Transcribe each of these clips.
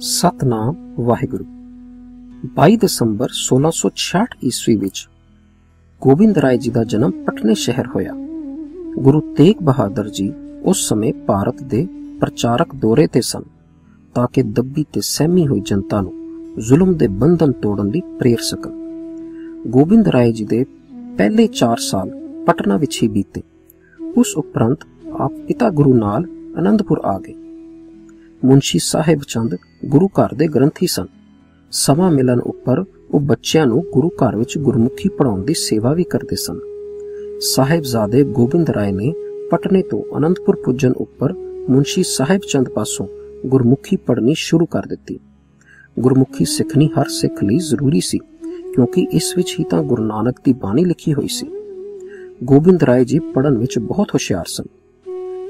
ਸਤਨਾਮ ਵਾਹਿਗੁਰੂ। 22 ਦਸੰਬਰ 1666 ਈਸਵੀ ਵਿੱਚ ਗੋਬਿੰਦ ਰਾਏ ਜੀ ਦਾ ਜਨਮ ਪਟਨੇ ਸ਼ਹਿਰ ਹੋਇਆ। ਗੁਰੂ ਤੇਗ ਬਹਾਦਰ ਜੀ ਉਸ ਸਮੇਂ ਭਾਰਤ ਦੇ ਪ੍ਰਚਾਰਕ ਦੌਰੇ ਤੇ ਸਨ ਤਾਂ ਕਿ ਦੱਬੀ ਤੇ ਸਹਿਮੀ ਹੋਈ ਜਨਤਾ ਨੂੰ ਜ਼ੁਲਮ ਦੇ ਬੰਧਨ ਤੋੜਨ ਲਈ ਪ੍ਰੇਰ ਸਕਣ। ਗੋਬਿੰਦ ਰਾਏ ਜੀ ਦੇ ਪਹਿਲੇ 4 ਸਾਲ ਪਟਨਾ ਵਿੱਚ ਹੀ ਬੀਤੇ। ਉਸ ਉਪਰੰਤ ਆਪ ਪਿਤਾ ਗੁਰੂ ਨਾਲ ਅਨੰਦਪੁਰ ਆ ਗਏ। ਮੁੰਸ਼ੀ ਸਾਹਿਬ ਚੰਦ ਗੁਰੂ ਘਰ ਦੇ ਗ੍ਰੰਥੀ ਸਨ। ਸਮਾਂ ਮਿਲਣ ਉੱਪਰ ਉਹ ਬੱਚਿਆਂ ਨੂੰ ਗੁਰੂ ਘਰ ਵਿੱਚ ਗੁਰਮੁਖੀ ਪੜਾਉਣ ਦੀ ਸੇਵਾ ਵੀ ਕਰਦੇ ਸਨ। ਸਾਹਿਬਜ਼ਾਦੇ ਗੋਬਿੰਦ ਰਾਏ ਨੇ ਪਟਨੇ ਤੋਂ ਅਨੰਦਪੁਰ ਪੁੱਜਣ ਉੱਪਰ ਮੁੰਸ਼ੀ ਸਾਹਿਬ ਚੰਦ ਪਾਸੋਂ ਗੁਰਮੁਖੀ ਪੜ੍ਹਨੀ ਸ਼ੁਰੂ ਕਰ ਦਿੱਤੀ। ਗੁਰਮੁਖੀ ਸਿੱਖਣੀ ਹਰ ਸਿੱਖ ਲਈ ਜ਼ਰੂਰੀ ਸੀ, ਕਿਉਂਕਿ ਇਸ ਵਿੱਚ ਹੀ ਤਾਂ ਗੁਰੂ ਨਾਨਕ ਦੀ ਬਾਣੀ ਲਿਖੀ ਹੋਈ ਸੀ। ਗੋਬਿੰਦ ਰਾਏ ਜੀ ਪੜਨ ਵਿੱਚ ਬਹੁਤ ਹੁਸ਼ਿਆਰ ਸਨ।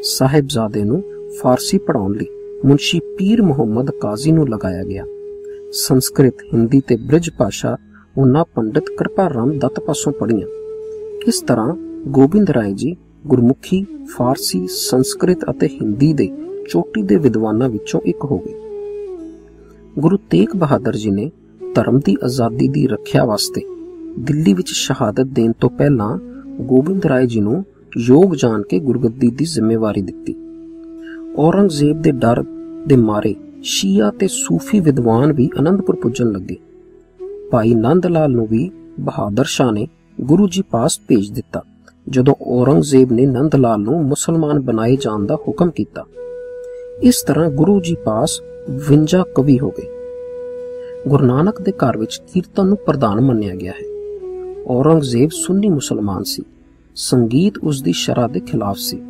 ਸਾਹਿਬਜ਼ਾਦੇ ਨੂੰ ਫਾਰਸੀ ਪੜਾਉਣ ਲਈ ਮੁਨਸ਼ੀ ਪੀਰ ਮੁਹੰਮਦ ਕਾਜ਼ੀ ਨੂੰ ਲਗਾਇਆ ਗਿਆ। ਸੰਸਕ੍ਰਿਤ, ਹਿੰਦੀ ਤੇ ਬ੍ਰਿਜ ਭਾਸ਼ਾ ਉਹਨਾਂ ਪੰਡਿਤ ਕਿਰਪਾ ਰਾਮ ਦੱਤ ਪਾਸੋਂ ਪੜੀਆਂ ਇਸ ਤਰ੍ਹਾਂ ਗੋਬਿੰਦ ਰਾਏ ਜੀ ਗੁਰਮੁਖੀ, ਫਾਰਸੀ, ਸੰਸਕ੍ਰਿਤ ਅਤੇ ਹਿੰਦੀ ਦੇ ਚੋਟੀ ਦੇ ਵਿਦਵਾਨਾਂ ਵਿੱਚੋਂ ਇੱਕ ਹੋ ਗਏ। ਗੁਰੂ ਤੇਗ ਬਹਾਦਰ ਜੀ ਨੇ ਧਰਮ ਦੀ ਆਜ਼ਾਦੀ ਦੀ ਰੱਖਿਆ ਵਾਸਤੇ ਦਿੱਲੀ ਵਿੱਚ ਸ਼ਹਾਦਤ ਦੇਣ ਤੋਂ ਪਹਿਲਾਂ ਗੋਬਿੰਦ ਰਾਏ ਜੀ ਨੂੰ ਯੋਗ ਜਾਣ ਕੇ ਗੁਰਗੱਦੀ ਦੀ ਜ਼ਿੰਮੇਵਾਰੀ ਦਿੱਤੀ। ਔਰੰਗਜ਼ੇਬ ਦੇ ਡਰ ਦੇ ਮਾਰੇ ਸ਼ੀਆ ਤੇ ਸੂਫੀ ਵਿਦਵਾਨ ਵੀ ਅਨੰਦਪੁਰ ਪੁੱਜਣ ਲੱਗੇ। ਭਾਈ ਨੰਦ ਲਾਲ ਨੂੰ ਵੀ ਬਹਾਦਰ ਸ਼ਾਹ ਨੇ ਗੁਰੂ ਜੀ ਪਾਸ ਭੇਜ ਦਿੱਤਾ, ਜਦੋਂ ਔਰੰਗਜ਼ੇਬ ਨੇ ਨੰਦ ਲਾਲ ਨੂੰ ਮੁਸਲਮਾਨ ਬਣਾਏ ਜਾਣ ਦਾ ਹੁਕਮ ਕੀਤਾ। ਇਸ ਤਰ੍ਹਾਂ ਗੁਰੂ ਜੀ ਪਾਸ 52 ਕਵੀ ਹੋ ਗਏ। ਗੁਰੂ ਨਾਨਕ ਦੇ ਘਰ ਵਿੱਚ ਕੀਰਤਨ ਨੂੰ ਪ੍ਰਧਾਨ ਮੰਨਿਆ ਗਿਆ ਹੈ। ਔਰੰਗਜ਼ੇਬ ਸੁੰਨੀ ਮੁਸਲਮਾਨ ਸੀ। ਸੰਗੀਤ ਉਸ ਦੀ ਸ਼ਰਾ ਦੇ ਖਿਲਾਫ ਸੀ।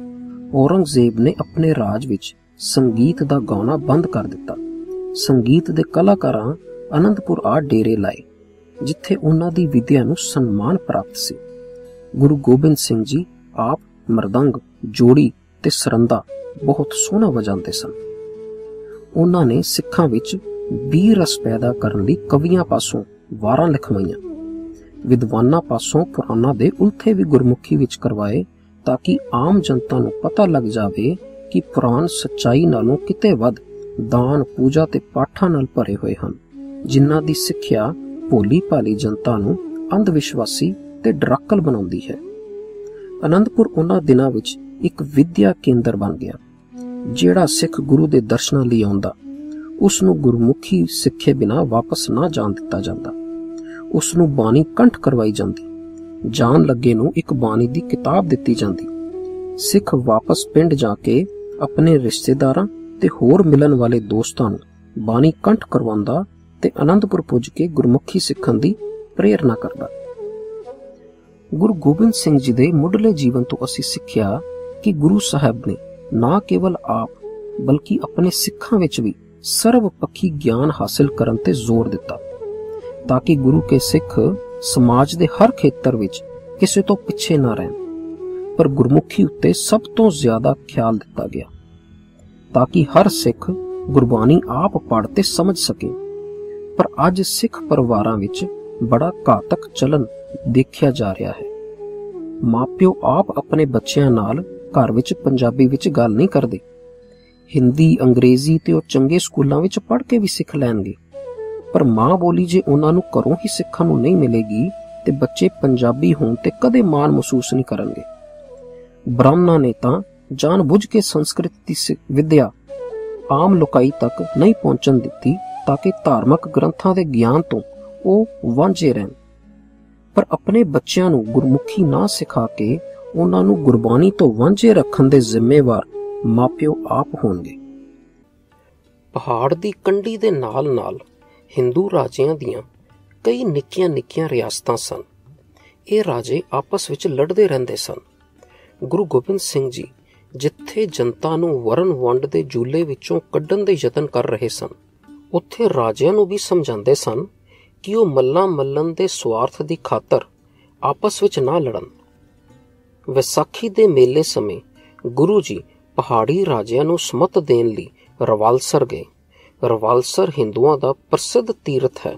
ਔਰੰਗਜ਼ੇਬ ਨੇ ਆਪਣੇ ਰਾਜ ਵਿੱਚ ਸੰਗੀਤ ਦਾ ਗਾਉਣਾ ਬੰਦ ਕਰ ਦਿੱਤਾ। ਸੰਗੀਤ ਦੇ ਕਲਾਕਾਰਾਂ ਅਨੰਦਪੁਰ ਆ ਡੇਰੇ ਲਾਏ, ਜਿੱਥੇ ਉਹਨਾਂ ਦੀ ਵਿਦਿਆ ਨੂੰ ਸਨਮਾਨ ਪ੍ਰਾਪਤ ਸੀ। ਗੁਰੂ ਗੋਬਿੰਦ ਸਿੰਘ ਜੀ ਆਪ ਮਰਦੰਗ, ਜੋੜੀ ਤੇ ਸਰੰਦਾ ਬਹੁਤ ਸੋਹਣਾ ਵਜਾਉਂਦੇ ਸਨ। ਉਹਨਾਂ ਨੇ ਸਿੱਖਾਂ ਵਿੱਚ ਬੀਰ ਰਸ ਪੈਦਾ ਕਰਨ ਲਈ ਕਵੀਆਂ ਪਾਸੋਂ ਵਾਰਾਂ ਲਿਖਵਾਈਆਂ। ਵਿਦਵਾਨਾਂ ਪਾਸੋਂ ਪੁਰਾਣਾ ਦੇ ਉਲਥੇ ਵੀ ਗੁਰਮੁਖੀ ਵਿੱਚ ਕਰਵਾਏ ਤਾਂ ਕਿ ਆਮ ਜਨਤਾ ਨੂੰ ਪਤਾ ਲੱਗ ਜਾਵੇ ਕਿ ਪੁਰਾਣ ਸੱਚਾਈ ਨਾਲੋਂ ਕਿਤੇ ਵੱਧ ਦਾਨ, ਪੂਜਾ ਤੇ ਪਾਠਾਂ ਨਾਲ ਭਰੇ ਹੋਏ ਹਨ, ਜਿਨ੍ਹਾਂ ਦੀ ਸਿੱਖਿਆ ਭੋਲੀ ਭਾਲੀ ਜਨਤਾ ਨੂੰ ਅੰਧ ਵਿਸ਼ਵਾਸੀ ਤੇ ਡਰਾਕਲ ਬਣਾਉਂਦੀ ਹੈ। ਅਨੰਦਪੁਰ ਉਹਨਾਂ ਦਿਨਾਂ ਵਿੱਚ ਇੱਕ ਵਿਦਿਆ ਕੇਂਦਰ ਬਣ ਗਿਆ, ਜਿਹੜਾ ਸਿੱਖ ਗੁਰੂ ਦੇ ਦਰਸ਼ਨਾਂ ਲਈ ਆਉਂਦਾ। ਉਸ ਨੂੰ ਗੁਰਮੁਖੀ ਸਿੱਖੇ ਬਿਨਾ ਵਾਪਸ ਨਾ ਜਾਣ ਦਿੱਤਾ ਜਾਂਦਾ। ਉਸ ਨੂੰ ਬਾਣੀ ਕੰਠ ਕਰਵਾਈ ਜਾਂਦੀ। ਜਾਣ ਲੱਗੇ ਨੂੰ ਇੱਕ ਬਾਣੀ ਦੀ ਕਿਤਾਬ ਦਿੱਤੀ ਜਾਂਦੀ। ਸਿੱਖ ਵਾਪਸ ਪਿੰਡ ਜਾ ਕੇ ਆਪਣੇ ਰਿਸ਼ਤੇਦਾਰਾਂ ਤੇ ਹੋਰ ਮਿਲਣ ਵਾਲੇ ਦੋਸਤਾਂ ਨੂੰ ਬਾਣੀ ਕੰਠ ਕਰਵਾਉਂਦਾ ਤੇ ਆਨੰਦਪੁਰ ਪੁੱਜ ਕੇ ਗੁਰਮੁਖੀ ਸਿੱਖਣ ਦੀ ਪ੍ਰੇਰਣਾ ਕਰਦਾ। ਗੁਰੂ ਗੋਬਿੰਦ ਸਿੰਘ ਜੀ ਦੇ ਮੁੱਢਲੇ ਜੀਵਨ ਤੋਂ ਅਸੀਂ ਸਿੱਖਿਆ ਕਿ ਗੁਰੂ ਸਾਹਿਬ ਨੇ ਨਾ ਕੇਵਲ ਆਪ, ਬਲਕਿ ਆਪਣੇ ਸਿੱਖਾਂ ਵਿੱਚ ਵੀ ਸਰਵ ਪੱਖੀ ਗਿਆਨ ਹਾਸਲ ਕਰਨ ਤੇ ਜ਼ੋਰ ਦਿੱਤਾ। ਤਾਂ ਕਿ ਗੁਰੂ ਕੇ ਸਿੱਖ ਸਮਾਜ ਦੇ ਹਰ ਖੇਤਰ ਵਿੱਚ ਕਿਸੇ ਤੋਂ ਪਿੱਛੇ ਨਾ ਰਹਿਣ, ਪਰ ਗੁਰਮੁਖੀ ਉੱਤੇ ਸਭ ਤੋਂ ਜ਼ਿਆਦਾ ਖਿਆਲ ਦਿੱਤਾ ਗਿਆ, ਤਾਂ ਕਿ ਹਰ ਸਿੱਖ ਗੁਰਬਾਣੀ ਆਪ ਪੜ੍ਹ ਤੇ ਸਮਝ ਸਕੇ। ਪਰ ਅੱਜ ਸਿੱਖ ਪਰਿਵਾਰਾਂ ਵਿੱਚ ਬੜਾ ਘਾਤਕ ਚਲਨ ਦੇਖਿਆ ਜਾ ਰਿਹਾ ਹੈ। ਮਾਪਿਓ ਆਪ ਆਪਣੇ ਬੱਚਿਆਂ ਨਾਲ ਘਰ ਵਿੱਚ ਪੰਜਾਬੀ ਵਿੱਚ ਗੱਲ ਨਹੀਂ ਕਰਦੇ। ਹਿੰਦੀ, ਅੰਗਰੇਜ਼ੀ ਤੇ ਉਹ ਚੰਗੇ ਸਕੂਲਾਂ ਵਿੱਚ ਪੜ੍ਹ ਕੇ ਵੀ ਸਿੱਖ ਲੈਣਗੇ। ਪਰ ਮਾਂ ਬੋਲੀ ਜੇ ਉਹਨਾਂ ਨੂੰ ਘਰੋਂ ਹੀ ਸਿੱਖਣ ਨੂੰ ਨਹੀਂ ਮਿਲੇਗੀ, ਤੇ ਬੱਚੇ ਪੰਜਾਬੀ ਹੋਣ ਤੇ ਕਦੇ ਮਾਣ ਮਹਿਸੂਸ ਨਹੀਂ ਕਰਨਗੇ। ਬ੍ਰਾਹਮਣਾਂ ਨੇ ਤਾਂ ਜਾਣ ਬੁੱਝ ਕੇ ਸੰਸਕ੍ਰਿਤ ਦੀ ਵਿਦਿਆ ਆਮ ਲੋਕਾਈ ਤੱਕ ਨਹੀਂ ਪਹੁੰਚਣ ਦਿੱਤੀ, ਤਾਂ ਕਿ ਧਾਰਮਿਕ ਗ੍ਰੰਥਾਂ ਦੇ ਗਿਆਨ ਤੋਂ ਉਹ ਵਾਂਝੇ ਰਹਿਣ। ਪਰ ਆਪਣੇ ਬੱਚਿਆਂ ਨੂੰ ਗੁਰਮੁਖੀ ਨਾ ਸਿਖਾ ਕੇ ਉਹਨਾਂ ਨੂੰ ਗੁਰਬਾਣੀ ਤੋਂ ਵਾਂਝੇ ਰੱਖਣ ਦੇ ਜ਼ਿੰਮੇਵਾਰ ਮਾਪਿਓ ਆਪ ਹੋਣਗੇ। ਪਹਾੜ ਦੀ ਕੰਢੀ ਦੇ ਨਾਲ-ਨਾਲ ਹਿੰਦੂ ਰਾਜਿਆਂ ਦੀਆਂ ਕਈ ਨਿੱਕੀਆਂ-ਨਿੱਕੀਆਂ ਰਿਆਸਤਾਂ ਸਨ। ਇਹ ਰਾਜੇ ਆਪਸ ਵਿੱਚ ਲੜਦੇ ਰਹਿੰਦੇ ਸਨ। ਗੁਰੂ ਗੋਬਿੰਦ ਸਿੰਘ ਜੀ ਜਿੱਥੇ ਜਨਤਾ ਨੂੰ ਵਰਨ ਵੰਡ ਦੇ ਜੂਲੇ ਵਿੱਚੋਂ ਕੱਢਣ ਦੇ ਯਤਨ ਕਰ ਰਹੇ ਸਨ, ਉੱਥੇ ਰਾਜਿਆਂ ਨੂੰ ਵੀ ਸਮਝਾਉਂਦੇ ਸਨ ਕਿ ਉਹ ਮੱਲਾ ਮੱਲਨ ਦੇ ਸਵਾਰਥ ਦੀ ਖਾਤਰ ਆਪਸ ਵਿੱਚ ਨਾ ਲੜਨ। ਵਿਸਾਖੀ ਦੇ ਮੇਲੇ ਸਮੇਂ ਗੁਰੂ ਜੀ ਪਹਾੜੀ ਰਾਜਿਆਂ ਨੂੰ ਸਮਤ ਦੇਣ ਲਈ ਰਵਾਲਸਰ ਗਏ। ਰਵਾਲਸਰ ਹਿੰਦੂਆਂ ਦਾ ਪ੍ਰਸਿੱਧ ਤੀਰਥ ਹੈ।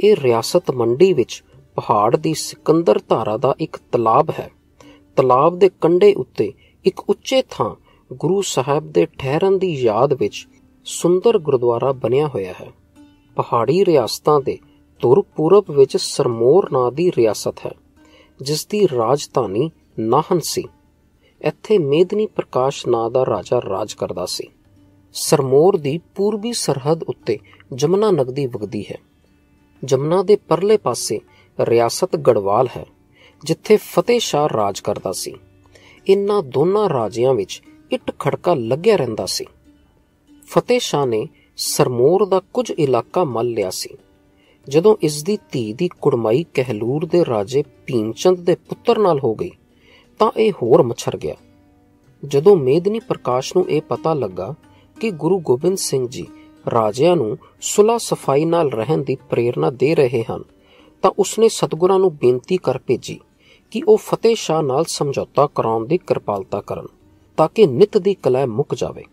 ਇਹ ਰਿਆਸਤ ਮੰਡੀ ਵਿੱਚ ਪਹਾੜ ਦੀ ਸਿਕੰਦਰ ਧਾਰਾ ਦਾ ਇੱਕ ਤਲਾਬ ਹੈ। ਤਲਾਬ ਦੇ ਕੰਢੇ ਉੱਤੇ ਇੱਕ ਉੱਚੇ ਥਾਂ ਗੁਰੂ ਸਾਹਿਬ ਦੇ ਠਹਿਰਨ ਦੀ ਯਾਦ ਵਿੱਚ ਸੁੰਦਰ ਗੁਰਦੁਆਰਾ ਬਣਿਆ ਹੋਇਆ ਹੈ। ਪਹਾੜੀ ਰਿਆਸਤਾਂ ਦੇ ਧੁਰ ਪੂਰਬ ਵਿੱਚ ਸਰਮੋਰ ਨਾਂ ਦੀ ਰਿਆਸਤ ਹੈ, ਜਿਸ ਦੀ ਰਾਜਧਾਨੀ ਨਾਹਨ ਸੀ। ਇੱਥੇ ਮੇਦਨੀ ਪ੍ਰਕਾਸ਼ ਨਾਂ ਦਾ ਰਾਜਾ ਰਾਜ ਕਰਦਾ ਸੀ। ਸਰਮੋਰ ਦੀ ਪੂਰਬੀ ਸਰਹੱਦ ਉੱਤੇ ਜਮਨਾ ਨਗਦੀ ਵਗਦੀ ਹੈ। ਜਮਨਾ ਦੇ ਪਰਲੇ ਪਾਸੇ ਰਿਆਸਤ ਗੜਵਾਲ ਹੈ, ਜਿੱਥੇ ਫਤਿਹ ਸ਼ਾਹ ਰਾਜ ਕਰਦਾ ਸੀ। ਇਨ੍ਹਾਂ ਦੋਨਾਂ ਰਾਜਿਆਂ ਵਿੱਚ ਇੱਟ ਖੜਕਾ ਲੱਗਿਆ ਰਹਿੰਦਾ ਸੀ। ਫਤਿਹ ਸ਼ਾਹ ਨੇ ਸਰਮੋਰ ਦਾ ਕੁਝ ਇਲਾਕਾ ਮੱਲ ਲਿਆ ਸੀ, ਜਦੋਂ ਇਸ ਦੀ ਧੀ ਦੀ ਕੁੜਮਾਈ ਕਹਿਲੂਰ ਦੇ ਰਾਜੇ ਭੀਮਚੰਦ ਦੇ ਪੁੱਤਰ ਨਾਲ ਹੋ ਗਈ, ਤਾਂ ਇਹ ਹੋਰ ਮਛਰ ਗਿਆ। ਜਦੋਂ ਮੇਦਨੀ ਪ੍ਰਕਾਸ਼ ਨੂੰ ਇਹ ਪਤਾ ਲੱਗਾ ਕਿ ਗੁਰੂ ਗੋਬਿੰਦ ਸਿੰਘ ਜੀ ਰਾਜਿਆਂ ਨੂੰ ਸੁਲਾ ਸਫ਼ਾਈ ਨਾਲ ਰਹਿਣ ਦੀ ਪ੍ਰੇਰਣਾ ਦੇ ਰਹੇ ਹਨ, ਤਾਂ ਉਸਨੇ ਸਤਗੁਰਾਂ ਨੂੰ ਬੇਨਤੀ ਕਰ ਭੇਜੀ ਕਿ ਉਹ ਫਤਿਹ ਸ਼ਾਹ ਨਾਲ ਸਮਝੌਤਾ ਕਰਾਉਣ ਦੀ ਕਿਰਪਾਲਤਾ ਕਰਨ, ਤਾਂ ਕਿ ਨਿਤ ਦੀ ਕਲਾ ਮੁੱਕ ਜਾਵੇ।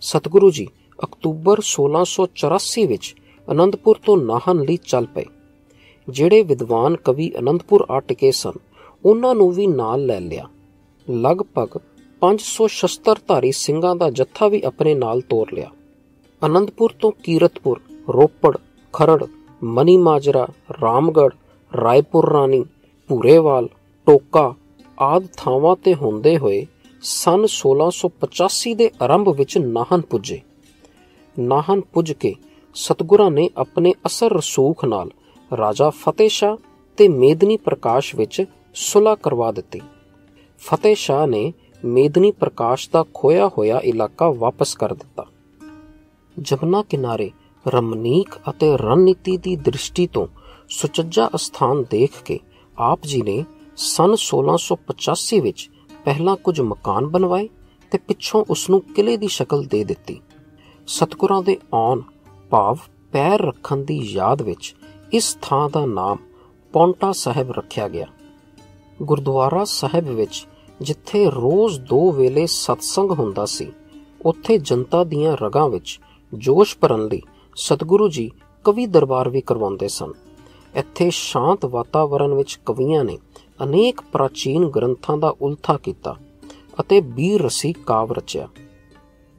ਸਤਗੁਰੂ ਜੀ, ਅਕਤੂਬਰ 1684 ਵਿੱਚ ਅਨੰਦਪੁਰ ਤੋਂ ਨਾਹਨ ਲਈ ਚੱਲ ਪਏ। ਜਿਹੜੇ ਵਿਦਵਾਨ ਕਵੀ ਅਨੰਦਪੁਰ ਆ ਟਿਕੇ ਸਨ, ਉਹਨਾਂ ਨੂੰ ਵੀ ਨਾਲ ਲੈ ਲਿਆ। ਲਗਭਗ 500 ਸ਼ਸਤਰਧਾਰੀ ਸਿੰਘਾਂ ਦਾ ਜੱਥਾ ਵੀ ਆਪਣੇ ਨਾਲ ਤੋਰ ਲਿਆ। ਅਨੰਦਪੁਰ ਤੋਂ ਕੀਰਤਪੁਰ, ਰੋਪੜ, ਖਰੜ ਮਨੀ ਮਾਜਰਾ ਰਾਮਗੜ ਰਾਏਪੁਰ ਰਾਣੀ, ਭੂਰੇਵਾਲ, ਟੋਕਾ ਆਦ ਥਾਵਾਂ ਤੇ ਹੁੰਦੇ ਹੋਏ ਸਨ 1685 ਦੇ ਆਰੰਭ ਵਿੱਚ ਨਾਹਨ ਪੁੱਜੇ। ਨਾਹਨ ਪੁੱਜ ਕੇ ਸਤਗੁਰਾਂ ਨੇ ਆਪਣੇ ਅਸਰ ਰਸੂਖ ਨਾਲ ਰਾਜਾ ਫਤਿਹ ਸ਼ਾਹ ਤੇ ਮੇਦਨੀ ਪ੍ਰਕਾਸ਼ ਵਿੱਚ ਸੁਲਾ ਕਰਵਾ ਦਿੱਤੀ। ਫਤਿਹ ਸ਼ਾਹ ਨੇ ਮੇਦਨੀ ਪ੍ਰਕਾਸ਼ ਦਾ ਖੋਇਆ ਹੋਇਆ ਇਲਾਕਾ ਵਾਪਸ ਕਰ ਦਿੱਤਾ। ਜਮਨਾ ਕਿਨਾਰੇ ਰਮਨੀਕ ਅਤੇ ਰਣਨੀਤੀ ਦੀ ਦ੍ਰਿਸ਼ਟੀ ਤੋਂ ਸੁਚੱਜਾ ਸਥਾਨ ਦੇਖ ਕੇ ਆਪ ਜੀ ਨੇ ਸਨ 1685 ਵਿੱਚ ਪਹਿਲਾਂ ਕੁਝ ਮਕਾਨ ਬਣਵਾਏ ਤੇ ਪਿੱਛੋਂ ਉਸ ਨੂੰ ਕਿਲੇ ਦੀ ਸ਼ਕਲ ਦੇ ਦਿੱਤੀ। ਸਤਗੁਰਾਂ ਦੇ ਆਉਣ ਭਾਵ ਪੈਰ ਰੱਖਣ ਦੀ ਯਾਦ ਵਿੱਚ ਇਸ ਥਾਂ ਦਾ ਨਾਮ ਪੌਂਟਾ ਸਾਹਿਬ ਰੱਖਿਆ ਗਿਆ। ਗੁਰਦੁਆਰਾ ਸਾਹਿਬ ਵਿੱਚ ਜਿੱਥੇ ਰੋਜ਼ ਦੋ ਵੇਲੇ ਸਤਸੰਗ ਹੁੰਦਾ ਸੀ, ਉੱਥੇ ਜਨਤਾ ਦੀਆਂ ਰਗਾਂ ਵਿੱਚ ਜੋਸ਼ ਭਰਨ ਲਈ ਸਤਿਗੁਰੂ ਜੀ ਕਵੀ ਦਰਬਾਰ ਵੀ ਕਰਵਾਉਂਦੇ ਸਨ। ਇੱਥੇ ਸ਼ਾਂਤ ਵਾਤਾਵਰਣ ਵਿੱਚ ਕਵੀਆਂ ਨੇ ਅਨੇਕ ਪ੍ਰਾਚੀਨ ਗ੍ਰੰਥਾਂ ਦਾ ਉਲਥਾ ਕੀਤਾ ਅਤੇ ਬੀਰ ਰਸੀ ਕਾਵ ਰਚਿਆ,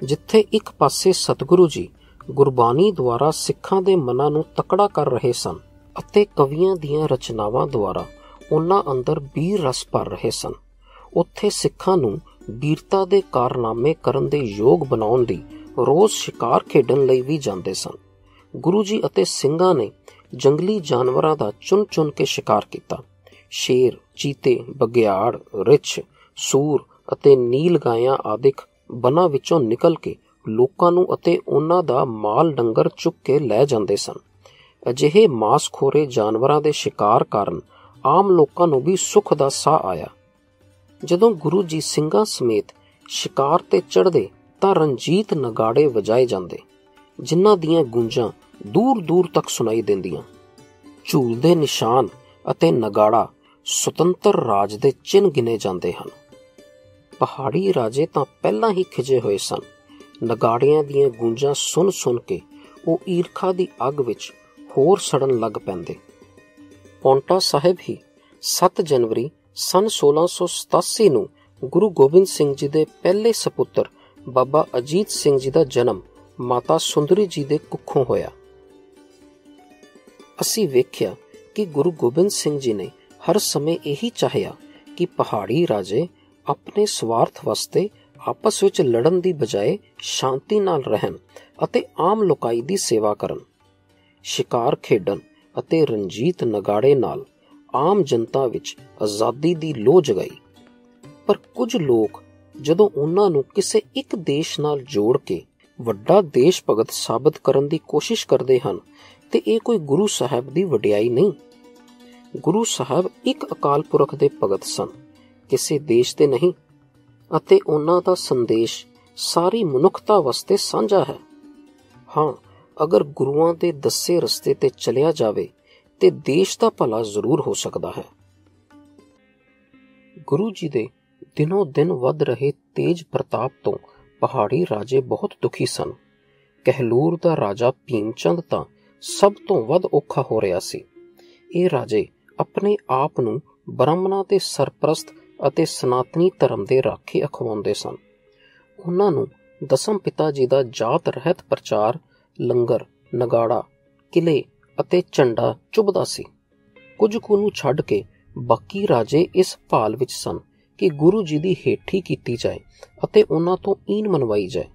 ਜਿੱਥੇ ਇੱਕ ਪਾਸੇ ਸਤਿਗੁਰੂ ਜੀ ਗੁਰਬਾਣੀ ਦੁਆਰਾ ਸਿੱਖਾਂ ਦੇ ਮਨਾਂ ਨੂੰ ਤਕੜਾ ਕਰ ਰਹੇ ਸਨ ਅਤੇ ਕਵੀਆਂ ਦੀਆਂ ਰਚਨਾਵਾਂ ਦੁਆਰਾ ਉਹਨਾਂ ਅੰਦਰ ਬੀਰ ਰਸ ਭਰ ਰਹੇ ਸਨ। ਉੱਥੇ ਸਿੱਖਾਂ ਨੂੰ ਵੀਰਤਾ ਦੇ ਕਾਰਨਾਮੇ ਕਰਨ ਦੇ ਯੋਗ ਬਣਾਉਣ ਲਈ ਰੋਜ਼ ਸ਼ਿਕਾਰ ਖੇਡਣ ਲਈ ਵੀ ਜਾਂਦੇ ਸਨ। ਗੁਰੂ ਜੀ ਅਤੇ ਸਿੰਘਾਂ ਨੇ ਜੰਗਲੀ ਜਾਨਵਰਾਂ ਦਾ ਚੁਣ-ਚੁਣ ਕੇ ਸ਼ਿਕਾਰ ਕੀਤਾ। ਸ਼ੇਰ, ਚੀਤੇ ਬਗਿਆੜ ਰਿੱਛ, ਸੂਰ ਅਤੇ ਨੀਲ ਗਾਇਆਂ ਆਦਿਕ ਬਨਾਂ ਵਿੱਚੋਂ ਨਿਕਲ ਕੇ ਲੋਕਾਂ ਨੂੰ ਅਤੇ ਉਹਨਾਂ ਦਾ ਮਾਲ ਡੰਗਰ ਚੁੱਕ ਕੇ ਲੈ ਜਾਂਦੇ ਸਨ। ਅਜਿਹੇ ਮਾਸਖੋਰੇ ਜਾਨਵਰਾਂ ਦੇ ਸ਼ਿਕਾਰ ਕਾਰਨ ਆਮ ਲੋਕਾਂ ਨੂੰ ਵੀ ਸੁੱਖ ਦਾ ਸਾਹ ਆਇਆ। ਜਦੋਂ ਗੁਰੂ ਜੀ ਸਿੰਘਾਂ ਸਮੇਤ ਸ਼ਿਕਾਰ ਤੇ ਚੜ੍ਹਦੇ ਤਾਂ ਰਣਜੀਤ ਨਗਾੜੇ ਵਜਾਏ ਜਾਂਦੇ, ਜਿਨ੍ਹਾਂ ਦੀਆਂ ਗੂੰਜਾਂ ਦੂਰ ਦੂਰ ਤੱਕ ਸੁਣਾਈ ਦਿੰਦੀਆਂ। ਝੂਲਦੇ ਨਿਸ਼ਾਨ ਅਤੇ ਨਗਾੜਾ ਸੁਤੰਤਰ ਰਾਜ ਦੇ ਚਿੰਨ ਗਿਨੇ ਜਾਂਦੇ ਹਨ। ਪਹਾੜੀ ਰਾਜੇ ਤਾਂ ਪਹਿਲਾਂ ਹੀ ਖਿਜੇ ਹੋਏ ਸਨ। ਨਗਾੜਿਆਂ ਦੀਆਂ ਗੂੰਜਾਂ ਸੁਣ ਸੁਣ ਕੇ ਉਹ ਈਰਖਾ ਦੀ ਅੱਗ ਵਿੱਚ ਹੋਰ ਸੜਨ ਲੱਗ ਪੈਂਦੇ। ਪੌਂਟਾ ਸਾਹਿਬ ਹੀ 7 ਜਨਵਰੀ ਸਨ 1687 ਨੂੰ ਗੁਰੂ ਗੋਬਿੰਦ ਸਿੰਘ ਜੀ ਦੇ ਪਹਿਲੇ ਸੁਪੁੱਤਰ ਬਾਬਾ ਅਜੀਤ ਸਿੰਘ ਜੀ ਦਾ ਜਨਮ ਮਾਤਾ ਸੁੰਦਰੀ ਜੀ ਦੇ ਕੁੱਖੋਂ ਹੋਇਆ। ਅਸੀਂ ਵੇਖਿਆ ਕਿ ਗੁਰੂ ਗੋਬਿੰਦ ਸਿੰਘ ਜੀ ਨੇ ਹਰ ਸਮੇਂ ਇਹੀ ਚਾਹਿਆ ਕਿ ਪਹਾੜੀ ਰਾਜੇ ਆਪਣੇ ਸਵਾਰਥ ਵਾਸਤੇ ਆਪਸ ਵਿੱਚ ਲੜਨ ਦੀ ਬਜਾਏ ਸ਼ਾਂਤੀ ਨਾਲ ਰਹਿਣ ਅਤੇ ਆਮ ਲੋਕਾਈ ਦੀ ਸੇਵਾ ਕਰਨ। ਸ਼ਿਕਾਰ ਖੇਡਣ ਅਤੇ ਰਣਜੀਤ ਨਗਾੜੇ ਨਾਲ ਆਮ ਜਨਤਾ ਵਿੱਚ ਆਜ਼ਾਦੀ ਦੀ ਲੋਹ ਜਗਾਈ। ਪਰ ਕੁਝ ਲੋਕ ਜਦੋਂ ਉਹਨਾਂ ਨੂੰ ਕਿਸੇ ਇੱਕ ਦੇਸ਼ ਨਾਲ ਜੋੜ ਕੇ ਵੱਡਾ ਦੇਸ਼ ਭਗਤ ਸਾਬਤ ਕਰਨ ਦੀ ਕੋਸ਼ਿਸ਼ ਕਰਦੇ ਹਨ, ਤੇ ਇਹ ਕੋਈ ਗੁਰੂ ਸਾਹਿਬ ਦੀ ਵਡਿਆਈ ਨਹੀਂ। ਗੁਰੂ ਸਾਹਿਬ ਇੱਕ ਅਕਾਲ ਪੁਰਖ ਦੇ ਭਗਤ ਸਨ, ਕਿਸੇ ਦੇਸ਼ ਦੇ ਨਹੀਂ, ਅਤੇ ਉਹਨਾਂ ਦਾ ਸੰਦੇਸ਼ ਸਾਰੀ ਮਨੁੱਖਤਾ ਵਾਸਤੇ ਸਾਂਝਾ ਹੈ। ਹਾਂ, ਅਗਰ ਗੁਰੂਆਂ ਦੇ ਦੱਸੇ ਰਸਤੇ ਤੇ ਚੱਲਿਆ ਜਾਵੇ ਤੇ ਦੇਸ਼ ਦਾ ਭਲਾ ਜ਼ਰੂਰ ਹੋ ਸਕਦਾ ਹੈ। ਗੁਰੂ ਜੀ ਦੇ ਦਿਨੋ ਦਿਨ ਵੱਧ ਰਹੇ ਤੇਜ ਪ੍ਰਤਾਪ ਤੋਂ ਪਹਾੜੀ ਰਾਜੇ ਬਹੁਤ ਦੁਖੀ ਸਨ। ਕਹਿਲੂਰ ਦਾ ਰਾਜਾ ਭੀਮਚੰਦ ਤਾਂ ਸਭ ਤੋਂ ਵੱਧ ਔਖਾ ਹੋ ਰਿਹਾ ਸੀ। ਇਹ ਰਾਜੇ ਆਪਣੇ ਆਪ ਨੂੰ ਬ੍ਰਾਹਮਣਾਂ ਤੇ ਸਰਪ੍ਰਸਤ ਅਤੇ ਸਨਾਤਨੀ ਧਰਮ ਦੇ ਰਾਖੇ ਅਖਵਾਉਂਦੇ ਸਨ। ਉਹਨਾਂ ਨੂੰ ਦਸਮ ਪਿਤਾ ਜੀ ਦਾ ਜਾਤ ਰਹਿਤ ਪ੍ਰਚਾਰ, ਲੰਗਰ, ਨਗਾੜਾ, ਕਿਲੇ ਅਤੇ ਝੰਡਾ ਚੁਬਦਾ ਸੀ। ਕੁਝ ਕੁ ਨੂੰ ਛੱਡ ਕੇ ਬਾਕੀ ਰਾਜੇ ਇਸ ਭਾਲ ਵਿੱਚ ਸਨ ਕਿ ਗੁਰੂ ਜੀ ਦੀ ਹੇਠੀ ਕੀਤੀ ਜਾਏ ਅਤੇ ਉਹਨਾਂ ਤੋਂ ਈਨ ਮਨਵਾਈ ਜਾਏ।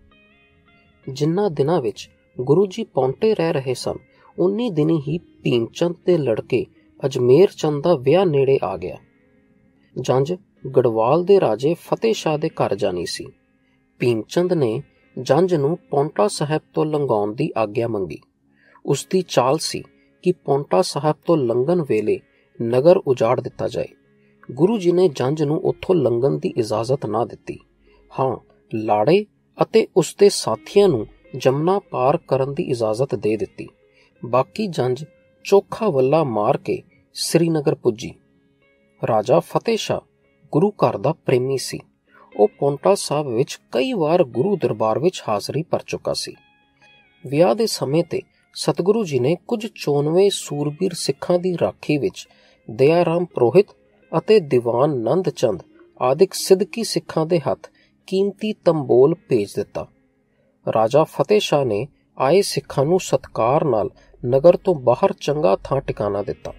ਜਿੰਨਾ ਦਿਨਾਂ ਵਿੱਚ ਗੁਰੂ ਜੀ ਪੌਂਟੇ ਰਹਿ ਰਹੇ ਸਨ, ਉਨੀ ਦਿਨੀ ਹੀ ਭੀਮਚੰਦ ਦੇ ਲੜਕੇ ਅਜਮੇਰ ਚੰਦ ਦਾ ਵਿਆਹ ਨੇੜੇ ਆ ਗਿਆ। ਜੰਜ ਗੜਵਾਲ ਦੇ ਰਾਜੇ ਫਤਿਹ ਸ਼ਾਹ ਦੇ ਘਰ ਜਾਣੀ ਸੀ। ਭੀਮਚੰਦ ਨੇ ਜੰਜ ਨੂੰ ਪੌਂਟਾ ਸਾਹਿਬ ਤੋਂ ਲੰਘਾਉਣ ਦੀ ਆਗਿਆ ਮੰਗੀ। ਉਸ ਦੀ ਚਾਲ ਸੀ ਕਿ ਪੌਂਟਾ ਸਾਹਿਬ ਤੋਂ ਲੰਘਣ ਵੇਲੇ ਨਗਰ ਉਜਾੜ ਦਿੱਤਾ ਜਾਏ। ਗੁਰੂ ਜੀ ਨੇ ਜੰਜ ਨੂੰ ਉੱਥੋਂ ਲੰਘਣ ਦੀ ਇਜਾਜ਼ਤ ਨਾ ਦਿੱਤੀ। ਹਾਂ, ਲਾੜੇ ਅਤੇ ਉਸ ਦੇ ਸਾਥੀਆਂ ਨੂੰ ਜਮਨਾ ਪਾਰ ਕਰਨ ਦੀ ਇਜਾਜ਼ਤ ਦੇ ਦਿੱਤੀ। ਬਾਕੀ ਜੰਜ ਚੋਖਾ ਵੱਲਾ ਮਾਰ ਕੇ ਸ੍ਰੀਨਗਰ ਪੁੱਜੀ। ਰਾਜਾ ਫਤਿਹ ਸ਼ਾਹ ਗੁਰੂ ਘਰ ਦਾ ਪ੍ਰੇਮੀ ਸੀ। ਉਹ ਪੌਂਟਾ ਸਾਹਿਬ ਵਿੱਚ ਕਈ ਵਾਰ ਗੁਰੂ ਦਰਬਾਰ ਵਿੱਚ ਹਾਜ਼ਰੀ ਭਰ ਚੁੱਕਾ ਸੀ। ਵਿਆਹ ਦੇ ਸਮੇਂ ਤੇ ਸਤਿਗੁਰੂ ਜੀ ਨੇ ਕੁਝ 94 ਸੂਰਬੀਰ ਸਿੱਖਾਂ ਦੀ ਰਾਖੀ ਵਿੱਚ ਦਇਆਰਾਮ ਪ੍ਰੋਹਿਤ ਅਤੇ ਦੀਵਾਨ ਨੰਦ ਚੰਦ ਆਦਿਕ ਸਿੱਧਕੀ ਸਿੱਖਾਂ ਦੇ ਹੱਥ ਕੀਮਤੀ ਤੰਬੋਲ ਭੇਜ ਦਿੱਤਾ। ਰਾਜਾ ਫਤਿਹ ਸ਼ਾਹ ਨੇ ਆਏ ਸਿੱਖਾਂ ਨੂੰ ਸਤਕਾਰ ਨਾਲ ਨਗਰ ਤੋਂ ਬਾਹਰ ਚੰਗਾ ਥਾਂ ਟਿਕਾਣਾ ਦਿੱਤਾ।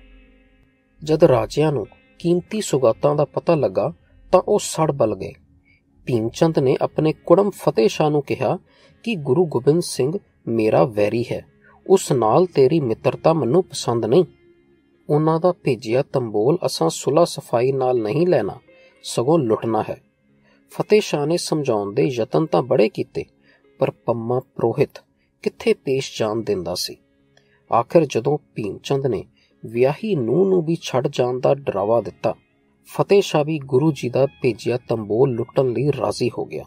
ਜਦ ਰਾਜਿਆਂ ਨੂੰ ਕੀਮਤੀ ਸੁਗਾਤਾਂ ਦਾ ਪਤਾ ਲੱਗਾ ਤਾਂ ਉਹ ਸੜ ਬਲ ਗਏ। ਭੀਮਚੰਦ ਨੇ ਆਪਣੇ ਕੁੜਮ ਫਤਿਹ ਸ਼ਾਹ ਨੂੰ ਕਿਹਾ ਕਿ ਗੁਰੂ ਗੋਬਿੰਦ ਸਿੰਘ ਮੇਰਾ ਵੈਰੀ ਹੈ। ਉਸ ਨਾਲ ਤੇਰੀ ਮਿੱਤਰਤਾ ਮੈਨੂੰ ਪਸੰਦ ਨਹੀਂ। ਉਹਨਾਂ ਦਾ ਭੇਜਿਆ ਤੰਬੋਲ ਅਸਾਂ ਸੁਲਾ ਸਫ਼ਾਈ ਨਾਲ ਨਹੀਂ ਲੈਣਾ, ਸਗੋਂ ਲੁੱਟਣਾ ਹੈ। ਫਤਿਹ ਸ਼ਾਹ ਨੇ ਸਮਝਾਉਣ ਦੇ ਯਤਨ ਤਾਂ ਬੜੇ ਕੀਤੇ, ਪਰ ਪੰਮਾ ਪ੍ਰੋਹਿਤ ਕਿੱਥੇ ਪੇਸ਼ ਜਾਣ ਦਿੰਦਾ ਸੀ? ਆਖਿਰ ਜਦੋਂ ਭੀਮਚੰਦ ਨੇ ਵਿਆਹੀ ਨੂੰ ਨੂੰ ਵੀ ਛੱਡ ਜਾਣ ਦਾ ਡਰਾਵਾ ਦਿੱਤਾ, ਫਤਿਹ ਸ਼ਾਹ ਵੀ ਗੁਰੂ ਜੀ ਦਾ ਭੇਜਿਆ ਤੰਬੋਲ ਲੁੱਟਣ ਲਈ ਰਾਜ਼ੀ ਹੋ ਗਿਆ।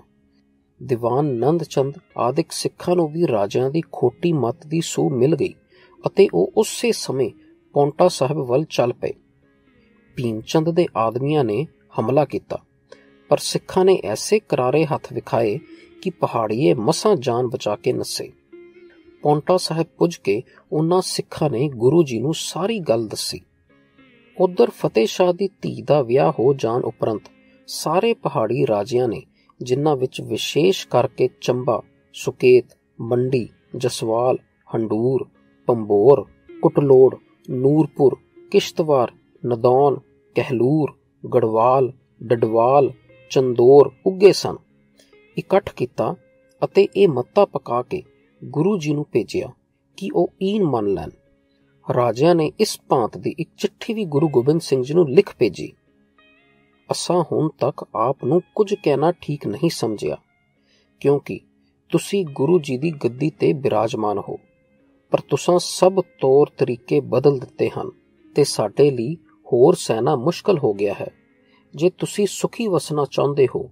ਦੀਵਾਨ ਨੰਦ ਚੰਦ ਆਦਿਕ ਸਿੱਖਾਂ ਨੂੰ ਵੀ ਰਾਜਿਆਂ ਦੀ ਖੋਟੀ ਮਤ ਦੀ ਸੂ ਮਿਲ ਗਈ ਅਤੇ ਉਹ ਉਸੇ ਸਮੇਂ ਪੌਂਟਾ ਸਾਹਿਬ ਵੱਲ ਚੱਲ ਪਏ। ਭੀਮਚੰਦ ਦੇ ਆਦਮੀਆਂ ਨੇ ਹਮਲਾ ਕੀਤਾ, ਪਰ ਸਿੱਖਾਂ ਨੇ ਐਸੇ ਕਰਾਰੇ ਹੱਥ ਵਿਖਾਏ ਕਿ ਪਹਾੜੀਏ ਮਸਾਂ ਜਾਨ ਬਚਾ ਕੇ ਨੱਸੇ। ਪੌਂਟਾ ਸਾਹਿਬ ਪੁੱਜ ਕੇ ਉਹਨਾਂ ਸਿੱਖਾਂ ਨੇ ਗੁਰੂ ਜੀ ਨੂੰ ਸਾਰੀ ਗੱਲ ਦੱਸੀ। ਉਧਰ ਫਤਿਹ ਸ਼ਾਹ ਦੀ ਧੀ ਦਾ ਵਿਆਹ ਹੋ ਜਾਣ ਉਪਰੰਤ ਸਾਰੇ ਪਹਾੜੀ ਰਾਜਿਆਂ ਨੇ ਜਿਨ੍ਹਾਂ ਵਿੱਚ ਵਿਸ਼ੇਸ਼ ਕਰਕੇ ਚੰਬਾ, ਸੁਕੇਤ, ਮੰਡੀ, ਜਸਵਾਲ, ਹੰਡੂਰ, ਪੰਬੋਰ, ਕੁਟਲੋੜ, ਨੂਰਪੁਰ, ਕਿਸ਼ਤਵਾਰ, ਨਦੌਨ, ਕਹਿਲੂਰ, ਗੜਵਾਲ, ਡਡਵਾਲ, ਚੰਦੋਰ ਉੱਗੇ ਸਨ। ਇਕੱਠ ਕੀਤਾ ਅਤੇ ਇਹ ਮੱਤਾ ਪਕਾ ਕੇ ਗੁਰੂ ਜੀ ਨੂੰ ਭੇਜਿਆ ਕਿ ਉਹ ਈਨ ਮੰਨ ਲੈਣ। ਰਾਜਿਆਂ ਨੇ ਇਸ ਭਾਂਤ ਦੀ ਇੱਕ ਚਿੱਠੀ ਵੀ ਗੁਰੂ ਗੋਬਿੰਦ ਸਿੰਘ ਜੀ ਨੂੰ ਲਿਖ ਭੇਜੀ। ਅਸਾਂ ਹੁਣ ਤੱਕ ਆਪ ਨੂੰ ਕੁਝ ਕਹਿਣਾ ਠੀਕ ਨਹੀਂ ਸਮਝਿਆ, ਕਿਉਂਕਿ ਤੁਸੀਂ ਗੁਰੂ ਜੀ ਦੀ ਗੱਦੀ ਤੇ ਬਿਰਾਜਮਾਨ ਹੋ, ਪਰ ਤੁਸੀਂ ਸਭ ਤੌਰ ਤਰੀਕੇ ਬਦਲ ਦਿੱਤੇ ਹਨ ਤੇ ਸਾਡੇ ਲਈ ਹੋਰ ਸਹਿਣਾ ਮੁਸ਼ਕਲ ਹੋ ਗਿਆ ਹੈ। ਜੇ ਤੁਸੀਂ ਸੁਖੀ ਵਸਣਾ ਚਾਹੁੰਦੇ ਹੋ,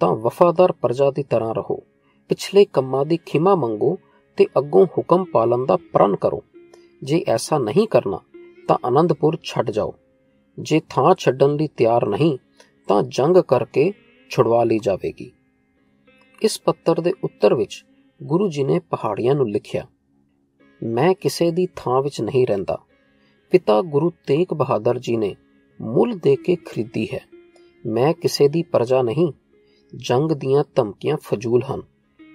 ਤਾਂ ਵਫਾਦਾਰ ਪ੍ਰਜਾ ਦੀ ਤਰ੍ਹਾਂ ਰਹੋ, ਪਿਛਲੇ ਕੰਮਾਂ ਦੀ ਖਿਮਾ ਮੰਗੋ ਤੇ ਅੱਗੋਂ ਹੁਕਮ ਪਾਲਣ ਦਾ ਪ੍ਰਣ ਕਰੋ। ਜੇ ਐਸਾ ਨਹੀਂ ਕਰਨਾ, ਤਾਂ ਆਨੰਦਪੁਰ ਛੱਡ ਜਾਓ। ਜੇ ਥਾਂ ਛੱਡਣ ਲਈ ਤਿਆਰ ਨਹੀਂ ਤਾਂ ਜੰਗ ਕਰਕੇ ਛੁਡਵਾ ਲਈ ਜਾਵੇਗੀ। ਇਸ ਪੱਤਰ ਦੇ ਉੱਤਰ ਵਿੱਚ ਗੁਰੂ ਜੀ ਨੇ ਪਹਾੜੀਆਂ ਨੂੰ ਲਿਖਿਆ, ਮੈਂ ਕਿਸੇ ਦੀ ਥਾਂ ਵਿੱਚ ਨਹੀਂ ਰਹਿੰਦਾ। ਪਿਤਾ ਗੁਰੂ ਤੇਗ ਬਹਾਦਰ ਜੀ ਨੇ ਮੁੱਲ ਦੇ ਕੇ ਖਰੀਦੀ ਹੈ। ਮੈਂ ਕਿਸੇ ਦੀ ਪ੍ਰਜਾ ਨਹੀਂ। ਜੰਗ ਦੀਆਂ ਧਮਕੀਆਂ ਫਜ਼ੂਲ ਹਨ।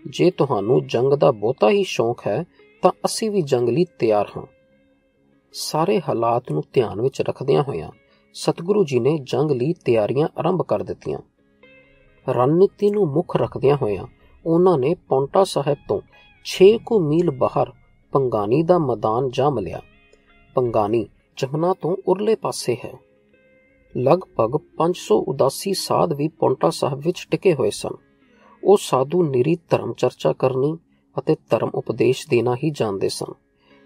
ਜੇ ਤੁਹਾਨੂੰ ਜੰਗ ਦਾ ਬਹੁਤਾ ਹੀ ਸ਼ੌਂਕ ਹੈ, ਤਾਂ ਅਸੀਂ ਵੀ ਜੰਗ ਲਈ ਤਿਆਰ ਹਾਂ। ਸਾਰੇ ਹਾਲਾਤ ਨੂੰ ਧਿਆਨ ਵਿੱਚ ਰੱਖਦਿਆਂ ਹੋਇਆਂ ਸਤਿਗੁਰੂ ਜੀ ਨੇ ਜੰਗ ਲਈ ਤਿਆਰੀਆਂ ਆਰੰਭ ਕਰ ਦਿੱਤੀਆਂ। ਰਣਨੀਤੀ ਨੂੰ ਮੁੱਖ ਰੱਖਦਿਆਂ ਹੋਇਆਂ ਉਹਨਾਂ ਨੇ ਪੌਂਟਾ ਸਾਹਿਬ ਤੋਂ 6 ਕੁ ਮੀਲ ਬਾਹਰ ਪੰਗਾਨੀ ਦਾ ਮੈਦਾਨ ਜਾਮ ਲਿਆ। ਪੰਗਾਨੀ ਜਮਨਾ ਤੋਂ ਉਰਲੇ ਪਾਸੇ ਹੈ। ਲਗਭਗ 500 ਉਦਾਸੀ ਸਾਧ ਵੀ ਪੌਂਟਾ ਸਾਹਿਬ ਵਿੱਚ ਟਿਕੇ ਹੋਏ ਸਨ। ਉਹ ਸਾਧੂ ਨਿਰੀ ਧਰਮ ਚਰਚਾ ਕਰਨੀ ਅਤੇ ਧਰਮ ਉਪਦੇਸ਼ ਦੇਣਾ ਹੀ ਜਾਣਦੇ ਸਨ।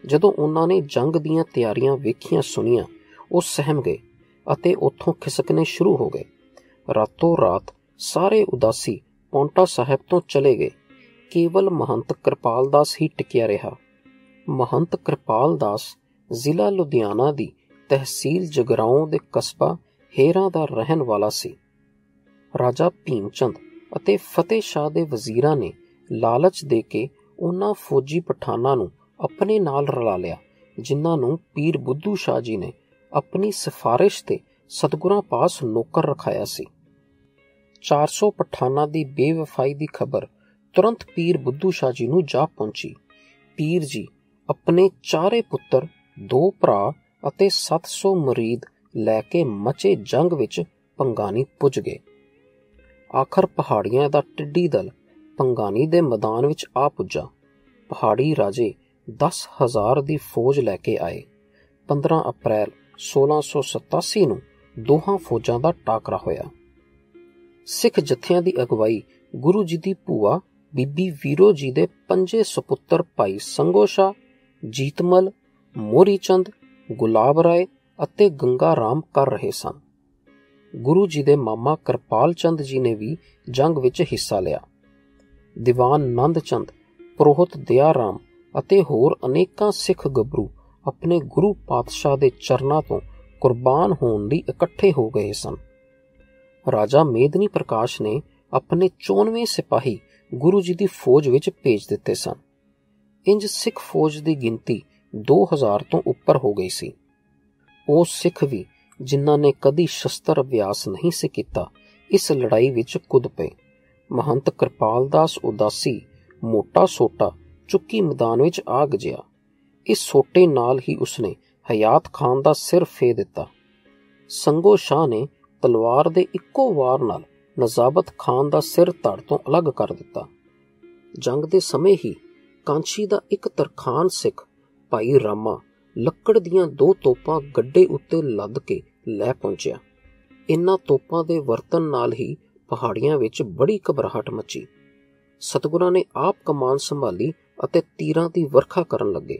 ਜਦੋਂ ਉਹਨਾਂ ਨੇ ਜੰਗ ਦੀਆਂ ਤਿਆਰੀਆਂ ਵੇਖੀਆਂ ਸੁਣੀਆਂ, ਉਹ ਸਹਿਮ ਗਏ। ਅਤੇ ਉੱਥੋਂ ਖਿਸਕਣੇ ਸ਼ੁਰੂ ਹੋ ਗਏ। ਰਾਤੋਂ ਰਾਤ ਸਾਰੇ ਉਦਾਸੀ ਪੌਂਟਾ ਸਾਹਿਬ ਤੋਂ ਚਲੇ ਗਏ। ਕੇਵਲ ਮਹੰਤ ਕਿਰਪਾਲ ਦਾਸ ਹੀ ਟਿਕਿਆ ਰਿਹਾ। ਮਹੰਤ ਕਿਰਪਾਲ ਦਾਸ ਜ਼ਿਲ੍ਹਾ ਲੁਧਿਆਣਾ ਦੀ ਤਹਿਸੀਲ ਜਗਰਾਉਂ ਦੇ ਕਸਬਾ ਹੇਰਾ ਦਾ ਰਹਿਣ ਵਾਲਾ ਸੀ। ਰਾਜਾ ਭੀਮਚੰਦ ਅਤੇ ਫਤਿਹ ਸ਼ਾਹ ਦੇ ਵਜ਼ੀਰਾਂ ਨੇ ਲਾਲਚ ਦੇ ਕੇ ਉਹਨਾਂ ਫੌਜੀ ਪਠਾਨਾਂ ਨੂੰ ਆਪਣੇ ਨਾਲ ਰਲਾ ਲਿਆ, ਜਿਨ੍ਹਾਂ ਨੂੰ ਪੀਰ ਬੁੱਧੂ ਸ਼ਾਹ ਜੀ ਨੇ ਆਪਣੀ ਸਿਫਾਰਿਸ਼ ਤੇ ਸਤਗੁਰਾਂ ਪਾਸ ਨੌਕਰ ਰਖਾਇਆ ਸੀ। 400 ਪਠਾਨਾਂ ਦੀ ਬੇਵਫਾਈ ਦੀ ਖਬਰ ਤੁਰੰਤ ਪੀਰ ਬੁੱਧੂ ਸ਼ਾਹ ਜੀ ਨੂੰ ਜਾ ਪਹੁੰਚੀ। ਪੀਰ ਜੀ ਆਪਣੇ ਚਾਰੇ ਪੁੱਤਰ, ਦੋ ਭਰਾ ਅਤੇ 700 ਮਰੀਦ ਲੈ ਕੇ ਮਚੇ ਜੰਗ ਵਿੱਚ ਪੰਗਾਨੀ ਪੁੱਜ ਗਏ। ਆਖਰ ਪਹਾੜੀਆਂ ਦਾ ਟਿੱਡੀ ਦਲ ਪੰਗਾਨੀ ਦੇ ਮੈਦਾਨ ਵਿੱਚ ਆ ਪੁੱਜਾ। ਪਹਾੜੀ ਰਾਜੇ 10000 ਦੀ ਫੌਜ ਲੈ ਕੇ ਆਏ। 15 ਅਪ੍ਰੈਲ 1687 ਨੂੰ ਦੋਹਾਂ ਫੌਜਾਂ ਦਾ ਟਾਕਰਾ ਹੋਇਆ। ਸਿੱਖ ਜਥਿਆਂ ਦੀ ਅਗਵਾਈ ਗੁਰੂ ਜੀ ਦੀ ਭੂਆ ਬੀਬੀ ਵੀਰੋ ਜੀ ਦੇ ਪੰਜੇ ਸੁਪੁੱਤਰ ਭਾਈ ਸੰਗੋਸ਼ਾ ਜੀਤਮਲ ਮੋਰੀ ਚੰਦ ਗੁਲਾਬ ਰਾਏ ਅਤੇ ਗੰਗਾ ਰਾਮ ਕਰ ਰਹੇ ਸਨ। ਗੁਰੂ ਜੀ ਦੇ ਮਾਮਾ ਕਿਰਪਾਲ ਚੰਦ ਜੀ ਨੇ ਵੀ ਜੰਗ ਵਿੱਚ ਹਿੱਸਾ ਲਿਆ। ਦੀਵਾਨ ਨੰਦ ਚੰਦ, ਪ੍ਰੋਹਤ ਦਿਆ ਰਾਮ ਅਤੇ ਹੋਰ ਅਨੇਕਾਂ ਸਿੱਖ ਗੱਭਰੂ ਆਪਣੇ ਗੁਰੂ ਪਾਤਸ਼ਾਹ ਦੇ ਚਰਨਾਂ ਤੋਂ ਕੁਰਬਾਨ ਹੋਣ ਲਈ ਇਕੱਠੇ ਹੋ ਗਏ ਸਨ। ਰਾਜਾ ਮੇਦਨੀ ਪ੍ਰਕਾਸ਼ ਨੇ ਆਪਣੇ 94 ਸਿਪਾਹੀ ਗੁਰੂ ਜੀ ਦੀ ਫੌਜ ਵਿੱਚ ਭੇਜ ਦਿੱਤੇ ਸਨ। ਇੰਜ ਸਿੱਖ ਫੌਜ ਦੀ ਗਿਣਤੀ 2000 ਤੋਂ ਉੱਪਰ ਹੋ ਗਈ ਸੀ। ਉਹ ਸਿੱਖ ਵੀ ਜਿਨ੍ਹਾਂ ਨੇ ਕਦੀ ਸ਼ਸਤਰ ਅਭਿਆਸ ਨਹੀਂ ਸੀ ਕੀਤਾ, ਇਸ ਲੜਾਈ ਵਿੱਚ ਕੁੱਦ ਪਏ। ਮਹੰਤ ਕਿਰਪਾਲ ਦਾਸ ਉਦਾਸੀ, ਮੋਟਾ ਸੋਟਾ, ਚੁੱਕੀ ਮੈਦਾਨ ਵਿੱਚ ਆ ਗਜਿਆ ਇਸ ਸੋਟੇ ਨਾਲ ਹੀ ਉਸਨੇ ਹਯਾਤ ਖਾਨ ਦਾ ਸਿਰ ਫੇ ਦਿੱਤਾ। ਸੰਗੋ ਸ਼ਾਹ ਨੇ ਤਲਵਾਰ ਦੇ ਇੱਕੋ ਵਾਰ ਨਾਲ ਨਜ਼ਾਬਤ ਖਾਨ ਦਾ ਸਿਰ ਧੜ ਤੋਂ ਅਲੱਗ ਕਰ ਦਿੱਤਾ। ਜੰਗ ਦੇ ਸਮੇਂ ਹੀ ਕਾਂਚੀ ਦਾ ਇੱਕ ਤਰਖਾਨ ਸਿੱਖ ਭਾਈ ਰਾਮਾ ਲੱਕੜ ਦੀਆਂ ਦੋ ਤੋਪਾਂ ਗੱਡੇ ਉੱਤੇ ਲੱਦ ਕੇ ਲੈ ਪਹੁੰਚਿਆ। ਇਨ੍ਹਾਂ ਤੋਪਾਂ ਦੇ ਵਰਤਨ ਨਾਲ ਹੀ ਪਹਾੜੀਆਂ ਵਿੱਚ ਬੜੀ ਘਬਰਾਹਟ ਮੱਚੀ। ਸਤਗੁਰਾਂ ਨੇ ਆਪ ਕਮਾਨ ਸੰਭਾਲੀ ਅਤੇ ਤੀਰਾਂ ਦੀ ਵਰਖਾ ਕਰਨ ਲੱਗੇ।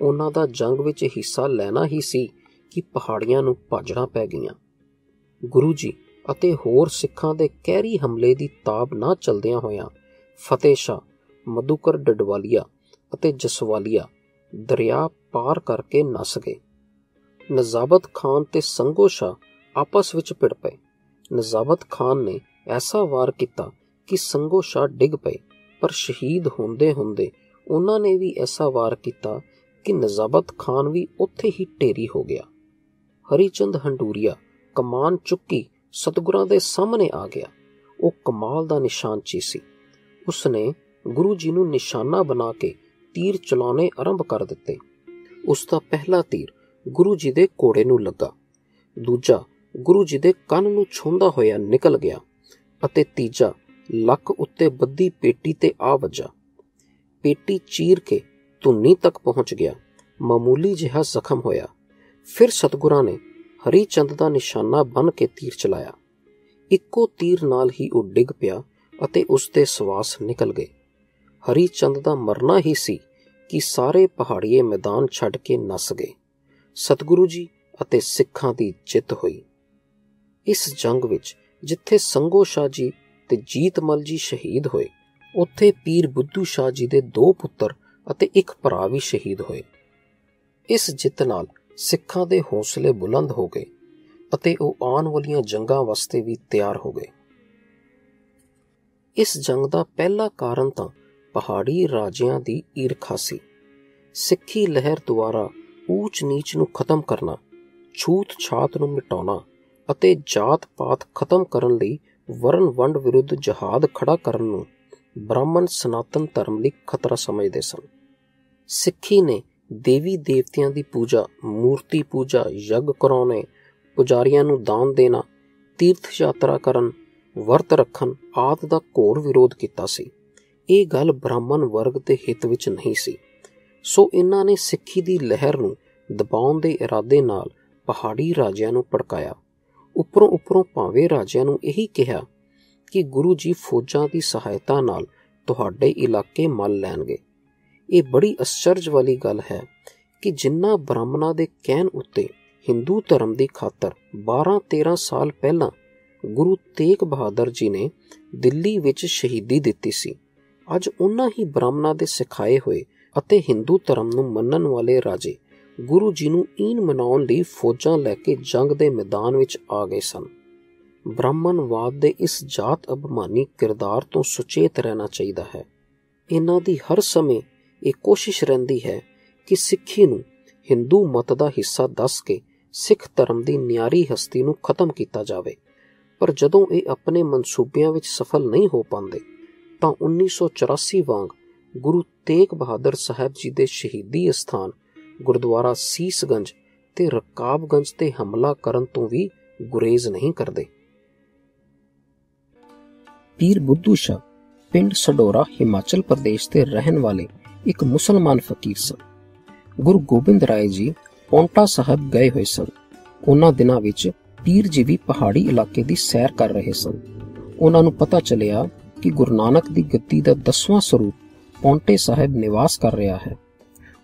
ਉਹਨਾਂ ਦਾ ਜੰਗ ਵਿੱਚ ਹਿੱਸਾ ਲੈਣਾ ਹੀ ਸੀ ਕਿ ਪਹਾੜੀਆਂ ਨੂੰ ਭਾਜਣਾ ਪੈ ਗਈਆਂ। ਗੁਰੂ ਜੀ ਅਤੇ ਹੋਰ ਸਿੱਖਾਂ ਦੇ ਕਹਿਰੀ ਹਮਲੇ ਦੀ ਤਾਬ ਨਾ ਚਲਦਿਆਂ ਹੋਇਆਂ ਫਤਿਹ ਸ਼ਾ ਮਧੂਕਰ ਡਡਵਾਲੀਆ ਅਤੇ ਜਸਵਾਲੀਆ ਦਰਿਆ ਪਾਰ ਕਰਕੇ ਨਸ ਗਏ। ਨਜ਼ਾਬਤ ਖਾਨ ਤੇ ਸੰਗੋ ਸ਼ਾ ਆਪਸ ਵਿੱਚ ਭਿੜ ਪਏ। ਨਜ਼ਾਬਤ ਖਾਨ ਨੇ ਐਸਾ ਵਾਰ ਕੀਤਾ ਕਿ ਸੰਗੋ ਸ਼ਾ ਡਿੱਗ ਪਏ, ਪਰ ਸ਼ਹੀਦ ਹੁੰਦੇ ਹੁੰਦੇ ਉਹਨਾਂ ਨੇ ਵੀ ਐਸਾ ਵਾਰ ਕੀਤਾ ਕਿ ਨਜ਼ਾਬਤ ਖਾਨ ਵੀ ਉੱਥੇ ਹੀ ਢੇਰੀ ਹੋ ਗਿਆ। ਹਰੀਚੰਦ ਹੰਡੂਰੀਆ ਕਮਾਨ ਚੁੱਕੀ ਸਤਗੁਰਾਂ ਦੇ ਸਾਹਮਣੇ ਆ ਗਿਆ। ਉਹ ਕਮਾਲ ਦਾ ਨਿਸ਼ਾਨ ਚੀ ਸੀ ਉਸਨੇ ਗੁਰੂ ਜੀ ਨੂੰ ਨਿਸ਼ਾਨਾ ਬਣਾ ਕੇ ਤੀਰ ਚਲਾਉਣੇ ਆਰੰਭ ਕਰ ਦਿੱਤੇ। ਉਸ ਦਾ ਪਹਿਲਾ ਤੀਰ ਗੁਰੂ ਜੀ ਦੇ ਕੋੜੇ ਨੂੰ ਲੱਗਾ। ਦੂਜਾ ਗੁਰੂ ਜੀ ਦੇ ਕੰਨ ਨੂੰ ਛੂੰਦਾ ਹੋਇਆ ਨਿਕਲ ਗਿਆ ਅਤੇ ਤੀਜਾ ਲੱਕ ਉੱਤੇ ਬੱਦੀ ਪੇਟੀ ਤੇ ਆ ਵੱਜਾ। ਪੇਟੀ ਚੀਰ ਕੇ ਧੁੰਨੀ ਤੱਕ ਪਹੁੰਚ ਗਿਆ। ਮਾਮੂਲੀ ਜਿਹਾ ਜ਼ਖਮ ਹੋਇਆ। ਫਿਰ ਸਤਗੁਰਾਂ ਨੇ ਹਰੀ ਚੰਦ ਦਾ ਨਿਸ਼ਾਨਾ ਬਨ ਕੇ ਤੀਰ ਚਲਾਇਆ। ਇੱਕੋ ਤੀਰ ਨਾਲ ਹੀ ਉਹ ਡਿੱਗ ਪਿਆ ਅਤੇ ਉਸ ਦੇ ਸਵਾਸ ਨਿਕਲ ਗਏ। ਹਰੀ ਚੰਦ ਦਾ ਮਰਨਾ ਹੀ ਸੀ ਕਿ ਸਾਰੇ ਪਹਾੜੀਏ ਮੈਦਾਨ ਛੱਡ ਕੇ ਨਸ ਗਏ। ਸਤਿਗੁਰੂ ਜੀ ਅਤੇ ਸਿੱਖਾਂ ਦੀ ਜਿੱਤ ਹੋਈ। ਇਸ ਜੰਗ ਵਿੱਚ ਜਿੱਥੇ ਸੰਗੋ ਸ਼ਾਹ ਜੀ ਤੇ ਜੀਤਮਲ ਜੀ ਸ਼ਹੀਦ ਹੋਏ, ਉੱਥੇ ਪੀਰ ਬੁੱਧੂ ਸ਼ਾਹ ਜੀ ਦੇ ਦੋ ਪੁੱਤਰ ਅਤੇ ਇੱਕ ਭਰਾ ਵੀ ਸ਼ਹੀਦ ਹੋਏ। ਇਸ ਜਿੱਤ ਨਾਲ ਸਿੱਖਾਂ ਦੇ ਹੌਸਲੇ ਬੁਲੰਦ ਹੋ ਗਏ ਅਤੇ ਉਹ ਆਉਣ ਵਾਲੀਆਂ ਜੰਗਾਂ ਵਾਸਤੇ ਵੀ ਤਿਆਰ ਹੋ ਗਏ। ਇਸ ਜੰਗ ਦਾ ਪਹਿਲਾ ਕਾਰਨ ਤਾਂ ਪਹਾੜੀ ਰਾਜਿਆਂ ਦੀ ਈਰਖਾ ਸੀ। ਸਿੱਖੀ ਲਹਿਰ ਦੁਆਰਾ ਊਚ ਨੀਚ ਨੂੰ ਖਤਮ ਕਰਨਾ, ਛੂਤ ਛਾਤ ਨੂੰ ਮਿਟਾਉਣਾ ਅਤੇ ਜਾਤ ਪਾਤ ਖਤਮ ਕਰਨ ਲਈ ਵਰਨ ਵੰਡ ਵਿਰੁੱਧ ਜਹਾਦ ਖੜਾ ਕਰਨ ਨੂੰ ਬ੍ਰਾਹਮਣ ਸਨਾਤਨ ਧਰਮ ਲਈ ਖਤਰਾ ਸਮਝਦੇ ਸਨ। ਸਿੱਖੀ ਨੇ ਦੇਵੀ ਦੇਵਤਿਆਂ ਦੀ ਪੂਜਾ, ਮੂਰਤੀ ਪੂਜਾ, ਯੱਗ ਕਰਾਉਣੇ, ਪੁਜਾਰੀਆਂ ਨੂੰ ਦਾਨ ਦੇਣਾ, ਤੀਰਥ ਯਾਤਰਾ ਕਰਨ, ਵਰਤ ਰੱਖਣ ਆਦ ਦਾ ਘੋਰ ਵਿਰੋਧ ਕੀਤਾ ਸੀ। ਇਹ ਗੱਲ ਬ੍ਰਾਹਮਣ ਵਰਗ ਦੇ ਹਿੱਤ ਵਿੱਚ ਨਹੀਂ ਸੀ। ਸੋ ਇਹਨਾਂ ਨੇ ਸਿੱਖੀ ਦੀ ਲਹਿਰ ਨੂੰ ਦਬਾਉਣ ਦੇ ਇਰਾਦੇ ਨਾਲ ਪਹਾੜੀ ਰਾਜਿਆਂ ਨੂੰ ਭੜਕਾਇਆ। ਉੱਪਰੋਂ ਉੱਪਰੋਂ ਭਾਵੇਂ ਰਾਜਿਆਂ ਨੂੰ ਇਹੀ ਕਿਹਾ ਕਿ ਗੁਰੂ ਜੀ ਫੌਜਾਂ ਦੀ ਸਹਾਇਤਾ ਨਾਲ ਤੁਹਾਡੇ ਇਲਾਕੇ ਮੱਲ ਲੈਣਗੇ। ਇਹ ਬੜੀ ਅਸਚਰਜ ਵਾਲੀ ਗੱਲ ਹੈ ਕਿ ਜਿੰਨਾ ਬ੍ਰਾਹਮਣਾਂ ਦੇ ਕਹਿਣ ਉੱਤੇ ਹਿੰਦੂ ਧਰਮ ਦੀ ਖਾਤਰ 12-13 ਸਾਲ ਪਹਿਲਾਂ ਗੁਰੂ ਤੇਗ ਬਹਾਦਰ ਜੀ ਨੇ ਦਿੱਲੀ ਵਿੱਚ ਸ਼ਹੀਦੀ ਦਿੱਤੀ ਸੀ, ਅੱਜ ਉਹਨਾਂ ਹੀ ਬ੍ਰਾਹਮਣਾਂ ਦੇ ਸਿਖਾਏ ਹੋਏ ਅਤੇ ਹਿੰਦੂ ਧਰਮ ਨੂੰ ਮੰਨਣ ਵਾਲੇ ਰਾਜੇ ਗੁਰੂ ਜੀ ਨੂੰ ਈਨ ਮਨਾਉਣ ਲਈ ਫੌਜਾਂ ਲੈ ਕੇ ਜੰਗ ਦੇ ਮੈਦਾਨ ਵਿੱਚ ਆ ਗਏ ਸਨ। ਬ੍ਰਾਹਮਣਵਾਦ ਦੇ ਇਸ ਜਾਤ ਅਭਿਮਾਨੀ ਕਿਰਦਾਰ ਤੋਂ ਸੁਚੇਤ ਰਹਿਣਾ ਚਾਹੀਦਾ ਹੈ। ਇਹਨਾਂ ਦੀ ਹਰ ਸਮੇਂ ਇਹ ਕੋਸ਼ਿਸ਼ ਰਹਿੰਦੀ ਹੈ ਕਿ ਸਿੱਖੀ ਨੂੰ ਹਿੰਦੂ ਮਤ ਦਾ ਹਿੱਸਾ ਦੱਸ ਕੇ ਸਿੱਖ ਧਰਮ ਦੀ ਨਿਆਰੀ ਹਸਤੀ ਨੂੰ ਖਤਮ ਕੀਤਾ ਜਾਵੇ। ਪਰ ਜਦੋਂ ਇਹ ਆਪਣੇ ਮਨਸੂਬਿਆਂ ਵਿੱਚ ਸਫਲ ਨਹੀਂ ਹੋ ਪਾਉਂਦੇ, ਤਾਂ 1984 ਵਾਂਗ ਗੁਰੂ ਤੇਗ ਬਹਾਦਰ ਸਾਹਿਬ ਜੀ ਦੇ ਸ਼ਹੀਦੀ ਅਸਥਾਨ ਗੁਰਦੁਆਰਾ ਸੀਸਗੰਜ ਤੇ ਰਕਾਬਗੰਜ ਤੇ ਹਮਲਾ ਕਰਨ ਤੋਂ ਵੀ ਗੁਰੇਜ਼ ਨਹੀਂ ਕਰਦੇ। ਪੀਰ ਬੁੱਧੂ ਸ਼ਾਹ, ਪਿੰਡ ਸਡੋਰਾ, ਹਿਮਾਚਲ ਪ੍ਰਦੇਸ਼ ਦੇ ਰਹਿਣ ਵਾਲੇ ਇੱਕ ਮੁਸਲਮਾਨ ਫਕੀਰ ਸਨ। ਗੁਰੂ ਗੋਬਿੰਦ ਰਾਏ ਜੀ ਪੌਂਟਾ ਸਾਹਿਬ ਗਏ ਹੋਏ ਸਨ। ਉਹਨਾਂ ਦਿਨਾਂ ਵਿੱਚ ਪੀਰ ਜੀ ਵੀ ਪਹਾੜੀ ਇਲਾਕੇ ਦੀ ਸੈਰ ਕਰ ਰਹੇ ਸਨ। ਉਹਨਾਂ ਨੂੰ ਪਤਾ ਚੱਲਿਆ ਕਿ ਗੁਰੂ ਨਾਨਕ ਦੀ ਗੱਦੀ ਦਾ 10ਵਾਂ ਸਰੂਪ ਪੌਂਟੇ ਸਾਹਿਬ ਨਿਵਾਸ ਕਰ ਰਿਹਾ ਹੈ।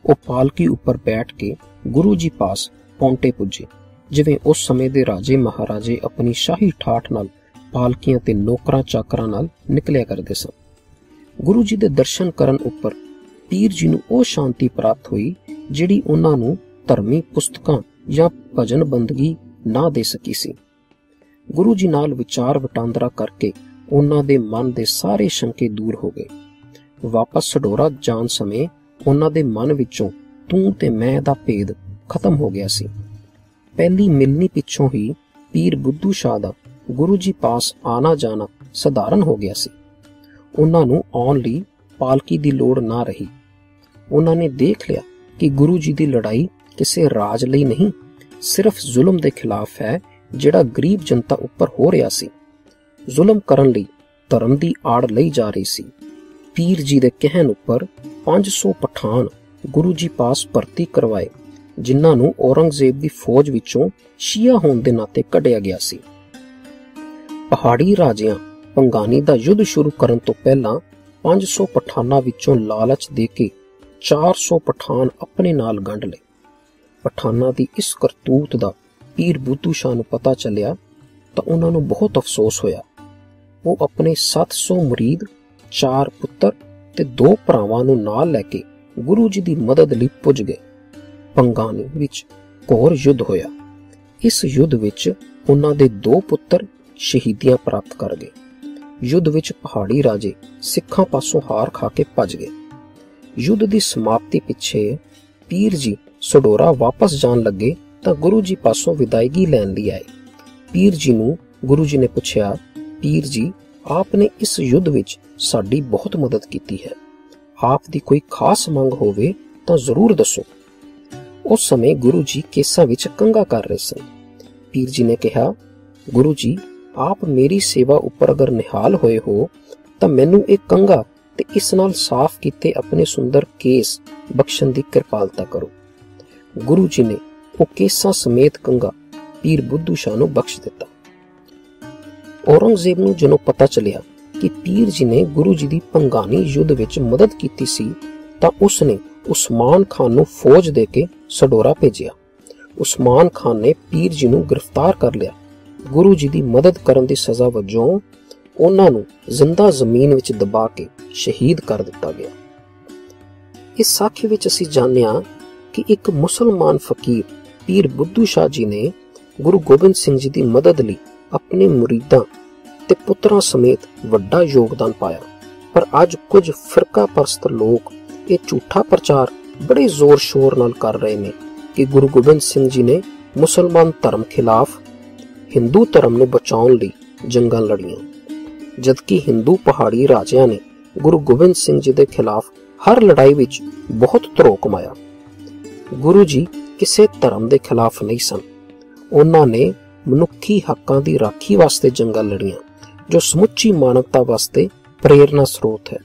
ਉਹ ਪਾਲਕੀ ਉੱਪਰ ਬੈਠ ਕੇ ਗੁਰੂ ਜੀ ਪਾਸ ਪੌਂਟੇ ਪੁੱਜੇ, ਜਿਵੇਂ ਉਸ ਸਮੇਂ ਦੇ ਰਾਜੇ ਮਹਾਰਾਜੇ ਆਪਣੀ ਸ਼ਾਹੀ ਠਾਠ ਨਾਲ ਪਾਲਕੀਆਂ ਤੇ ਨੌਕਰਾਂ ਚਾਕਰਾਂ ਨਾਲ ਨਿਕਲਿਆ ਕਰਦੇ ਸਨ। ਗੁਰੂ ਜੀ ਦੇ ਦਰਸ਼ਨ ਕਰਨ ਉੱਪਰ ਪੀਰ ਜੀ ਨੂੰ ਉਹ ਸ਼ਾਂਤੀ ਪ੍ਰਾਪਤ ਹੋਈ ਜਿਹੜੀ ਉਹਨਾਂ ਨੂੰ ਧਰਮੀ ਪੁਸਤਕਾਂ ਜਾਂ ਭਜਨ ਬੰਦਗੀ ਨਾ ਦੇ ਸਕੀ ਸੀ। ਗੁਰੂ ਜੀ ਨਾਲ ਵਿਚਾਰ ਵਟਾਂਦਰਾ ਕਰਕੇ ਉਹਨਾਂ ਦੇ ਮਨ ਦੇ ਸਾਰੇ ਸ਼ੰਕੇ ਦੂਰ ਹੋ ਗਏ। ਵਾਪਸ ਸਡੋਰਾ ਜਾਣ ਸਮੇਂ ਉਹਨਾਂ ਦੇ ਮਨ ਵਿੱਚੋਂ ਤੂੰ ਤੇ ਮੈਂ ਦਾ ਭੇਦ ਖਤਮ ਹੋ ਗਿਆ ਸੀ। ਪਹਿਲੀ ਮਿਲਣੀ ਪਿੱਛੋਂ ਹੀ ਪੀਰ ਬੁੱਧੂ ਸ਼ਾਹ ਦਾ ਗੁਰੂ ਜੀ ਪਾਸ ਆਣਾ ਜਾਣਾ ਸਧਾਰਨ ਹੋ ਗਿਆ ਸੀ। ਉਹਨਾਂ ਨੂੰ ਆਉਣ ਲਈ ਪਾਲਕੀ ਦੀ ਲੋੜ ਨਾ ਰਹੀ। ਉਹਨਾਂ ਨੇ ਦੇਖ ਲਿਆ ਕਿ ਗੁਰੂ ਜੀ ਦੀ ਲੜਾਈ ਕਿਸੇ ਰਾਜ ਲਈ ਨਹੀਂ, ਸਿਰਫ ਜ਼ੁਲਮ ਦੇ ਖਿਲਾਫ ਹੈ ਜਿਹੜਾ ਗਰੀਬ ਜਨਤਾ ਉੱਪਰ ਹੋ ਰਿਹਾ ਸੀ। ਜ਼ੁਲਮ ਕਰਨ ਲਈ ਧਰਮ ਦੀ ਆੜ ਲਈ ਜਾ ਰਹੀ ਸੀ। ਪੀਰ ਜੀ ਦੇ ਕਹਿਣ ਉੱਪਰ 500 ਪਠਾਨ ਗੁਰੂ ਜੀ ਪਾਸ ਭਰਤੀ ਕਰਵਾਏ, ਜਿਨ੍ਹਾਂ ਨੂੰ ਔਰੰਗਜ਼ੇਬ ਦੀ ਫੌਜ ਵਿੱਚੋਂ ਸ਼ੀਆ ਹੋਣ ਦੇ ਨਾਤੇ ਕੱਢਿਆ ਗਿਆ ਸੀ। ਪਹਾੜੀ ਰਾਜਿਆਂ ਪੰਗਾਨੀ ਦਾ ਯੁੱਧ ਸ਼ੁਰੂ ਕਰਨ ਤੋਂ ਪਹਿਲਾਂ 500 ਪਠਾਨਾਂ ਵਿੱਚੋਂ ਲਾਲਚ ਦੇ ਕੇ 400 ਪਠਾਨ ਆਪਣੇ ਨਾਲ ਗੰਢ ਲਏ। ਪਠਾਨਾਂ ਦੀ ਇਸ ਕਰਤੂਤ ਦਾ ਪੀਰ ਬੁੱਧੂ ਸ਼ਾਹ ਨੂੰ ਪਤਾ ਚੱਲਿਆ ਤਾਂ ਉਹਨਾਂ ਨੂੰ ਬਹੁਤ ਅਫਸੋਸ ਹੋਇਆ। ਉਹ ਆਪਣੇ 700 ਮੁਰੀਦ, ਚਾਰ ਪੁੱਤਰ ਤੇ ਦੋ ਭਰਾਵਾਂ ਨੂੰ ਨਾਲ ਲੈ ਕੇ ਗੁਰੂ ਜੀ ਦੀ ਮਦਦ ਲਈ ਪੁੱਜ ਗਏ। ਪੰਗਾਨੀ ਵਿੱਚ ਘੋਰ ਯੁੱਧ ਹੋਇਆ। ਇਸ ਯੁੱਧ ਵਿੱਚ ਉਹਨਾਂ ਦੇ ਦੋ ਪੁੱਤਰ ਸ਼ਹੀਦੀਆਂ ਪ੍ਰਾਪਤ ਕਰ ਗਏ। ਯੁੱਧ ਵਿੱਚ ਪਹਾੜੀ ਰਾਜੇ ਸਿੱਖਾਂ ਪਾਸੋਂ ਹਾਰ ਖਾ ਕੇ ਭੱਜ ਗਏ। ਯੁੱਧ ਦੀ ਸਮਾਪਤੀ ਪਿੱਛੇ ਪੀਰ ਜੀ ਸਡੋਰਾ ਵਾਪਸ ਜਾਣ ਲੱਗੇ ਤਾਂ ਗੁਰੂ ਜੀ ਪਾਸੋਂ ਵਿਦਾਇਗੀ ਲੈਣ ਲਈ ਆਏ। ਪੀਰ ਜੀ ਨੂੰ ਗੁਰੂ ਜੀ ਨੇ ਪੁੱਛਿਆ, ਪੀਰ ਜੀ ਆਪ ਨੇ ਇਸ ਯੁੱਧ ਵਿੱਚ ਸਾਡੀ ਬਹੁਤ ਮਦਦ ਕੀਤੀ ਹੈ। ਆਪ ਦੀ ਕੋਈ ਖਾਸ ਮੰਗ ਹੋਵੇ ਤਾਂ ਜ਼ਰੂਰ ਦੱਸੋ। ਉਸ ਸਮੇਂ ਗੁਰੂ ਜੀ ਕੇਸਾਂ ਵਿੱਚ ਕੰਗਾ ਕਰ ਰਹੇ ਸਨ। ਪੀਰ ਜੀ ਨੇ ਕਿਹਾ, ਗੁਰੂ ਜੀ, ਆਪ ਮੇਰੀ ਸੇਵਾ ਉੱਪਰ ਅਗਰ ਨਿਹਾਲ ਹੋਏ ਹੋ, ਤਾਂ ਮੈਨੂੰ ਇਹ ਕੰਗਾ ਤੇ ਇਸ ਨਾਲ ਸਾਫ਼ ਕੀਤੇ ਆਪਣੇ ਸੁੰਦਰ ਕੇਸ ਬਖਸ਼ਣ ਦੀ ਕਿਰਪਾਲਤਾ ਕਰੋ। ਗੁਰੂ ਜੀ ਨੇ ਉਹ ਕੇਸਾਂ ਸਮੇਤ ਕੰਗਾ ਪੀਰ ਬੁੱਧੂ ਸ਼ਾਹ ਨੂੰ ਬਖਸ਼ ਦਿੱਤਾ। ਔਰੰਗਜ਼ੇਬ ਨੂੰ ਜਦੋਂ ਪਤਾ ਚੱਲਿਆ ਕਿ ਪੀਰ ਜੀ ਨੇ ਗੁਰੂ ਜੀ ਦੀ ਪੰਗਾਨੀ ਯੁੱਧ ਵਿੱਚ ਮਦਦ ਕੀਤੀ ਸੀ, ਤਾਂ ਉਸ ਨੇ ਉਸਮਾਨ ਖਾਨ ਨੂੰ ਫੌਜ ਦੇ ਕੇ ਸਡੋਰਾ ਭੇਜਿਆ। ਉਸਮਾਨ ਖਾਨ ਨੇ ਪੀਰ ਜੀ ਨੂੰ ਗ੍ਰਿਫਤਾਰ ਕਰ ਲਿਆ। ਗੁਰੂ ਜੀ ਦੀ ਮਦਦ ਕਰਨ ਦੀ ਸਜ਼ਾ ਵਜੋਂ ਉਹਨਾਂ ਨੂੰ ਜ਼ਿੰਦਾ ਜ਼ਮੀਨ ਵਿੱਚ ਦਬਾ ਕੇ ਸ਼ਹੀਦ ਕਰ ਦਿੱਤਾ ਗਿਆ। ਇਸ ਸਾਖੀ ਵਿੱਚ ਅਸੀਂ ਜਾਣਿਆ ਕਿ ਇੱਕ ਮੁਸਲਮਾਨ ਫਕੀਰ ਪੀਰ ਬੁੱਧੂ ਸ਼ਾਹ ਜੀ ਨੇ ਗੁਰੂ ਗੋਬਿੰਦ ਸਿੰਘ ਜੀ ਦੀ ਮਦਦ ਲਈ ਆਪਣੇ ਮੁਰੀਦਾਂ ਤੇ ਪੁੱਤਰਾਂ ਸਮੇਤ ਵੱਡਾ ਯੋਗਦਾਨ ਪਾਇਆ। ਪਰ ਅੱਜ ਕੁਝ ਫਿਰਕਾ ਪਰਸਤ ਲੋਕ ਇਹ ਝੂਠਾ ਪ੍ਰਚਾਰ ਬੜੇ ਜ਼ੋਰ ਸ਼ੋਰ ਨਾਲ ਕਰ ਰਹੇ ਨੇ ਕਿ ਗੁਰੂ ਗੋਬਿੰਦ ਸਿੰਘ ਜੀ ਨੇ ਮੁਸਲਮਾਨ ਧਰਮ ਖਿਲਾਫ ਹਿੰਦੂ ਧਰਮ ਨੂੰ ਬਚਾਉਣ ਲਈ ਜੰਗਾਂ ਲੜੀਆਂ। ਜਦਕਿ ਹਿੰਦੂ ਪਹਾੜੀ ਰਾਜਿਆਂ ਨੇ ਗੁਰੂ ਗੋਬਿੰਦ ਸਿੰਘ ਜੀ ਦੇ ਖਿਲਾਫ ਹਰ ਲੜਾਈ ਵਿੱਚ ਬਹੁਤ ਧਰੋ ਕਮਾਇਆ। ਗੁਰੂ ਜੀ ਕਿਸੇ ਧਰਮ ਦੇ ਖਿਲਾਫ ਨਹੀਂ ਸਨ। ਉਹਨਾਂ ਨੇ ਮਨੁੱਖੀ ਹੱਕਾਂ ਦੀ ਰਾਖੀ ਵਾਸਤੇ ਜੰਗਾਂ ਲੜੀਆਂ, ਜੋ ਸਮੁੱਚੀ ਮਾਨਵਤਾ ਵਾਸਤੇ ਪ੍ਰੇਰਣਾ ਸਰੋਤ ਹੈ।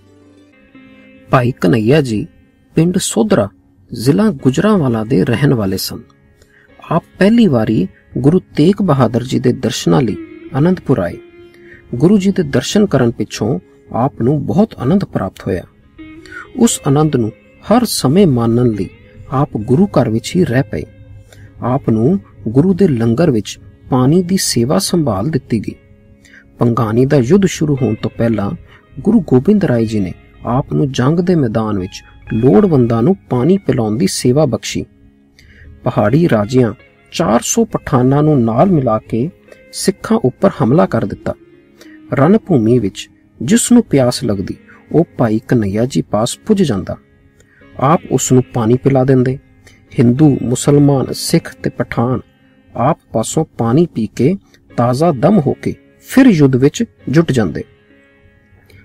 ਭਾਈ ਕਨਈਆ ਜੀ ਪਿੰਡ ਸੋਧਰਾ ਜ਼ਿਲ੍ਹਾ ਗੁਜਰਾਂਵਾਲਾ ਦੇ ਰਹਿਣ ਵਾਲੇ ਸਨ। ਆਪ ਪਹਿਲੀ ਵਾਰੀ ਗੁਰੂ ਤੇਗ ਬਹਾਦਰ ਜੀ ਦੇ ਦਰਸ਼ਨਾਂ ਲਈ ਅਨੰਦਪੁਰ ਆਏ। ਗੁਰੂ ਜੀ ਦੇ ਦਰਸ਼ਨ ਕਰਨ ਪਿੱਛੋਂ ਆਪ ਨੂੰ ਬਹੁਤ ਆਨੰਦ ਪ੍ਰਾਪਤ ਹੋਇਆ। ਉਸ ਆਨੰਦ ਨੂੰ ਹਰ ਸਮੇਂ ਮਾਨਣ ਲਈ ਆਪ ਗੁਰੂ ਘਰ ਵਿੱਚ ਹੀ ਰਹਿ ਪਏ। ਆਪ ਨੂੰ ਗੁਰੂ ਦੇ ਲੰਗਰ ਵਿੱਚ ਪਾਣੀ ਦੀ ਸੇਵਾ ਸੰਭਾਲ ਦਿੱਤੀ ਗਈ। ਪੰਗਾਨੀ ਦਾ ਯੁੱਧ ਸ਼ੁਰੂ ਹੋਣ ਤੋਂ ਪਹਿਲਾਂ ਗੁਰੂ ਗੋਬਿੰਦ ਰਾਏ ਜੀ ਨੇ ਆਪ ਨੂੰ ਜੰਗ ਦੇ ਮੈਦਾਨ ਵਿੱਚ ਲੋੜਵੰਦਾਂ ਨੂੰ ਪਾਣੀ ਪਿਲਾਉਣ ਦੀ ਸੇਵਾ ਬਖਸ਼ੀ। ਪਹਾੜੀ ਰਾਜਿਆਂ 400 ਪਠਾਨਾਂ ਨੂੰ ਨਾਲ ਮਿਲਾ ਕੇ ਸਿੱਖਾਂ ਉੱਪਰ ਹਮਲਾ ਕਰ ਦਿੱਤਾ। ਰਣ ਭੂਮੀ ਵਿੱਚ ਜਿਸ ਨੂੰ ਪਿਆਸ ਲੱਗਦੀ, ਉਹ ਭਾਈ ਕਨਈਆ ਜੀ ਪਾਸ ਪੁੱਜ ਜਾਂਦਾ। ਆਪ ਉਸ ਨੂੰ ਪਾਣੀ ਪਿਲਾ ਦਿੰਦੇ। ਹਿੰਦੂ, ਮੁਸਲਮਾਨ, ਸਿੱਖ ਤੇ ਪਠਾਨ ਆਪ ਪਾਸੋਂ ਪਾਣੀ ਪੀ ਕੇ ਤਾਜ਼ਾ ਦਮ ਹੋ ਕੇ ਫਿਰ ਯੁੱਧ ਵਿੱਚ ਜੁਟ ਜਾਂਦੇ।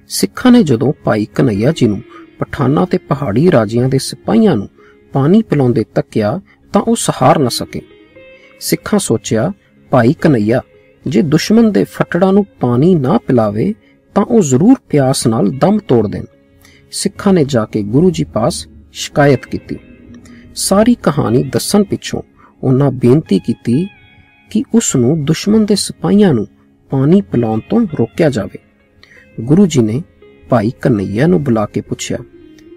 ਸਿੱਖਾਂ ਨੇ ਜਦੋਂ ਭਾਈ ਕਨਈਆ ਜੀ ਨੂੰ ਪਠਾਨਾਂ ਤੇ ਪਹਾੜੀ ਰਾਜਿਆਂ ਦੇ ਸਿਪਾਹੀਆਂ ਨੂੰ ਪਾਣੀ ਪਿਲਾਉਂਦੇ ਤੱਕਿਆ ਤਾਂ ਉਹ ਸਹਾਰ ਨਾ ਸਕੇ। ਸਿੱਖਾਂ ਸੋਚਿਆ, ਭਾਈ ਕਨਈਆ ਜੇ ਦੁਸ਼ਮਣ ਦੇ ਫਟੜਾਂ ਨੂੰ ਪਾਣੀ ਨਾ ਪਿਲਾਵੇ, ਤਾਂ ਉਹ ਜ਼ਰੂਰ ਪਿਆਸ ਨਾਲ ਦਮ ਤੋੜ ਦੇਣ। ਸਿੱਖਾਂ ਨੇ ਜਾ ਕੇ ਗੁਰੂ ਜੀ ਪਾਸ ਸ਼ਿਕਾਇਤ ਕੀਤੀ। ਸਾਰੀ ਕਹਾਣੀ ਦੱਸਣ ਪਿੱਛੋਂ ਉਹਨਾਂ ਬੇਨਤੀ ਕੀਤੀ ਕਿ ਉਸ ਨੂੰ ਦੁਸ਼ਮਣ ਦੇ ਸਿਪਾਹੀਆਂ ਨੂੰ ਪਾਣੀ ਪਿਲਾਉਣ ਤੋਂ ਰੋਕਿਆ ਜਾਵੇ। ਗੁਰੂ ਜੀ ਨੇ ਭਾਈ ਕਨਈਆ ਨੂੰ ਬੁਲਾ ਕੇ ਪੁੱਛਿਆ,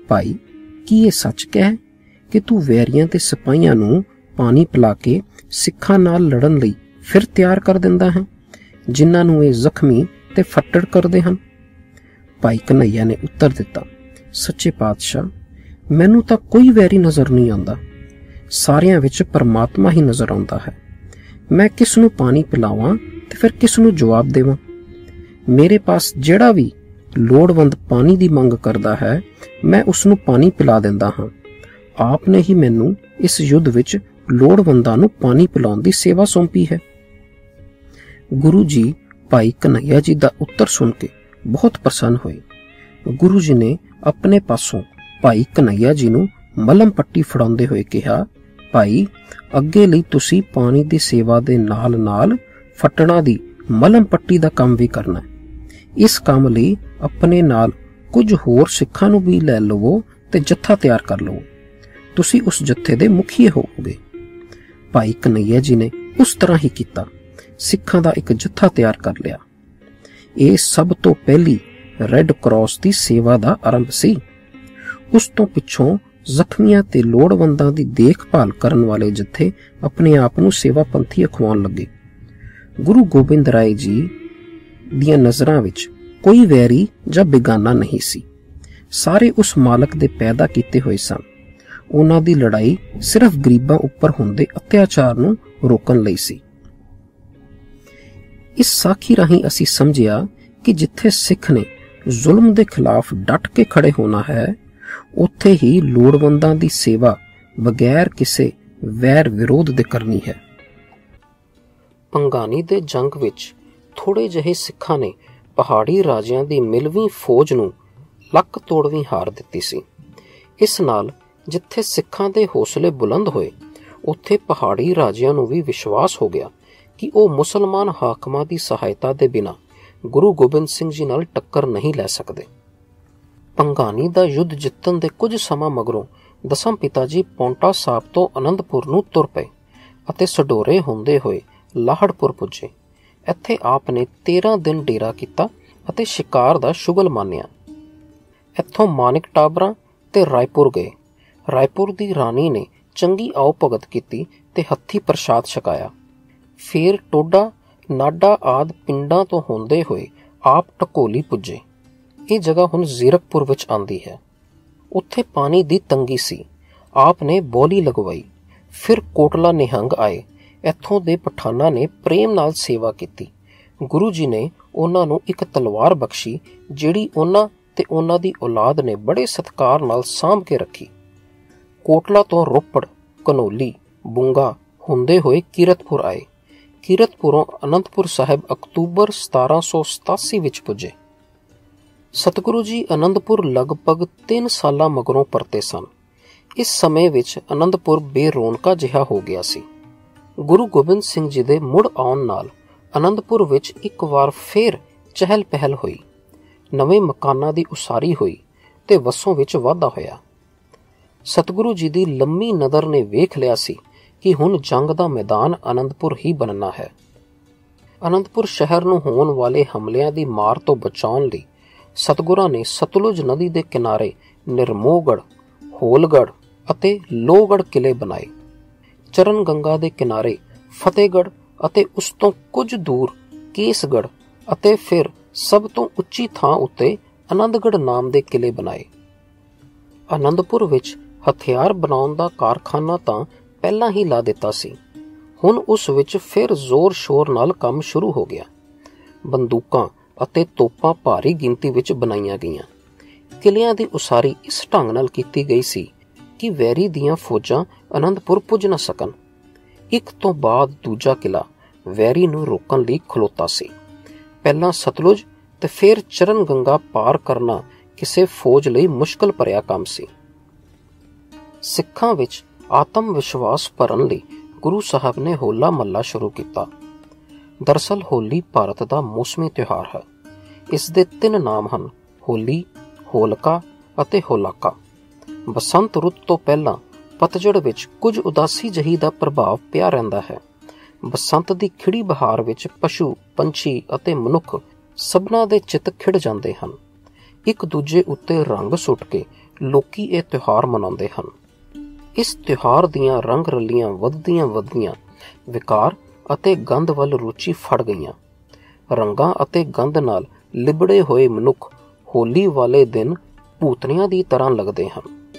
ਭਾਈ, ਕੀ ਇਹ ਸੱਚ ਕਹਿ ਕਿ ਤੂੰ ਵੈਰੀਆਂ ਤੇ ਸਿਪਾਹੀਆਂ ਨੂੰ ਪਾਣੀ ਪਿਲਾ ਕੇ ਸਿੱਖਾਂ ਨਾਲ ਲੜਨ ਲਈ ਫਿਰ ਤਿਆਰ ਕਰ ਦਿੰਦਾ ਹੈ। ਜਿਨ੍ਹਾਂ ਨੂੰ ਇਹ ਜ਼ਖਮੀ ਤੇ ਫੱਟੜ ਕਰਦੇ ਹਨ। ਭਾਈ ਕਨਈਆ ਨੇ ਉੱਤਰ ਦਿੱਤਾ, ਸੱਚੇ ਪਾਤਸ਼ਾਹ, ਮੈਨੂੰ ਤਾਂ ਕੋਈ ਵੈਰੀ ਨਜ਼ਰ ਨਹੀਂ ਆਉਂਦਾ। ਸਾਰਿਆਂ ਵਿੱਚ ਪਰਮਾਤਮਾ ਹੀ ਨਜ਼ਰ ਆਉਂਦਾ ਹੈ। ਮੈਂ ਕਿਸ ਨੂੰ ਪਾਣੀ ਪਿਲਾਵਾਂ ਤੇ ਫਿਰ ਕਿਸ ਨੂੰ ਜਵਾਬ ਦੇਵਾਂ? ਮੇਰੇ ਪਾਸ ਜਿਹੜਾ ਵੀ ਲੋੜਵੰਦ ਪਾਣੀ ਦੀ ਮੰਗ ਕਰਦਾ ਹੈ, ਮੈਂ ਉਸ ਨੂੰ ਪਾਣੀ ਪਿਲਾ ਦਿੰਦਾ ਹਾਂ। ਆਪ ਨੇ ਹੀ ਮੈਨੂੰ ਇਸ ਯੁੱਧ ਵਿੱਚ ਲੋੜਵੰਦਾਂ ਨੂੰ ਪਾਣੀ ਪਿਲਾਉਣ ਦੀ ਸੇਵਾ ਸੌਂਪੀ ਹੈ। ਗੁਰੂ ਜੀ ਭਾਈ ਕਨਈਆ ਜੀ ਦਾ ਉੱਤਰ ਸੁਣ ਕੇ ਬਹੁਤ ਪ੍ਰਸੰਨ ਹੋਏ। ਗੁਰੂ ਜੀ ਨੇ ਆਪਣੇ ਪਾਸੋਂ ਭਾਈ ਕਨਈਆ ਜੀ ਨੂੰ ਮਲਮ ਪੱਟੀ ਫੜਾਉਂਦੇ ਹੋਏ ਕਿਹਾ, ਭਾਈ, ਅੱਗੇ ਲਈ ਤੁਸੀਂ ਪਾਣੀ ਦੀ ਸੇਵਾ ਦੇ ਨਾਲ-ਨਾਲ ਫਟਣਾ ਦੀ ਮਲਮ ਪੱਟੀ ਦਾ ਕੰਮ ਵੀ ਕਰਨਾ ਹੈ। ਇਸ ਕੰਮ ਲਈ ਆਪਣੇ ਨਾਲ ਕੁਝ ਹੋਰ ਸਿੱਖਾਂ ਨੂੰ ਵੀ ਲੈ ਲਵੋ ਤੇ ਜੱਥਾ ਤਿਆਰ ਕਰ ਲਵੋ। ਤੁਸੀਂ ਉਸ ਜੱਥੇ ਦੇ ਮੁਖੀਏ ਹੋਵੋਗੇ। ਭਾਈ ਕਨਈਆ ਜੀ ਨੇ ਉਸ ਤਰ੍ਹਾਂ ਹੀ ਕੀਤਾ। ਸਿੱਖਾਂ ਦਾ ਇੱਕ ਜੱਥਾ ਤਿਆਰ ਕਰ ਲਿਆ। ਇਹ ਸਭ ਤੋਂ ਪਹਿਲੀ ਰੈੱਡ ਕਰਾਸ ਦੀ ਸੇਵਾ ਦਾ ਆਰੰਭ ਸੀ। ਉਸ ਤੋਂ ਪਿੱਛੋਂ ਜ਼ਖਮੀਆਂ ਤੇ ਲੋੜਵੰਦਾਂ ਦੀ ਦੇਖਭਾਲ ਕਰਨ ਵਾਲੇ ਜਥੇ ਆਪਣੇ ਆਪ ਨੂੰ ਸੇਵਾ ਪੰਥੀ ਅਖਵਾਉਣ ਲੱਗੇ। ਗੁਰੂ ਗੋਬਿੰਦ ਰਾਏ ਜੀ ਦੀਆਂ ਨਜ਼ਰਾਂ ਵਿੱਚ ਕੋਈ ਵੈਰੀ ਜਾਂ ਬੇਗਾਨਾ ਨਹੀਂ ਸੀ। ਸਾਰੇ ਉਸ ਮਾਲਕ ਦੇ ਪੈਦਾ ਕੀਤੇ ਹੋਏ ਸਨ। ਉਹਨਾਂ ਦੀ ਲੜਾਈ ਸਿਰਫ ਗਰੀਬਾਂ ਉੱਪਰ ਹੁੰਦੇ ਅਤਿਆਚਾਰ ਨੂੰ ਰੋਕਣ ਲਈ ਸੀ। ਇਸ ਸਾਖੀ ਰਾਹੀਂ ਅਸੀਂ ਸਮਝਿਆ ਕਿ ਜਿੱਥੇ ਸਿੱਖ ਨੇ ਜ਼ੁਲਮ ਦੇ ਖਿਲਾਫ ਡਟ ਕੇ ਖੜੇ ਹੋਣਾ ਹੈ, ਉੱਥੇ ਹੀ ਲੋੜਵੰਦਾਂ ਦੀ ਸੇਵਾ ਬਗੈਰ ਕਿਸੇ ਵੈਰ ਵਿਰੋਧ ਦੇ ਕਰਨੀ ਹੈ। ਪੰਗਾਨੀ ਦੇ ਜੰਗ ਵਿੱਚ ਥੋੜੇ ਜਿਹੇ ਸਿੱਖਾਂ ਨੇ ਪਹਾੜੀ ਰਾਜਿਆਂ ਦੀ ਮਿਲਵੀਂ ਫੌਜ ਨੂੰ ਲੱਕ ਤੋੜਵੀਂ ਹਾਰ ਦਿੱਤੀ ਸੀ। ਇਸ ਨਾਲ ਜਿੱਥੇ ਸਿੱਖਾਂ ਦੇ ਹੌਸਲੇ ਬੁਲੰਦ ਹੋਏ, ਉੱਥੇ ਪਹਾੜੀ ਰਾਜਿਆਂ ਨੂੰ ਵੀ ਵਿਸ਼ਵਾਸ ਹੋ ਗਿਆ। ਕਿ ਉਹ ਮੁਸਲਮਾਨ ਹਾਕਮਾਂ ਦੀ ਸਹਾਇਤਾ ਦੇ ਬਿਨਾ ਗੁਰੂ ਗੋਬਿੰਦ ਸਿੰਘ ਜੀ ਨਾਲ ਟੱਕਰ ਨਹੀਂ ਲੈ ਸਕਦੇ। ਪੰਗਾਨੀ ਦਾ ਯੁੱਧ ਜਿੱਤਣ ਦੇ ਕੁਝ ਸਮਾਂ ਮਗਰੋਂ ਦਸਮ ਪਿਤਾ ਜੀ ਪੌਂਟਾ ਸਾਹਿਬ ਤੋਂ ਅਨੰਦਪੁਰ ਨੂੰ ਤੁਰ ਪਏ ਅਤੇ ਸਡੋਰੇ ਹੁੰਦੇ ਹੋਏ ਲਾਹੜਪੁਰ ਪੁੱਜੇ। ਇੱਥੇ ਆਪ ਨੇ 13 ਦਿਨ ਡੇਰਾ ਕੀਤਾ ਅਤੇ ਸ਼ਿਕਾਰ ਦਾ ਸ਼ੁਗਲ ਮਾਨਿਆ। ਇੱਥੋਂ ਮਾਨਿਕ ਟਾਬਰਾ ਤੇ ਰਾਏਪੁਰ ਗਏ। ਰਾਏਪੁਰ ਦੀ ਰਾਣੀ ਨੇ ਚੰਗੀ ਆਉ ਭਗਤ ਕੀਤੀ ਤੇ ਹੱਥੀ ਪ੍ਰਸ਼ਾਦ ਛਕਾਇਆ। ਫੇਰ ਟੋਡਾ, ਨਾਡਾ ਆਦ ਪਿੰਡਾਂ ਤੋਂ ਹੁੰਦੇ ਹੋਏ ਆਪ ਟਕੋਲੀ ਪੁੱਜੇ। ਇਹ ਜਗ੍ਹਾ ਹੁਣ ਜ਼ੀਰਕਪੁਰ ਵਿੱਚ ਆਂਦੀ ਹੈ। ਉੱਥੇ ਪਾਣੀ ਦੀ ਤੰਗੀ ਸੀ। ਆਪ ਨੇ ਬੋਲੀ ਲਗਵਾਈ। ਫਿਰ ਕੋਟਲਾ ਨਿਹੰਗ ਆਏ। ਇੱਥੋਂ ਦੇ ਪਠਾਨਾਂ ਨੇ ਪ੍ਰੇਮ ਨਾਲ ਸੇਵਾ ਕੀਤੀ। ਗੁਰੂ ਜੀ ਨੇ ਉਹਨਾਂ ਨੂੰ ਇੱਕ ਤਲਵਾਰ ਬਖਸ਼ੀ, ਜਿਹੜੀ ਉਹਨਾਂ ਤੇ ਉਹਨਾਂ ਦੀ ਔਲਾਦ ਨੇ ਬੜੇ ਸਤਕਾਰ ਨਾਲ ਸਾਂਭ ਕੇ ਰੱਖੀ। ਕੋਟਲਾ ਤੋਂ ਰੋਪੜ, ਕਨੋਲੀ, ਬੁੰਗਾ ਹੁੰਦੇ ਹੋਏ ਕੀਰਤਪੁਰ ਆਏ। ਕੀਰਤਪੁਰੋਂ ਅਨੰਦਪੁਰ ਸਾਹਿਬ ਅਕਤੂਬਰ 1787 ਵਿੱਚ ਪੁੱਜੇ। ਸਤਿਗੁਰੂ ਜੀ ਅਨੰਦਪੁਰ ਲਗਭਗ 3 ਸਾਲਾਂ ਮਗਰੋਂ ਪਰਤੇ ਸਨ। ਇਸ ਸਮੇਂ ਵਿੱਚ ਅਨੰਦਪੁਰ ਬੇਰੌਣਕਾ ਜਿਹਾ ਹੋ ਗਿਆ ਸੀ। ਗੁਰੂ ਗੋਬਿੰਦ ਸਿੰਘ ਜੀ ਦੇ ਮੁੜ ਆਉਣ ਨਾਲ ਅਨੰਦਪੁਰ ਵਿੱਚ ਇੱਕ ਵਾਰ ਫੇਰ ਚਹਿਲ ਪਹਿਲ ਹੋਈ। ਨਵੇਂ ਮਕਾਨਾਂ ਦੀ ਉਸਾਰੀ ਹੋਈ ਤੇ ਵਸੋਂ ਵਿੱਚ ਵਾਧਾ ਹੋਇਆ। ਸਤਿਗੁਰੂ ਜੀ ਦੀ ਲੰਮੀ ਨਜ਼ਰ ਨੇ ਵੇਖ ਲਿਆ ਸੀ ਕਿ ਹੁਣ ਜੰਗ ਦਾ ਮੈਦਾਨ ਅਨੰਦਪੁਰ ਹੀ ਬਣਨਾ ਹੈ। ਅਨੰਦਪੁਰ ਸ਼ਹਿਰ ਨੂੰ ਹੋਣ ਵਾਲੇ ਹਮਲਿਆਂ ਦੀ ਮਾਰ ਤੋਂ ਬਚਾਉਣ ਲਈ ਸਤਗੁਰਾਂ ਨੇ ਸਤਲੁਜ ਨਦੀ ਦੇ ਕਿਨਾਰੇ ਨਿਰਮੋਗੜ ਹੋਲਗੜ ਅਤੇ ਲੋਗੜ ਕਿਲੇ ਬਣਾਏ। ਚਰਨ ਗੰਗਾ ਦੇ ਕਿਨਾਰੇ ਫਤਿਹਗੜ ਅਤੇ ਉਸ ਤੋਂ ਕੁਝ ਦੂਰ ਕੇਸਗੜ ਅਤੇ ਫਿਰ ਸਭ ਤੋਂ ਉੱਚੀ ਥਾਂ ਉੱਤੇ ਆਨੰਦਗੜ ਨਾਮ ਦੇ ਕਿਲੇ ਬਣਾਏ। ਆਨੰਦਪੁਰ ਵਿੱਚ ਹਥਿਆਰ ਬਣਾਉਣ ਦਾ ਕਾਰਖਾਨਾ ਤਾਂ ਪਹਿਲਾਂ ਹੀ ਲਾ ਦਿੱਤਾ ਸੀ। ਹੁਣ ਉਸ ਵਿੱਚ ਫਿਰ ਜ਼ੋਰ-ਸ਼ੋਰ ਨਾਲ ਕੰਮ ਸ਼ੁਰੂ ਹੋ ਗਿਆ। ਬੰਦੂਕਾਂ ਅਤੇ ਤੋਪਾਂ ਭਾਰੀ ਗਿਣਤੀ ਵਿੱਚ ਬਣਾਈਆਂ ਗਈਆਂ। ਕਿਲਿਆਂ ਦੀ ਉਸਾਰੀ ਇਸ ਢੰਗ ਨਾਲ ਕੀਤੀ ਗਈ ਸੀ ਕਿ ਵੈਰੀ ਦੀਆਂ ਫੌਜਾਂ ਅਨੰਦਪੁਰ ਪੁੱਜ ਨਾ ਸਕਣ। ਇੱਕ ਤੋਂ ਬਾਅਦ ਦੂਜਾ ਕਿਲਾ ਵੈਰੀ ਨੂੰ ਰੋਕਣ ਲਈ ਖਲੋਤਾ ਸੀ। ਪਹਿਲਾਂ ਸਤਲੁਜ ਤੇ ਫਿਰ ਚਰਨ ਗੰਗਾ ਪਾਰ ਕਰਨਾ ਕਿਸੇ ਫੌਜ ਲਈ ਮੁਸ਼ਕਲ ਭਰਿਆ ਕੰਮ ਸੀ। ਸਿੱਖਾਂ ਵਿੱਚ ਆਤਮ ਵਿਸ਼ਵਾਸ ਭਰਨ ਲਈ ਗੁਰੂ ਸਾਹਿਬ ਨੇ ਹੋਲਾ ਮੱਲਾ ਸ਼ੁਰੂ ਕੀਤਾ। ਦਰਸਲ ਹੋਲੀ ਭਾਰਤ ਦਾ ਮੌਸਮੀ ਤਿਉਹਾਰ ਹੈ। ਇਸ ਦੇ ਤਿੰਨ ਨਾਮ ਹਨ, ਹੋਲੀ, ਹੋਲਕਾ ਅਤੇ ਹੋਲਾਕਾ। ਬਸੰਤ ਰੁੱਤ ਤੋਂ ਪਹਿਲਾਂ ਪਤਝੜ ਵਿੱਚ ਕੁਝ ਉਦਾਸੀ ਜਹੀ ਦਾ ਪ੍ਰਭਾਵ ਪਿਆ ਰਹਿੰਦਾ ਹੈ। ਬਸੰਤ ਦੀ ਖਿੜੀ ਬਹਾਰ ਵਿੱਚ ਪਸ਼ੂ, ਪੰਛੀ ਅਤੇ ਮਨੁੱਖ ਸਭਨਾ ਦੇ ਚਿੱਤ ਖਿੜ ਜਾਂਦੇ ਹਨ। ਇੱਕ ਦੂਜੇ ਉੱਤੇ ਰੰਗ ਸੁੱਟ ਕੇ ਲੋਕੀ ਇਹ ਤਿਉਹਾਰ ਮਨਾਉਂਦੇ ਹਨ। ਇਸ ਤਿਉਹਾਰ ਦੀਆਂ ਰੰਗ ਰਲੀਆਂ ਵੱਧਦੀਆਂ ਵੱਧਦੀਆਂ ਵਿਕਾਰ ਅਤੇ ਗੰਧ ਵੱਲ ਰੁਚੀ ਫੜ ਗਈਆਂ। ਰੰਗਾਂ ਅਤੇ ਗੰਧ ਨਾਲ ਲਿਬੜੇ ਹੋਏ ਮਨੁੱਖ ਹੋਲੀ ਵਾਲੇ ਦਿਨ ਭੂਤਨੀਆਂ ਦੀ ਤਰ੍ਹਾਂ ਲੱਗਦੇ ਹਨ।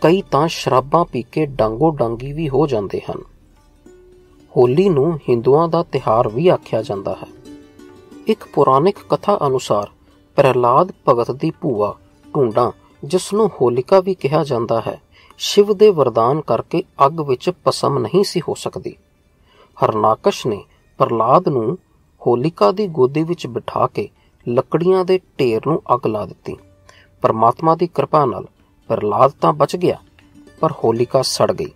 ਕਈ ਤਾਂ ਸ਼ਰਾਬਾਂ ਪੀ ਕੇ ਡਾਂਗੋ ਡਾਂਗੀ ਵੀ ਹੋ ਜਾਂਦੇ ਹਨ। ਹੋਲੀ ਨੂੰ ਹਿੰਦੂਆਂ ਦਾ ਤਿਹਾਰ ਵੀ ਆਖਿਆ ਜਾਂਦਾ ਹੈ। ਇੱਕ ਪੁਰਾਣਿਕ ਕਥਾ ਅਨੁਸਾਰ ਪ੍ਰਹਿਲਾਦ ਭਗਤ ਦੀ ਭੂਆ ਢੂੰਡਾਂ ਜਿਸ ਨੂੰ ਹੋਲਿਕਾ ਵੀ ਕਿਹਾ ਜਾਂਦਾ ਹੈ ਸ਼ਿਵ ਦੇ ਵਰਦਾਨ ਕਰਕੇ ਅੱਗ ਵਿੱਚ ਪਸਮ ਨਹੀਂ ਸੀ ਹੋ ਸਕਦੀ। ਹਰਨਾਕਸ਼ ਨੇ ਪ੍ਰਲਾਦ ਨੂੰ ਹੋਲਿਕਾ ਦੀ ਗੋਦੀ ਵਿੱਚ ਬਿਠਾ ਕੇ ਲੱਕੜੀਆਂ ਦੇ ਢੇਰ ਨੂੰ ਅੱਗ ਲਾ ਦਿੱਤੀ। ਪਰਮਾਤਮਾ ਦੀ ਕਿਰਪਾ ਨਾਲ ਪ੍ਰਲਾਦ ਤਾਂ ਬਚ ਗਿਆ, ਪਰ ਹੋਲਿਕਾ ਸੜ ਗਈ।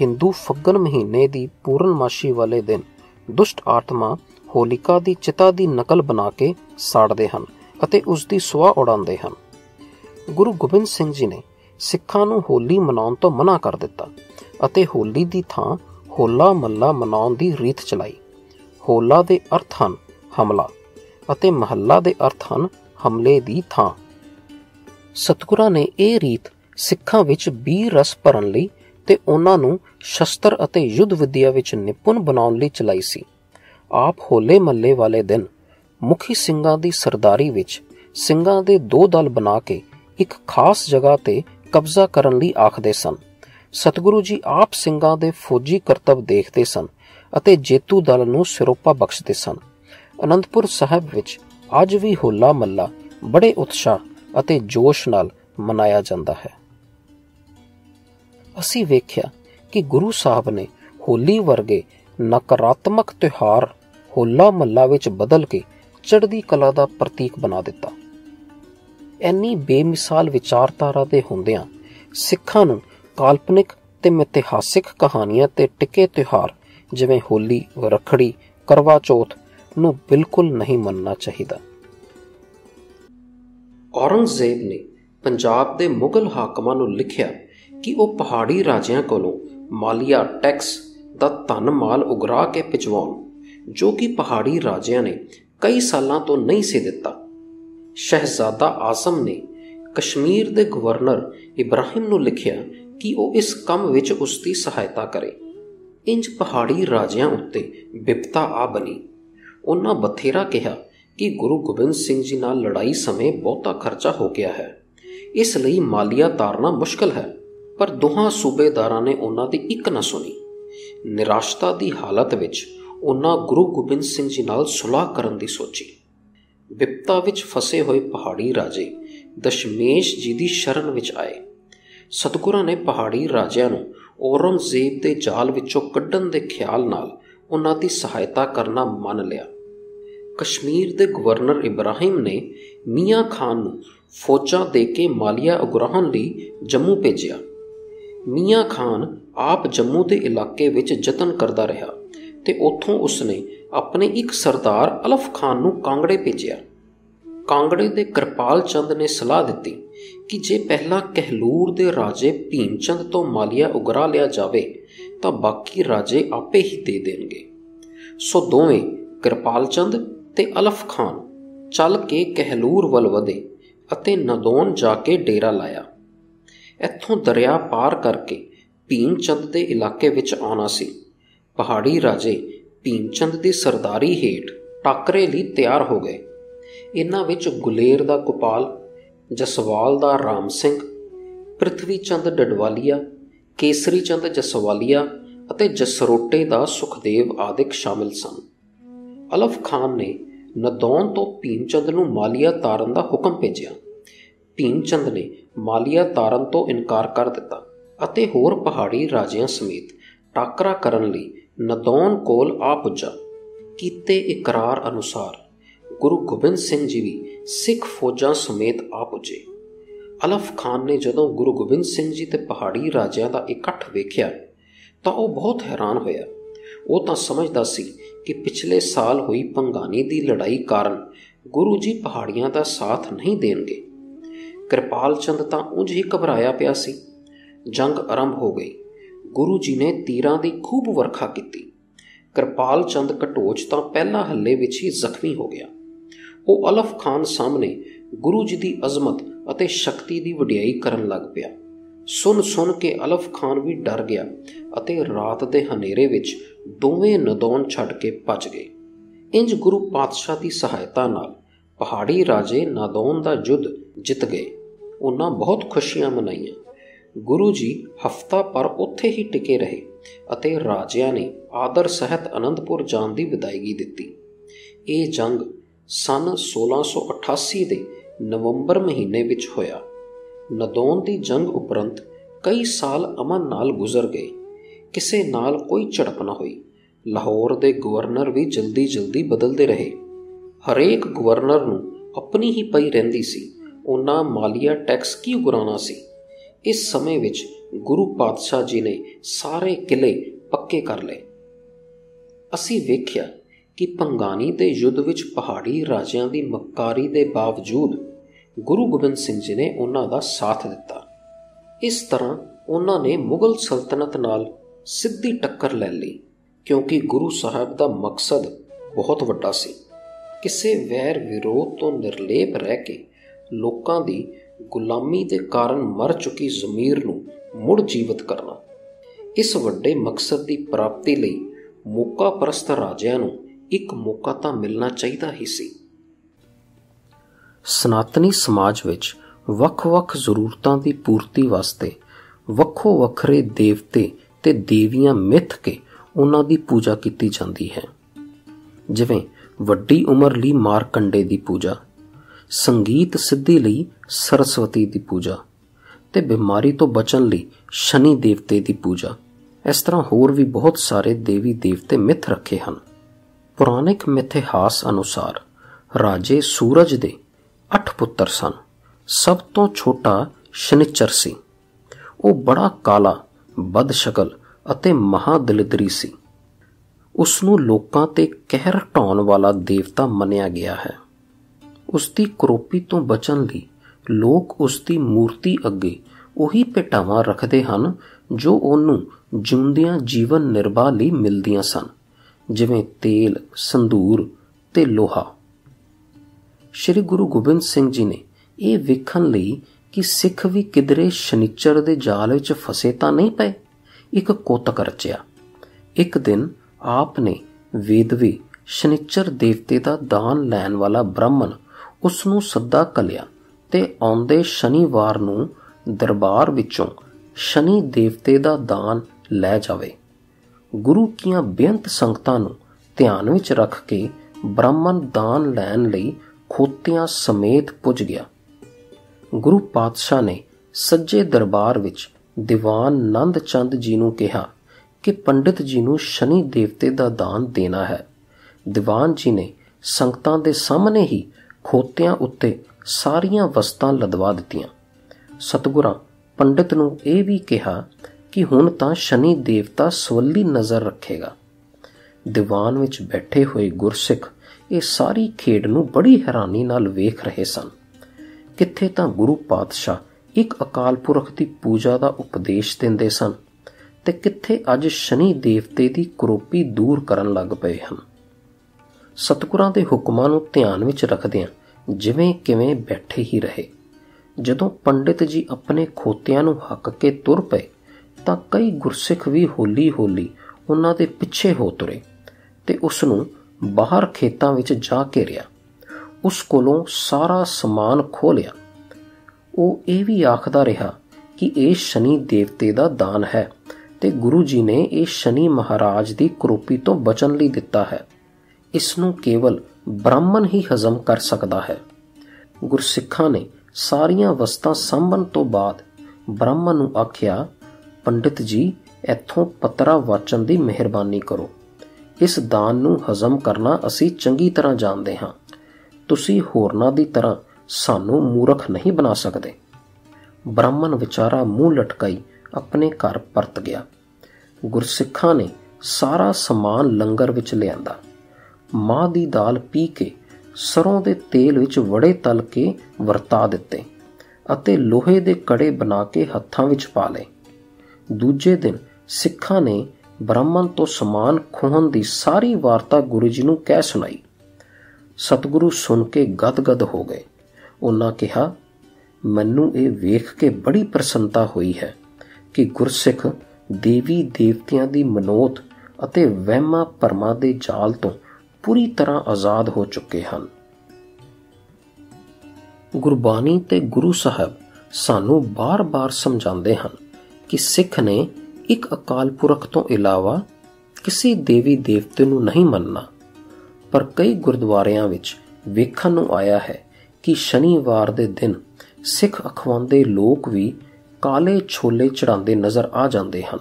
ਹਿੰਦੂ ਫੱਗਣ ਮਹੀਨੇ ਦੀ ਪੂਰਨਮਾਸ਼ੀ ਵਾਲੇ ਦਿਨ ਦੁਸ਼ਟ ਆਤਮਾ ਹੋਲਿਕਾ ਦੀ ਚਿਤਾ ਦੀ ਨਕਲ ਬਣਾ ਕੇ ਸਾੜਦੇ ਹਨ ਅਤੇ ਉਸ ਦੀ ਸੁਆਹ ਉਡਾਉਂਦੇ ਹਨ। ਗੁਰੂ ਗੋਬਿੰਦ ਸਿੰਘ ਜੀ ਨੇ ਸਿੱਖਾਂ ਨੂੰ ਹੋਲੀ ਮਨਾਉਣ ਤੋਂ ਮਨਾ ਕਰ ਦਿੱਤਾ ਅਤੇ ਹੋਲੀ ਦੀ ਥਾਂ ਹੋਲਾ ਮੱਲਾ ਮਨਾਉਣ ਦੀ ਰੀਤ ਚਲਾਈ। ਹੋਲਾ ਦੇ ਅਰਥ ਹਨ ਹਮਲਾ ਅਤੇ ਮਹੱਲਾ ਦੇ ਅਰਥ ਹਨ ਹਮਲੇ ਦੀ ਥਾਂ। ਸਤਗੁਰਾਂ ਨੇ ਇਹ ਰੀਤ ਸਿੱਖਾਂ ਵਿੱਚ ਬੀ ਰਸ ਭਰਨ ਲਈ ਤੇ ਉਹਨਾਂ ਨੂੰ ਸ਼ਸਤਰ ਅਤੇ ਯੁੱਧ ਵਿਦਿਆ ਵਿੱਚ ਨਿਪੁੰਨ ਬਣਾਉਣ ਲਈ ਚਲਾਈ ਸੀ। ਆਪ ਹੋਲੇ ਮੱਲੇ ਵਾਲੇ ਦਿਨ ਮੁਖੀ ਸਿੰਘਾਂ ਦੀ ਸਰਦਾਰੀ ਵਿੱਚ ਸਿੰਘਾਂ ਦੇ ਦੋ ਦਲ ਬਣਾ ਕੇ ਇੱਕ ਖਾਸ ਜਗ੍ਹਾ ਤੇ ਕਬਜ਼ਾ ਕਰਨ ਲਈ ਆਖਦੇ ਸਨ। ਸਤਿਗੁਰੂ ਜੀ ਆਪ ਸਿੰਘਾਂ ਦੇ ਫੌਜੀ ਕਰਤੱਵ ਦੇਖਦੇ ਸਨ ਅਤੇ ਜੇਤੂ ਦਲ ਨੂੰ ਸਿਰੋਪਾ ਬਖਸ਼ਦੇ ਸਨ। ਅਨੰਦਪੁਰ ਸਾਹਿਬ ਵਿੱਚ ਅੱਜ ਵੀ ਹੋਲਾ ਮੱਲਾ ਬੜੇ ਉਤਸ਼ਾਹ ਅਤੇ ਜੋਸ਼ ਨਾਲ ਮਨਾਇਆ ਜਾਂਦਾ ਹੈ। ਅਸੀਂ ਵੇਖਿਆ ਕਿ ਗੁਰੂ ਸਾਹਿਬ ਨੇ ਹੋਲੀ ਵਰਗੇ ਨਕਾਰਾਤਮਕ ਤਿਉਹਾਰ ਹੋਲਾ ਮੱਲਾ ਵਿੱਚ ਬਦਲ ਕੇ ਚੜ੍ਹਦੀ ਕਲਾ ਦਾ ਪ੍ਰਤੀਕ ਬਣਾ ਦਿੱਤਾ। ਇੰਨੀ ਬੇਮਿਸਾਲ ਵਿਚਾਰਧਾਰਾ ਦੇ ਹੁੰਦਿਆਂ ਸਿੱਖਾਂ ਨੂੰ ਕਾਲਪਨਿਕ ਤੇ ਮਿਥਿਹਾਸਿਕ ਕਹਾਣੀਆਂ ਤੇ ਟਿਕੇ ਤਿਉਹਾਰ ਜਿਵੇਂ ਹੋਲੀ ਰੱਖੜੀ ਕਰਵਾ ਚੌਥ ਨੂੰ ਬਿਲਕੁਲ ਨਹੀਂ ਮੰਨਣਾ ਚਾਹੀਦਾ। ਔਰੰਗਜ਼ੇਬ ਨੇ ਪੰਜਾਬ ਦੇ ਮੁਗਲ ਹਾਕਮਾਂ ਨੂੰ ਲਿਖਿਆ ਕਿ ਉਹ ਪਹਾੜੀ ਰਾਜਿਆਂ ਕੋਲੋਂ ਮਾਲੀਆ ਟੈਕਸ ਦਾ ਧਨ ਮਾਲ ਉਗਰਾ ਕੇ ਪਿਚਵਾਉਣ, ਜੋ ਕਿ ਪਹਾੜੀ ਰਾਜਿਆਂ ਨੇ ਕਈ ਸਾਲਾਂ ਤੋਂ ਨਹੀਂ ਸੀ ਦਿੱਤਾ। ਸ਼ਹਿਜ਼ਾਦਾ ਆਜ਼ਮ ਨੇ ਕਸ਼ਮੀਰ ਦੇ ਗਵਰਨਰ ਇਬਰਾਹਿਮ ਨੂੰ ਲਿਖਿਆ ਕਿ ਉਹ ਇਸ ਕੰਮ ਵਿੱਚ ਉਸ ਦੀ ਸਹਾਇਤਾ ਕਰੇ। ਇੰਜ ਪਹਾੜੀ ਰਾਜਿਆਂ ਉੱਤੇ ਵਿਪਤਾ ਆ ਬਣੀ। ਉਹਨਾਂ ਬਥੇਰਾ ਕਿਹਾ ਕਿ ਗੁਰੂ ਗੋਬਿੰਦ ਸਿੰਘ ਜੀ ਨਾਲ ਲੜਾਈ ਸਮੇਂ ਬਹੁਤਾ ਖਰਚਾ ਹੋ ਗਿਆ ਹੈ। ਇਸ ਲਈ ਮਾਲੀਆ ਤਾਰਨਾ ਮੁਸ਼ਕਲ ਹੈ, ਪਰ ਦੋਹਾਂ ਸੂਬੇਦਾਰਾਂ ਨੇ ਉਹਨਾਂ ਦੀ ਇੱਕ ਨਾ ਸੁਣੀ। ਨਿਰਾਸ਼ਤਾ ਦੀ ਹਾਲਤ ਵਿੱਚ ਉਹਨਾਂ ਗੁਰੂ ਗੋਬਿੰਦ ਸਿੰਘ ਜੀ ਨਾਲ ਸੁਲਾਹ ਕਰਨ ਦੀ ਸੋਚੀ। ਵਿਪਤਾ ਵਿੱਚ ਫਸੇ ਹੋਏ ਪਹਾੜੀ ਰਾਜੇ ਦਸ਼ਮੇਸ਼ ਜੀ ਦੀ ਸ਼ਰਨ ਵਿੱਚ ਆਏ। ਸਤਗੁਰਾਂ ਨੇ ਪਹਾੜੀ ਰਾਜਿਆਂ ਨੂੰ ਔਰੰਗਜ਼ੇਬ ਦੇ ਜਾਲ ਵਿੱਚੋਂ ਕੱਢਣ ਦੇ ਖਿਆਲ ਨਾਲ ਉਹਨਾਂ ਦੀ ਸਹਾਇਤਾ ਕਰਨਾ ਮੰਨ ਲਿਆ। ਕਸ਼ਮੀਰ ਦੇ ਗਵਰਨਰ ਇਬਰਾਹਿਮ ਨੇ ਮੀਆਂ ਖਾਨ ਨੂੰ ਫੌਜਾਂ ਦੇ ਕੇ ਮਾਲੀਆ ਉਗਰਾਹਣ ਲਈ ਜੰਮੂ ਭੇਜਿਆ। ਮੀਆਂ ਖਾਨ ਆਪ ਜੰਮੂ ਦੇ ਇਲਾਕੇ ਵਿੱਚ ਯਤਨ ਕਰਦਾ ਰਿਹਾ ਤੇ ਉੱਥੋਂ ਉਸਨੇ ਆਪਣੇ ਇੱਕ ਸਰਦਾਰ ਅਲਫ ਖਾਨ ਨੂੰ ਕਾਂਗੜੇ ਭੇਜਿਆ। ਕਾਂਗੜੇ ਦੇ ਕਿਰਪਾਲ ਚੰਦ ਨੇ ਸਲਾਹ ਦਿੱਤੀ ਕਿ ਜੇ ਪਹਿਲਾਂ ਕਹਿਲੂਰ ਦੇ ਰਾਜੇ ਭੀਮ ਚੰਦ ਤੋਂ ਮਾਲੀਆ ਉਗਰਾ ਲਿਆ ਜਾਵੇ, ਤਾਂ ਬਾਕੀ ਰਾਜੇ ਆਪੇ ਹੀ ਦੇ ਦੇਣਗੇ। ਸੋ ਦੋਵੇਂ ਕਿਰਪਾਲ ਚੰਦ ਤੇ ਅਲਫ ਖਾਨ ਚੱਲ ਕੇ ਕਹਿਲੂਰ ਵੱਲ ਵਧੇ ਅਤੇ ਨਦੌਨ ਜਾ ਕੇ ਡੇਰਾ ਲਾਇਆ। ਇੱਥੋਂ ਦਰਿਆ ਪਾਰ ਕਰਕੇ ਭੀਮ ਚੰਦ ਦੇ ਇਲਾਕੇ ਵਿੱਚ ਆਉਣਾ ਸੀ। ਪਹਾੜੀ ਰਾਜੇ ਭੀਮਚੰਦ ਦੀ ਸਰਦਾਰੀ ਹੇਠ ਟਾਕਰੇ ਲਈ ਤਿਆਰ ਹੋ ਗਏ। ਇਹਨਾਂ ਵਿੱਚ ਗੁਲੇਰ ਦਾ ਗੋਪਾਲ, ਜਸਵਾਲ ਦਾ ਰਾਮ ਸਿੰਘ ਪ੍ਰਿਥਵੀ ਚੰਦ ਡਡਵਾਲੀਆ ਕੇਸਰੀ ਚੰਦ ਜਸਵਾਲੀਆ ਅਤੇ ਜਸਰੋਟੇ ਦਾ ਸੁਖਦੇਵ ਆਦਿਕ ਸ਼ਾਮਿਲ ਸਨ। ਅਲਫ ਖਾਨ ਨੇ ਨਦੌਨ ਤੋਂ ਭੀਮਚੰਦ ਨੂੰ ਮਾਲੀਆ ਤਾਰਨ ਦਾ ਹੁਕਮ ਭੇਜਿਆ। ਭੀਮਚੰਦ ਨੇ ਮਾਲੀਆ ਤਾਰਨ ਤੋਂ ਇਨਕਾਰ ਕਰ ਦਿੱਤਾ ਅਤੇ ਹੋਰ ਪਹਾੜੀ ਰਾਜਿਆਂ ਸਮੇਤ ਟਾਕਰਾ ਕਰਨ ਲਈ ਨਦੌਨ ਕੋਲ ਆ ਪੁੱਜਾ। ਕੀਤੇ ਇਕਰਾਰ ਅਨੁਸਾਰ ਗੁਰੂ ਗੋਬਿੰਦ ਸਿੰਘ ਜੀ ਵੀ ਸਿੱਖ ਫੌਜਾਂ ਸਮੇਤ ਆ ਪੁੱਜੇ। ਅਲਫ ਖਾਨ ਨੇ ਜਦੋਂ ਗੁਰੂ ਗੋਬਿੰਦ ਸਿੰਘ ਜੀ ਤੇ ਪਹਾੜੀ ਰਾਜਿਆਂ ਦਾ ਇਕੱਠ ਵੇਖਿਆ, ਤਾਂ ਉਹ ਬਹੁਤ ਹੈਰਾਨ ਹੋਇਆ। ਉਹ ਤਾਂ ਸਮਝਦਾ ਸੀ ਕਿ ਪਿਛਲੇ ਸਾਲ ਹੋਈ ਪੰਗਾਨੀ ਦੀ ਲੜਾਈ ਕਾਰਨ ਗੁਰੂ ਜੀ ਪਹਾੜੀਆਂ ਦਾ ਸਾਥ ਨਹੀਂ ਦੇਣਗੇ। ਕਿਰਪਾਲ ਚੰਦ ਤਾਂ ਉਂਝ ਹੀ ਘਬਰਾਇਆ ਪਿਆ ਸੀ। ਜੰਗ ਆਰੰਭ ਹੋ ਗਈ। ਗੁਰੂ ਜੀ ਨੇ ਤੀਰਾਂ ਦੀ ਖੂਬ ਵਰਖਾ ਕੀਤੀ। ਕਿਰਪਾਲ ਚੰਦ ਕਟੋਚ ਤਾਂ ਪਹਿਲਾ ਹੱਲੇ ਵਿੱਚ ਹੀ ਜ਼ਖਮੀ ਹੋ ਗਿਆ। ਉਹ ਅਲਫ ਖਾਨ ਸਾਹਮਣੇ ਗੁਰੂ ਜੀ ਦੀ ਅਜ਼ਮਤ ਅਤੇ ਸ਼ਕਤੀ ਦੀ ਵਡਿਆਈ ਕਰਨ ਲੱਗ ਪਿਆ। ਸੁਣ ਸੁਣ ਕੇ ਅਲਫ ਖਾਨ ਵੀ ਡਰ ਗਿਆ ਅਤੇ ਰਾਤ ਦੇ ਹਨੇਰੇ ਵਿੱਚ ਦੋਵੇਂ ਨਦੌਣ ਛੱਡ ਕੇ ਭੱਜ ਗਏ। ਇੰਜ ਗੁਰੂ ਪਾਤਸ਼ਾਹ ਦੀ ਸਹਾਇਤਾ ਨਾਲ ਪਹਾੜੀ ਰਾਜੇ ਨਾਦੌਨ ਦਾ ਯੁੱਧ ਜਿੱਤ ਗਏ। ਉਹਨਾਂ ਬਹੁਤ ਖੁਸ਼ੀਆਂ ਮਨਾਈਆਂ। ਗੁਰੂ ਜੀ ਹਫਤਾ ਪਰ ਉੱਥੇ ਹੀ ਟਿਕੇ ਰਹੇ ਅਤੇ ਰਾਜਿਆਂ ਨੇ ਆਦਰ ਸਹਿਤ ਅਨੰਦਪੁਰ ਜਾਣ ਦੀ ਵਿਦਾਇਗੀ ਦਿੱਤੀ। ਇਹ ਜੰਗ ਸਨ 1688 ਦੇ ਨਵੰਬਰ ਮਹੀਨੇ ਵਿੱਚ ਹੋਇਆ। ਨਦੌਨ ਦੀ ਜੰਗ ਉਪਰੰਤ ਕਈ ਸਾਲ ਅਮਨ ਨਾਲ ਗੁਜ਼ਰ ਗਏ। ਕਿਸੇ ਨਾਲ ਕੋਈ ਝੜਪ ਨਾ ਹੋਈ। ਲਾਹੌਰ ਦੇ ਗਵਰਨਰ ਵੀ ਜਲਦੀ-ਜਲਦੀ ਬਦਲਦੇ ਰਹੇ। ਹਰੇਕ ਗਵਰਨਰ ਨੂੰ ਆਪਣੀ ਹੀ ਪਈ ਰਹਿੰਦੀ ਸੀ। ਉਹਨਾਂ ਮਾਲੀਆ ਟੈਕਸ ਕੀ ਉਗਰਾਣਾ ਸੀ? ਇਸ ਸਮੇਂ ਵਿੱਚ ਗੁਰੂ ਪਾਤਸ਼ਾਹ ਜੀ ਨੇ ਸਾਰੇ ਕਿਲੇ ਪੱਕੇ ਕਰ ਲਏ। ਅਸੀਂ ਵੇਖਿਆ ਕਿ ਪੰਗਾਨੀ ਦੇ ਯੁੱਧ ਵਿੱਚ ਪਹਾੜੀ ਰਾਜਿਆਂ ਦੀ ਮੱਕਾਰੀ ਦੇ ਬਾਵਜੂਦ ਗੁਰੂ ਗੋਬਿੰਦ ਸਿੰਘ ਜੀ ਨੇ ਉਹਨਾਂ ਦਾ ਸਾਥ ਦਿੱਤਾ। ਇਸ ਤਰ੍ਹਾਂ ਉਹਨਾਂ ਨੇ ਮੁਗਲ ਸਲਤਨਤ ਨਾਲ ਸਿੱਧੀ ਟੱਕਰ ਲੈ ਲਈ, ਕਿਉਂਕਿ ਗੁਰੂ ਸਾਹਿਬ ਦਾ ਮਕਸਦ ਬਹੁਤ ਵੱਡਾ ਸੀ। ਕਿਸੇ ਵੈਰ ਵਿਰੋਧ ਤੋਂ ਨਿਰਲੇਪ ਰਹਿ ਕੇ ਲੋਕਾਂ ਦੀ ਗੁਲਾਮੀ ਦੇ ਕਾਰਨ ਮਰ ਚੁੱਕੀ ਜ਼ਮੀਰ ਨੂੰ ਮੁੜ ਜੀਵਤ ਕਰਨਾ। ਇਸ ਵੱਡੇ ਮਕਸਦ ਦੀ ਪ੍ਰਾਪਤੀ ਲਈ ਮੌਕਾ ਪ੍ਰਸਤ ਰਾਜਿਆਂ ਨੂੰ ਇੱਕ ਮੌਕਾ ਤਾਂ ਮਿਲਣਾ ਚਾਹੀਦਾ ਹੀ ਸੀ। ਸਨਾਤਨੀ ਸਮਾਜ ਵਿੱਚ ਵੱਖ-ਵੱਖ ਜ਼ਰੂਰਤਾਂ ਦੀ ਪੂਰਤੀ ਵਾਸਤੇ ਵੱਖੋ ਵੱਖਰੇ ਦੇਵਤੇ ਤੇ ਦੇਵੀਆਂ ਮਿੱਥ ਕੇ ਉਹਨਾਂ ਦੀ ਪੂਜਾ ਕੀਤੀ ਜਾਂਦੀ ਹੈ। ਜਿਵੇਂ ਵੱਡੀ ਉਮਰ ਲਈ ਮਾਰਕੰਡੇ ਦੀ ਪੂਜਾ ਸੰਗੀਤ ਸਿੱਧੀ ਲਈ ਸਰਸਵਤੀ ਦੀ ਪੂਜਾ ਤੇ ਬਿਮਾਰੀ ਤੋਂ ਬਚਣ ਲਈ ਸ਼ਨੀ ਦੇਵਤੇ ਦੀ ਪੂਜਾ। ਇਸ ਤਰ੍ਹਾਂ ਹੋਰ ਵੀ ਬਹੁਤ ਸਾਰੇ ਦੇਵੀ ਦੇਵਤੇ ਮਿੱਥ ਰੱਖੇ ਹਨ। ਪੁਰਾਣਿਕ ਮਿਥਿਹਾਸ ਅਨੁਸਾਰ ਰਾਜੇ ਸੂਰਜ ਦੇ 8 ਪੁੱਤਰ ਸਨ। ਸਭ ਤੋਂ ਛੋਟਾ ਸ਼ਨਿਚਰ ਸੀ। ਉਹ ਬੜਾ ਕਾਲਾ, ਬਦਸ਼ਕਲ ਅਤੇ ਮਹਾਦਲਿਦਰੀ ਸੀ। ਉਸ ਨੂੰ ਲੋਕਾਂ ਤੇ ਕਹਿਰ ਢਾਉਣ ਵਾਲਾ ਦੇਵਤਾ ਮੰਨਿਆ ਗਿਆ ਹੈ। ਉਸ ਦੀ ਕਰੋਪੀ ਤੋਂ ਬਚਣ ਲਈ ਲੋਕ ਉਸ ਦੀ ਮੂਰਤੀ ਅੱਗੇ ਉਹੀ ਪਟਾਵਾਂ ਰੱਖਦੇ ਹਨ ਜੋ ਉਹਨੂੰ ਜਿਉਂਦਿਆਂ ਜੀਵਨ ਨਿਰਵਾਹ ਲਈ ਮਿਲਦੀਆਂ ਸਨ, ਜਿਵੇਂ ਤੇਲ ਸੰਧੂਰ ਤੇ ਲੋਹਾ। ਸ੍ਰੀ ਗੁਰੂ ਗੋਬਿੰਦ ਸਿੰਘ ਜੀ ਨੇ ਇਹ ਵੇਖਣ ਲਈ ਕਿ ਸਿੱਖ ਵੀ ਕਿਧਰੇ ਸ਼ਨੀਚਰ ਦੇ ਜਾਲ ਵਿੱਚ ਫਸੇ ਤਾਂ ਨਹੀਂ ਪਏ? ਇੱਕ ਕੋਤਕ ਰਚਿਆ। ਇੱਕ ਦਿਨ ਆਪ ਨੇ ਵੇਦਵੀ ਸ਼ਨੀਚਰ ਦੇਵਤੇ ਦਾ ਦਾਨ ਲੈਣ ਵਾਲਾ ਬ੍ਰਾਹਮਣ ਉਸ ਨੂੰ ਸੱਦਾ ਕਲਿਆ ਤੇ ਆਉਂਦੇ ਸ਼ਨੀਵਾਰ ਨੂੰ ਦਰਬਾਰ ਵਿੱਚੋਂ ਸ਼ਨੀ ਦੇਵਤੇ ਦਾ ਦਾਨ ਲੈ ਜਾਵੇ। ਗੁਰੂ ਕੀਆਂ ਬੇਅੰਤ ਸੰਗਤਾਂ ਨੂੰ ਧਿਆਨ ਵਿੱਚ ਰੱਖ ਕੇ ਬ੍ਰਾਹਮਣ ਦਾਨ ਲੈਣ ਲਈ ਖੋਤਿਆਂ ਸਮੇਤ ਪੁੱਜ ਗਿਆ। ਗੁਰੂ ਪਾਤਸ਼ਾਹ ਨੇ ਸੱਜੇ ਦਰਬਾਰ ਵਿੱਚ ਦੀਵਾਨ ਨੰਦ ਚੰਦ ਜੀ ਨੂੰ ਕਿਹਾ ਕਿ ਪੰਡਿਤ ਜੀ ਨੂੰ ਸ਼ਨੀ ਦੇਵਤੇ ਦਾ ਦਾਨ ਦੇਣਾ ਹੈ। ਦੀਵਾਨ ਜੀ ਨੇ ਸੰਗਤਾਂ ਦੇ ਸਾਹਮਣੇ ਹੀ ਖੋਤਿਆਂ ਉੱਤੇ ਸਾਰੀਆਂ ਵਸਤਾਂ ਲਦਵਾ ਦਿੱਤੀਆਂ। ਸਤਗੁਰਾਂ, ਪੰਡਿਤ ਨੂੰ ਇਹ ਵੀ ਕਿਹਾ ਕਿ ਹੁਣ ਤਾਂ ਸ਼ਨੀ ਦੇਵਤਾ ਸਵੱਲੀ ਨਜ਼ਰ ਰੱਖੇਗਾ। ਦੀਵਾਨ ਵਿੱਚ ਬੈਠੇ ਹੋਏ ਗੁਰਸਿੱਖ ਇਹ ਸਾਰੀ ਖੇਡ ਨੂੰ ਬੜੀ ਹੈਰਾਨੀ ਨਾਲ ਵੇਖ ਰਹੇ ਸਨ। ਕਿੱਥੇ ਤਾਂ ਗੁਰੂ ਪਾਤਸ਼ਾਹ ਇੱਕ ਅਕਾਲ ਪੁਰਖ ਦੀ ਪੂਜਾ ਦਾ ਉਪਦੇਸ਼ ਦਿੰਦੇ ਸਨ ਤੇ ਕਿੱਥੇ ਅੱਜ ਸ਼ਨੀ ਦੇਵਤੇ ਦੀ ਕਰੋਪੀ ਦੂਰ ਕਰਨ ਲੱਗ ਪਏ ਹਨ। ਸਤਿਗੁਰਾਂ ਦੇ ਹੁਕਮਾਂ ਨੂੰ ਧਿਆਨ ਵਿੱਚ ਰੱਖਦਿਆਂ ਜਿਵੇਂ ਕਿਵੇਂ ਬੈਠੇ ਹੀ ਰਹੇ। ਜਦੋਂ ਪੰਡਿਤ ਜੀ ਆਪਣੇ ਖੋਤਿਆਂ ਨੂੰ ਹੱਕ ਕੇ ਤੁਰ ਪਏ, ਤਾਂ ਕਈ ਗੁਰਸਿੱਖ ਵੀ ਹੌਲੀ-ਹੌਲੀ ਉਹਨਾਂ ਦੇ ਪਿੱਛੇ ਹੋ ਤੁਰੇ ਤੇ ਉਸ ਨੂੰ ਬਾਹਰ ਖੇਤਾਂ ਵਿੱਚ ਜਾ ਘੇਰਿਆ ਉਸ ਕੋਲੋਂ ਸਾਰਾ ਸਮਾਨ ਖੋ ਲਿਆ। ਉਹ ਇਹ ਵੀ ਆਖਦਾ ਰਿਹਾ ਕਿ ਇਹ ਸ਼ਨੀ ਦੇਵਤੇ ਦਾ ਦਾਨ ਹੈ ਤੇ ਗੁਰੂ ਜੀ ਨੇ ਇਹ ਸ਼ਨੀ ਮਹਾਰਾਜ ਦੀ ਕਰੋਪੀ ਤੋਂ ਬਚਣ ਲਈ ਦਿੱਤਾ ਹੈ। ਇਸ ਨੂੰ ਕੇਵਲ ਬ੍ਰਾਹਮਣ ਹੀ ਹਜ਼ਮ ਕਰ ਸਕਦਾ ਹੈ। ਗੁਰਸਿੱਖਾਂ ਨੇ ਸਾਰੀਆਂ ਵਸਤਾਂ ਸੰਭਨ ਤੋਂ ਬਾਅਦ ਬ੍ਰਾਹਮਣ ਨੂੰ ਆਖਿਆ, ਪੰਡਿਤ ਜੀ, ਇੱਥੋਂ ਪਤਰਾ ਵਾਚਣ ਦੀ ਮਿਹਰਬਾਨੀ ਕਰੋ। ਇਸ ਦਾਨ ਨੂੰ ਹਜ਼ਮ ਕਰਨਾ ਅਸੀਂ ਚੰਗੀ ਤਰ੍ਹਾਂ ਜਾਣਦੇ ਹਾਂ। ਤੁਸੀਂ ਹੋਰਨਾਂ ਦੀ ਤਰ੍ਹਾਂ ਸਾਨੂੰ ਮੂਰਖ ਨਹੀਂ ਬਣਾ ਸਕਦੇ ਬ੍ਰਾਹਮਣ ਵਿਚਾਰਾ ਮੂੰਹ ਲਟਕਾਈ ਆਪਣੇ ਘਰ ਪਰਤ ਗਿਆ। ਗੁਰਸਿੱਖਾਂ ਨੇ ਸਾਰਾ ਸਮਾਨ ਲੰਗਰ ਵਿੱਚ ਲਿਆਂਦਾ। ਮਾਂ ਦੀ ਦਾਲ ਪੀ ਕੇ ਸਰੋਂ ਦੇ ਤੇਲ ਵਿੱਚ ਵੜੇ ਤਲ ਕੇ ਵਰਤਾ ਦਿੱਤੇ ਅਤੇ ਲੋਹੇ ਦੇ ਕੜੇ ਬਣਾ ਕੇ ਹੱਥਾਂ ਵਿੱਚ ਪਾ ਲਏ। ਦੂਜੇ ਦਿਨ ਸਿੱਖਾਂ ਨੇ ਬ੍ਰਾਹਮਣ ਤੋਂ ਸਮਾਨ ਖੋਹਣ ਦੀ ਸਾਰੀ ਵਾਰਤਾ ਗੁਰੂ ਜੀ ਨੂੰ ਕਹਿ ਸੁਣਾਈ। ਸਤਿਗੁਰੂ ਸੁਣ ਕੇ ਗਦਗਦ ਹੋ ਗਏ। ਉਹਨਾਂ ਕਿਹਾ, ਮੈਨੂੰ ਇਹ ਵੇਖ ਕੇ ਬੜੀ ਪ੍ਰਸੰਨਤਾ ਹੋਈ ਹੈ ਕਿ ਗੁਰਸਿੱਖ ਦੇਵੀ ਦੇਵਤਿਆਂ ਦੀ ਮਨੋਤ ਅਤੇ ਵਹਿਮਾਂ ਪਰਮਾ ਦੇ ਜਾਲ ਤੋਂ ਪੂਰੀ ਤਰ੍ਹਾਂ ਆਜ਼ਾਦ ਹੋ ਚੁੱਕੇ ਹਨ। ਗੁਰਬਾਣੀ ਤੇ ਗੁਰੂ ਸਾਹਿਬ ਸਾਨੂੰ ਬਾਰ-ਬਾਰ ਸਮਝਾਉਂਦੇ ਹਨ ਕਿ ਸਿੱਖ ਨੇ ਇੱਕ ਅਕਾਲ ਪੁਰਖ ਤੋਂ ਇਲਾਵਾ ਕਿਸੇ ਦੇਵੀ ਦੇਵਤੇ ਨੂੰ ਨਹੀਂ ਮੰਨਣਾ। ਪਰ ਕਈ ਗੁਰਦੁਆਰਿਆਂ ਵਿੱਚ ਵੇਖਣ ਨੂੰ ਆਇਆ ਹੈ ਕਿ ਸ਼ਨੀਵਾਰ ਦੇ ਦਿਨ ਸਿੱਖ ਅਖਵਾਉਂਦੇ ਲੋਕ ਵੀ ਕਾਲੇ ਛੋਲੇ ਚੜਾਉਂਦੇ ਨਜ਼ਰ ਆ ਜਾਂਦੇ ਹਨ।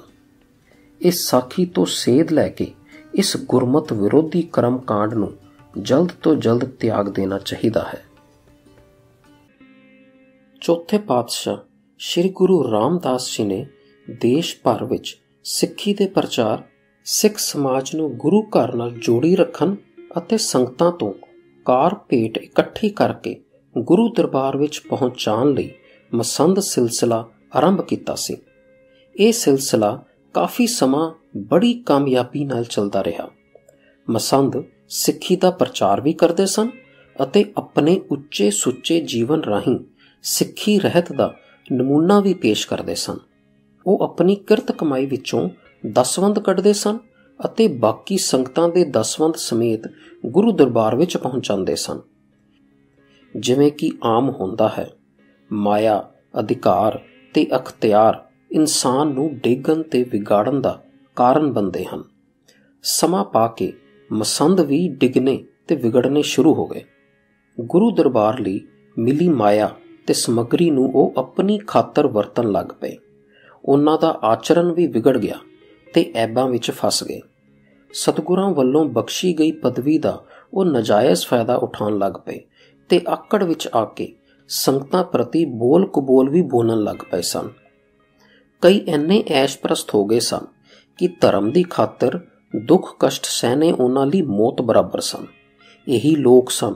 ਇਸ ਸਾਖੀ ਤੋਂ ਸੇਧ ਲੈ ਕੇ ਇਸ ਗੁਰਮਤ ਵਿਰੋਧੀ ਕਰਮ ਕਾਂਡ ਨੂੰ ਜਲਦ ਤੋਂ ਜਲਦ ਤਿਆਗ ਦੇਣਾ ਚਾਹੀਦਾ ਹੈ। ਚੌਥੇ ਪਾਤਸ਼ਾਹ ਸ੍ਰੀ ਗੁਰੂ ਰਾਮਦਾਸ ਜੀ ਨੇ ਦੇਸ਼ ਭਰ ਵਿੱਚ ਸਿੱਖੀ ਦੇ ਪ੍ਰਚਾਰ, ਸਿੱਖ ਸਮਾਜ ਨੂੰ ਗੁਰੂ ਘਰ ਨਾਲ ਜੋੜੀ ਰੱਖਣ ਅਤੇ ਸੰਗਤਾਂ ਤੋਂ ਕਾਰ ਭੇਟ ਇਕੱਠੀ ਕਰਕੇ ਗੁਰੂ ਦਰਬਾਰ ਵਿੱਚ ਪਹੁੰਚਾਉਣ ਲਈ ਮਸੰਦ ਸਿਲਸਿਲਾ ਆਰੰਭ ਕੀਤਾ ਸੀ। ਇਹ ਸਿਲਸਿਲਾ ਕਾਫੀ ਸਮਾਂ ਬੜੀ ਕਾਮਯਾਬੀ ਨਾਲ ਚੱਲਦਾ ਰਿਹਾ। ਮਸੰਦ ਸਿੱਖੀ ਦਾ ਪ੍ਰਚਾਰ ਵੀ ਕਰਦੇ ਸਨ ਅਤੇ ਆਪਣੇ ਉੱਚੇ ਸੁੱਚੇ ਜੀਵਨ ਰਾਹੀਂ ਸਿੱਖੀ ਰਹਿਤ ਦਾ ਨਮੂਨਾ ਵੀ ਪੇਸ਼ ਕਰਦੇ ਸਨ। ਉਹ ਆਪਣੀ ਕਿਰਤ ਕਮਾਈ ਵਿੱਚੋਂ ਦਸਵੰਦ ਕੱਢਦੇ ਸਨ ਅਤੇ ਬਾਕੀ ਸੰਗਤਾਂ ਦੇ ਦਸਵੰਦ ਸਮੇਤ ਗੁਰੂ ਦਰਬਾਰ ਵਿੱਚ ਪਹੁੰਚਾਉਂਦੇ ਸਨ। ਜਿਵੇਂ ਕਿ ਆਮ ਹੁੰਦਾ ਹੈ, ਮਾਇਆ, ਅਧਿਕਾਰ ਤੇ ਅਖਤਿਆਰ ਇਨਸਾਨ ਨੂੰ ਡੇਗਣ ਤੇ ਵਿਗਾੜਨ ਦਾ ਕਾਰਨ ਬਣਦੇ ਹਨ। ਸਮਾਂ ਪਾ ਕੇ ਮਸੰਦ ਵੀ ਡਿਗਨੇ ਤੇ ਵਿਗੜਨੇ ਸ਼ੁਰੂ ਹੋ ਗਏ। ਗੁਰੂ ਦਰਬਾਰ ਲਈ ਮਿਲੀ ਮਾਇਆ ਤੇ ਸਮਗਰੀ ਨੂੰ ਉਹ ਆਪਣੀ ਖਾਤਰ ਵਰਤਣ ਲੱਗ ਪਏ। ਉਹਨਾਂ ਦਾ ਆਚਰਣ ਵੀ ਵਿਗੜ ਗਿਆ ਤੇ ਐਬਾਂ ਵਿੱਚ ਫਸ ਗਏ। ਸਤਗੁਰਾਂ ਵੱਲੋਂ ਬਖਸ਼ੀ ਗਈ ਪਦਵੀ ਦਾ ਉਹ ਨਜਾਇਜ਼ ਫਾਇਦਾ ਉਠਾਉਣ ਲੱਗ ਪਏ ਤੇ ਆਕੜ ਵਿੱਚ ਆ ਕੇ ਸੰਗਤਾਂ ਪ੍ਰਤੀ ਬੋਲ ਕਬੋਲ ਵੀ ਬੋਲਣ ਲੱਗ ਪਏ ਸਨ। ਕਈ ਐਨੇ ਐਸ਼ਪ੍ਰਸਤ ਹੋ ਗਏ ਸਨ ਕਿ ਧਰਮ ਦੀ ਖਾਤਰ ਦੁੱਖ ਕਸ਼ਟ ਸਹਿਣੇ ਉਹਨਾਂ ਲਈ ਮੌਤ ਬਰਾਬਰ ਸਨ। ਇਹੀ ਲੋਕ ਸਨ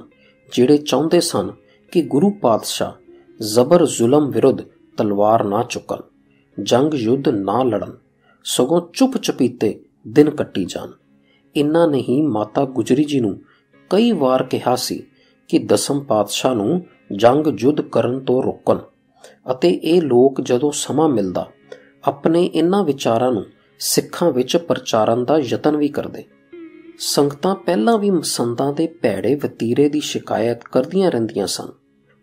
ਜਿਹੜੇ ਚਾਹੁੰਦੇ ਸਨ ਕਿ ਗੁਰੂ ਪਾਤਸ਼ਾਹ ਜ਼ਬਰ ਜ਼ੁਲਮ ਵਿਰੁੱਧ ਤਲਵਾਰ ਨਾ ਚੁੱਕਣ, ਜੰਗ ਯੁੱਧ ਨਾ ਲੜਨ, ਸਗੋਂ ਚੁੱਪ ਚਪੀਤੇ ਦਿਨ ਕੱਟੀ ਜਾਣ। ਇਨ੍ਹਾਂ ਨੇ ਹੀ ਮਾਤਾ ਗੁਜਰੀ ਜੀ ਨੂੰ ਕਈ ਵਾਰ ਕਿਹਾ ਸੀ ਕਿ ਦਸਮ ਪਾਤਸ਼ਾਹ ਨੂੰ ਜੰਗ ਯੁੱਧ ਕਰਨ ਤੋਂ ਰੋਕਣ ਅਤੇ ਇਹ ਲੋਕ ਜਦੋਂ ਸਮਾਂ ਮਿਲਦਾ ਆਪਣੇ ਇਹਨਾਂ ਵਿਚਾਰਾਂ ਨੂੰ ਸਿੱਖਾਂ ਵਿੱਚ ਪ੍ਰਚਾਰਨ ਦਾ ਯਤਨ ਵੀ ਕਰਦੇ। ਸੰਗਤਾਂ ਪਹਿਲਾਂ ਵੀ ਮਸੰਦਾਂ ਦੇ ਭੈੜੇ ਵਤੀਰੇ ਦੀ ਸ਼ਿਕਾਇਤ ਕਰਦੀਆਂ ਰਹਿੰਦੀਆਂ ਸਨ।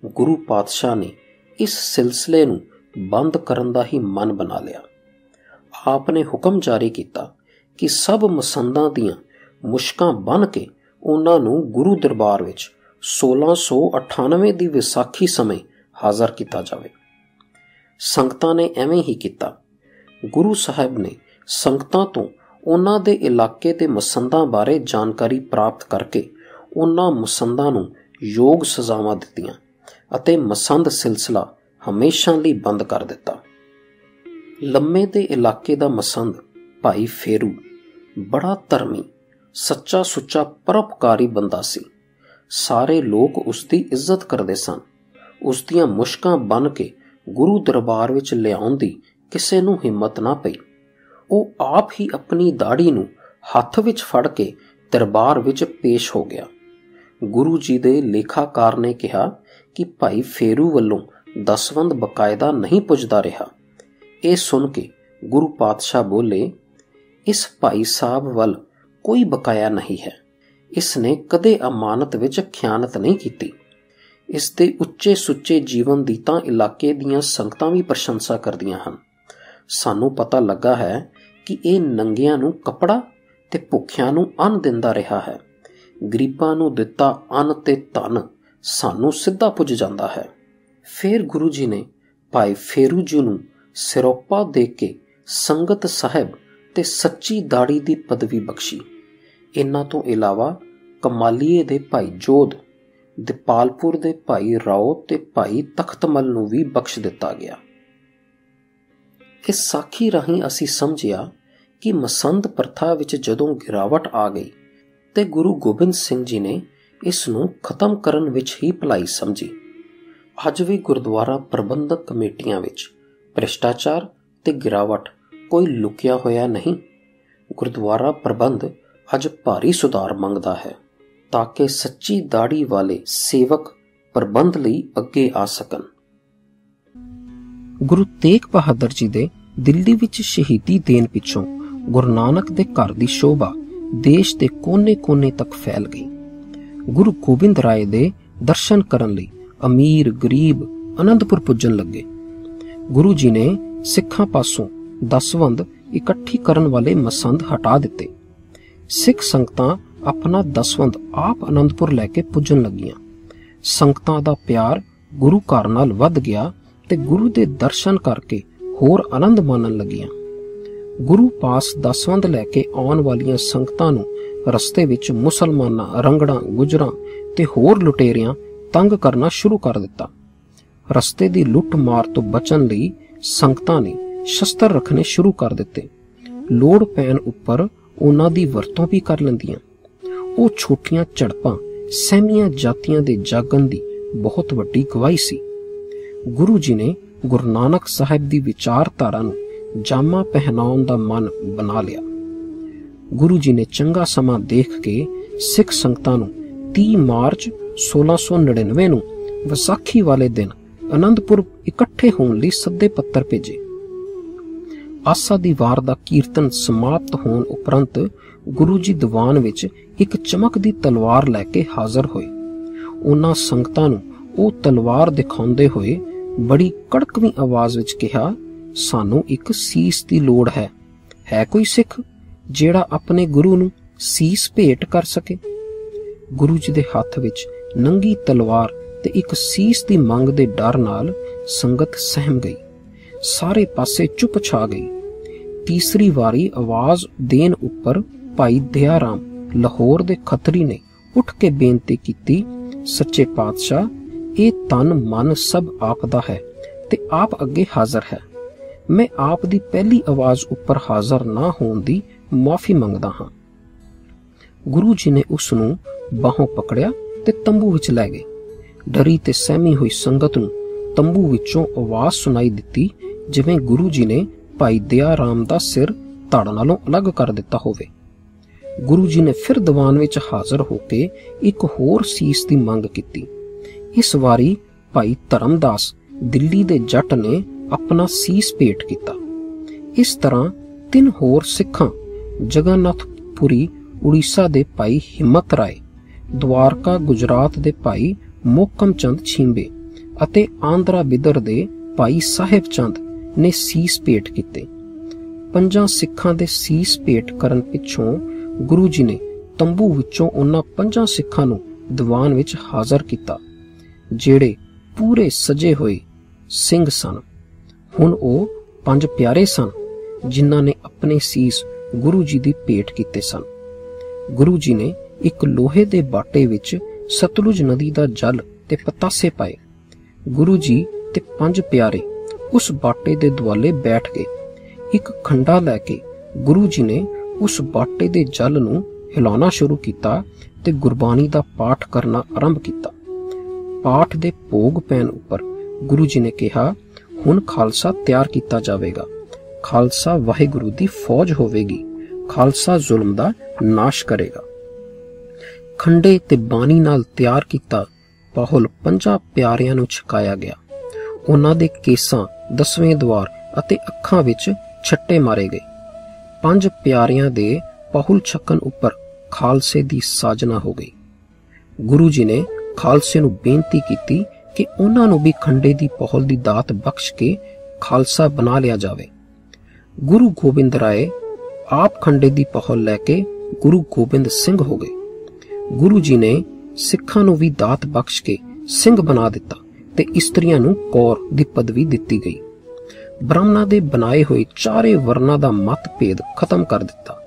ਗੁਰੂ ਪਾਤਸ਼ਾਹ ਨੇ ਇਸ ਸਿਲਸਿਲੇ ਨੂੰ ਬੰਦ ਕਰਨ ਦਾ ਹੀ ਮਨ ਬਣਾ ਲਿਆ। ਆਪ ਨੇ ਹੁਕਮ ਜਾਰੀ ਕੀਤਾ ਕਿ ਸਭ ਮਸੰਦਾਂ ਦੀਆਂ ਮੁਸ਼ਕਾਂ ਬਨ ਕੇ ਉਹਨਾਂ ਨੂੰ ਗੁਰੂ ਦਰਬਾਰ ਵਿੱਚ 1698 ਦੀ ਵਿਸਾਖੀ ਸਮੇਂ ਹਾਜ਼ਰ ਕੀਤਾ ਜਾਵੇ। ਸੰਗਤਾਂ ਨੇ ਐਵੇਂ ਹੀ ਕੀਤਾ। ਗੁਰੂ ਸਾਹਿਬ ਨੇ ਸੰਗਤਾਂ ਤੋਂ ਉਹਨਾਂ ਦੇ ਇਲਾਕੇ ਦੇ ਮਸੰਦਾਂ ਬਾਰੇ ਜਾਣਕਾਰੀ ਪ੍ਰਾਪਤ ਕਰਕੇ ਉਹਨਾਂ ਮਸੰਦਾਂ ਨੂੰ ਯੋਗ ਸਜ਼ਾਵਾਂ ਦਿੱਤੀਆਂ ਅਤੇ ਮਸੰਦ ਸਿਲਸਿਲਾ ਹਮੇਸ਼ਾ ਲਈ ਬੰਦ ਕਰ ਦਿੱਤਾ। ਲੰਮੇ ਦੇ ਇਲਾਕੇ ਦਾ ਮਸੰਦ ਭਾਈ ਫੇਰੂ ਬੜਾ ਧਰਮੀ ਸੱਚਾ ਸੁੱਚਾ ਪਰਉਪਕਾਰੀ ਬੰਦਾ ਸੀ। ਸਾਰੇ ਲੋਕ ਉਸ ਦੀ ਇੱਜ਼ਤ ਕਰਦੇ ਸਨ। ਉਸ ਦੀਆਂ ਮੁਸ਼ਕਾਂ ਬਨ ਕੇ ਗੁਰੂ ਦਰਬਾਰ ਵਿੱਚ ਲਿਆਉਣ ਦੀ ਕਿਸੇ ਨੂੰ ਹਿੰਮਤ ਨਾ ਪਈ। ਉਹ ਆਪ ਹੀ ਆਪਣੀ ਦਾੜੀ ਨੂੰ ਹੱਥ ਵਿੱਚ ਫੜ ਕੇ ਦਰਬਾਰ ਵਿੱਚ ਪੇਸ਼ ਹੋ ਗਿਆ। ਗੁਰੂ ਜੀ ਦੇ ਲੇਖਾਕਾਰ ਨੇ ਕਿਹਾ ਕਿ ਭਾਈ ਫੇਰੂ ਵੱਲੋਂ ਦਸਵੰਦ ਬਕਾਇਦਾ ਨਹੀਂ ਪੁੱਜਦਾ ਰਿਹਾ। ਇਹ ਸੁਣ ਕੇ ਗੁਰੂ ਪਾਤਸ਼ਾਹ ਬੋਲੇ, ਇਸ ਭਾਈ ਸਾਹਿਬ ਵੱਲ ਕੋਈ ਬਕਾਇਆ ਨਹੀਂ ਹੈ। ਇਸ ਨੇ ਕਦੇ ਅਮਾਨਤ ਵਿੱਚ ਖਿਆਨਤ ਨਹੀਂ ਕੀਤੀ। ਇਸ ਦੇ ਉੱਚੇ ਸੁੱਚੇ ਜੀਵਨ ਦੀ ਤਾਂ ਇਲਾਕੇ ਦੀਆਂ ਸੰਗਤਾਂ ਵੀ ਪ੍ਰਸ਼ੰਸਾ ਕਰਦੀਆਂ ਹਨ। ਸਾਨੂੰ ਪਤਾ ਲੱਗਾ ਹੈ ਕਿ ਇਹ ਨੰਗਿਆਂ ਨੂੰ ਕਪੜਾ ਤੇ ਭੁੱਖਿਆਂ ਨੂੰ ਅੰਨ ਦਿੰਦਾ ਰਿਹਾ ਹੈ। ਗਰੀਬਾਂ ਨੂੰ ਦਿੱਤਾ ਅੰਨ ਤੇ ਧਨ ਸਾਨੂੰ ਸਿੱਧਾ ਪੁੱਜ ਜਾਂਦਾ ਹੈ। ਫਿਰ ਗੁਰੂ ਜੀ ਨੇ ਭਾਈ ਫੇਰੂ ਜੀ ਨੂੰ ਸਿਰੋਪਾ ਦੇ ਕੇ ਸੰਗਤ ਸਾਹਿਬ ਤੇ ਸੱਚੀ ਦਾੜੀ ਦੀ ਪਦਵੀ ਬਖਸ਼ੀ। ਇਹਨਾਂ ਤੋਂ ਇਲਾਵਾ ਕਮਾਲੀਏ ਦੇ ਭਾਈ ਜੋਧ, ਦੀਪਾਲਪੁਰ ਦੇ ਭਾਈ ਰਾਓ ਤੇ ਭਾਈ ਤਖਤਮਲ ਨੂੰ ਵੀ ਬਖਸ਼ ਦਿੱਤਾ ਗਿਆ। ਇਸ ਸਾਖੀ ਰਾਹੀਂ ਅਸੀਂ ਸਮਝਿਆ ਕਿ ਮਸੰਦ ਪ੍ਰਥਾ ਵਿੱਚ ਜਦੋਂ ਗਿਰਾਵਟ ਆ ਗਈ ਤੇ ਗੁਰੂ ਗੋਬਿੰਦ ਸਿੰਘ ਜੀ ਨੇ ਇਸ ਨੂੰ ਖਤਮ ਕਰਨ ਵਿੱਚ ਹੀ ਭਲਾਈ ਸਮਝੀ। ਅੱਜ ਵੀ ਗੁਰਦੁਆਰਾ ਪ੍ਰਬੰਧਕ ਕਮੇਟੀਆਂ ਵਿੱਚ ਭ੍ਰਿਸ਼ਟਾਚਾਰ ਤੇ ਗਿਰਾਵਟ ਕੋਈ ਲੁਕਿਆ ਹੋਇਆ ਨਹੀਂ। ਗੁਰਦੁਆਰਾ ਪ੍ਰਬੰਧ ਅੱਜ ਭਾਰੀ ਸੁਧਾਰ ਮੰਗਦਾ ਹੈ ਤਾਂ ਕਿ ਸੱਚੀ ਦਾੜੀ ਵਾਲੇ ਸੇਵਕ ਪ੍ਰਬੰਧ ਲਈ ਅੱਗੇ ਆ ਸਕਣ। ਗੁਰੂ ਤੇਗ ਬਹਾਦਰ ਜੀ ਦੇ ਦਿੱਲੀ ਵਿੱਚ ਸ਼ਹੀਦੀ ਦੇਣ ਪਿੱਛੋਂ ਗੁਰੂ ਨਾਨਕ ਦੇ ਘਰ ਦੀ ਸ਼ੋਭਾ ਦੇਸ਼ ਦੇ ਕੋਨੇ-ਕੋਨੇ ਤੱਕ ਫੈਲ ਗਈ। ਗੁਰੂ ਗੋਬਿੰਦ ਰਾਏ ਦੇ ਦਰਸ਼ਨ ਕਰਨ ਲਈ ਅਮੀਰ, ਗਰੀਬ, ਅਨੰਦਪੁਰ ਪੁੱਜਣ ਲੱਗੇ। ਗੁਰੂ ਜੀ ਨੇ ਸਿੱਖਾਂ ਪਾਸੋਂ ਦਸਵੰਦ ਇਕੱਠੀ ਕਰਨ ਵਾਲੇ ਮਸੰਦ ਹਟਾ ਦਿੱਤੇ। ਸਿੱਖ ਸੰਗਤਾਂ ਆਪਣਾ ਦਸਵੰਦ ਆਪ ਅਨੰਦਪੁਰ ਲੈ ਕੇ ਪੁੱਜਣ ਲੱਗੀਆਂ। ਸੰਗਤਾਂ ਦਾ ਪਿਆਰ ਗੁਰੂ ਘਰ ਨਾਲ ਵੱਧ ਗਿਆ ਤੇ ਗੁਰੂ ਦੇ ਦਰਸ਼ਨ ਕਰਕੇ ਹੋਰ ਆਨੰਦ ਮਾਣਨ ਲੱਗੀਆਂ। ਗੁਰੂ ਪਾਸ ਦਸਵੰਦ ਲੈ ਕੇ ਆਉਣ ਵਾਲੀਆਂ ਸੰਗਤਾਂ ਨੂੰ ਰਸਤੇ ਵਿੱਚ ਮੁਸਲਮਾਨਾਂ, ਰੰਗੜਾਂ, ਗੁਜਰਾਂ ਤੇ ਹੋਰ ਲੁਟੇਰਿਆਂ ਤੰਗ ਕਰਨਾ ਸ਼ੁਰੂ ਕਰ ਦਿੱਤਾ। ਰਸਤੇ ਦੀ ਲੁੱਟ ਮਾਰ ਤੋਂ ਬਚਣ ਲਈ ਸੰਗਤਾਂ ਨੇ ਸ਼ਸਤਰ ਰੱਖਣੇ ਸ਼ੁਰੂ ਕਰ ਦਿੱਤੇ। ਲੋੜ ਪੈਣ ਉੱਪਰ ਉਹਨਾਂ ਦੀ ਵਰਤੋਂ ਵੀ ਕਰ ਲੈਂਦੀਆਂ। ਉਹ ਛੋਟੀਆਂ ਝੜਪਾਂ, ਸਹਿਮੀਆਂ ਜਾਤੀਆਂ ਦੇ ਜਾਗਣ ਦੀ ਬਹੁਤ ਵੱਡੀ ਗਵਾਹੀ ਸੀ। ਗੁਰੂ ਜੀ ਨੇ ਗੁਰੂ ਨਾਨਕ ਸਾਹਿਬ ਦੀ ਵਿਚਾਰਧਾਰਾ ਨੂੰ ਜਾਮਾ ਪਹਿਨਾਉਣ ਦਾ ਮਨ ਬਣਾ ਲਿਆ। ਗੁਰੂ ਜੀ ਨੇ ਚੰਗਾ ਸਮਾਂ ਦੇਖ ਕੇ ਸਿੱਖ ਸੰਗਤਾਂ ਨੂੰ 30 ਮਾਰਚ 1699 ਨੂੰ ਵਿਸਾਖੀ ਵਾਲੇ ਦਿਨ ਅਨੰਦਪੁਰ ਇਕੱਠੇ ਹੋਣ ਲਈ ਸੱਦੇ ਪੱਤਰ ਭੇਜੇ। ਆਸਾ ਦੀ ਵਾਰ ਦਾ ਕੀਰਤਨ ਸਮਾਪਤ ਹੋਣ ਉਪਰੰਤ ਗੁਰੂ ਜੀ ਦੀਵਾਨ ਵਿੱਚ ਇੱਕ ਚਮਕਦੀ ਤਲਵਾਰ ਲੈ ਕੇ ਹਾਜ਼ਰ ਹੋਏ। ਉਹਨਾਂ ਸੰਗਤਾਂ ਨੂੰ ਉਹ ਤਲਵਾਰ ਦਿਖਾਉਂਦੇ ਹੋਏ ਬੜੀ ਕੜਕਵੀਂ ਆਵਾਜ਼ ਵਿੱਚ ਕਿਹਾ, ਸਾਨੂੰ ਇੱਕ ਸੀਸ ਦੀ ਲੋੜ ਹੈ। ਹੈ ਕੋਈ ਸਿੱਖ ਜਿਹੜਾ ਆਪਣੇ ਗੁਰੂ ਨੂੰ ਸੀਸ ਭੇਟ ਕਰ ਸਕੇ? ਗੁਰੂ ਜੀ ਦੇ ਹੱਥ ਵਿੱਚ ਨੰਗੀ ਤਲਵਾਰ ਤੇ ਇੱਕ ਸੀਸ ਦੀ ਮੰਗ ਦੇ ਡਰ ਨਾਲ ਸੰਗਤ ਸਹਿਮ ਗਈ। ਸਾਰੇ ਪਾਸੇ ਚੁੱਪ ਛਾ ਗਈ। ਤੀਸਰੀ ਵਾਰੀ ਆਵਾਜ਼ ਦੇਣ ਉੱਪਰ ਭਾਈ ਦਿਆਰਾਮ ਲਾਹੌਰ ਦੇ ਖੱਤਰੀ ਨੇ ਉੱਠ ਕੇ ਬੇਨਤੀ ਕੀਤੀ, ਸੱਚੇ ਪਾਤਸ਼ਾਹ ਇਹ ਤਨ ਮਨ ਸਭ ਆਪ ਦਾ ਹੈ ਤੇ ਆਪ ਅੱਗੇ ਹਾਜ਼ਰ ਹੈ। ਮੈਂ ਆਪ ਦੀ ਪਹਿਲੀ ਆਵਾਜ਼ ਉੱਪਰ ਹਾਜ਼ਰ ਨਾ ਹੋਣ ਦੀ ਮਾਫੀ ਮੰਗਦਾ ਹਾਂ। ਗੁਰੂ ਜੀ ਨੇ ਉਸ ਨੂੰ ਬਾਹੋਂ ਪਕੜਿਆ ਤੇ ਤੰਬੂ ਵਿੱਚ ਲੈ ਗਏ। ਡਰੀ ਤੇ ਸਹਿਮੀ ਹੋਈ ਸੰਗਤ ਨੂੰ ਤੰਬੂ ਵਿੱਚੋਂ ਆਵਾਜ਼ ਸੁਣਾਈ ਦਿੱਤੀ, ਜਿਵੇਂ ਗੁਰੂ ਜੀ ਨੇ ਭਾਈ ਦਿਆ ਰਾਮ ਦਾ ਸਿਰ ਧੜ ਨਾਲੋਂ ਅਲੱਗ ਕਰ ਦਿੱਤਾ ਹੋਵੇ। ਗੁਰੂ ਜੀ ਨੇ ਫਿਰ ਦੀਵਾਨ ਵਿੱਚ ਹਾਜ਼ਰ ਹੋ ਕੇ ਇੱਕ ਹੋਰ ਸੀਸ ਦੀ ਮੰਗ ਕੀਤੀ। ਇਸ ਵਾਰੀ ਭਾਈ ਧਰਮਦਾਸ ਦਿੱਲੀ ਦੇ ਜੱਟ ਨੇ ਆਪਣਾ ਸੀਸ ਭੇਟ ਕੀਤਾ। ਇਸ ਤਰ੍ਹਾਂ ਤਿੰਨ ਹੋਰ ਸਿੱਖਾਂ ਜਗਨਨਾਥਪੁਰੀ, ਉੜੀਸਾ ਦੇ ਭਾਈ ਹਿੰਮਤ ਰਾਏ, ਦਵਾਰਕਾ ਗੁਜਰਾਤ ਦੇ ਭਾਈ ਮੋਕਮ ਚੰਦ ਛੀਂਬੇ ਅਤੇ ਆਂਧਰਾ ਬਿਦਰ ਦੇ ਭਾਈ ਸਾਹਿਬ ਚੰਦ ਨੇ ਸੀਸ ਭੇਟ ਕੀਤੇ। ਪੰਜਾਂ ਸਿੱਖਾਂ ਦੇ ਸੀਸ ਭੇਟ ਕਰਨ ਪਿੱਛੋਂ ਗੁਰੂ ਜੀ ਨੇ ਤੰਬੂ ਵਿੱਚੋਂ ਉਹਨਾਂ ਪੰਜਾਂ ਸਿੱਖਾਂ ਨੂੰ ਦੀਵਾਨ ਵਿੱਚ ਹਾਜ਼ਰ ਕੀਤਾ। ਜਿਹੜੇ ਪੂਰੇ ਸਜੇ ਹੋਏ ਸਿੰਘ ਸਨ। ਹੁਣ ਉਹ ਪੰਜ ਪਿਆਰੇ ਸਨ, ਜਿਨ੍ਹਾਂ ਨੇ ਆਪਣੇ ਸੀਸ ਗੁਰੂ ਜੀ ਦੀ ਭੇਟ ਕੀਤੇ ਸਨ। ਗੁਰੂ ਜੀ ਨੇ ਇੱਕ ਲੋਹੇ ਦੇ ਬਾਟੇ ਵਿੱਚ ਸਤਲੁਜ ਨਦੀ ਦਾ ਜਲ ਤੇ ਪਤਾਸੇ ਪਾਏ। ਗੁਰੂ ਜੀ ਤੇ ਪੰਜ ਪਿਆਰੇ ਉਸ ਬਾਟੇ ਦੇ ਦੁਆਲੇ ਬੈਠ ਗਏ। ਇੱਕ ਖੰਡਾ ਲੈ ਕੇ ਗੁਰੂ ਜੀ ਨੇ ਉਸ ਬਾਟੇ ਦੇ ਜਲ ਨੂੰ ਹਿਲਾਉਣਾ ਸ਼ੁਰੂ ਕੀਤਾ ਤੇ ਗੁਰਬਾਣੀ ਦਾ ਪਾਠ ਕਰਨਾ ਆਰੰਭ ਕੀਤਾ। ਪਾਠ ਦੇ ਭੋਗ ਪੈਣ ਉੱਪਰ ਗੁਰੂ ਜੀ ਨੇ ਕਿਹਾ, ਹੁਣ ਖਾਲਸਾ ਤਿਆਰ ਕੀਤਾ ਜਾਵੇਗਾ। ਖਾਲਸਾ ਵਾਹਿਗੁਰੂ ਦੀ ਫੌਜ ਹੋਵੇਗੀ। ਖਾਲਸਾ ਜ਼ੁਲਮ ਦਾ ਨਾਸ਼ ਕਰੇਗਾ। ਖੰਡੇ ਤੇ ਬਾਣੀ ਨਾਲ ਤਿਆਰ ਕੀਤਾ ਪਾਹੁਲ ਪੰਜਾਂ ਪਿਆਰਿਆਂ ਨੂੰ ਛਕਾਇਆ ਗਿਆ। ਉਹਨਾਂ ਦੇ ਕੇਸਾਂ ਦਸਵੇਂ ਦਵਾਰ ਅਤੇ ਅੱਖਾਂ ਵਿੱਚ ਛੱਟੇ ਮਾਰੇ ਗਏ। ਪੰਜ ਪਿਆਰਿਆਂ ਦੇ ਪਾਹੁਲ ਛਕਣ ਉੱਪਰ ਖਾਲਸੇ ਦੀ ਸਾਜਨਾ ਹੋ ਗਈ। ਗੁਰੂ ਜੀ ਨੇ ਖਾਲਸੇ ਨੂੰ ਬੇਨਤੀ ਕੀਤੀ ਕਿ ਉਹਨਾਂ ਨੂੰ ਵੀ ਖੰਡੇ ਦੀ ਪਹਲ ਦੀ ਦਾਤ ਬਖਸ਼ ਕੇ ਖਾਲਸਾ ਬਣਾ ਲਿਆ ਜਾਵੇ। ਗੁਰੂ ਗੋਬਿੰਦ ਰਾਏ ਆਪ ਖੰਡੇ ਦੀ ਪਹਲ ਲੈ ਕੇ ਗੁਰੂ ਗੋਬਿੰਦ ਸਿੰਘ ਹੋ ਗਏ। ਗੁਰੂ ਜੀ ਨੇ ਸਿੱਖਾਂ ਨੂੰ ਵੀ ਦਾਤ ਬਖਸ਼ ਕੇ ਸਿੰਘ ਬਣਾ ਦਿੱਤਾ ਤੇ ਇਸਤਰੀਆਂ ਨੂੰ ਕੌਰ ਦੀ ਪਦਵੀ ਦਿੱਤੀ ਗਈ। ਬ੍ਰਾਹਮਣਾਂ ਦੇ ਬਣਾਏ ਹੋਏ ਚਾਰੇ ਵਰਨਾਂ ਦਾ ਮਤਭੇਦ ਖਤਮ ਕਰ ਦਿੱਤਾ।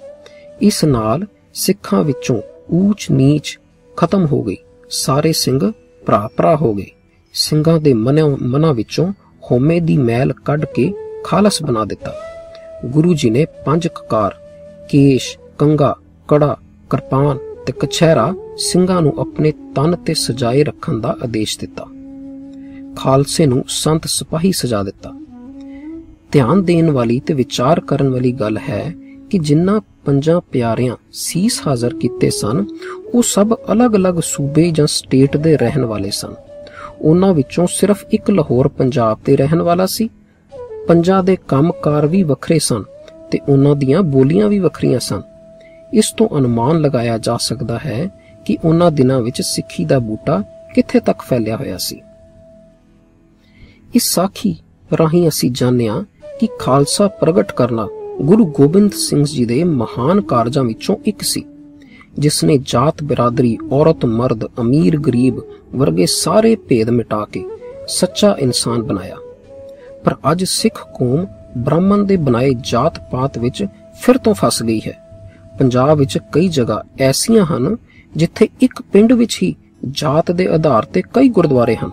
ਇਸ ਨਾਲ ਸਿੱਖਾਂ ਵਿੱਚੋਂ ਊਚ ਨੀਚ ਖਤਮ ਹੋ ਗਈ। ਸਾਰੇ ਸਿੰਘ ਭਰਾ ਭਰਾ ਹੋ ਗਏ। ਸਿੰਘਾਂ ਦੇ ਮਨਾਂ ਵਿੱਚੋਂ ਹੋਮੇ ਦੀ ਮੈਲ ਕੱਢ ਕੇ ਖਾਲਸ ਬਣਾ ਦਿੱਤਾ। ਗੁਰੂ ਜੀ ਨੇ ਪੰਜ ਕਕਾਰ, ਕੇਸ਼, ਕੰਗਾ, ਕੜਾ, ਕਿਰਪਾਨ ਤੇ ਕਛਹਿਰਾ ਸਿੰਘਾਂ ਨੂੰ ਆਪਣੇ ਤਨ ਤੇ ਸਜਾਏ ਰੱਖਣ ਦਾ ਆਦੇਸ਼ ਦਿੱਤਾ। ਖਾਲਸੇ ਨੂੰ ਸੰਤ ਸਿਪਾਹੀ ਸਜਾ ਦਿੱਤਾ। ਧਿਆਨ ਦੇਣ ਵਾਲੀ ਤੇ ਵਿਚਾਰ ਕਰਨ ਵਾਲੀ ਗੱਲ ਹੈ ਕਿ ਜਿੰਨਾ ਪੰਜਾਂ ਪਿਆਰਿਆਂ ਸੀਸ ਹਾਜ਼ਰ ਕੀਤੇ ਸਨ, ਉਹ ਸਭ ਅਲੱਗ-ਅਲੱਗ ਸੂਬੇ ਜਾਂ ਸਟੇਟ ਦੇ ਰਹਿਣ ਵਾਲੇ ਸਨ। ਉਹਨਾਂ ਵਿੱਚੋਂ ਸਿਰਫ ਇੱਕ ਲਾਹੌਰ ਪੰਜਾਬ ਤੇ ਰਹਿਣ ਵਾਲਾ ਸੀ। ਪੰਜਾਂ ਦੇ ਕੰਮਕਾਰ ਵੀ ਵੱਖਰੇ ਸਨ ਤੇ ਉਹਨਾਂ ਦੀਆਂ ਬੋਲੀਆਂ ਵੀ ਵੱਖਰੀਆਂ ਸਨ। ਇਸ ਤੋਂ ਅਨੁਮਾਨ ਲਗਾਇਆ ਜਾ ਸਕਦਾ ਹੈ ਕਿ ਉਹਨਾਂ ਦਿਨਾਂ ਵਿੱਚ ਸਿੱਖੀ ਦਾ ਬੂਟਾ ਕਿੱਥੇ ਤੱਕ ਫੈਲਿਆ ਹੋਇਆ ਸੀ। ਇਸ ਸਾਖੀ ਰਾਹੀਂ ਅਸੀਂ ਜਾਣਿਆ ਕਿ ਖਾਲਸਾ ਪ੍ਰਗਟ ਕਰਨਾ ਗੁਰੂ ਗੋਬਿੰਦ ਸਿੰਘ ਜੀ ਦੇ ਮਹਾਨ ਕਾਰਜਾਂ ਵਿੱਚੋਂ ਇੱਕ ਸੀ ਜਿਸ ਨੇ ਜਾਤ ਬਰਾਦਰੀ, ਔਰਤ ਮਰਦ, ਅਮੀਰ ਗਰੀਬ ਵਰਗੇ ਸਾਰੇ ਭੇਦ ਮਿਟਾ ਕੇ ਸੱਚਾ ਇਨਸਾਨ ਬਣਾਇਆ। ਪਰ ਅੱਜ ਸਿੱਖ ਕੌਮ ਬ੍ਰਾਹਮਣ ਦੇ ਬਣਾਏ ਜਾਤ ਪਾਤ ਵਿੱਚ ਫਿਰ ਤੋਂ ਫਸ ਗਈ ਹੈ। ਪੰਜਾਬ ਵਿੱਚ ਕਈ ਜਗ੍ਹਾ ਐਸੀਆਂ ਹਨ ਜਿੱਥੇ ਇੱਕ ਪਿੰਡ ਵਿੱਚ ਹੀ ਜਾਤ ਦੇ ਆਧਾਰ ਤੇ ਕਈ ਗੁਰਦੁਆਰੇ ਹਨ।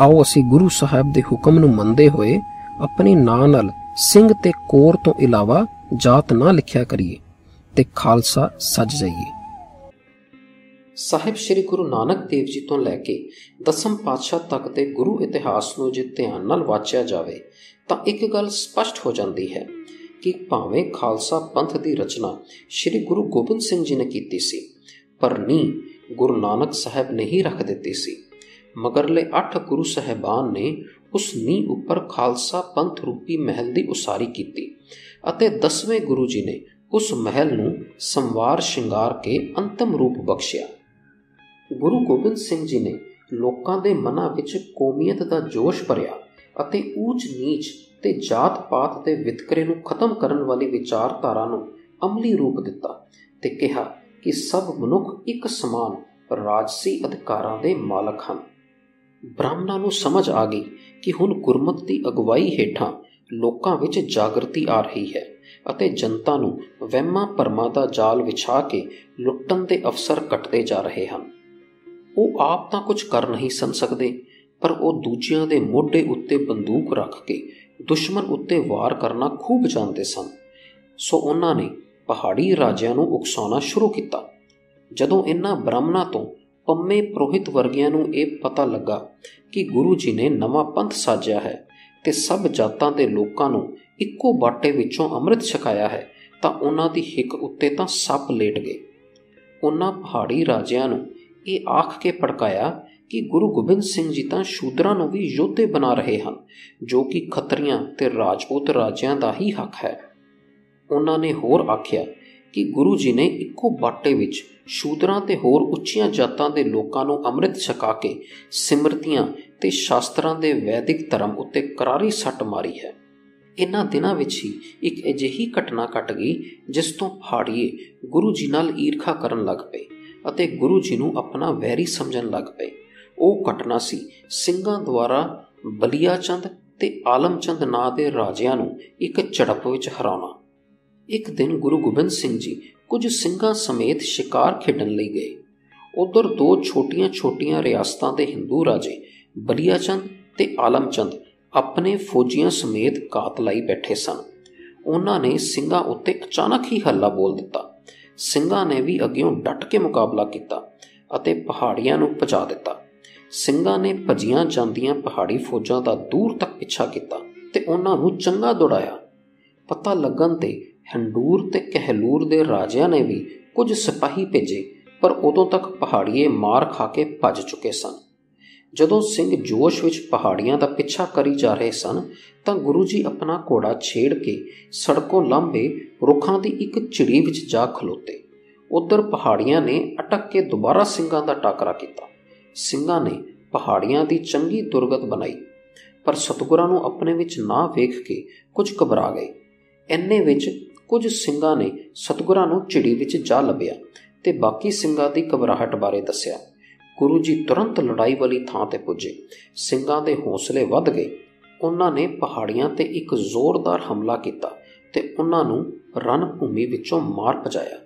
ਆਓ ਅਸੀਂ ਗੁਰੂ ਸਾਹਿਬ ਦੇ ਹੁਕਮ ਨੂੰ ਮੰਨਦੇ ਹੋਏ ਆਪਣੇ ਨਾਂ ਨਾਲ ਸਿੰਘ ਤੇ ਕੋਰ ਤੋਂ ਇਲਾਵਾ ਜਾਤ ਨਾ ਲਿਖਿਆ ਕਰੀਏ ਤੇ ਖਾਲਸਾ ਸੱਜ ਜਾਈਏ। ਸਾਹਿਬ ਸ੍ਰੀ ਗੁਰੂ ਨਾਨਕ ਦੇਵ ਜੀ ਤੋਂ ਲੈ ਕੇ ਦਸਮ ਪਾਤਸ਼ਾਹ ਤੱਕ ਦੇ ਗੁਰੂ ਇਤਿਹਾਸ ਨੂੰ ਜੇ ਧਿਆਨ ਨਾਲ ਵਾਚਿਆ ਜਾਵੇ, ਤਾਂ ਇੱਕ ਗੱਲ ਸਪਸ਼ਟ ਹੋ ਜਾਂਦੀ ਹੈ ਕਿ ਭਾਵੇਂ ਖਾਲਸਾ ਪੰਥ ਦੀ ਰਚਨਾ ਸ੍ਰੀ ਗੁਰੂ ਗੋਬਿੰਦ ਸਿੰਘ ਜੀ ਨੇ ਕੀਤੀ ਸੀ, ਪਰ ਨੀ ਗੁਰੂ ਨਾਨਕ ਸਾਹਿਬ ਨੇ ਹੀ ਰੱਖ ਦਿੱਤੀ ਸੀ। ਮਗਰਲੇ 8 ਗੁਰੂ ਸਹਿਬਾਨ ਨੇ ਉਸ ਨੀਂਹ ਉੱਪਰ ਖਾਲਸਾ ਪੰਥ ਰੂਪੀ ਮਹਿਲ ਦੀ ਉਸਾਰੀ ਕੀਤੀ ਅਤੇ 10ਵੇਂ ਗੁਰੂ ਜੀ ਨੇ ਉਸ ਮਹਿਲ ਨੂੰ ਸੰਵਾਰ ਸ਼ਿੰਗਾਰ ਕੇ ਅੰਤਮ ਰੂਪ ਬਖਸ਼ਿਆ। ਗੁਰੂ ਗੋਬਿੰਦ ਸਿੰਘ ਜੀ ਨੇ ਲੋਕਾਂ ਦੇ ਮਨਾਂ ਵਿੱਚ ਕੌਮੀਅਤ ਦਾ ਜੋਸ਼ ਭਰਿਆ ਅਤੇ ਊਚ ਨੀਚ ਤੇ ਜਾਤ ਪਾਤ ਦੇ ਵਿਤਕਰੇ ਨੂੰ ਖਤਮ ਕਰਨ ਵਾਲੀ ਵਿਚਾਰਧਾਰਾ ਨੂੰ ਅਮਲੀ ਰੂਪ ਦਿੱਤਾ ਤੇ ਕਿਹਾ ਕਿ ਸਭ ਮਨੁੱਖ ਇੱਕ ਸਮਾਨ ਰਾਜਸੀ ਅਧਿਕਾਰਾਂ ਦੇ ਮਾਲਕ ਹਨ। ਬ੍ਰਾਹਮਣਾਂ ਨੂੰ ਸਮਝ ਆ ਗਈ ਕਿ ਹੁਣ ਗੁਰਮਤ ਦੀ ਅਗਵਾਈ ਹੇਠਾਂ ਲੋਕਾਂ ਵਿੱਚ ਜਾਗਰਤੀ ਆ ਰਹੀ ਹੈ ਅਤੇ ਜਨਤਾ ਨੂੰ ਵਹਿਮਾਂ ਭਰਮਾਂ ਦਾ ਜਾਲ ਵਿਛਾ ਕੇ ਲੁੱਟਣ ਦੇ ਅਵਸਰ ਕੱਟਦੇ ਜਾ ਰਹੇ ਹਨ। ਉਹ ਆਪ ਤਾਂ ਕੁਝ ਕਰ ਨਹੀਂ ਸਨ ਸਕਦੇ, ਪਰ ਉਹ ਦੂਜਿਆਂ ਦੇ ਮੋਢੇ ਉੱਤੇ ਬੰਦੂਕ ਰੱਖ ਕੇ ਦੁਸ਼ਮਣ ਉੱਤੇ ਵਾਰ ਕਰਨਾ ਖੂਬ ਜਾਣਦੇ ਸਨ। ਸੋ ਉਹਨਾਂ ਨੇ ਪਹਾੜੀ ਰਾਜਿਆਂ ਨੂੰ ਉਕਸਾਉਣਾ ਸ਼ੁਰੂ ਕੀਤਾ। ਜਦੋਂ ਇਹਨਾਂ ਬ੍ਰਾਹਮਣਾਂ ਤੋਂ ਪੰਮੇ ਪ੍ਰੋਹਿਤ ਵਰਗਿਆਂ ਨੂੰ ਇਹ ਪਤਾ ਲੱਗਾ ਕਿ ਗੁਰੂ ਜੀ ਨੇ ਨਵਾਂ ਪੰਥ ਸਾਜਿਆ ਹੈ ਤੇ ਸਭ ਜਾਤਾਂ ਦੇ ਲੋਕਾਂ ਨੂੰ ਇੱਕੋ ਬਾਟੇ ਵਿੱਚੋਂ ਅੰਮ੍ਰਿਤ ਛਕਾਇਆ ਹੈ, ਤਾਂ ਉਹਨਾਂ ਦੀ ਹਿੱਕ ਉੱਤੇ ਤਾਂ ਸੱਪ ਲੇਟ ਗਏ। ਉਹਨਾਂ ਪਹਾੜੀ ਰਾਜਿਆਂ ਨੂੰ ਇਹ ਆਖ ਕੇ ਭੜਕਾਇਆ ਕਿ ਗੁਰੂ ਗੋਬਿੰਦ ਸਿੰਘ ਜੀ ਤਾਂ ਸ਼ੂਦਰਾਂ ਨੂੰ ਵੀ ਯੋਧੇ ਬਣਾ ਰਹੇ ਹਨ, ਜੋ ਕਿ ਖੱਤਰੀਆਂ ਤੇ ਰਾਜਪੂਤ ਰਾਜਿਆਂ ਦਾ ਹੀ ਹੱਕ ਹੈ। ਉਹਨਾਂ ਨੇ ਹੋਰ ਆਖਿਆ ਕਿ ਗੁਰੂ ਜੀ ਨੇ ਇੱਕੋ ਬਾਟੇ ਵਿੱਚ ਸ਼ੂਦਰਾਂ ਤੇ ਹੋਰ ਉੱਚੀਆਂ ਜਾਤਾਂ ਦੇ ਲੋਕਾਂ ਨੂੰ ਅੰਮ੍ਰਿਤ ਛਕਾ ਕੇ ਸਿਮਰਤੀਆਂ ਤੇ ਸ਼ਾਸਤਰਾਂ ਦੇ ਵੈਦਿਕ ਧਰਮ ਉੱਤੇ ਕਰਾਰੀ ਸੱਟ ਮਾਰੀ ਹੈ। ਇਨ੍ਹਾਂ ਦਿਨਾਂ ਵਿੱਚ ਹੀ ਇੱਕ ਅਜਿਹੀ ਘਟਨਾ ਘਟ ਗਈ ਜਿਸ ਤੋਂ ਫਾੜੀਏ ਗੁਰੂ ਜੀ ਨਾਲ ਈਰਖਾ ਕਰਨ ਲੱਗ ਪਏ ਅਤੇ ਗੁਰੂ ਜੀ ਨੂੰ ਆਪਣਾ ਵੈਰੀ ਸਮਝਣ ਲੱਗ ਪਏ। ਉਹ ਘਟਨਾ ਸੀ ਸਿੰਘਾਂ ਦੁਆਰਾ ਬਲੀਆ ਚੰਦ ਤੇ ਆਲਮਚੰਦ ਨਾਂ ਦੇ ਰਾਜਿਆਂ ਨੂੰ ਇੱਕ ਝੜਪ ਵਿੱਚ ਹਰਾਉਣਾ। ਇੱਕ ਦਿਨ ਗੁਰੂ ਗੋਬਿੰਦ ਸਿੰਘ ਜੀ ਕੁਝ ਸਿੰਘਾਂ ਸਮੇਤ ਸ਼ਿਕਾਰ ਖੇਡਣ ਲਈ ਗਏ। ਉਧਰ ਦੋ ਛੋਟੀਆਂ-ਛੋਟੀਆਂ ਰਿਆਸਤਾਂ ਦੇ ਹਿੰਦੂ ਰਾਜੇ ਬਲੀਆ ਚੰਦ ਤੇ ਆਲਮਚੰਦ ਆਪਣੇ ਫੌਜੀਆਂ ਸਮੇਤ ਕਾਤਲਾਈ ਬੈਠੇ ਸਨ। ਉਹਨਾਂ ਨੇ ਸਿੰਘਾਂ ਉੱਤੇ ਅਚਾਨਕ ਹੀ ਹੱਲਾ ਬੋਲ ਦਿੱਤਾ। ਸਿੰਘਾਂ ਨੇ ਵੀ ਅੱਗਿਓਂ ਡਟ ਕੇ ਮੁਕਾਬਲਾ ਕੀਤਾ ਅਤੇ ਪਹਾੜੀਆਂ ਨੂੰ ਭਜਾ ਦਿੱਤਾ। ਸਿੰਘਾਂ ਨੇ ਭਜੀਆਂ ਜਾਂਦੀਆਂ ਪਹਾੜੀ ਫੌਜਾਂ ਦਾ ਦੂਰ ਤੱਕ ਪਿੱਛਾ ਕੀਤਾ ਤੇ ਉਹਨਾਂ ਨੂੰ ਚੰਗਾ ਦੌੜਾਇਆ। ਪਤਾ ਲੱਗਣ ਤੇ ਹੰਡੂਰ ਤੇ ਕਹਿਲੂਰ ਦੇ ਰਾਜਿਆਂ ਨੇ ਵੀ ਕੁਝ ਸਿਪਾਹੀ ਭੇਜੇ, ਪਰ ਉਦੋਂ ਤੱਕ ਪਹਾੜੀਏ ਮਾਰ ਖਾ ਕੇ ਭੱਜ ਚੁੱਕੇ ਸਨ। ਜਦੋਂ ਸਿੰਘ ਜੋਸ਼ ਵਿੱਚ ਪਹਾੜੀਆਂ ਦਾ ਪਿੱਛਾ ਕਰੀ ਜਾ ਰਹੇ ਸਨ, ਤਾਂ ਗੁਰੂ ਜੀ ਆਪਣਾ ਘੋੜਾ ਛੇੜ ਕੇ ਸੜਕੋਂ ਲੰਬੇ ਰੁੱਖਾਂ ਦੀ ਇੱਕ ਝਿੜੀ ਵਿੱਚ ਜਾ ਖਲੋਤੇ। ਉਧਰ ਪਹਾੜੀਆਂ ਨੇ ਅਟਕ ਕੇ ਦੁਬਾਰਾ ਸਿੰਘਾਂ ਦਾ ਟਾਕਰਾ ਕੀਤਾ। ਸਿੰਘਾਂ ਨੇ ਪਹਾੜੀਆਂ ਦੀ ਚੰਗੀ ਦੁਰਗਤ ਬਣਾਈ, ਪਰ ਸਤਗੁਰਾਂ ਨੂੰ ਆਪਣੇ ਵਿੱਚ ਨਾ ਵੇਖ ਕੇ ਕੁਝ ਘਬਰਾ ਗਏ। ਐਨੇ ਵਿੱਚ ਕੁਝ ਸਿੰਘਾਂ ਨੇ ਸਤਗੁਰਾਂ ਨੂੰ ਝਿੜੀ ਵਿੱਚ ਜਾ ਲੱਭਿਆ ਤੇ ਬਾਕੀ ਸਿੰਘਾਂ ਦੀ ਘਬਰਾਹਟ ਬਾਰੇ ਦੱਸਿਆ। ਗੁਰੂ ਜੀ ਤੁਰੰਤ ਲੜਾਈ ਵਾਲੀ ਥਾਂ ਤੇ ਪੁੱਜੇ। ਸਿੰਘਾਂ ਦੇ ਹੌਸਲੇ ਵੱਧ ਗਏ। ਉਹਨਾਂ ਨੇ ਪਹਾੜੀਆਂ ਤੇ ਇੱਕ ਜ਼ੋਰਦਾਰ ਹਮਲਾ ਕੀਤਾ ਤੇ ਉਹਨਾਂ ਨੂੰ ਰਣ ਭੂਮੀ ਵਿੱਚੋਂ ਮਾਰ ਪਜਾਇਆ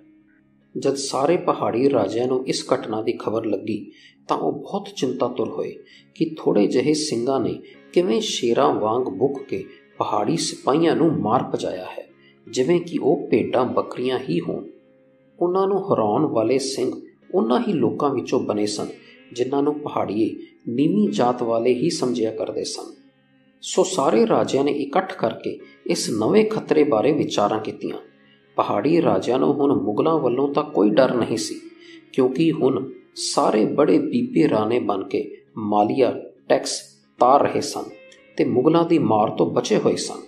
ਜਦ ਸਾਰੇ ਪਹਾੜੀ ਰਾਜਿਆਂ ਨੂੰ ਇਸ ਘਟਨਾ ਦੀ ਖਬਰ ਲੱਗੀ ਤਾਂ ਉਹ ਬਹੁਤ ਚਿੰਤਾਤੁਰ ਹੋਏ ਕਿ ਥੋੜੇ ਜਿਹੇ ਸਿੰਘਾਂ ਨੇ ਕਿਵੇਂ ਸ਼ੇਰਾਂ ਵਾਂਗ ਬੁੱਕ ਕੇ ਪਹਾੜੀ ਸਿਪਾਹੀਆਂ ਨੂੰ ਮਾਰ ਪਜਾਇਆ ਹੈ। ਜਿਵੇਂ ਕਿ ਉਹ ਭੇਡਾਂ ਬੱਕਰੀਆਂ ਹੀ ਹੋਣ। ਉਹਨਾਂ ਨੂੰ ਹਰਾਉਣ ਵਾਲੇ ਸਿੰਘ ਉਹਨਾਂ ਹੀ ਲੋਕਾਂ ਵਿੱਚੋਂ ਬਣੇ ਸਨ, ਜਿਨ੍ਹਾਂ ਨੂੰ ਪਹਾੜੀਏ ਨੀਵੀਂ ਜਾਤ ਵਾਲੇ ਹੀ ਸਮਝਿਆ ਕਰਦੇ ਸਨ। ਸੋ ਸਾਰੇ ਰਾਜਿਆਂ ਨੇ ਇਕੱਠ ਕਰਕੇ ਇਸ ਨਵੇਂ ਖਤਰੇ ਬਾਰੇ ਵਿਚਾਰਾਂ ਕੀਤੀਆਂ। ਪਹਾੜੀ ਰਾਜਿਆਂ ਨੂੰ ਹੁਣ ਮੁਗਲਾਂ ਵੱਲੋਂ ਤਾਂ ਕੋਈ ਡਰ ਨਹੀਂ ਸੀ, ਕਿਉਂਕਿ ਹੁਣ ਸਾਰੇ ਬੜੇ ਬੀਬੇ ਰਾਣੇ ਬਣ ਕੇ ਮਾਲੀਆ, ਟੈਕਸ ਤਾਰ ਰਹੇ ਸਨ ਤੇ ਮੁਗਲਾਂ ਦੀ ਮਾਰ ਤੋਂ ਬਚੇ ਹੋਏ ਸਨ।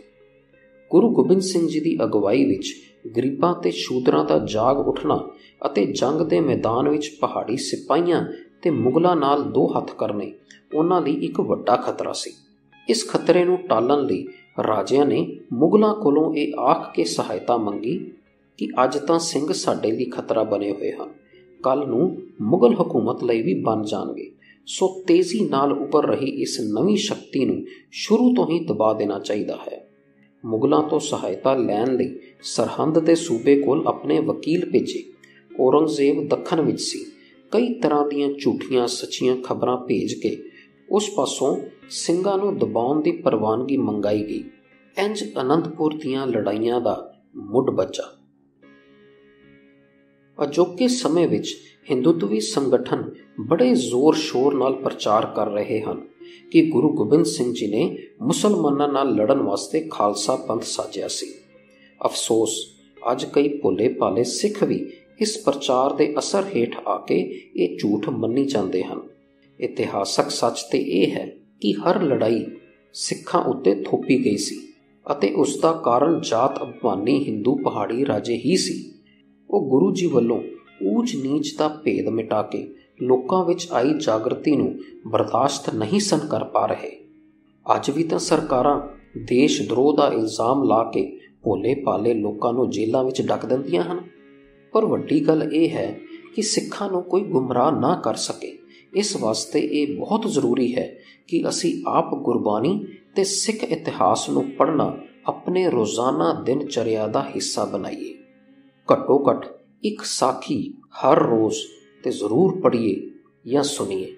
ਗੁਰੂ ਗੋਬਿੰਦ ਸਿੰਘ ਜੀ ਦੀ ਅਗਵਾਈ ਵਿੱਚ ਗਰੀਬਾਂ ਤੇ ਸ਼ੂਦਰਾਂ ਦਾ ਜਾਗ ਉੱਠਣਾ ਅਤੇ ਜੰਗ ਦੇ ਮੈਦਾਨ ਵਿੱਚ ਪਹਾੜੀ ਸਿਪਾਹੀਆਂ ਤੇ ਮੁਗਲਾਂ ਨਾਲ ਦੋ ਹੱਥ ਕਰਨੇ ਉਹਨਾਂ ਲਈ ਇੱਕ ਵੱਡਾ ਖਤਰਾ ਸੀ। ਇਸ ਖਤਰੇ ਨੂੰ ਟਾਲਣ ਲਈ ਰਾਜਿਆਂ ਨੇ ਮੁਗਲਾਂ ਕੋਲੋਂ ਇਹ ਆਖ ਕੇ ਸਹਾਇਤਾ ਮੰਗੀ ਕਿ ਅੱਜ ਤਾਂ ਸਿੰਘ ਸਾਡੇ ਲਈ ਖਤਰਾ ਬਣੇ ਹੋਏ ਹਨ। ਕੱਲ ਨੂੰ ਮੁਗਲ ਹਕੂਮਤ ਲਈ ਵੀ ਬਣ ਜਾਣਗੇ। ਸੋ ਤੇਜ਼ੀ ਨਾਲ ਉੱਪਰ ਰਹੀ ਇਸ ਨਵੀਂ ਸ਼ਕਤੀ ਨੂੰ ਸ਼ੁਰੂ ਤੋਂ ਹੀ ਦਬਾ ਦੇਣਾ ਚਾਹੀਦਾ ਹੈ। ਮੁਗਲਾਂ ਤੋਂ ਸਹਾਇਤਾ ਲੈਣ ਲਈ ਸਰਹੰਦ ਦੇ ਸੂਬੇ ਕੋਲ ਆਪਣੇ ਵਕੀਲ ਭੇਜੇ। ਔਰੰਗਜ਼ੇਬ ਦੱਖਣ ਵਿੱਚ ਸੀ। ਕਈ ਤਰ੍ਹਾਂ ਦੀਆਂ ਝੂਠੀਆਂ ਸੱਚੀਆਂ ਖਬਰਾਂ ਭੇਜ ਕੇ ਉਸ ਪਾਸੋਂ ਸਿੰਘਾਂ ਨੂੰ ਦਬਾਉਣ ਦੀ ਪ੍ਰਵਾਨਗੀ ਮੰਗਾਈ ਗਈ। ਇੰਜ ਅਨੰਦਪੁਰ ਦੀਆਂ ਲੜਾਈਆਂ ਦਾ ਮੁੱਢ ਬੱਚਾ ਅਜੋਕੇ ਸਮੇਂ ਵਿੱਚ ਹਿੰਦੂਤਵੀ ਸੰਗਠਨ ਬੜੇ ਜ਼ੋਰ-ਸ਼ੋਰ ਨਾਲ ਪ੍ਰਚਾਰ ਕਰ ਰਹੇ ਹਨ। ਕਿ ਗੁਰੂ ਗੋਬਿੰਦ ਸਿੰਘ ਜੀ ਨੇ ਮੁਸਲਮਾਨਾਂ ਨਾਲ ਲੜਨ ਵਾਸਤੇ ਖਾਲਸਾ ਪੰਥ ਸਾਜਿਆ ਸੀ। ਅਫਸੋਸ, ਅੱਜ ਕਈ ਭੋਲੇ-ਭਾਲੇ ਸਿੱਖ ਵੀ ਇਸ ਪ੍ਰਚਾਰ ਦੇ ਅਸਰ ਹੇਠ ਆ ਕੇ ਇਹ ਝੂਠ ਮੰਨੀ ਜਾਂਦੇ ਹਨ। ਇਤਿਹਾਸਕ ਸੱਚ ਤੇ ਇਹ ਹੈ ਕਿ ਹਰ ਲੜਾਈ ਸਿੱਖਾਂ ਉੱਤੇ ਥੋਪੀ ਗਈ ਸੀ ਅਤੇ ਉਸ ਦਾ ਕਾਰਨ ਜਾਤ ਅਭਿਮਾਨੀ ਹਿੰਦੂ ਪਹਾੜੀ ਰਾਜੇ ਹੀ ਸੀ। ਉਹ ਗੁਰੂ ਜੀ ਵੱਲੋਂ ਊਚ ਨੀਚ ਦਾ ਭੇਦ ਮਿਟਾ ਕੇ ਲੋਕਾਂ ਵਿੱਚ ਆਈ ਜਾਗਰਤੀ ਨੂੰ ਬਰਦਾਸ਼ਤ ਨਹੀਂ ਸਨ ਕਰ ਪਾ ਰਹੇ। ਅੱਜ ਵੀ ਤਾਂ ਸਰਕਾਰਾਂ ਦੇਸ਼ ਦਰੋਹ ਦਾ ਇਲਜ਼ਾਮ ਲਾ ਕੇ ਭੋਲੇ ਭਾਲੇ ਲੋਕਾਂ ਨੂੰ ਜੇਲ੍ਹਾਂ ਵਿੱਚ ਡੱਕ ਦਿੰਦੀਆਂ ਹਨ। ਪਰ ਵੱਡੀ ਗੱਲ ਇਹ ਹੈ ਕਿ ਸਿੱਖਾਂ ਨੂੰ ਕੋਈ ਗੁੰਮਰਾਹ ਨਾ ਕਰ ਸਕੇ। ਇਸ ਵਾਸਤੇ ਇਹ ਬਹੁਤ ਜ਼ਰੂਰੀ ਹੈ ਕਿ ਅਸੀਂ ਆਪ ਗੁਰਬਾਣੀ ਤੇ ਸਿੱਖ ਇਤਿਹਾਸ ਨੂੰ ਪੜ੍ਹਨਾ ਆਪਣੇ ਰੋਜ਼ਾਨਾ ਦਿਨਚਰਿਆ ਦਾ ਹਿੱਸਾ ਬਣਾਈਏ। ਘੱਟੋ ਘੱਟ ਇੱਕ ਸਾਖੀ ਹਰ ਰੋਜ਼ ਤੇ ਜ਼ਰੂਰ ਪੜ੍ਹੀਏ ਜਾਂ ਸੁਣੀਏ।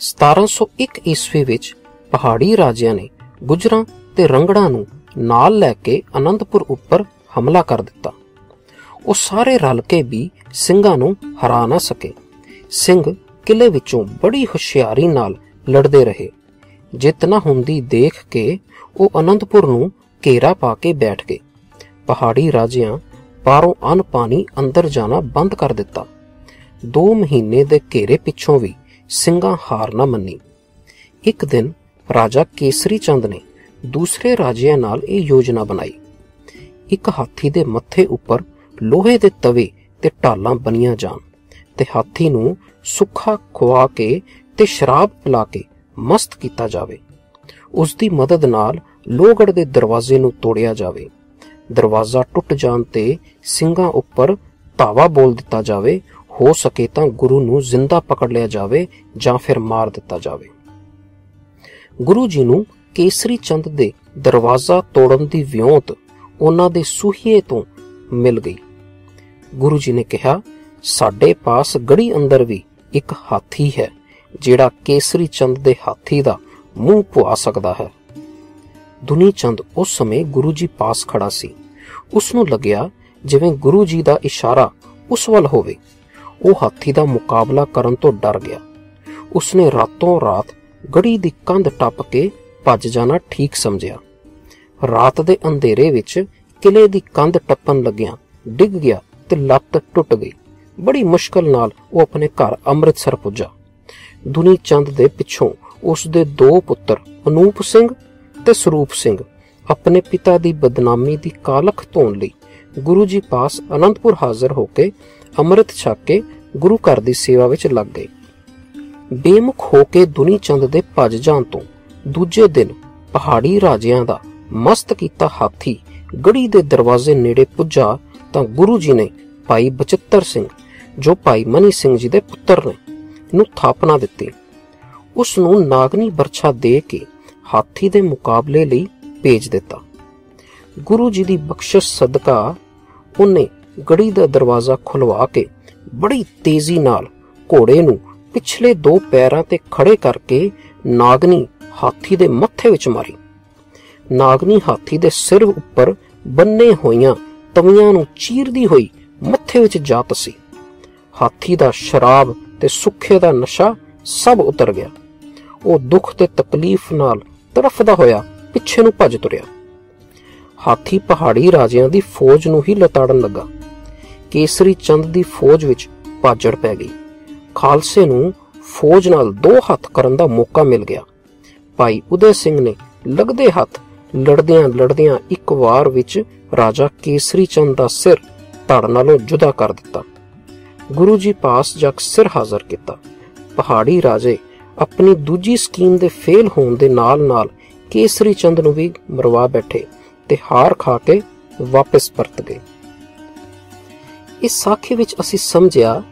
1701 ਈਸਵੀ ਵਿੱਚ ਪਹਾੜੀ ਰਾਜਿਆਂ ਨੇ ਗੁਜਰਾਂ ਤੇ ਰੰਗੜਾਂ ਨੂੰ ਨਾਲ ਲੈ ਕੇ ਅਨੰਦਪੁਰ ਉੱਪਰ ਹਮਲਾ ਕਰ ਦਿੱਤਾ। ਉਹ ਸਾਰੇ ਰਲ ਕੇ ਵੀ ਸਿੰਘਾਂ ਨੂੰ ਹਰਾ ਨਾ ਸਕੇ। ਸਿੰਘ ਕਿਲੇ ਵਿੱਚੋਂ ਬੜੀ ਹੁਸ਼ਿਆਰੀ ਨਾਲ ਲੜਦੇ ਰਹੇ। ਜਿੱਤ ਨਾ ਹੁੰਦੀ ਦੇਖ ਕੇ ਉਹ ਅਨੰਦਪੁਰ ਨੂੰ ਘੇਰਾ ਪਾ ਕੇ ਬੈਠ ਗਏ। ਪਹਾੜੀ ਰਾਜਿਆਂ ਬਾਹਰੋਂ ਅਨ ਪਾਣੀ ਅੰਦਰ ਜਾਣਾ ਬੰਦ ਕਰ ਦਿੱਤਾ। 2 ਮਹੀਨੇ ਦੇ ਘੇਰੇ ਪਿੱਛੋਂ ਵੀ ਸਿੰਘਾਂ ਹਾਰ ਨਾ ਮੰਨੀ। ਇੱਕ ਦਿਨ ਰਾਜਾ ਕੇਸਰੀ ਚੰਦ ਨੇ ਦੂਸਰੇ ਰਾਜਿਆਂ ਨਾਲ ਇਹ ਯੋਜਨਾ ਬਣਾਈ। ਇੱਕ ਹਾਥੀ ਦੇ ਮੱਥੇ ਉੱਪਰ ਲੋਹੇ ਦੇ ਤਵੇ ਤੇ ਢਾਲਾਂ ਬਣੀਆਂ ਜਾਣ ਤੇ ਹਾਥੀ ਨੂੰ ਸੁੱਖਾ ਖਵਾ ਕੇ ਤੇ ਸ਼ਰਾਬ ਪਿਲਾ ਕੇ ਮਸਤ ਕੀਤਾ ਜਾਵੇ। ਉਸ ਦੀ ਮਦਦ ਨਾਲ ਲੋਹਗੜ ਦੇ ਦਰਵਾਜ਼ੇ ਨੂੰ ਤੋੜਿਆ ਜਾਵੇ। ਦਰਵਾਜ਼ਾ ਟੁੱਟ ਜਾਣ ਤੇ ਸਿੰਘਾਂ ਉੱਪਰ ਧਾਵਾ ਬੋਲ ਦਿੱਤਾ ਜਾਵੇ, ਹੋ ਸਕੇ ਤਾਂ ਗੁਰੂ ਨੂੰ ਜ਼ਿੰਦਾ ਪਕੜ ਲਿਆ ਜਾਵੇ ਜਾਂ ਫਿਰ ਮਾਰ ਦਿੱਤਾ ਜਾਵੇ। ਗੁਰੂ ਜੀ ਨੂੰ ਕੇਸਰੀ ਚੰਦ ਦੇ ਦਰਵਾਜ਼ਾ ਤੋੜਨ ਦੀ ਵਿਉਂਤ ਉਹਨਾਂ ਦੇ ਸੂਹੀਏ ਤੋਂ ਮਿਲ ਗਈ। ਗੁਰੂ ਜੀ ਨੇ ਕਿਹਾ, ਸਾਡੇ ਪਾਸ ਗੜੀ ਅੰਦਰ ਵੀ ਇੱਕ ਹਾਥੀ ਹੈ, ਜਿਹੜਾ ਕੇਸਰੀ ਚੰਦ ਦੇ ਹਾਥੀ ਦਾ ਮੂੰਹ ਪੁਆ ਸਕਦਾ ਹੈ। ਦੁਨੀ ਚੰਦ ਉਸ ਸਮੇਂ ਗੁਰੂ ਜੀ ਪਾਸ ਖੜਾ ਸੀ। ਉਸ ਨੂੰ ਲੱਗਿਆ ਜਿਵੇਂ ਗੁਰੂ ਜੀ ਦਾ ਇਸ਼ਾਰਾ ਉਸ ਵੱਲ ਹੋਵੇ। ਉਹ ਹਾਥੀ ਦਾ ਮੁਕਾਬਲਾ ਕਰਨ ਤੋਂ ਡਰ ਗਿਆ। ਉਸਨੇ ਰਾਤੋਂ ਰਾਤ ਗੜੀ ਦੀ ਕੰਧ ਟੱਪ ਕੇ ਭੱਜ ਜਾਣਾ ਠੀਕ ਸਮਝਿਆ। ਰਾਤ ਦੇ ਅੰਧੇਰੇ ਵਿੱਚ ਕਿਲੇ ਦੀ ਕੰਧ ਟੱਪਣ ਲੱਗਿਆ ਡਿੱਗ ਗਿਆ ਤੇ ਲੱਤ ਟੁੱਟ ਗਈ। ਬੜੀ ਮੁਸ਼ਕਲ ਨਾਲ ਉਹ ਆਪਣੇ ਘਰ ਅੰਮ੍ਰਿਤਸਰ ਪੁੱਜਾ। ਦੁਨੀ ਚੰਦ ਦੇ ਪਿੱਛੋਂ ਉਸ ਦੇ ਦੋ ਪੁੱਤਰ ਅਨੂਪ ਸਿੰਘ ਤੇ ਸਰੂਪ ਸਿੰਘ ਆਪਣੇ ਪਿਤਾ ਦੀ ਬਦਨਾਮੀ ਦੀ ਕਾਲਖ ਧੋਣ ਲਈ ਗੁਰੂ ਜੀ ਪਾਸ ਅਨੰਦਪੁਰ ਹਾਜ਼ਰ ਹੋ ਕੇ ਅੰਮ੍ਰਿਤ ਛਕ ਕੇ ਗੁਰੂ ਘਰ ਦੀ ਸੇਵਾ ਵਿੱਚ ਲੱਗ ਗਏ। ਬੇਮੁਖ ਹੋ ਕੇ ਦੁਨੀ ਚੰਦ ਦੇ ਭੱਜ ਜਾਣ ਤੋਂ ਦੂਜੇ ਦਿਨ ਪਹਾੜੀ ਰਾਜਿਆਂ ਦਾ ਮਸਤ ਕੀਤਾ ਹਾਥੀ ਗੜੀ ਦੇ ਦਰਵਾਜ਼ੇ ਨੇੜੇ ਪੁੱਜਾ ਤਾਂ ਗੁਰੂ ਜੀ ਨੇ ਭਾਈ ਬਚਿੱਤਰ ਸਿੰਘ, ਜੋ ਭਾਈ ਮਨੀ ਸਿੰਘ ਜੀ ਦੇ ਪੁੱਤਰ ਨੇ, ਨੂੰ ਥਾਪਨਾ ਦਿੱਤੀ। ਉਸ ਨੂੰ ਨਾਗਨੀ ਬਰਛਾ ਦੇ ਕੇ ਹਾਥੀ ਦੇ ਮੁਕਾਬਲੇ ਲਈ ਭੇਜ ਦਿੱਤਾ। ਗੁਰੂ ਜੀ ਦੀ ਬਖਸ਼ਿਸ਼ ਸਦਕਾ ਉਹਨੇ ਗੜੀ ਦਾ ਦਰਵਾਜ਼ਾ ਖੁਲਵਾ ਕੇ ਬੜੀ ਤੇਜ਼ੀ ਨਾਲ ਘੋੜੇ ਨੂੰ ਪਿਛਲੇ ਦੋ ਪੈਰਾਂ ਤੇ ਖੜੇ ਕਰਕੇ ਨਾਗਨੀ ਹਾਥੀ ਦੇ ਮੱਥੇ ਵਿੱਚ ਮਾਰੀ। ਨਾਗਨੀ ਹਾਥੀ ਦੇ ਸਿਰ ਉੱਪਰ ਬੰਨੇ ਹੋਈਆਂ ਤਵੀਆਂ ਨੂੰ ਚੀਰਦੀ ਹੋਈ ਮੱਥੇ ਵਿੱਚ ਜਾ ਤਸੀ ਹਾਥੀ ਦਾ ਸ਼ਰਾਬ ਤੇ ਸੁੱਖੇ ਦਾ ਨਸ਼ਾ ਸਭ ਉਤਰ ਗਿਆ। ਉਹ ਦੁੱਖ ਤੇ ਤਕਲੀਫ ਨਾਲ ਤੜਫਦਾ ਹੋਇਆ, ਪਿੱਛੇ ਨੂੰ ਭੱਜ ਤੁਰਿਆ। ਹਾਥੀ ਪਹਾੜੀ ਰਾਜਿਆਂ ਦੀ ਫੌਜ ਨੂੰ ਹੀ ਲਤਾੜਨ ਲੱਗਾ। ਕੇਸਰੀ ਚੰਦ ਦੀ ਫੌਜ ਵਿੱਚ ਪਾਜੜ ਪੈ ਗਈ। ਖਾਲਸੇ ਨੂੰ ਫੌਜ ਨਾਲ ਦੋ ਹੱਥ ਕਰਨ ਦਾ ਮੌਕਾ ਮਿਲ ਗਿਆ। ਭਾਈ ਉਦੈ ਸਿੰਘ ਨੇ ਲਗਦੇ ਹੱਥ ਲੜਦਿਆਂ ਲੜਦਿਆਂ ਇੱਕ ਵਾਰ ਵਿੱਚ ਰਾਜਾ ਕੇਸਰੀ ਚੰਦ ਦਾ ਸਿਰ ਧੜ ਨਾਲੋਂ ਜੁਦਾ ਕਰ ਦਿੱਤਾ। ਗੁਰੂ ਜੀ ਪਾਸ ਜਗ ਸਿਰ ਹਾਜ਼ਰ ਕੀਤਾ। ਪਹਾੜੀ ਰਾਜੇ ਆਪਣੀ ਦੂਜੀ ਸਕੀਮ ਦੇ ਫੇਲ ਹੋਣ ਦੇ ਨਾਲ-ਨਾਲ ਕੇਸਰੀ ਚੰਦ ਨੂੰ ਵੀ ਮਰਵਾ ਬੈਠੇ ਤੇ ਹਾਰ ਖਾ ਕੇ ਵਾਪਸ ਪਰਤ ਗਏ। ਇਸ ਸਾਖੀ ਵਿੱਚ ਅਸੀਂ ਸਮਝਿਆ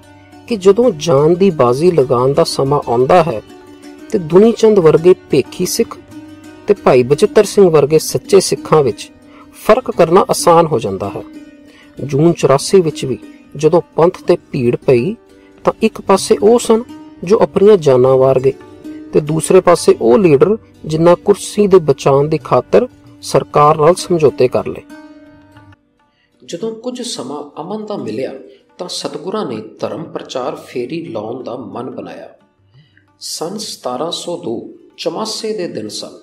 ਕਿ ਜਦੋਂ ਜਾਨ ਦੀ ਬਾਜ਼ੀ ਲਗਾਉਣ ਦਾ ਸਮਾਂ ਆਉਂਦਾ ਹੈ ਤੇ ਦੁਨੀ ਚੰਦ ਵਰਗੇ ਭੇਖੀ ਸਿੱਖ ਤੇ ਭਾਈ ਬਚਿੱਤਰ ਸਿੰਘ ਵਰਗੇ ਸੱਚੇ ਸਿੱਖਾਂ ਵਿੱਚ ਫ਼ਰਕ ਕਰਨਾ ਆਸਾਨ ਹੋ ਜਾਂਦਾ ਹੈ। ਜੂਨ 84 ਵਿੱਚ ਵੀ ਜਦੋਂ ਪੰਥ ਤੇ ਭੀੜ ਪਈ ਤਾਂ ਇੱਕ ਪਾਸੇ ਉਹ ਸਨ ਜੋ ਆਪਣੀਆਂ ਜਾਨਾਂ ਵਾਰ ਗਏ। ਤੇ ਦੂਸਰੇ ਪਾਸੇ ਉਹ ਲੀਡਰ ਜਿਨ੍ਹਾਂ ਕੁਰਸੀ ਦੇ ਬਚਾਉਣ ਦੀ ਖਾਤਰ ਸਰਕਾਰ ਨਾਲ ਸਮਝੌਤੇ ਕਰ ਲਏ। ਜਦੋਂ ਕੁਝ ਸਮਾਂ ਅਮਨ ਦਾ ਮਿਲਿਆ, ਤਾਂ ਸਤਗੁਰਾਂ ਨੇ ਧਰਮ ਪ੍ਰਚਾਰ ਫੇਰੀ ਲਾਉਣ ਦਾ ਮਨ ਬਣਾਇਆ। ਸਨ 1702 ਚਮਾਸੇ ਦੇ ਦਿਨ ਸਨ।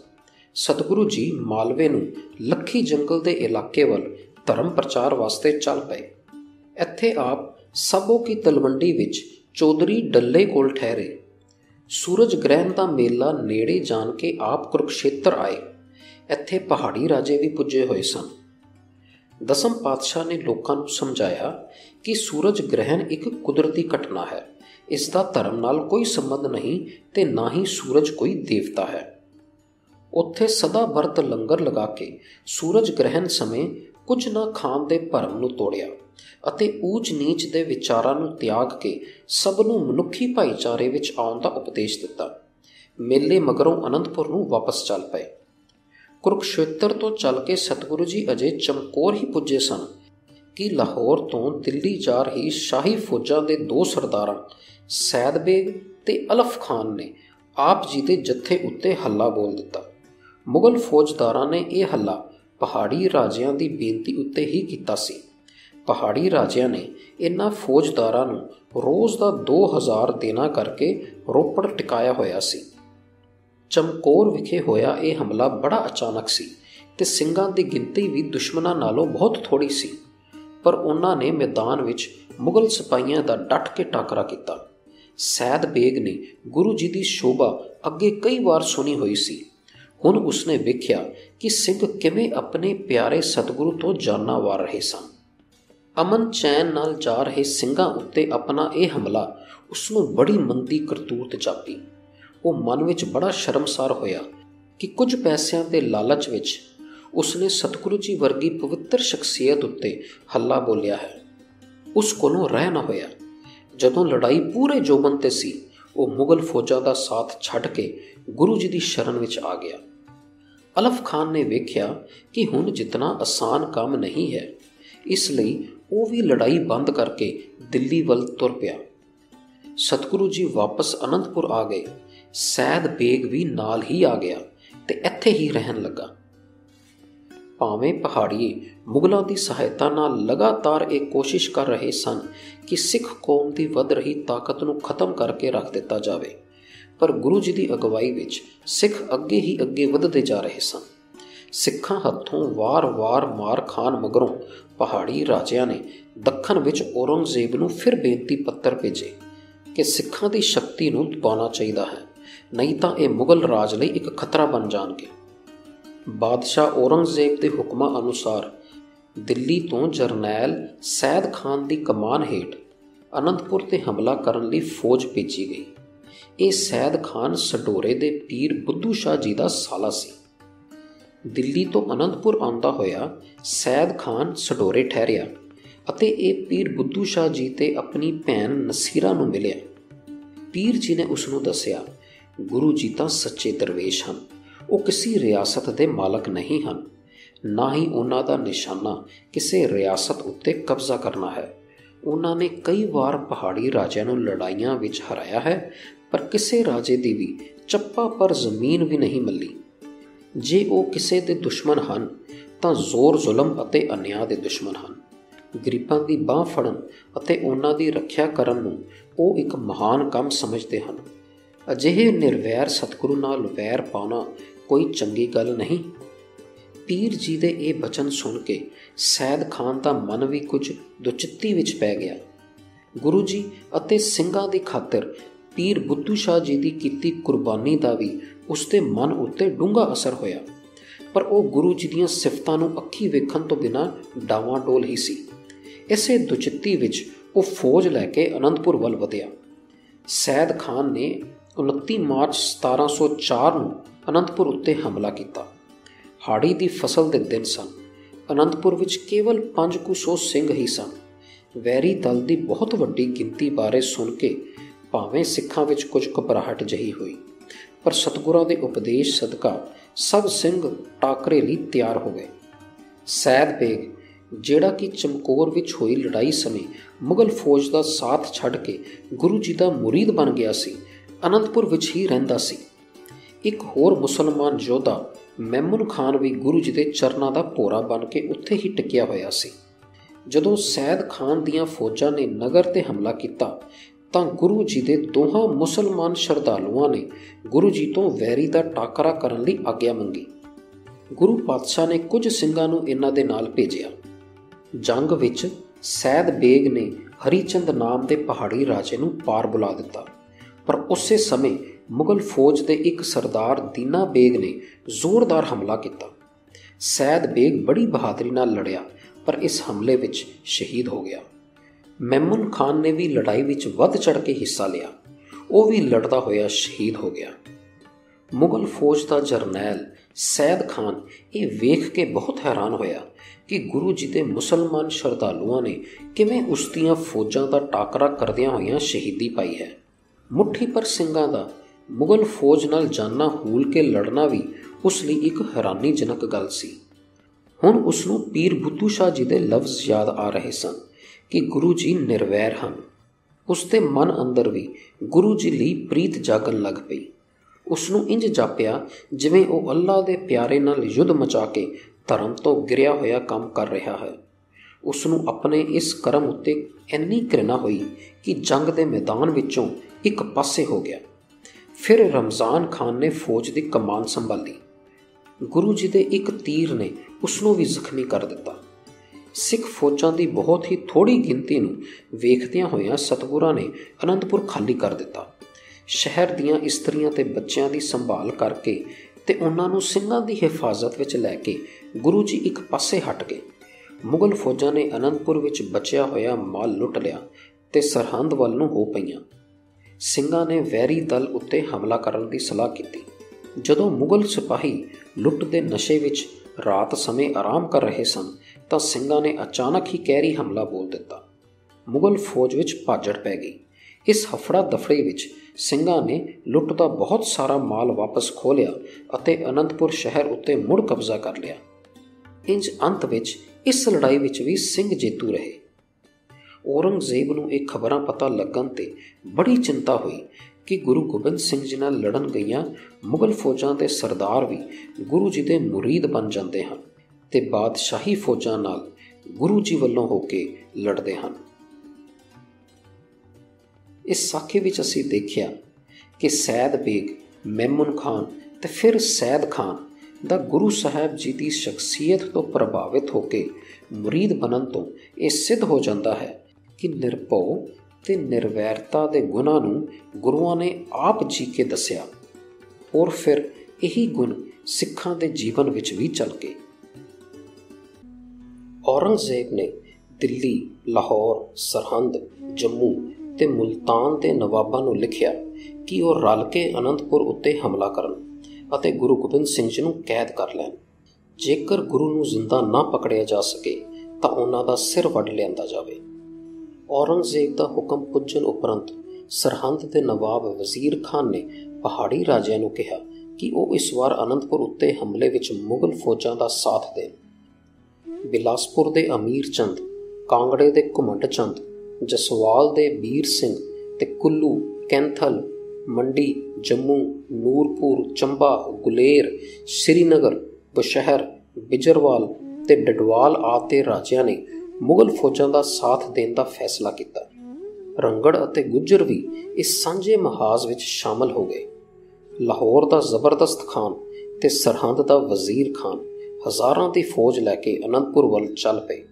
ਸਤਗੁਰੂ ਜੀ ਮਾਲਵੇ ਨੂੰ ਲੱਖੀ ਜੰਗਲ ਦੇ ਇਲਾਕੇ ਵੱਲ ਧਰਮ ਪ੍ਰਚਾਰ ਵਾਸਤੇ ਚੱਲ ਪਏ। ਇੱਥੇ ਆਪ ਸਭੋ ਕੀ ਤਲਵੰਡੀ ਵਿੱਚ ਚੌਧਰੀ ਡੱਲੇ ਕੋਲ ਠਹਿਰੇ। ਸੂਰਜ ਗ੍ਰਹਿਣ ਦਾ ਮੇਲਾ ਨੇੜੇ ਜਾਣ ਕੇ ਆਪ ਕੁਰਕਸ਼ੇਤਰ ਆਏ। ਇੱਥੇ ਪਹਾੜੀ ਰਾਜੇ ਵੀ ਪੁੱਜੇ ਹੋਏ ਸਨ। ਦਸਮ ਪਾਤਸ਼ਾਹ ਨੇ ਲੋਕਾਂ ਨੂੰ ਸਮਝਾਇਆ ਕਿ ਸੂਰਜ ਗ੍ਰਹਿਣ ਇੱਕ ਕੁਦਰਤੀ ਘਟਨਾ ਹੈ। ਇਸ ਦਾ ਧਰਮ ਨਾਲ ਕੋਈ ਸੰਬੰਧ ਨਹੀਂ ਤੇ ਨਾ ਹੀ ਸੂਰਜ ਕੋਈ ਦੇਵਤਾ ਹੈ। ਉੱਥੇ ਸਦਾ ਵਰਤ ਲੰਗਰ ਲਗਾ ਕੇ ਸੂਰਜ ਗ੍ਰਹਿਣ ਸਮੇਂ ਕੁਝ ਨਾ ਖਾਣ ਦੇ ਭਰਮ ਨੂੰ ਤੋੜਿਆ। ਅਤੇ ਊਚ ਨੀਚ ਦੇ ਵਿਚਾਰਾਂ ਨੂੰ ਤਿਆਗ ਕੇ ਸਭ ਨੂੰ ਮਨੁੱਖੀ ਭਾਈਚਾਰੇ ਵਿੱਚ ਆਉਣ ਦਾ ਉਪਦੇਸ਼ ਦਿੱਤਾ। ਮੇਲੇ ਮਗਰੋਂ ਅਨੰਦਪੁਰ ਨੂੰ ਵਾਪਸ ਚੱਲ ਪਏ। ਕੁਰਕਸ਼ੇਤਰ ਤੋਂ ਚੱਲ ਕੇ ਸਤਿਗੁਰੂ ਜੀ ਅਜੇ ਚਮਕੌਰ ਹੀ ਪੁੱਜੇ ਸਨ ਕਿ ਲਾਹੌਰ ਤੋਂ ਦਿੱਲੀ ਜਾ ਰਹੀ ਸ਼ਾਹੀ ਫੌਜਾਂ ਦੇ ਦੋ ਸਰਦਾਰਾਂ, ਸੈਦ ਬੇਗ ਤੇ ਅਲਫ ਖਾਨ ਨੇ ਆਪ ਜੀ ਦੇ ਜੱਥੇ ਉੱਤੇ ਹੱਲਾ ਬੋਲ ਦਿੱਤਾ। ਮੁਗਲ ਫੌਜਦਾਰਾਂ ਨੇ ਇਹ ਹੱਲਾ ਪਹਾੜੀ ਰਾਜਿਆਂ ਦੀ ਬੇਨਤੀ ਉੱਤੇ ਹੀ ਕੀਤਾ ਸੀ। ਪਹਾੜੀ ਰਾਜਿਆਂ ਨੇ ਇਨ੍ਹਾਂ ਫੌਜਦਾਰਾਂ ਨੂੰ ਰੋਜ਼ ਦਾ 2000 ਦੇਣਾ ਕਰਕੇ ਰੋਪੜ ਟਿਕਾਇਆ ਹੋਇਆ ਸੀ। ਚਮਕੌਰ ਵਿਖੇ ਹੋਇਆ ਇਹ ਹਮਲਾ ਬੜਾ ਅਚਾਨਕ ਸੀ ਤੇ ਸਿੰਘਾਂ ਦੀ ਗਿਣਤੀ ਵੀ ਦੁਸ਼ਮਣਾਂ ਨਾਲੋਂ ਬਹੁਤ ਥੋੜੀ ਸੀ। ਪਰ ਉਹਨਾਂ ਨੇ ਮੈਦਾਨ ਵਿੱਚ ਮੁਗਲ ਸਿਪਾਹੀਆਂ ਦਾ ਡਟ ਕੇ ਟਾਕਰਾ ਕੀਤਾ। ਸੈਦ ਬੇਗ ਨੇ ਗੁਰੂ ਜੀ ਦੀ ਸ਼ੋਭਾ ਅੱਗੇ ਕਈ ਵਾਰ ਸੁਣੀ ਹੋਈ ਸੀ। ਹੁਣ ਉਸਨੇ ਵੇਖਿਆ ਕਿ ਸਿੰਘ ਕਿਵੇਂ ਆਪਣੇ ਪਿਆਰੇ ਸਤਿਗੁਰੂ ਤੋਂ ਜਾਨਾਂ ਵਾਰ ਰਹੇ ਸਨ। ਅਮਨ ਚੈਨ ਨਾਲ ਜਾ ਰਹੇ ਸਿੰਘਾਂ ਉੱਤੇ ਆਪਣਾ ਇਹ ਹਮਲਾ ਉਸ ਨੂੰ ਬੜੀ ਮੰਦੀ ਕਰਤੂਤ ਜਾਪੀ। ਉਹ ਮਨ ਵਿੱਚ ਬੜਾ ਸ਼ਰਮਸਾਰ ਹੋਇਆ ਕਿ ਕੁਝ ਪੈਸਿਆਂ ਦੇ ਲਾਲਚ ਵਿੱਚ ਉਸਨੇ ਸਤਿਗੁਰੂ ਜੀ ਵਰਗੀ ਪਵਿੱਤਰ ਸ਼ਖਸੀਅਤ ਉੱਤੇ ਹੱਲਾ ਬੋਲਿਆ ਹੈ। ਉਸ ਕੋਲੋਂ ਰਹਿ ਨਾ ਹੋਇਆ। ਜਦੋਂ ਲੜਾਈ ਪੂਰੇ ਜੋਬਨ ਤੇ ਸੀ, ਉਹ ਮੁਗਲ ਫੌਜਾਂ ਦਾ ਸਾਥ ਛੱਡ ਕੇ ਗੁਰੂ ਜੀ ਦੀ ਸ਼ਰਨ ਵਿੱਚ ਆ ਗਿਆ। ਅਲਫ ਖਾਨ ਨੇ ਵੇਖਿਆ ਕਿ ਹੁਣ ਜਿੰਨਾ ਆਸਾਨ ਕੰਮ ਨਹੀਂ ਹੈ, ਇਸ ਲਈ ਉਹ ਵੀ ਲੜਾਈ ਬੰਦ ਕਰਕੇ ਦਿੱਲੀ ਵੱਲ ਤੁਰ ਪਿਆ। ਸਤਿਗੁਰੂ ਜੀ ਵਾਪਸ ਅਨੰਦਪੁਰ ਆ ਗਏ। ਸੈਦ ਬੇਗ ਵੀ ਨਾਲ ਹੀ ਆ ਗਿਆ ਤੇ ਇੱਥੇ ਹੀ ਰਹਿਣ ਲੱਗਾ। ਭਾਵੇਂ ਪਹਾੜੀਏ, ਮੁਗਲਾਂ ਦੀ ਸਹਾਇਤਾ ਨਾਲ ਲਗਾਤਾਰ ਇਹ ਕੋਸ਼ਿਸ਼ ਕਰ ਰਹੇ ਸਨ ਕਿ ਸਿੱਖ ਕੌਮ ਦੀ ਵੱਧ ਰਹੀ ਤਾਕਤ ਨੂੰ ਖਤਮ ਕਰਕੇ ਰੱਖ ਦਿੱਤਾ ਜਾਵੇ, ਪਰ ਗੁਰੂ ਜੀ ਦੀ ਅਗਵਾਈ ਵਿੱਚ ਸਿੱਖ ਅੱਗੇ ਹੀ ਅੱਗੇ ਵਧਦੇ ਜਾ ਰਹੇ ਸਨ। ਸਿੱਖਾਂ ਹੱਥੋਂ ਵਾਰ-ਵਾਰ ਮਾਰ ਖਾਨ ਮਗਰੋਂ ਪਹਾੜੀ ਰਾਜਿਆਂ ਨੇ ਦੱਖਣ ਵਿੱਚ ਔਰੰਗਜ਼ੇਬ ਨੂੰ ਫਿਰ ਬੇਨਤੀ ਪੱਤਰ ਭੇਜੇ ਕਿ ਸਿੱਖਾਂ ਦੀ ਸ਼ਕਤੀ ਨੂੰ ਦਬਾਉਣਾ ਚਾਹੀਦਾ ਹੈ, ਨਹੀਂ ਤਾਂ ਇਹ ਮੁਗਲ ਰਾਜ ਲਈ ਇੱਕ ਖਤਰਾ ਬਣ ਜਾਣਗੇ। ਬਾਦਸ਼ਾਹ ਔਰੰਗਜ਼ੇਬ ਦੇ ਹੁਕਮਾਂ ਅਨੁਸਾਰ ਦਿੱਲੀ ਤੋਂ ਜਰਨੈਲ ਸੈਦ ਖਾਨ ਦੀ ਕਮਾਨ ਹੇਠ ਅਨੰਦਪੁਰ ਤੇ ਹਮਲਾ ਕਰਨ ਲਈ ਫੌਜ ਭੇਜੀ ਗਈ। ਇਹ ਸੈਦ ਖਾਨ ਸਡੋਰੇ ਦੇ ਪੀਰ ਬੁੱਧੂ ਸ਼ਾਹ ਜੀ ਦਾ ਸਾਲਾ ਸੀ। ਦਿੱਲੀ ਤੋਂ ਅਨੰਦਪੁਰ ਆਉਂਦਾ ਹੋਇਆ ਸੈਦ ਖਾਨ ਸਡੋਰੇ ਠਹਿਰਿਆ ਅਤੇ ਇਹ ਪੀਰ ਬੁੱਧੂ ਸ਼ਾਹ ਜੀ ਤੇ ਆਪਣੀ ਭੈਣ ਨਸੀਰਾ ਨੂੰ ਮਿਲਿਆ। ਪੀਰ ਜੀ ਨੇ ਉਸ ਨੂੰ ਦੱਸਿਆ, ਗੁਰੂ ਜੀ ਤਾਂ ਸੱਚੇ ਦਰਵੇਸ਼ ਹਨ, ਉਹ ਕਿਸੇ ਰਿਆਸਤ ਦੇ ਮਾਲਕ ਨਹੀਂ ਹਨ, ਨਾ ਹੀ ਉਹਨਾਂ ਦਾ ਨਿਸ਼ਾਨਾ ਕਿਸੇ ਰਿਆਸਤ ਉੱਤੇ ਕਬਜ਼ਾ ਕਰਨਾ ਹੈ। ਉਹਨਾਂ ਨੇ ਕਈ ਵਾਰ ਪਹਾੜੀ ਰਾਜਿਆਂ ਨੂੰ ਲੜਾਈਆਂ ਵਿੱਚ ਹਰਾਇਆ ਹੈ, ਪਰ ਕਿਸੇ ਰਾਜੇ ਦੀ ਵੀ ਚੱਪਾ ਪਰ ਜ਼ਮੀਨ ਵੀ ਨਹੀਂ ਮੱਲੀ। ਜੇ ਉਹ ਕਿਸੇ ਦੇ ਦੁਸ਼ਮਣ ਹਨ, ਤਾਂ ਜ਼ੋਰ, ਜ਼ੁਲਮ ਅਤੇ ਅਨਿਆਂ ਦੇ ਦੁਸ਼ਮਣ ਹਨ। ਗਰੀਬਾਂ ਦੀ ਬਾਹ ਫੜਨ ਅਤੇ ਉਹਨਾਂ ਦੀ ਰੱਖਿਆ ਕਰਨ ਨੂੰ ਉਹ ਇੱਕ ਮਹਾਨ ਕੰਮ ਸਮਝਦੇ ਹਨ। ਅਜਿਹੇ ਨਿਰਵੈਰ ਸਤਿਗੁਰੂ ਨਾਲ ਵੈਰ ਪਾਉਣਾ ਕੋਈ ਚੰਗੀ ਗੱਲ ਨਹੀਂ। ਪੀਰ ਜੀ ਦੇ ਇਹ ਬਚਨ ਸੁਣ ਕੇ ਸੈਦ ਖਾਨ ਦਾ ਮਨ ਵੀ ਕੁਝ ਦੁਚਿੱਤੀ ਵਿੱਚ ਪੈ ਗਿਆ। ਗੁਰੂ ਜੀ ਅਤੇ ਸਿੰਘਾਂ ਦੀ ਖਾਤਰ ਪੀਰ ਬੁੱਧੂ ਸ਼ਾਹ ਜੀ ਦੀ ਕੀਤੀ ਕੁਰਬਾਨੀ ਦਾ ਵੀ ਉਸ ਦੇ ਮਨ ਉੱਤੇ ਡੂੰਘਾ ਅਸਰ ਹੋਇਆ। ਪਰ ਉਹ ਗੁਰੂ ਜੀ ਦੀਆਂ ਸਿਫਤਾਂ ਨੂੰ ਅੱਖੀ ਵੇਖਣ ਤੋਂ ਬਿਨਾਂ ਡਾਵਾਂ-ਡੋਲ ਹੀ ਸੀ। ਇਸੇ ਦੁਚਿੱਤੀ ਵਿੱਚ ਉਹ ਫੌਜ ਲੈ ਕੇ ਅਨੰਦਪੁਰ ਵੱਲ ਵਧਿਆ। ਸੈਦ ਖਾਨ ਨੇ 29 ਮਾਰਚ 1704 ਨੂੰ ਅਨੰਦਪੁਰ ਉੱਤੇ ਹਮਲਾ ਕੀਤਾ। ਹਾੜੀ ਦੀ ਫਸਲ ਦੇ ਦਿਨ ਸਨ। ਅਨੰਦਪੁਰ ਵਿੱਚ ਕੇਵਲ 500 ਸਿੰਘ ਹੀ ਸਨ। ਵੈਰੀ ਦਲ ਦੀ ਬਹੁਤ ਵੱਡੀ ਗਿਣਤੀ ਬਾਰੇ ਸੁਣ ਕੇ ਭਾਵੇਂ ਸਿੱਖਾਂ ਵਿੱਚ ਕੁਝ ਘਬਰਾਹਟ ਜਹੀ ਹੋਈ। ਪਰ ਸਤਿਗੁਰਾਂ ਦੇ ਉਪਦੇਸ਼ ਸਦਕਾ ਸਭ ਸਿੰਘ ਟਾਕਰੇ ਲਈ ਤਿਆਰ ਹੋ ਗਏ। ਸੈਦ ਬੇਗ, ਜਿਹੜਾ ਕਿ ਚਮਕੌਰ ਵਿੱਚ ਹੋਈ ਲੜਾਈ ਸਮੇਂ ਮੁਗਲ ਫੌਜ ਦਾ ਸਾਥ ਛੱਡ ਕੇ ਗੁਰੂ ਜੀ ਦਾ ਮੁਰੀਦ ਬਣ ਗਿਆ ਸੀ, ਅਨੰਦਪੁਰ ਵਿੱਚ ਹੀ ਰਹਿੰਦਾ ਸੀ। ਇੱਕ ਹੋਰ ਮੁਸਲਮਾਨ ਯੋਧਾ ਮੈਮਨ ਖਾਨ ਵੀ ਗੁਰੂ ਜੀ ਦੇ ਚਰਨਾਂ ਦਾ ਭੋਰਾ ਬਣ ਕੇ ਉੱਥੇ ਹੀ ਟਿਕਿਆ ਹੋਇਆ ਸੀ। ਜਦੋਂ ਸੈਦ ਖਾਨ ਦੀਆਂ ਫੌਜਾਂ ਨੇ ਨਗਰ ਤੇ ਹਮਲਾ ਕੀਤਾ ਤਾਂ ਗੁਰੂ ਜੀ ਦੇ ਦੋਹਾਂ ਮੁਸਲਮਾਨ ਸ਼ਰਧਾਲੂਆਂ ਨੇ ਗੁਰੂ ਜੀ ਤੋਂ ਵੈਰੀ ਦਾ ਟਾਕਰਾ ਕਰਨ ਲਈ ਆਗਿਆ ਮੰਗੀ। ਗੁਰੂ ਪਾਤਸ਼ਾਹ ਨੇ ਕੁਝ ਸਿੰਘਾਂ ਨੂੰ ਇਹਨਾਂ ਦੇ ਨਾਲ ਭੇਜਿਆ। ਜੰਗ ਵਿੱਚ ਸੈਦ ਬੇਗ ਨੇ ਹਰੀਚੰਦ ਨਾਮ ਦੇ ਪਹਾੜੀ ਰਾਜੇ ਨੂੰ ਪਾਰ ਬੁਲਾ ਦਿੱਤਾ। ਪਰ ਉਸੇ ਸਮੇਂ ਮੁਗਲ ਫੌਜ ਦੇ ਇੱਕ ਸਰਦਾਰ ਦੀਨਾ ਬੇਗ ਨੇ ਜ਼ੋਰਦਾਰ ਹਮਲਾ ਕੀਤਾ। ਸੈਦ ਬੇਗ ਬੜੀ ਬਹਾਦਰੀ ਨਾਲ ਲੜਿਆ, ਪਰ ਇਸ ਹਮਲੇ ਵਿੱਚ ਸ਼ਹੀਦ ਹੋ ਗਿਆ। ਮੈਮਨ ਖਾਨ ਨੇ ਵੀ ਲੜਾਈ ਵਿੱਚ ਵੱਧ ਚੜ ਕੇ ਹਿੱਸਾ ਲਿਆ। ਉਹ ਵੀ ਲੜਦਾ ਹੋਇਆ ਸ਼ਹੀਦ ਹੋ ਗਿਆ। ਮੁਗਲ ਫੌਜ ਦਾ ਜਰਨੈਲ ਸੈਦ ਖਾਨ ਇਹ ਵੇਖ ਕੇ ਬਹੁਤ ਹੈਰਾਨ ਹੋਇਆ ਕਿ ਗੁਰੂ ਜੀ ਦੇ ਮੁਸਲਮਾਨ ਸ਼ਰਧਾਲੂਆਂ ਨੇ ਕਿਵੇਂ ਉਸ ਦੀਆਂ ਫੌਜਾਂ ਦਾ ਟਾਕਰਾ ਕਰਦਿਆਂ ਹੋਇਆਂ ਸ਼ਹੀਦੀ ਪਾਈ ਹੈ। ਮੁੱਠੀ ਪਰ ਸਿੰਘਾਂ ਦਾ ਮੁਗਲ ਫੌਜ ਨਾਲ ਜਾਨਾਂ ਹੂਲ ਕੇ ਲੜਨਾ ਵੀ ਉਸ ਲਈ ਇੱਕ ਹੈਰਾਨੀਜਨਕ ਗੱਲ ਸੀ। ਹੁਣ ਉਸ ਨੂੰ ਪੀਰ ਬੁੱਤੂ ਸ਼ਾਹ ਜੀ ਦੇ ਲਫ਼ਜ਼ ਯਾਦ ਆ ਰਹੇ ਸਨ। ਕਿ ਗੁਰੂ ਜੀ ਨਿਰਵੈਰ ਹਨ। ਉਸ ਦੇ ਮਨ ਅੰਦਰ ਵੀ ਗੁਰੂ ਜੀ ਲਈ ਪ੍ਰੀਤ ਜਾਗਣ ਲੱਗ ਪਈ। ਉਸ ਨੂੰ ਇੰਜ ਜਾਪਿਆ ਜਿਵੇਂ ਉਹ ਅੱਲਾ ਦੇ ਪਿਆਰੇ ਨਾਲ ਯੁੱਧ ਮਚਾ ਕੇ ਧਰਮ ਤੋਂ ਗਿਰਿਆ ਹੋਇਆ ਕੰਮ ਕਰ ਰਿਹਾ ਹੈ। ਉਸ ਨੂੰ ਆਪਣੇ ਇਸ ਕਰਮ ਉੱਤੇ ਇੰਨੀ ਘਿਰਣਾ ਹੋਈ ਕਿ ਜੰਗ ਦੇ ਮੈਦਾਨ ਵਿੱਚੋਂ ਇੱਕ ਪਾਸੇ ਹੋ ਗਿਆ। ਫਿਰ ਰਮਜ਼ਾਨ ਖਾਨ ਨੇ ਫੌਜ ਦੀ ਕਮਾਨ ਸੰਭਾਲੀ। ਗੁਰੂ ਜੀ ਦੇ ਇੱਕ ਤੀਰ ਨੇ ਉਸ ਨੂੰ ਵੀ ਜ਼ਖਮੀ ਕਰ ਦਿੱਤਾ। ਸਿੱਖ ਫੌਜਾਂ ਦੀ ਬਹੁਤ ਹੀ ਥੋੜੀ ਗਿਣਤੀ ਨੂੰ ਵੇਖਦਿਆਂ ਹੋਇਆਂ ਸਤਗੁਰਾਂ ਨੇ ਅਨੰਦਪੁਰ ਖਾਲੀ ਕਰ ਦਿੱਤਾ। ਸ਼ਹਿਰ ਦੀਆਂ ਇਸਤਰੀਆਂ ਤੇ ਬੱਚਿਆਂ ਦੀ ਸੰਭਾਲ ਕਰਕੇ ਤੇ ਉਹਨਾਂ ਨੂੰ ਸਿੰਘਾਂ ਦੀ ਹਿਫਾਜ਼ਤ ਵਿੱਚ ਲੈ ਕੇ ਗੁਰੂ ਜੀ ਇੱਕ ਪਾਸੇ ਹਟ ਗਏ। ਮੁਗਲ ਫੌਜਾਂ ਨੇ ਅਨੰਦਪੁਰ ਵਿੱਚ ਬਚਿਆ ਹੋਇਆ ਮਾਲ ਲੁੱਟ ਲਿਆ ਤੇ ਸਰਹੰਦ ਵੱਲ ਨੂੰ ਹੋ ਪਈਆਂ। ਸਿੰਘਾਂ ਨੇ ਵੈਰੀ ਦਲ ਉੱਤੇ ਹਮਲਾ ਕਰਨ ਦੀ ਸਲਾਹ ਕੀਤੀ। ਜਦੋਂ ਮੁਗਲ ਸਿਪਾਹੀ ਲੁੱਟ ਦੇ ਨਸ਼ੇ ਵਿੱਚ ਰਾਤ ਸਮੇਂ ਆਰਾਮ ਕਰ ਰਹੇ ਸਨ ਤਾਂ ਸਿੰਘਾਂ ਨੇ ਅਚਾਨਕ ਹੀ ਕਹਿਰੀ ਹਮਲਾ ਬੋਲ ਦਿੱਤਾ। ਮੁਗਲ ਫੌਜ ਵਿੱਚ ਭਾਜੜ ਪੈ ਗਈ। ਇਸ ਹਫੜਾ ਦਫੜੇ ਵਿੱਚ ਸਿੰਘਾਂ ਨੇ ਲੁੱਟ ਦਾ ਬਹੁਤ ਸਾਰਾ ਮਾਲ ਵਾਪਸ ਖੋ ਲਿਆ ਅਤੇ ਅਨੰਦਪੁਰ ਸ਼ਹਿਰ ਉੱਤੇ ਮੁੜ ਕਬਜ਼ਾ ਕਰ ਲਿਆ। ਇੰਜ ਅੰਤ ਵਿੱਚ ਇਸ ਲੜਾਈ ਵਿੱਚ ਵੀ ਸਿੰਘ ਜੇਤੂ ਰਹੇ। ਔਰੰਗਜ਼ੇਬ ਨੂੰ ਇਹ ਖਬਰਾਂ ਪਤਾ ਲੱਗਣ ਤੇ ਬੜੀ ਚਿੰਤਾ ਹੋਈ ਕਿ ਗੁਰੂ ਗੋਬਿੰਦ ਸਿੰਘ ਜੀ ਨਾਲ ਲੜਨ ਗਈਆਂ ਮੁਗਲ ਫੌਜਾਂ ਦੇ ਸਰਦਾਰ ਵੀ ਗੁਰੂ ਜੀ ਦੇ ਮੁਰੀਦ ਬਣ ਜਾਂਦੇ ਹਨ। ਤੇ ਬਾਦਸ਼ਾਹੀ ਫੌਜਾਂ ਨਾਲ ਗੁਰੂ ਜੀ ਵੱਲੋਂ ਹੋ ਕੇ ਲੜਦੇ ਹਨ। ਇਸ ਸਾਖੀ ਵਿੱਚ ਅਸੀਂ ਦੇਖਿਆ ਕਿ ਸੈਦ ਬੇਗ, ਮੈਮਨ ਖਾਨ ਤੇ ਫਿਰ ਸੈਦ ਖਾਨ ਦਾ ਗੁਰੂ ਸਾਹਿਬ ਜੀ ਦੀ ਸ਼ਖਸੀਅਤ ਤੋਂ ਪ੍ਰਭਾਵਿਤ ਹੋ ਕੇ ਮੁਰੀਦ ਬਣਨ ਤੋਂ ਇਹ ਸਿੱਧ ਹੋ ਜਾਂਦਾ ਹੈ ਕਿ ਨਿਰਭਉ ਤੇ ਨਿਰਵੈਰਤਾ ਦੇ ਗੁਣਾਂ ਨੂੰ ਗੁਰੂਆਂ ਨੇ ਆਪ ਜੀ ਕੇ ਦੱਸਿਆ ਔਰ ਫਿਰ ਇਹੀ ਗੁਣ ਸਿੱਖਾਂ ਦੇ ਜੀਵਨ ਵਿੱਚ ਵੀ ਚੱਲ ਗਏ ਔਰੰਗਜ਼ੇਬ ਨੇ ਦਿੱਲੀ, ਲਾਹੌਰ, ਸਰਹੰਦ, ਜੰਮੂ ਤੇ ਮੁਲਤਾਨ ਦੇ ਨਵਾਬਾਂ ਨੂੰ ਲਿਖਿਆ ਕਿ ਉਹ ਰਲ ਕੇ ਅਨੰਦਪੁਰ ਉੱਤੇ ਹਮਲਾ ਕਰਨ ਅਤੇ ਗੁਰੂ ਗੋਬਿੰਦ ਸਿੰਘ ਜੀ ਨੂੰ ਕੈਦ ਕਰ ਲੈਣ। ਜੇਕਰ ਗੁਰੂ ਨੂੰ ਜ਼ਿੰਦਾ ਨਾ ਪਕੜਿਆ ਜਾ ਸਕੇ, ਤਾਂ ਉਹਨਾਂ ਦਾ ਸਿਰ ਵੱਢ ਲਿਆਂਦਾ ਜਾਵੇ। ਔਰੰਗਜ਼ੇਬ ਦਾ ਹੁਕਮ ਪੁੱਜਣ ਉਪਰੰਤ ਸਰਹੰਦ ਦੇ ਨਵਾਬ ਵਜ਼ੀਰ ਖਾਨ ਨੇ ਪਹਾੜੀ ਰਾਜਿਆਂ ਨੂੰ ਕਿਹਾ ਕਿ ਉਹ ਇਸ ਵਾਰ ਅਨੰਦਪੁਰ ਉੱਤੇ ਹਮਲੇ ਵਿੱਚ ਮੁਗਲ ਫੌਜਾਂ ਦਾ ਸਾਥ ਦੇਣ। ਬਿਲਾਸਪੁਰ ਦੇ ਅਮੀਰ ਚੰਦ, ਕਾਂਗੜੇ ਦੇ ਘੁਮੰਡ ਚੰਦ, ਜਸਵਾਲ ਦੇ ਵੀਰ ਸਿੰਘ ਤੇ ਕੁੱਲੂ, ਕੈਂਥਲ, ਮੰਡੀ, ਜੰਮੂ, ਨੂਰਪੁਰ, ਚੰਬਾ, ਗੁਲੇਰ, ਸ੍ਰੀਨਗਰ, ਬਸ਼ਹਿਰ, ਬਿਜਰਵਾਲ ਤੇ ਡਡਵਾਲ ਆਤੇ ਰਾਜਿਆਂ ਨੇ ਮੁਗਲ ਫੌਜਾਂ ਦਾ ਸਾਥ ਦੇਣ ਦਾ ਫੈਸਲਾ ਕੀਤਾ। ਰੰਗੜ ਅਤੇ ਗੁੱਜਰ ਵੀ ਇਸ ਸਾਂਝੇ ਮਹਾਜ਼ ਵਿੱਚ ਸ਼ਾਮਲ ਹੋ ਗਏ। ਲਾਹੌਰ ਦਾ ਜ਼ਬਰਦਸਤ ਖਾਨ ਤੇ ਸਰਹੰਦ ਦਾ ਵਜ਼ੀਰ ਖਾਨ। ਹਜ਼ਾਰਾਂ ਦੀ ਫੌਜ ਲੈ ਕੇ ਅਨੰਦਪੁਰ ਵੱਲ ਚੱਲ ਪਏ।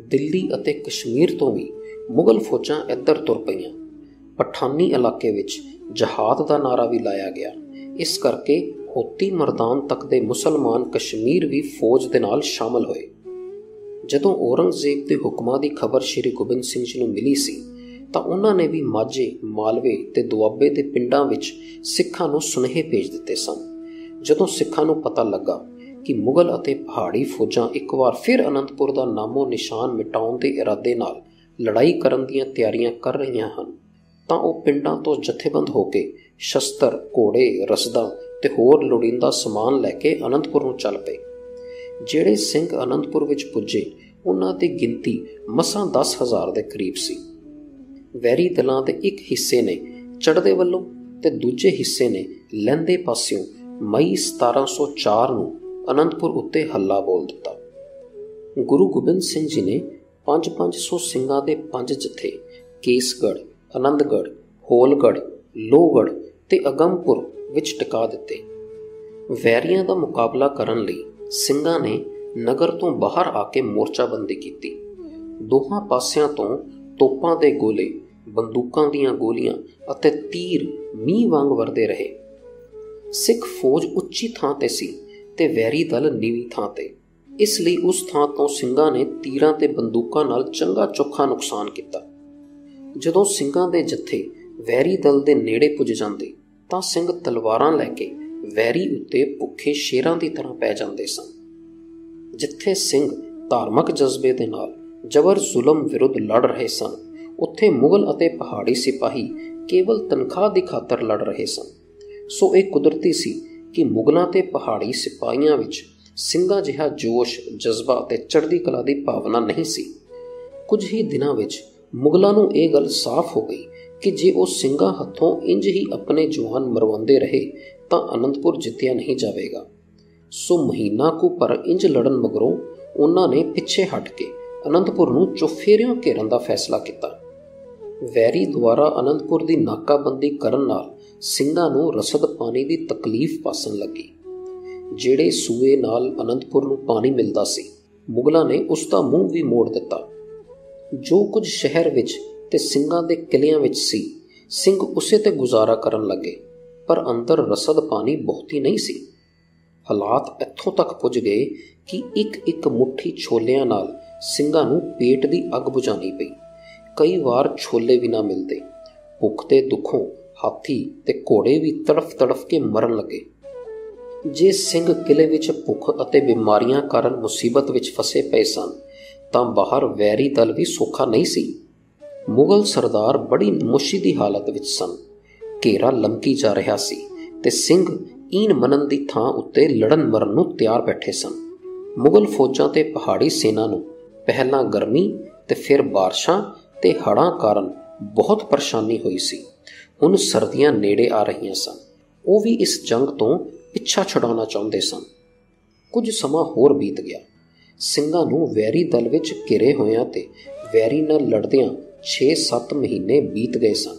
ਦਿੱਲੀ ਅਤੇ ਕਸ਼ਮੀਰ ਤੋਂ ਵੀ ਮੁਗਲ ਫੌਜਾਂ ਇੱਧਰ ਤੁਰ ਪਈਆਂ। ਪਠਾਨੀ ਇਲਾਕੇ ਵਿੱਚ ਜਹਾਦ ਦਾ ਨਾਰਾ ਵੀ ਲਾਇਆ ਗਿਆ। ਇਸ ਕਰਕੇ ਹੋਤੀ ਮਰਦਾਨ ਤੱਕ ਦੇ ਮੁਸਲਮਾਨ ਕਸ਼ਮੀਰ ਵੀ ਫੌਜ ਦੇ ਨਾਲ ਸ਼ਾਮਲ ਹੋਏ। ਜਦੋਂ ਔਰੰਗਜ਼ੇਬ ਦੇ ਹੁਕਮਾਂ ਦੀ ਖਬਰ ਸ੍ਰੀ ਗੋਬਿੰਦ ਸਿੰਘ ਜੀ ਨੂੰ ਮਿਲੀ ਸੀ, ਤਾਂ ਉਹਨਾਂ ਨੇ ਵੀ ਮਾਝੇ, ਮਾਲਵੇ ਤੇ ਦੁਆਬੇ ਦੇ ਪਿੰਡਾਂ ਵਿੱਚ ਸਿੱਖਾਂ ਨੂੰ ਸੁਨੇਹੇ ਭੇਜ ਦਿੱਤੇ ਸਨ। ਜਦੋਂ ਸਿੱਖਾਂ ਨੂੰ ਪਤਾ ਲੱਗਾ ਕਿ ਮੁਗਲ ਅਤੇ ਪਹਾੜੀ ਫੌਜਾਂ ਇੱਕ ਵਾਰ ਫਿਰ ਅਨੰਦਪੁਰ ਦਾ ਨਾਮੋ ਨਿਸ਼ਾਨ ਮਿਟਾਉਣ ਦੇ ਇਰਾਦੇ ਨਾਲ ਲੜਾਈ ਕਰਨ ਦੀਆਂ ਤਿਆਰੀਆਂ ਕਰ ਰਹੀਆਂ ਹਨ, ਤਾਂ ਉਹ ਪਿੰਡਾਂ ਤੋਂ ਜਥੇਬੰਦ ਹੋ ਕੇ ਸ਼ਸਤਰ, ਘੋੜੇ, ਰਸਦਾਂ ਤੇ ਹੋਰ ਲੋੜੀਂਦਾ ਸਮਾਨ ਲੈ ਕੇ ਅਨੰਦਪੁਰ ਨੂੰ ਚੱਲ ਪਏ। ਜਿਹੜੇ ਸਿੰਘ ਅਨੰਦਪੁਰ ਵਿੱਚ ਪੁੱਜੇ, ਉਹਨਾਂ ਦੀ ਗਿਣਤੀ ਮਸਾਂ 10000 ਦੇ ਕਰੀਬ ਸੀ। ਵੈਰੀ ਦਲਾਂ ਦੇ ਇੱਕ ਹਿੱਸੇ ਨੇ ਚੜ੍ਹਦੇ ਵੱਲੋਂ ਤੇ ਦੂਜੇ ਹਿੱਸੇ ਨੇ ਲਹਿੰਦੇ ਪਾਸਿਓਂ ਮਈ 1704 ਨੂੰ ਅਨੰਦਪੁਰ ਉੱਤੇ ਹੱਲਾ ਬੋਲ ਦਿੱਤਾ। ਗੁਰੂ ਗੋਬਿੰਦ ਸਿੰਘ ਜੀ ਨੇ 5-500 ਸਿੰਘਾਂ ਦੇ ਪੰਜ ਜਥੇ, ਕੇਸਗੜ੍ਹ ਆਨੰਦਗੜ੍ਹ ਹੋਲਗੜ੍ਹ, ਲੋਹਗੜ੍ਹ ਤੇ ਅਗੰਮਪੁਰ ਵਿੱਚ ਟਿਕਾ ਦਿੱਤੇ। ਵੈਰੀਆਂ ਦਾ ਮੁਕਾਬਲਾ ਕਰਨ ਲਈ ਸਿੰਘਾਂ ਨੇ ਨਗਰ ਤੋਂ ਬਾਹਰ ਆ ਕੇ ਮੋਰਚਾਬੰਦੀ ਕੀਤੀ। ਦੋਹਾਂ ਪਾਸਿਆਂ ਤੋਂ ਤੋਪਾਂ ਦੇ ਗੋਲੇ, ਬੰਦੂਕਾਂ ਦੀਆਂ ਗੋਲੀਆਂ ਅਤੇ ਤੀਰ ਮੀਂਹ ਵਾਂਗ ਵਰਦੇ ਰਹੇ। ਸਿੱਖ ਫੌਜ ਉੱਚੀ ਥਾਂ ਤੇ ਸੀ। ਤੇ ਵੈਰੀ ਦਲ ਨੀਵੀਂ ਥਾਂ ਤੇ। ਇਸ ਲਈ ਉਸ ਥਾਂ ਤੋਂ ਸਿੰਘਾਂ ਨੇ ਤੀਰਾਂ ਤੇ ਬੰਦੂਕਾਂ ਨਾਲ ਚੰਗਾ ਚੋਖਾ ਨੁਕਸਾਨ ਕੀਤਾ। ਜਦੋਂ ਸਿੰਘਾਂ ਦੇ ਜੱਥੇ ਵੈਰੀ ਦਲ ਦੇ ਨੇੜੇ ਪੁੱਜ ਜਾਂਦੇ, ਤਾਂ ਸਿੰਘ ਤਲਵਾਰਾਂ ਲੈ ਕੇ ਵੈਰੀ ਉੱਤੇ ਭੁੱਖੇ ਸ਼ੇਰਾਂ ਦੀ ਤਰ੍ਹਾਂ ਪੈ ਜਾਂਦੇ ਸਨ। ਜਿੱਥੇ ਸਿੰਘ ਧਾਰਮਿਕ ਜਜ਼ਬੇ ਦੇ ਨਾਲ ਜ਼ਬਰ ਜ਼ੁਲਮ ਵਿਰੁੱਧ ਲੜ ਰਹੇ ਸਨ, ਉੱਥੇ ਮੁਗਲ ਅਤੇ ਪਹਾੜੀ ਸਿਪਾਹੀ ਕੇਵਲ ਤਨਖਾਹ ਦੀ ਖਾਤਰ ਲੜ ਰਹੇ ਸਨ। ਸੋ ਇਹ ਕੁਦਰਤੀ ਸੀ ਕਿ ਮੁਗਲਾਂ ਤੇ ਪਹਾੜੀ ਸਿਪਾਹੀਆਂ ਵਿੱਚ ਸਿੰਘਾਂ ਜਿਹਾ ਜੋਸ਼, ਜਜ਼ਬਾ ਤੇ ਚੜ੍ਹਦੀ ਕਲਾ ਦੀ ਭਾਵਨਾ ਨਹੀਂ ਸੀ। ਕੁਝ ਹੀ ਦਿਨਾਂ ਵਿੱਚ ਮੁਗਲਾਂ ਨੂੰ ਇਹ ਗੱਲ ਸਾਫ਼ ਹੋ ਗਈ ਕਿ ਜੇ ਉਹ ਸਿੰਘਾਂ ਹੱਥੋਂ ਇੰਜ ਹੀ ਆਪਣੇ ਜਵਾਨ ਮਰਵਾਉਂਦੇ ਰਹੇ, ਤਾਂ ਅਨੰਦਪੁਰ ਜਿੱਤਿਆ ਨਹੀਂ ਜਾਵੇਗਾ। ਸੋ ਮਹੀਨਾ ਕੁ ਪਰ ਇੰਜ ਲੜਨ ਮਗਰੋਂ ਉਹਨਾਂ ਨੇ ਪਿੱਛੇ ਹਟ ਕੇ ਅਨੰਦਪੁਰ ਨੂੰ ਚੁਫੇਰਿਓਂ ਘੇਰਨ ਦਾ ਫੈਸਲਾ ਕੀਤਾ। ਵੈਰੀ ਦੁਆਰਾ ਅਨੰਦਪੁਰ ਦੀ ਨਾਕਾਬੰਦੀ ਕਰਨ ਨਾਲ ਸਿੰਘਾਂ ਨੂੰ ਰਸਦ ਪਾਣੀ ਦੀ ਤਕਲੀਫ ਪਾਸਣ ਲੱਗੀ। ਜਿਹੜੇ ਸੂਏ ਨਾਲ ਅਨੰਦਪੁਰ ਨੂੰ ਪਾਣੀ ਮਿਲਦਾ ਸੀ, ਮੁਗਲਾਂ ਨੇ ਉਸ ਦਾ ਮੂੰਹ ਵੀ ਮੋੜ ਦਿੱਤਾ। ਜੋ ਕੁਝ ਸ਼ਹਿਰ ਵਿੱਚ ਤੇ ਸਿੰਘਾਂ ਦੇ ਕਿਲਿਆਂ ਵਿੱਚ ਸੀ, ਸਿੰਘ ਉਸੇ ਤੇ ਗੁਜ਼ਾਰਾ ਕਰਨ ਲੱਗੇ, ਪਰ ਅੰਦਰ ਰਸਦ ਪਾਣੀ ਬਹੁਤੀ ਨਹੀਂ ਸੀ। ਹਾਲਾਤ ਇੱਥੋਂ ਤੱਕ ਪੁੱਜ ਗਏ ਕਿ ਇੱਕ ਇੱਕ ਮੁਠੀ ਛੋਲਿਆਂ ਨਾਲ ਸਿੰਘਾਂ ਨੂੰ ਪੇਟ ਦੀ ਅੱਗ ਬੁਝਾਣੀ ਪਈ। ਕਈ ਵਾਰ ਛੋਲੇ ਵੀ ਨਾ ਮਿਲਦੇ। ਭੁੱਖ ਤੇ ਦੁੱਖੋਂ ਹਾਥੀ ਤੇ ਘੋੜੇ ਵੀ ਤੜਫ ਤੜਫ ਕੇ ਮਰਨ ਲੱਗੇ। ਜੇ ਸਿੰਘ ਕਿਲੇ ਵਿੱਚ ਭੁੱਖ ਅਤੇ ਬਿਮਾਰੀਆਂ ਕਾਰਨ ਮੁਸੀਬਤ ਵਿੱਚ ਫਸੇ ਪਏ ਸਨ, ਤਾਂ ਬਾਹਰ ਵੈਰੀ ਦਲ ਵੀ ਸੌਖਾ ਨਹੀਂ ਸੀ। ਮੁਗਲ ਸਰਦਾਰ ਬੜੀ ਮੁਸ਼ੀ ਦੀ ਹਾਲਤ ਵਿੱਚ ਸਨ। ਘੇਰਾ ਲੰਕੀ ਜਾ ਰਿਹਾ ਸੀ ਤੇ ਸਿੰਘ ਈਨ ਮਨਨ ਦੀ ਥਾਂ ਉੱਤੇ ਲੜਨ ਮਰਨ ਨੂੰ ਤਿਆਰ ਬੈਠੇ ਸਨ। ਮੁਗਲ ਫੌਜਾਂ ਤੇ ਪਹਾੜੀ ਸੈਨਾ ਨੂੰ ਪਹਿਲਾਂ ਗਰਮੀ ਤੇ ਫਿਰ ਬਾਰਿਸ਼ਾਂ ਤੇ ਹੜ੍ਹਾਂ ਕਾਰਨ ਬਹੁਤ ਪਰੇਸ਼ਾਨੀ ਹੋਈ ਸੀ। ਹੁਣ ਸਰਦੀਆਂ ਨੇੜੇ ਆ ਰਹੀਆਂ ਸਨ। ਉਹ ਵੀ ਇਸ ਜੰਗ ਤੋਂ ਪਿੱਛਾ ਛਡਾਉਣਾ ਚਾਹੁੰਦੇ ਸਨ। ਕੁਝ ਸਮਾਂ ਹੋਰ ਬੀਤ ਗਿਆ। ਸਿੰਘਾਂ ਨੂੰ ਵੈਰੀ ਦਲ ਵਿੱਚ ਘਿਰੇ ਹੋਇਆਂ ਤੇ ਵੈਰੀ ਨਾਲ ਲੜਦਿਆਂ 6-7 ਮਹੀਨੇ ਬੀਤ ਗਏ ਸਨ।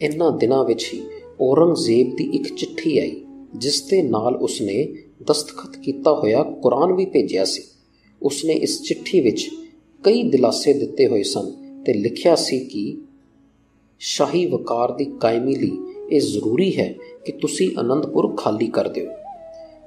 ਇਨ੍ਹਾਂ ਦਿਨਾਂ ਵਿੱਚ ਹੀ ਔਰੰਗਜ਼ੇਬ ਦੀ ਇੱਕ ਚਿੱਠੀ ਆਈ, ਜਿਸ ਦੇ ਨਾਲ ਉਸਨੇ ਦਸਤਖਤ ਕੀਤਾ ਹੋਇਆ ਕੁਰਾਨ ਵੀ ਭੇਜਿਆ ਸੀ। ਉਸਨੇ ਇਸ ਚਿੱਠੀ ਵਿੱਚ ਕਈ ਦਿਲਾਸੇ ਦਿੱਤੇ ਹੋਏ ਸਨ ਤੇ ਲਿਖਿਆ ਸੀ ਕਿ ਸ਼ਾਹੀ ਵਕਾਰ ਦੀ ਕਾਇਮੀ ਲਈ ਇਹ ਜ਼ਰੂਰੀ ਹੈ ਕਿ ਤੁਸੀਂ ਅਨੰਦਪੁਰ ਖਾਲੀ ਕਰ ਦਿਓ।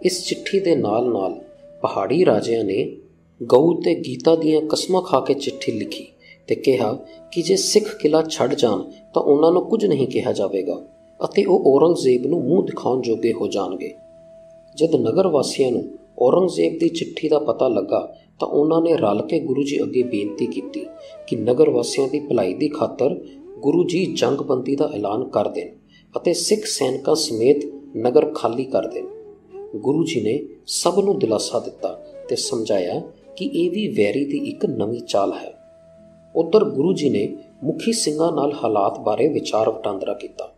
ਇਸ ਚਿੱਠੀ ਦੇ ਨਾਲ-ਨਾਲ ਪਹਾੜੀ ਰਾਜਿਆਂ ਨੇ ਗਊ ਤੇ ਗੀਤਾ ਦੀਆਂ ਕਸਮਾਂ ਖਾ ਕੇ ਚਿੱਠੀ ਲਿਖੀ ਤੇ ਕਿਹਾ ਕਿ ਜੇ ਸਿੱਖ ਕਿਲਾ ਛੱਡ ਜਾਣ ਤਾਂ ਉਹਨਾਂ ਨੂੰ ਕੁਝ ਨਹੀਂ ਕਿਹਾ ਜਾਵੇਗਾ ਅਤੇ ਉਹ ਔਰੰਗਜ਼ੇਬ ਨੂੰ ਮੂੰਹ ਦਿਖਾਉਣ ਜੋਗੇ ਹੋ ਜਾਣਗੇ। ਜਦ ਨਗਰ ਵਾਸੀਆਂ ਨੂੰ ਔਰੰਗਜ਼ੇਬ ਦੀ ਚਿੱਠੀ ਦਾ ਪਤਾ ਲੱਗਾ ਤਾਂ ਉਹਨਾਂ ਨੇ ਰਲ ਕੇ ਗੁਰੂ ਜੀ ਅੱਗੇ ਬੇਨਤੀ ਕੀਤੀ ਕਿ ਨਗਰ ਵਾਸੀਆਂ ਦੀ ਭਲਾਈ ਦੀ ਖਾਤਰ ਗੁਰੂ ਜੀ ਜੰਗਬੰਦੀ ਦਾ ਐਲਾਨ ਕਰ ਦੇਣ ਅਤੇ ਸਿੱਖ ਸੈਨਿਕਾਂ ਸਮੇਤ ਨਗਰ ਖਾਲੀ ਕਰ ਦੇਣ। ਗੁਰੂ ਜੀ ਨੇ ਸਭ ਨੂੰ ਦਿਲਾਸਾ ਦਿੱਤਾ ਤੇ ਸਮਝਾਇਆ ਕਿ ਇਹ ਵੀ ਵੈਰੀ ਦੀ ਇੱਕ ਨਵੀਂ ਚਾਲ ਹੈ। ਉਧਰ ਗੁਰੂ ਜੀ ਨੇ ਮੁਖੀ ਸਿੰਘਾਂ ਨਾਲ ਹਾਲਾਤ ਬਾਰੇ ਵਿਚਾਰ ਵਟਾਂਦਰਾ ਕੀਤਾ।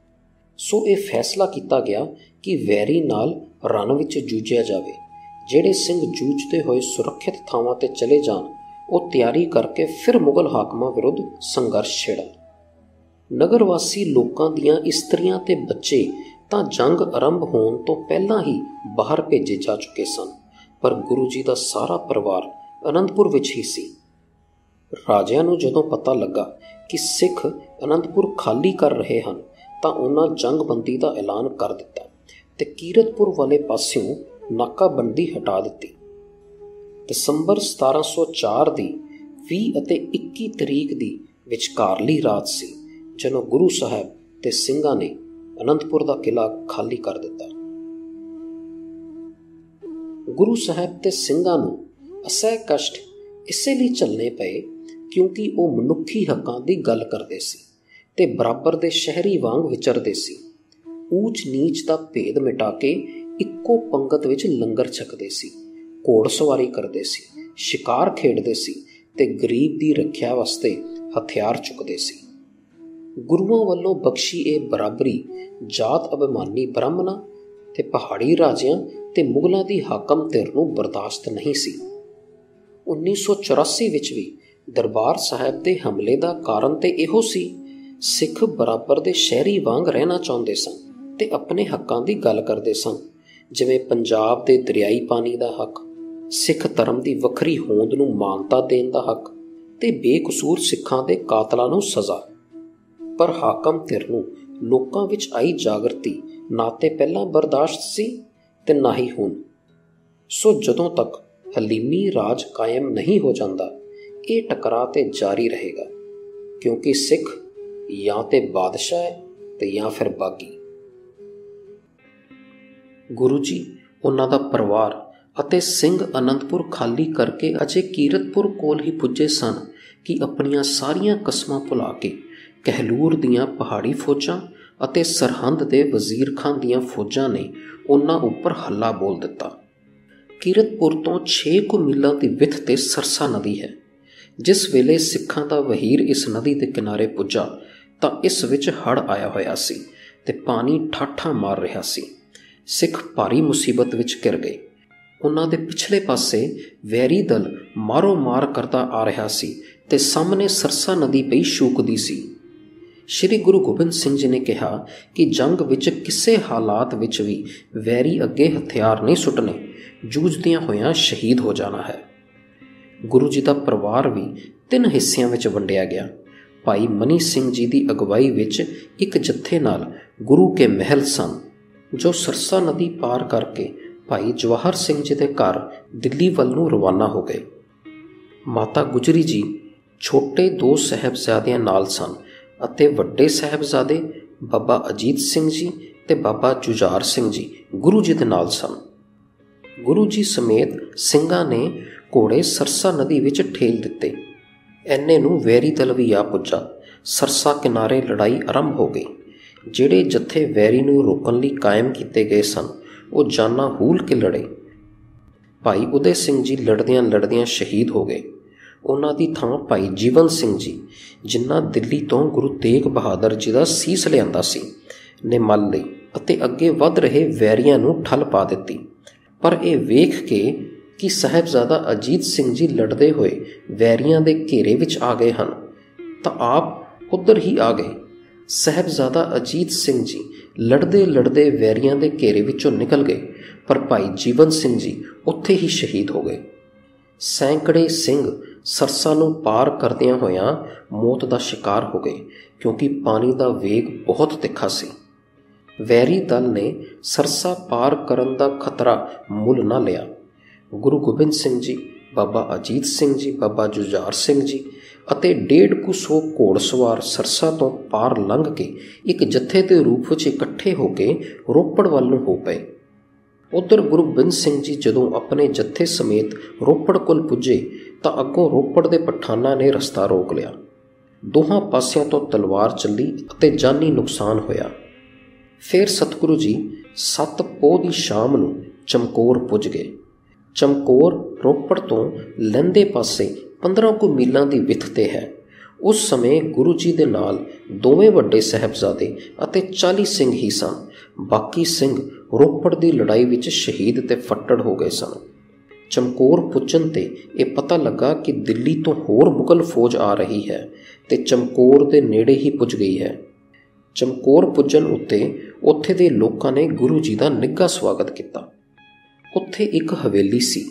ਸੋ ਇਹ ਫੈਸਲਾ ਕੀਤਾ ਗਿਆ ਕਿ ਵੈਰੀ ਨਾਲ ਰਣ ਵਿੱਚ ਜੂਝਿਆ ਜਾਵੇ। ਜਿਹੜੇ ਸਿੰਘ ਜੂਝਦੇ ਹੋਏ ਸੁਰੱਖਿਅਤ ਥਾਵਾਂ ਤੇ ਚਲੇ ਜਾਣ, ਉਹ ਤਿਆਰੀ ਕਰਕੇ ਫਿਰ ਮੁਗਲ ਹਾਕਮਾਂ ਵਿਰੁੱਧ ਸੰਘਰਸ਼ ਛੇੜਨ। ਨਗਰ ਵਾਸੀ ਲੋਕਾਂ ਦੀਆਂ ਇਸਤਰੀਆਂ ਤੇ ਬੱਚੇ ਤਾਂ ਜੰਗ ਆਰੰਭ ਹੋਣ ਤੋਂ ਪਹਿਲਾਂ ਹੀ ਬਾਹਰ ਭੇਜੇ ਜਾ ਚੁੱਕੇ ਸਨ, ਪਰ ਗੁਰੂ ਜੀ ਦਾ ਸਾਰਾ ਪਰਿਵਾਰ ਅਨੰਦਪੁਰ ਵਿੱਚ ਹੀ ਸੀ। ਰਾਜਿਆਂ ਨੂੰ ਜਦੋਂ ਪਤਾ ਲੱਗਾ ਕਿ ਸਿੱਖ ਅਨੰਦਪੁਰ ਖਾਲੀ ਕਰ ਰਹੇ ਹਨ, ਤਾਂ ਉਹਨਾਂ ਜੰਗਬੰਦੀ ਦਾ ਐਲਾਨ ਕਰ ਦਿੱਤਾ ਤੇ ਕੀਰਤਪੁਰ ਵਾਲੇ ਪਾਸਿਓਂ ਨਾਕਾਬੰਦੀ ਹਟਾ ਦਿੱਤੀ। ਦਸੰਬਰ 1704 ਦੀ 20 ਅਤੇ 21 ਤਰੀਕ ਦੀ ਵਿਚਕਾਰਲੀ ਰਾਤ ਸੀ। ਜਦੋਂ ਗੁਰੂ ਸਾਹਿਬ ਤੇ ਸਿੰਘਾਂ ਨੇ ਅਨੰਦਪੁਰ ਦਾ ਕਿਲਾ ਖਾਲੀ ਕਰ ਦਿੱਤਾ। ਗੁਰੂ ਸਾਹਿਬ ਤੇ ਸਿੰਘਾਂ ਨੂੰ ਅਸਹਿ ਕਸ਼ਟ ਇਸੇ ਲਈ ਚੱਲਣੇ ਪਏ ਕਿਉਂਕਿ ਉਹ ਮਨੁੱਖੀ ਹੱਕਾਂ ਦੀ ਗੱਲ ਕਰਦੇ ਸੀ ਤੇ ਬਰਾਬਰ ਦੇ ਸ਼ਹਿਰੀ ਵਾਂਗ ਵਿਚਰਦੇ ਸੀ। ਊਚ ਨੀਚ ਦਾ ਭੇਦ ਮਿਟਾ ਕੇ ਇੱਕੋ ਪੰਗਤ ਵਿੱਚ ਲੰਗਰ ਛਕਦੇ ਸੀ, ਘੋੜ ਸਵਾਰੀ ਕਰਦੇ ਸੀ, ਸ਼ਿਕਾਰ ਖੇਡਦੇ ਸੀ ਤੇ ਗਰੀਬ ਦੀ ਰੱਖਿਆ ਵਾਸਤੇ ਹਥਿਆਰ ਚੁੱਕਦੇ ਸੀ। ਗੁਰੂਆਂ ਵੱਲੋਂ ਬਖਸ਼ੀ ਇਹ ਬਰਾਬਰੀ ਜਾਤ ਅਭਿਮਾਨੀ ਬ੍ਰਾਹਮਣਾਂ ਤੇ ਪਹਾੜੀ ਰਾਜਿਆਂ ਤੇ ਮੁਗਲਾਂ ਦੀ ਹਾਕਮ ਧਿਰ ਨੂੰ ਬਰਦਾਸ਼ਤ ਨਹੀਂ ਸੀ। 1984 ਵਿੱਚ ਵੀ ਦਰਬਾਰ ਸਾਹਿਬ ਦੇ ਹਮਲੇ ਦਾ ਕਾਰਨ ਤੇ ਇਹੋ ਸੀ, ਸਿੱਖ ਬਰਾਬਰ ਦੇ ਸ਼ਹਿਰੀ ਵਾਂਗ ਰਹਿਣਾ ਚਾਹੁੰਦੇ ਸਨ ਤੇ ਆਪਣੇ ਹੱਕਾਂ ਦੀ ਗੱਲ ਕਰਦੇ ਸਨ, ਜਿਵੇਂ ਪੰਜਾਬ ਦੇ ਦਰਿਆਈ ਪਾਣੀ ਦਾ ਹੱਕ, ਸਿੱਖ ਧਰਮ ਦੀ ਵੱਖਰੀ ਹੋਂਦ ਨੂੰ ਮਾਨਤਾ ਦੇਣ ਦਾ ਹੱਕ ਤੇ ਬੇਕਸੂਰ ਸਿੱਖਾਂ ਦੇ ਕਾਤਲਾਂ ਨੂੰ ਸਜ਼ਾ। ਪਰ ਹਾਕਮ ਧਿਰ ਨੂੰ ਲੋਕਾਂ ਵਿੱਚ ਆਈ ਜਾਗਰਤੀ ਨਾ ਤੇ ਪਹਿਲਾਂ ਬਰਦਾਸ਼ਤ ਸੀ ਤੇ ਨਾ ਹੀ ਹੁਣ। ਸੋ ਜਦੋਂ ਤੱਕ ਹਲੀਮੀ ਰਾਜ ਕਾਇਮ ਨਹੀਂ ਹੋ ਜਾਂਦਾ, ਇਹ ਟਕਰਾਅ ਤੇ ਜਾਰੀ ਰਹੇਗਾ, ਕਿਉਂਕਿ ਸਿੱਖ ਜਾਂ ਤੇ ਬਾਦਸ਼ਾਹ ਹੈ ਤੇ ਜਾਂ ਫਿਰ ਬਾਗੀ। ਗੁਰੂ ਜੀ, ਉਹਨਾਂ ਦਾ ਪਰਿਵਾਰ ਅਤੇ ਸਿੰਘ ਅਨੰਦਪੁਰ ਖਾਲੀ ਕਰਕੇ ਅਜੇ ਕੀਰਤਪੁਰ ਕੋਲ ਹੀ ਪੁੱਜੇ ਸਨ ਕਿ ਆਪਣੀਆਂ ਸਾਰੀਆਂ ਕਸਮਾਂ ਭੁਲਾ ਕੇ ਕਹਿਲੂਰ ਦੀਆਂ ਪਹਾੜੀ ਫੌਜਾਂ ਅਤੇ ਸਰਹੰਦ ਦੇ ਵਜ਼ੀਰ ਖਾਨ ਦੀਆਂ ਫੌਜਾਂ ਨੇ ਉਹਨਾਂ ਉੱਪਰ ਹੱਲਾ ਬੋਲ ਦਿੱਤਾ। ਕੀਰਤਪੁਰ ਤੋਂ 6 ਕੁ ਮੀਲਾਂ ਦੀ ਵਿੱਥ ਤੇ ਸਰਸਾ ਨਦੀ ਹੈ। ਜਿਸ ਵੇਲੇ ਸਿੱਖਾਂ ਦਾ ਵਹੀਰ ਇਸ ਨਦੀ ਦੇ ਕਿਨਾਰੇ ਪੁੱਜਾ, ਤਾਂ ਇਸ ਵਿੱਚ ਹੜ ਆਇਆ ਹੋਇਆ ਸੀ ਤੇ ਪਾਣੀ ਠਾਠਾ ਮਾਰ ਰਿਹਾ ਸੀ। ਸਿੱਖ ਭਾਰੀ ਮੁਸੀਬਤ ਵਿੱਚ ਘਿਰ ਗਏ। ਉਹਨਾਂ ਦੇ ਪਿਛਲੇ ਪਾਸੇ ਵੈਰੀ ਦਲ ਮਾਰੋ ਮਾਰ ਕਰਦਾ ਆ ਰਿਹਾ ਸੀ ਤੇ ਸਾਹਮਣੇ ਸਰਸਾ ਨਦੀ ਪਈ ਸ਼ੂਕਦੀ ਸੀ। ਸ਼੍ਰੀ ਗੁਰੂ ਗੋਬਿੰਦ ਸਿੰਘ ਜੀ ਨੇ ਕਿਹਾ ਕਿ ਜੰਗ ਵਿੱਚ ਕਿਸੇ ਹਾਲਾਤ ਵਿੱਚ ਵੀ ਵੈਰੀ ਅੱਗੇ ਹਥਿਆਰ ਨਹੀਂ ਸੁੱਟਣੇ, ਜੂਝਦਿਆਂ ਹੋਇਆਂ ਸ਼ਹੀਦ ਹੋ ਜਾਣਾ ਹੈ। ਗੁਰੂ ਜੀ ਦਾ ਪਰਿਵਾਰ ਵੀ ਤਿੰਨ ਹਿੱਸਿਆਂ ਵਿੱਚ ਵੰਡਿਆ ਗਿਆ। ਭਾਈ ਮਨੀ ਸਿੰਘ ਜੀ ਦੀ ਅਗਵਾਈ ਵਿੱਚ ਇੱਕ ਜੱਥੇ ਨਾਲ ਗੁਰੂ ਕੇ ਮਹਿਲ ਸਨ, ਜੋ ਸਰਸਾ ਨਦੀ ਪਾਰ ਕਰਕੇ ਭਾਈ ਜਵਾਹਰ ਸਿੰਘ ਜੀ ਦੇ ਘਰ ਦਿੱਲੀ ਵੱਲ ਨੂੰ ਰਵਾਨਾ ਹੋ ਗਏ। ਮਾਤਾ ਗੁਜਰੀ ਜੀ ਛੋਟੇ ਦੋ ਸਹਿਬਜ਼ਾਦਿਆਂ ਨਾਲ ਸਨ। ਅਤੇ ਵੱਡੇ ਸਹਿਬਜ਼ਾਦੇ ਬਾਬਾ ਅਜੀਤ ਸਿੰਘ ਜੀ ਤੇ ਬਾਬਾ ਜੁਝਾਰ ਸਿੰਘ ਜੀ ਗੁਰੂ ਜੀ ਦੇ ਨਾਲ ਸਨ। ਗੁਰੂ ਜੀ ਸਮੇਤ ਸਿੰਘਾਂ ਨੇ ਘੋੜੇ ਸਰਸਾ ਨਦੀ ਵਿੱਚ ਠੇਲ ਦਿੱਤੇ। ਐਨੇ ਨੂੰ ਵੈਰੀ ਦਲ ਵੀ ਆ ਪੁੱਜਾ। ਸਰਸਾ ਕਿਨਾਰੇ ਲੜਾਈ ਆਰੰਭ ਹੋ ਗਈ। ਜਿਹੜੇ ਜੱਥੇ ਵੈਰੀ ਨੂੰ ਰੋਕਣ ਲਈ ਕਾਇਮ ਕੀਤੇ ਗਏ ਸਨ, ਉਹ ਜਾਨਾਂ ਹੂਲ ਕੇ ਲੜੇ। ਭਾਈ ਉਦੇ ਸਿੰਘ ਜੀ ਲੜਦਿਆਂ ਲੜਦਿਆਂ ਸ਼ਹੀਦ ਹੋ ਗਏ। ਉਹਨਾਂ ਦੀ ਥਾਂ ਭਾਈ ਜੀਵਨ ਸਿੰਘ ਜੀ, ਜਿਨ੍ਹਾਂ ਦਿੱਲੀ ਤੋਂ ਗੁਰੂ ਤੇਗ ਬਹਾਦਰ ਜੀ ਦਾ ਸੀਸ ਲਿਆਂਦਾ ਸੀ, ਨੇ ਮੰਨ ਲਈ ਅਤੇ ਅੱਗੇ ਵੱਧ ਰਹੇ ਵੈਰੀਆਂ ਨੂੰ ਠੱਲ ਪਾ ਦਿੱਤੀ। ਪਰ ਇਹ ਵੇਖ ਕੇ ਕਿ ਸਹਿਬਜ਼ਾਦਾ ਅਜੀਤ ਸਿੰਘ ਜੀ ਲੜਦੇ ਹੋਏ ਵੈਰੀਆਂ ਦੇ ਘੇਰੇ ਵਿੱਚ ਆ ਗਏ ਹਨ, ਤਾਂ ਆਪ ਉਧਰ ਹੀ ਆ ਗਏ। ਸਹਿਬਜ਼ਾਦਾ ਅਜੀਤ ਸਿੰਘ ਜੀ ਲੜਦੇ ਲੜਦੇ ਵੈਰੀਆਂ ਦੇ ਘੇਰੇ ਵਿੱਚੋਂ ਨਿਕਲ ਗਏ, ਪਰ ਭਾਈ ਜੀਵਨ ਸਿੰਘ ਜੀ ਉੱਥੇ ਹੀ ਸ਼ਹੀਦ ਹੋ ਗਏ। ਸੈਂਕੜੇ ਸਿੰਘ ਸਰਸਾ ਨੂੰ ਪਾਰ ਕਰਦਿਆਂ ਹੋਇਆਂ ਮੌਤ ਦਾ ਸ਼ਿਕਾਰ ਹੋ ਗਏ, ਕਿਉਂਕਿ ਪਾਣੀ ਦਾ ਵੇਗ ਬਹੁਤ ਤਿੱਖਾ ਸੀ। ਵੈਰੀ ਦਲ ਨੇ ਸਰਸਾ ਪਾਰ ਕਰਨ ਦਾ ਖਤਰਾ ਮੁੱਲ ਨਾ ਲਿਆ। ਗੁਰੂ ਗੋਬਿੰਦ ਸਿੰਘ ਜੀ, ਬਾਬਾ ਅਜੀਤ ਸਿੰਘ ਜੀ, ਬਾਬਾ ਜੁਝਾਰ ਸਿੰਘ ਜੀ ਅਤੇ ਡੇਢ ਕੁ ਸੌ ਘੋੜਸਵਾਰ ਸਰਸਾ ਤੋਂ ਪਾਰ ਲੰਘ ਕੇ ਇੱਕ ਜੱਥੇ ਦੇ ਰੂਪ ਵਿੱਚ ਇਕੱਠੇ ਹੋ ਕੇ ਰੋਪੜ ਵੱਲ ਨੂੰ ਹੋ ਪਏ। ਉਧਰ ਗੁਰੂ ਗੋਬਿੰਦ ਸਿੰਘ ਜੀ ਜਦੋਂ ਆਪਣੇ ਜੱਥੇ ਸਮੇਤ ਰੋਪੜ ਕੋਲ ਪੁੱਜੇ ਤਾਂ ਅੱਗੋਂ ਰੋਪੜ ਦੇ ਪਠਾਨਾਂ ਨੇ ਰਸਤਾ ਰੋਕ ਲਿਆ। ਦੋਹਾਂ ਪਾਸਿਆਂ ਤੋਂ ਤਲਵਾਰ ਚੱਲੀ ਅਤੇ ਜਾਨੀ ਨੁਕਸਾਨ ਹੋਇਆ। ਫਿਰ ਸਤਿਗੁਰੂ ਜੀ ਸੱਤ ਪੋਹ ਦੀ ਸ਼ਾਮ ਨੂੰ ਚਮਕੌਰ ਪੁੱਜ ਗਏ। ਚਮਕੌਰ ਰੋਪੜ ਤੋਂ ਲੰਦੇ ਪਾਸੇ 15 ਕੁ ਮੀਲਾਂ ਦੀ ਵਿੱਥ ਤੇ ਹੈ। ਉਸ ਸਮੇਂ ਗੁਰੂ ਜੀ ਦੇ ਨਾਲ ਦੋਵੇਂ ਵੱਡੇ ਸਹਿਬਜ਼ਾਦੇ ਅਤੇ 40 ਸਿੰਘ ਹੀ ਸਨ। ਬਾਕੀ ਸਿੰਘ ਰੋਪੜ ਦੀ ਲੜਾਈ ਵਿੱਚ ਸ਼ਹੀਦ ਤੇ ਫੱਟੜ ਹੋ ਗਏ ਸਨ। ਚਮਕੌਰ ਪੁੱਜਣ ਤੇ ਇਹ ਪਤਾ ਲੱਗਾ ਕਿ ਦਿੱਲੀ ਤੋਂ ਹੋਰ ਮੁਗਲ ਫੌਜ ਆ ਰਹੀ ਹੈ ਤੇ ਚਮਕੌਰ ਦੇ ਨੇੜੇ ਹੀ ਪੁੱਜ ਗਈ ਹੈ। ਚਮਕੌਰ ਪੁੱਜਣ ਉੱਤੇ ਉੱਥੇ ਦੇ ਲੋਕਾਂ ਨੇ ਗੁਰੂ ਜੀ ਦਾ ਨਿੱਘਾ ਸਵਾਗਤ ਕੀਤਾ। ਉੱਥੇ ਇੱਕ ਹਵੇਲੀ ਸੀ।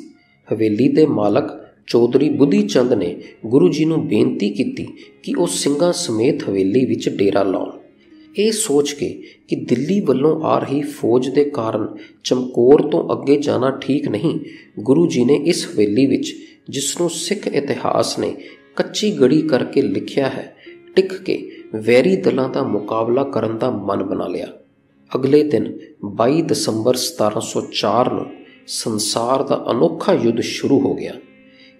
ਹਵੇਲੀ ਦੇ ਮਾਲਕ ਚੌਧਰੀ ਬੁੱਧੀ ਚੰਦ ਨੇ ਗੁਰੂ ਜੀ ਨੂੰ ਬੇਨਤੀ ਕੀਤੀ ਕਿ ਉਹ ਸਿੰਘਾਂ ਸਮੇਤ ਹਵੇਲੀ ਵਿੱਚ ਡੇਰਾ ਲਾਉਣ। ਇਹ ਸੋਚ ਕੇ ਕਿ ਦਿੱਲੀ ਵੱਲੋਂ ਆ ਰਹੀ ਫੌਜ ਦੇ ਕਾਰਨ ਚਮਕੌਰ ਤੋਂ ਅੱਗੇ ਜਾਣਾ ਠੀਕ ਨਹੀਂ, ਗੁਰੂ ਜੀ ਨੇ ਇਸ ਹਵੇਲੀ ਵਿੱਚ, ਜਿਸ ਨੂੰ ਸਿੱਖ ਇਤਿਹਾਸ ਨੇ ਕੱਚੀ ਗੜੀ ਕਰਕੇ ਲਿਖਿਆ ਹੈ, ਟਿਕ ਕੇ ਵੈਰੀ ਦਲਾਂ ਦਾ ਮੁਕਾਬਲਾ ਕਰਨ ਦਾ ਮਨ ਬਣਾ ਲਿਆ। ਅਗਲੇ ਦਿਨ 22 ਦਸੰਬਰ 1704 ਨੂੰ ਸੰਸਾਰ ਦਾ ਅਨੋਖਾ ਯੁੱਧ ਸ਼ੁਰੂ ਹੋ ਗਿਆ।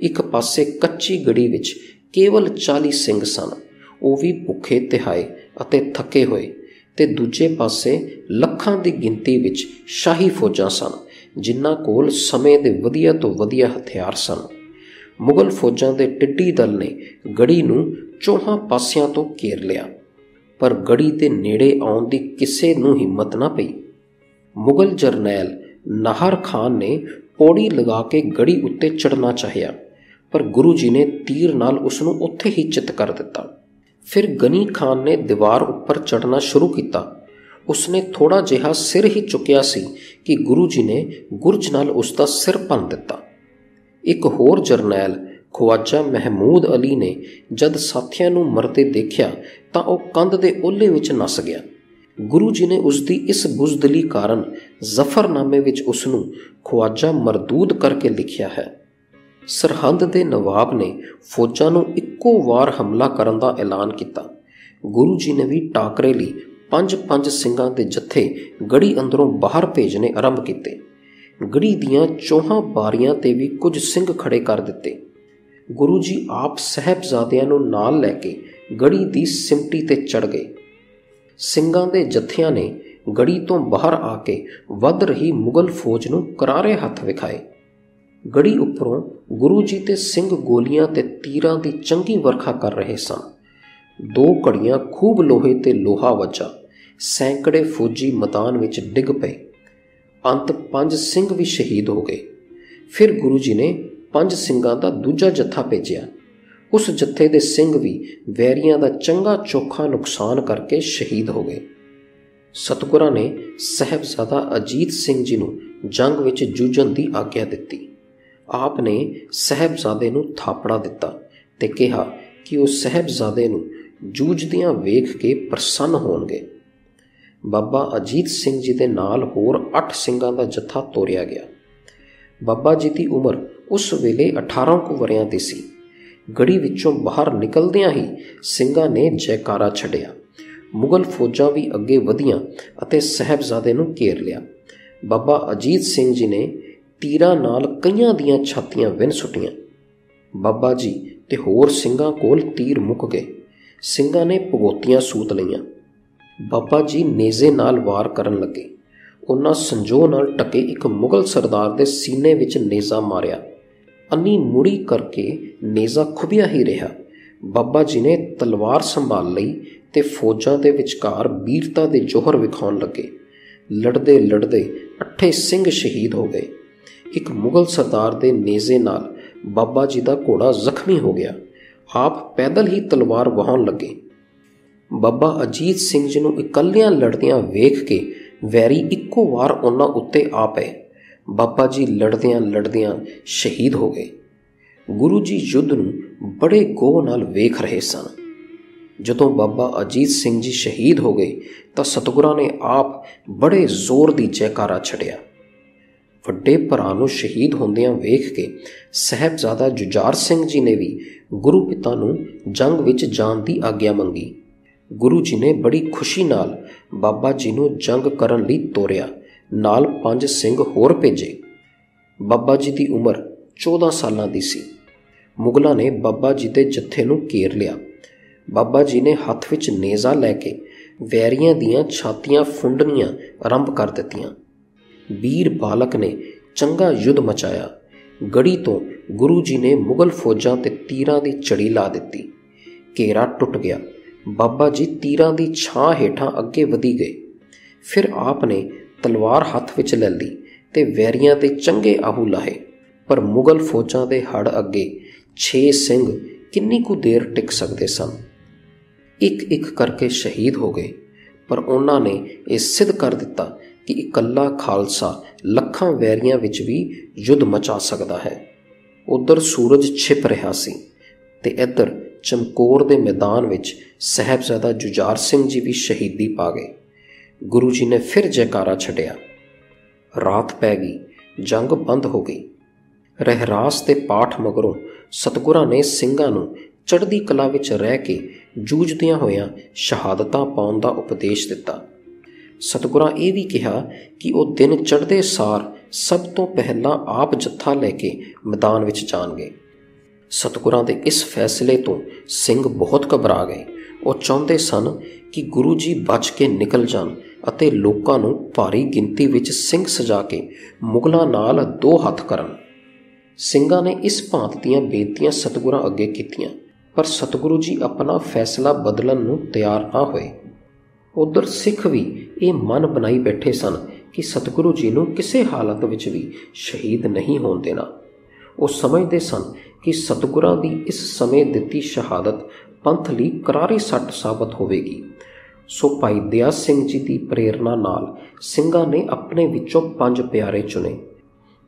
ਇੱਕ ਪਾਸੇ ਕੱਚੀ ਗੜੀ ਵਿੱਚ ਕੇਵਲ 40 ਸਿੰਘ ਸਨ, ਉਹ ਵੀ ਭੁੱਖੇ ਤਿਹਾਏ ਅਤੇ ਥੱਕੇ ਹੋਏ ਤੇ ਦੂਜੇ ਪਾਸੇ ਲੱਖਾਂ ਦੀ ਗਿਣਤੀ ਵਿੱਚ ਸ਼ਾਹੀ ਫੌਜਾਂ ਸਨ, ਜਿਨ੍ਹਾਂ ਕੋਲ ਸਮੇਂ ਦੇ ਵਧੀਆ ਤੋਂ ਵਧੀਆ ਹਥਿਆਰ ਸਨ। ਮੁਗਲ ਫੌਜਾਂ ਦੇ ਟਿੱਡੀ ਦਲ ਨੇ ਗੜੀ ਨੂੰ ਚੌਹਾਂ ਪਾਸਿਆਂ ਤੋਂ ਘੇਰ ਲਿਆ, ਪਰ ਗੜੀ ਦੇ ਨੇੜੇ ਆਉਣ ਦੀ ਕਿਸੇ ਨੂੰ ਹਿੰਮਤ ਨਾ ਪਈ। ਮੁਗਲ ਜਰਨੈਲ ਨਾਹਰ ਖਾਨ ਨੇ ਪੌੜੀ ਲਗਾ ਕੇ ਗੜੀ ਉੱਤੇ ਚੜਨਾ ਚਾਹਿਆ, ਪਰ ਗੁਰੂ ਜੀ ਨੇ ਤੀਰ ਨਾਲ ਉਸ ਨੂੰ ਉੱਥੇ ਹੀ ਚਿੱਤ ਕਰ ਦਿੱਤਾ। ਫਿਰ ਗਨੀ ਖਾਨ ਨੇ ਦੀਵਾਰ ਉੱਪਰ ਚੜਨਾ ਸ਼ੁਰੂ ਕੀਤਾ। ਉਸਨੇ ਥੋੜਾ ਜਿਹਾ ਸਿਰ ਹੀ ਚੁੱਕਿਆ ਸੀ ਕਿ ਗੁਰੂ ਜੀ ਨੇ ਗੁਰਜ ਨਾਲ ਉਸ ਦਾ ਸਿਰ ਭੰਨ ਦਿੱਤਾ। ਇੱਕ ਹੋਰ ਜਰਨੈਲ, ਖਵਾਜਾ ਮਹਿਮੂਦ ਅਲੀ ਨੇ ਜਦ ਸਾਥੀਆਂ ਨੂੰ ਮਰਦੇ ਦੇਖਿਆ ਤਾਂ ਉਹ ਕੰਧ ਦੇ ਓਲੇ ਵਿੱਚ ਨਸ ਗਿਆ। ਗੁਰੂ ਜੀ ਨੇ ਉਸ ਦੀ ਇਸ ਬੁਜ਼ਦਲੀ ਕਾਰਨ ਜ਼ਫਰਨਾਮੇ ਵਿੱਚ ਉਸ ਨੂੰ ਖਵਾਜਾ ਮਰਦੂਦ ਕਰਕੇ ਲਿਖਿਆ ਹੈ। ਸਰਹੰਦ ਦੇ ਨਵਾਬ ਨੇ ਫੌਜਾਂ ਨੂੰ ਇੱਕੋ ਵਾਰ ਹਮਲਾ ਕਰਨ ਦਾ ਐਲਾਨ ਕੀਤਾ। ਗੁਰੂ ਜੀ ਨੇ ਵੀ ਟਾਕਰੇ ਲਈ ਪੰਜ ਪੰਜ ਸਿੰਘਾਂ ਦੇ ਜੱਥੇ ਗੜੀ ਅੰਦਰੋਂ ਬਾਹਰ ਭੇਜਣੇ ਆਰੰਭ ਕੀਤੇ। ਗੜੀ ਦੀਆਂ ਚੋਹਾਂ ਬਾਰੀਆਂ ਤੇ ਵੀ ਕੁਝ ਸਿੰਘ ਖੜੇ ਕਰ ਦਿੱਤੇ। ਗੁਰੂ ਜੀ ਆਪ ਸਹਿਬਜ਼ਾਦਿਆਂ ਨੂੰ ਨਾਲ ਲੈ ਕੇ ਗੜੀ ਦੀ ਸਿਮਟੀ ਤੇ ਚੜ ਗਏ। ਸਿੰਘਾਂ ਦੇ ਜਥਿਆਂ ਨੇ ਗੜੀ ਤੋਂ ਬਾਹਰ ਆ ਕੇ ਵੱਧ ਰਹੀ ਮੁਗਲ ਫੌਜ ਨੂੰ ਕਰਾਰੇ ਹੱਥ ਵਿਖਾਏ। ਗੜੀ ਉੱਪਰੋਂ ਗੁਰੂ ਜੀ ਤੇ ਸਿੰਘ ਗੋਲੀਆਂ ਤੇ ਤੀਰਾਂ ਦੀ ਚੰਗੀ ਵਰਖਾ ਕਰ ਰਹੇ ਸਨ। ਦੋ ਘੜੀਆਂ ਖੂਬ ਲੋਹੇ ਤੇ ਲੋਹਾ ਵੱਜਾ। ਸੈਂਕੜੇ ਫੌਜੀ ਮੈਦਾਨ ਵਿੱਚ ਡਿੱਗ ਪਏ। ਅੰਤ ਪੰਜ ਸਿੰਘ ਵੀ ਸ਼ਹੀਦ ਹੋ ਗਏ। ਫਿਰ ਗੁਰੂ ਜੀ ਨੇ ਪੰਜ ਸਿੰਘਾਂ ਦਾ ਦੂਜਾ ਜੱਥਾ ਭੇਜਿਆ। ਉਸ ਜੱਥੇ ਦੇ ਸਿੰਘ ਵੀ ਵੈਰੀਆਂ ਦਾ ਚੰਗਾ ਚੋਖਾ ਨੁਕਸਾਨ ਕਰਕੇ ਸ਼ਹੀਦ ਹੋ ਗਏ। ਸਤਗੁਰਾਂ ਨੇ ਸਹਿਬਜ਼ਾਦਾ ਅਜੀਤ ਸਿੰਘ ਜੀ ਨੂੰ ਜੰਗ ਵਿੱਚ ਜੂਝਣ ਦੀ ਆਗਿਆ ਦਿੱਤੀ। ਆਪ ਨੇ ਸਹਿਬਜ਼ਾਦੇ ਨੂੰ ਥਾਪੜਾ ਦਿੱਤਾ ਤੇ ਕਿਹਾ ਕਿ ਉਹ ਸਹਿਬਜ਼ਾਦੇ ਨੂੰ ਜੂਝਦਿਆਂ ਵੇਖ ਕੇ ਪ੍ਰਸੰਨ ਹੋਣਗੇ। ਬਾਬਾ ਅਜੀਤ ਸਿੰਘ ਜੀ ਦੇ ਨਾਲ ਹੋਰ 8 ਸਿੰਘਾਂ ਦਾ ਜੱਥਾ ਤੋਰਿਆ ਗਿਆ। ਬਾਬਾ ਜੀ ਦੀ ਉਮਰ ਉਸ ਵੇਲੇ 18 ਕੁ ਵਰਿਆਂ ਦੀ ਸੀ। ਗੜੀ ਵਿੱਚੋਂ ਬਾਹਰ ਨਿਕਲਦਿਆਂ ਹੀ ਸਿੰਘਾਂ ਨੇ ਜੈਕਾਰਾ ਛੱਡਿਆ। ਮੁਗਲ ਫੌਜਾਂ ਵੀ ਅੱਗੇ ਵਧੀਆਂ ਅਤੇ ਸਹਿਬਜ਼ਾਦੇ ਨੂੰ ਘੇਰ ਲਿਆ। ਬਾਬਾ ਅਜੀਤ ਸਿੰਘ ਜੀ ਨੇ ਤੀਰਾਂ ਨਾਲ ਕਈਆਂ ਦੀਆਂ ਛਾਤੀਆਂ ਵਿੰਨ ਸੁੱਟੀਆਂ। ਬਾਬਾ ਜੀ ਤੇ ਹੋਰ ਸਿੰਘਾਂ ਕੋਲ ਤੀਰ ਮੁੱਕ ਗਏ। ਸਿੰਘਾਂ ਨੇ ਭਗੋਤੀਆਂ ਸੂਤ ਲਈਆਂ। ਬਾਬਾ ਜੀ ਨੇਜ਼ੇ ਨਾਲ ਵਾਰ ਕਰਨ ਲੱਗੇ। ਉਹਨਾਂ ਸੰਜੋ ਨਾਲ ਟਕੇ ਇੱਕ ਮੁਗਲ ਸਰਦਾਰ ਦੇ ਸੀਨੇ ਵਿੱਚ ਨੇਜ਼ਾ ਮਾਰਿਆ। ਅੰਨੀ ਮੁੜੀ ਕਰਕੇ ਨੇਜ਼ਾ ਖੁਬਿਆ ਹੀ ਰਿਹਾ। ਬਾਬਾ ਜੀ ਨੇ ਤਲਵਾਰ ਸੰਭਾਲ ਲਈ ਤੇ ਫੌਜਾਂ ਦੇ ਵਿਚਕਾਰ ਵੀਰਤਾ ਦੇ ਜੋਹਰ ਵਿਖਾਉਣ ਲੱਗੇ। ਲੜਦੇ ਲੜਦੇ ਅੱਠੇ ਸਿੰਘ ਸ਼ਹੀਦ ਹੋ ਗਏ। ਇੱਕ ਮੁਗਲ ਸਰਦਾਰ ਦੇ ਨੇਜ਼ੇ ਨਾਲ ਬਾਬਾ ਜੀ ਦਾ ਘੋੜਾ ਜ਼ਖਮੀ ਹੋ ਗਿਆ। ਆਪ ਪੈਦਲ ਹੀ ਤਲਵਾਰ ਵਹਾਉਣ ਲੱਗੇ। ਬਾਬਾ ਅਜੀਤ ਸਿੰਘ ਜੀ ਨੂੰ ਇਕੱਲਿਆਂ ਲੜਦਿਆਂ ਵੇਖ ਕੇ ਵੈਰੀ ਇੱਕੋ ਵਾਰ ਉਹਨਾਂ ਉੱਤੇ ਆ ਪਏ। ਬਾਬਾ ਜੀ ਲੜਦਿਆਂ ਲੜਦਿਆਂ ਸ਼ਹੀਦ ਹੋ ਗਏ। ਗੁਰੂ ਜੀ ਯੁੱਧ ਨੂੰ ਬੜੇ ਗੋਹ ਨਾਲ ਵੇਖ ਰਹੇ ਸਨ। ਜਦੋਂ ਬਾਬਾ ਅਜੀਤ ਸਿੰਘ ਜੀ ਸ਼ਹੀਦ ਹੋ ਗਏ ਤਾਂ ਸਤਿਗੁਰਾਂ ਨੇ ਆਪ ਬੜੇ ਜ਼ੋਰ ਦੀ ਜੈਕਾਰਾ ਛੜਿਆ ਵੱਡੇ ਭਰਾ ਨੂੰ ਸ਼ਹੀਦ ਹੁੰਦਿਆਂ ਵੇਖ ਕੇ ਸਹਿਬਜ਼ਾਦਾ ਜੁਝਾਰ ਸਿੰਘ ਜੀ ਨੇ ਵੀ ਗੁਰੂ ਪਿਤਾ ਨੂੰ ਜੰਗ ਵਿੱਚ ਜਾਣ ਦੀ ਆਗਿਆ ਮੰਗੀ। ਗੁਰੂ ਜੀ ਨੇ ਬੜੀ ਖੁਸ਼ੀ ਨਾਲ ਬਾਬਾ ਜੀ ਨੂੰ ਜੰਗ ਕਰਨ ਲਈ ਤੋਰਿਆ, ਨਾਲ ਪੰਜ ਸਿੰਘ ਹੋਰ ਭੇਜੇ। ਬਾਬਾ ਜੀ ਦੀ ਉਮਰ 14 ਸਾਲਾਂ ਦੀ ਸੀ। ਮੁਗਲਾਂ ਨੇ ਬਾਬਾ ਜੀ ਦੇ ਜੱਥੇ ਨੂੰ ਘੇਰ ਲਿਆ। ਬਾਬਾ ਜੀ ਨੇ ਹੱਥ ਵਿੱਚ ਨੇਜ਼ਾ ਲੈ ਕੇ ਵੈਰੀਆਂ ਦੀਆਂ ਛਾਤੀਆਂ ਫੁੰਡਣੀਆਂ ਆਰੰਭ ਕਰ ਦਿੱਤੀਆਂ। ਵੀਰ ਬਾਲਕ ਨੇ ਚੰਗਾ ਯੁੱਧ ਮਚਾਇਆ। ਗੜੀ ਤੋਂ ਗੁਰੂ ਜੀ ਨੇ ਮੁਗਲ ਫੌਜਾਂ ਤੇ ਤੀਰਾਂ ਦੀ ਚੜੀ ਲਾ ਦਿੱਤੀ। ਘੇਰਾ ਟੁੱਟ ਗਿਆ। ਬਾਬਾ ਜੀ ਤੀਰਾਂ ਦੀ ਛਾਂ ਹੇਠਾਂ ਅੱਗੇ ਵਧੀ ਗਏ। ਫਿਰ ਆਪ ਨੇ ਤਲਵਾਰ ਹੱਥ ਵਿੱਚ ਲੈ ਲਈ ਤੇ ਵੈਰੀਆਂ ਤੇ ਚੰਗੇ ਆਹੂ ਲਾਹੇ। ਪਰ ਮੁਗਲ ਫੌਜਾਂ ਦੇ ਹੜ ਅੱਗੇ 6 ਸਿੰਘ ਕਿੰਨੀ ਕੁ ਦੇਰ ਟਿਕ ਸਕਦੇ ਸਨ? ਇੱਕ ਇੱਕ ਕਰਕੇ ਸ਼ਹੀਦ ਹੋ ਗਏ, ਪਰ ਉਹਨਾਂ ਨੇ ਇਹ ਸਿੱਧ ਕਰ ਦਿੱਤਾ ਕਿ ਇਕੱਲਾ ਖਾਲਸਾ ਲੱਖਾਂ ਵੈਰੀਆਂ ਵਿੱਚ ਵੀ ਯੁੱਧ ਮਚਾ ਸਕਦਾ ਹੈ। ਉਧਰ ਸੂਰਜ ਛਿਪ ਰਿਹਾ ਸੀ ਤੇ ਇੱਧਰ ਚਮਕੌਰ ਦੇ ਮੈਦਾਨ ਵਿੱਚ ਸਹਿਬਜ਼ਾਦਾ ਜੁਝਾਰ ਸਿੰਘ ਜੀ ਵੀ ਸ਼ਹੀਦੀ ਪਾ ਗਏ। ਗੁਰੂ ਜੀ ਨੇ ਫਿਰ ਜੈਕਾਰਾ ਛੱਡਿਆ। ਰਾਤ ਪੈ ਗਈ, ਜੰਗ ਬੰਦ ਹੋ ਗਈ। ਰਹਿਰਾਸ ਤੇ ਪਾਠ ਮਗਰੋਂ ਸਤਗੁਰਾਂ ਨੇ ਸਿੰਘਾਂ ਨੂੰ ਚੜ੍ਹਦੀ ਕਲਾ ਵਿੱਚ ਰਹਿ ਕੇ ਜੂਝਦਿਆਂ ਹੋਇਆਂ ਸ਼ਹਾਦਤਾਂ ਪਾਉਣ ਦਾ ਉਪਦੇਸ਼ ਦਿੱਤਾ। ਸਤਿਗੁਰਾਂ ਇਹ ਵੀ ਕਿਹਾ ਕਿ ਉਹ ਦਿਨ ਚੜ੍ਹਦੇ ਸਾਰ ਸਭ ਤੋਂ ਪਹਿਲਾਂ ਆਪ ਜੱਥਾ ਲੈ ਕੇ ਮੈਦਾਨ ਵਿੱਚ ਜਾਣਗੇ। ਸਤਿਗੁਰਾਂ ਦੇ ਇਸ ਫੈਸਲੇ ਤੋਂ ਸਿੰਘ ਬਹੁਤ ਘਬਰਾ ਗਏ। ਉਹ ਚਾਹੁੰਦੇ ਸਨ ਕਿ ਗੁਰੂ ਜੀ ਬਚ ਕੇ ਨਿਕਲ ਜਾਣ ਅਤੇ ਲੋਕਾਂ ਨੂੰ ਭਾਰੀ ਗਿਣਤੀ ਵਿੱਚ ਸਿੰਘ ਸਜਾ ਕੇ ਮੁਗਲਾਂ ਨਾਲ ਦੋ ਹੱਥ ਕਰਨ। ਸਿੰਘਾਂ ਨੇ ਇਸ ਭਾਂਤ ਦੀਆਂ ਬੇਨਤੀਆਂ ਸਤਿਗੁਰਾਂ ਅੱਗੇ ਕੀਤੀਆਂ, ਪਰ ਸਤਿਗੁਰੂ ਜੀ ਆਪਣਾ ਫੈਸਲਾ ਬਦਲਣ ਨੂੰ ਤਿਆਰ ਨਾ ਹੋਏ। ਉਧਰ ਸਿੱਖ ਵੀ ਇਹ ਮਨ ਬਣਾਈ ਬੈਠੇ ਸਨ ਕਿ ਸਤਿਗੁਰੂ ਜੀ ਨੂੰ ਕਿਸੇ ਹਾਲਤ ਵਿੱਚ ਵੀ ਸ਼ਹੀਦ ਨਹੀਂ ਹੋਣ ਦੇਣਾ। ਉਹ ਸਮਝਦੇ ਸਨ ਕਿ ਸਤਿਗੁਰਾਂ ਦੀ ਇਸ ਸਮੇਂ ਦਿੱਤੀ ਸ਼ਹਾਦਤ ਪੰਥ ਲਈ ਕਰਾਰੀ ਸੱਟ ਸਾਬਤ ਹੋਵੇਗੀ। ਸੋ ਭਾਈ ਦਿਆ ਸਿੰਘ ਜੀ ਦੀ ਪ੍ਰੇਰਣਾ ਨਾਲ ਸਿੰਘਾਂ ਨੇ ਆਪਣੇ ਵਿੱਚੋਂ ਪੰਜ ਪਿਆਰੇ ਚੁਣੇ।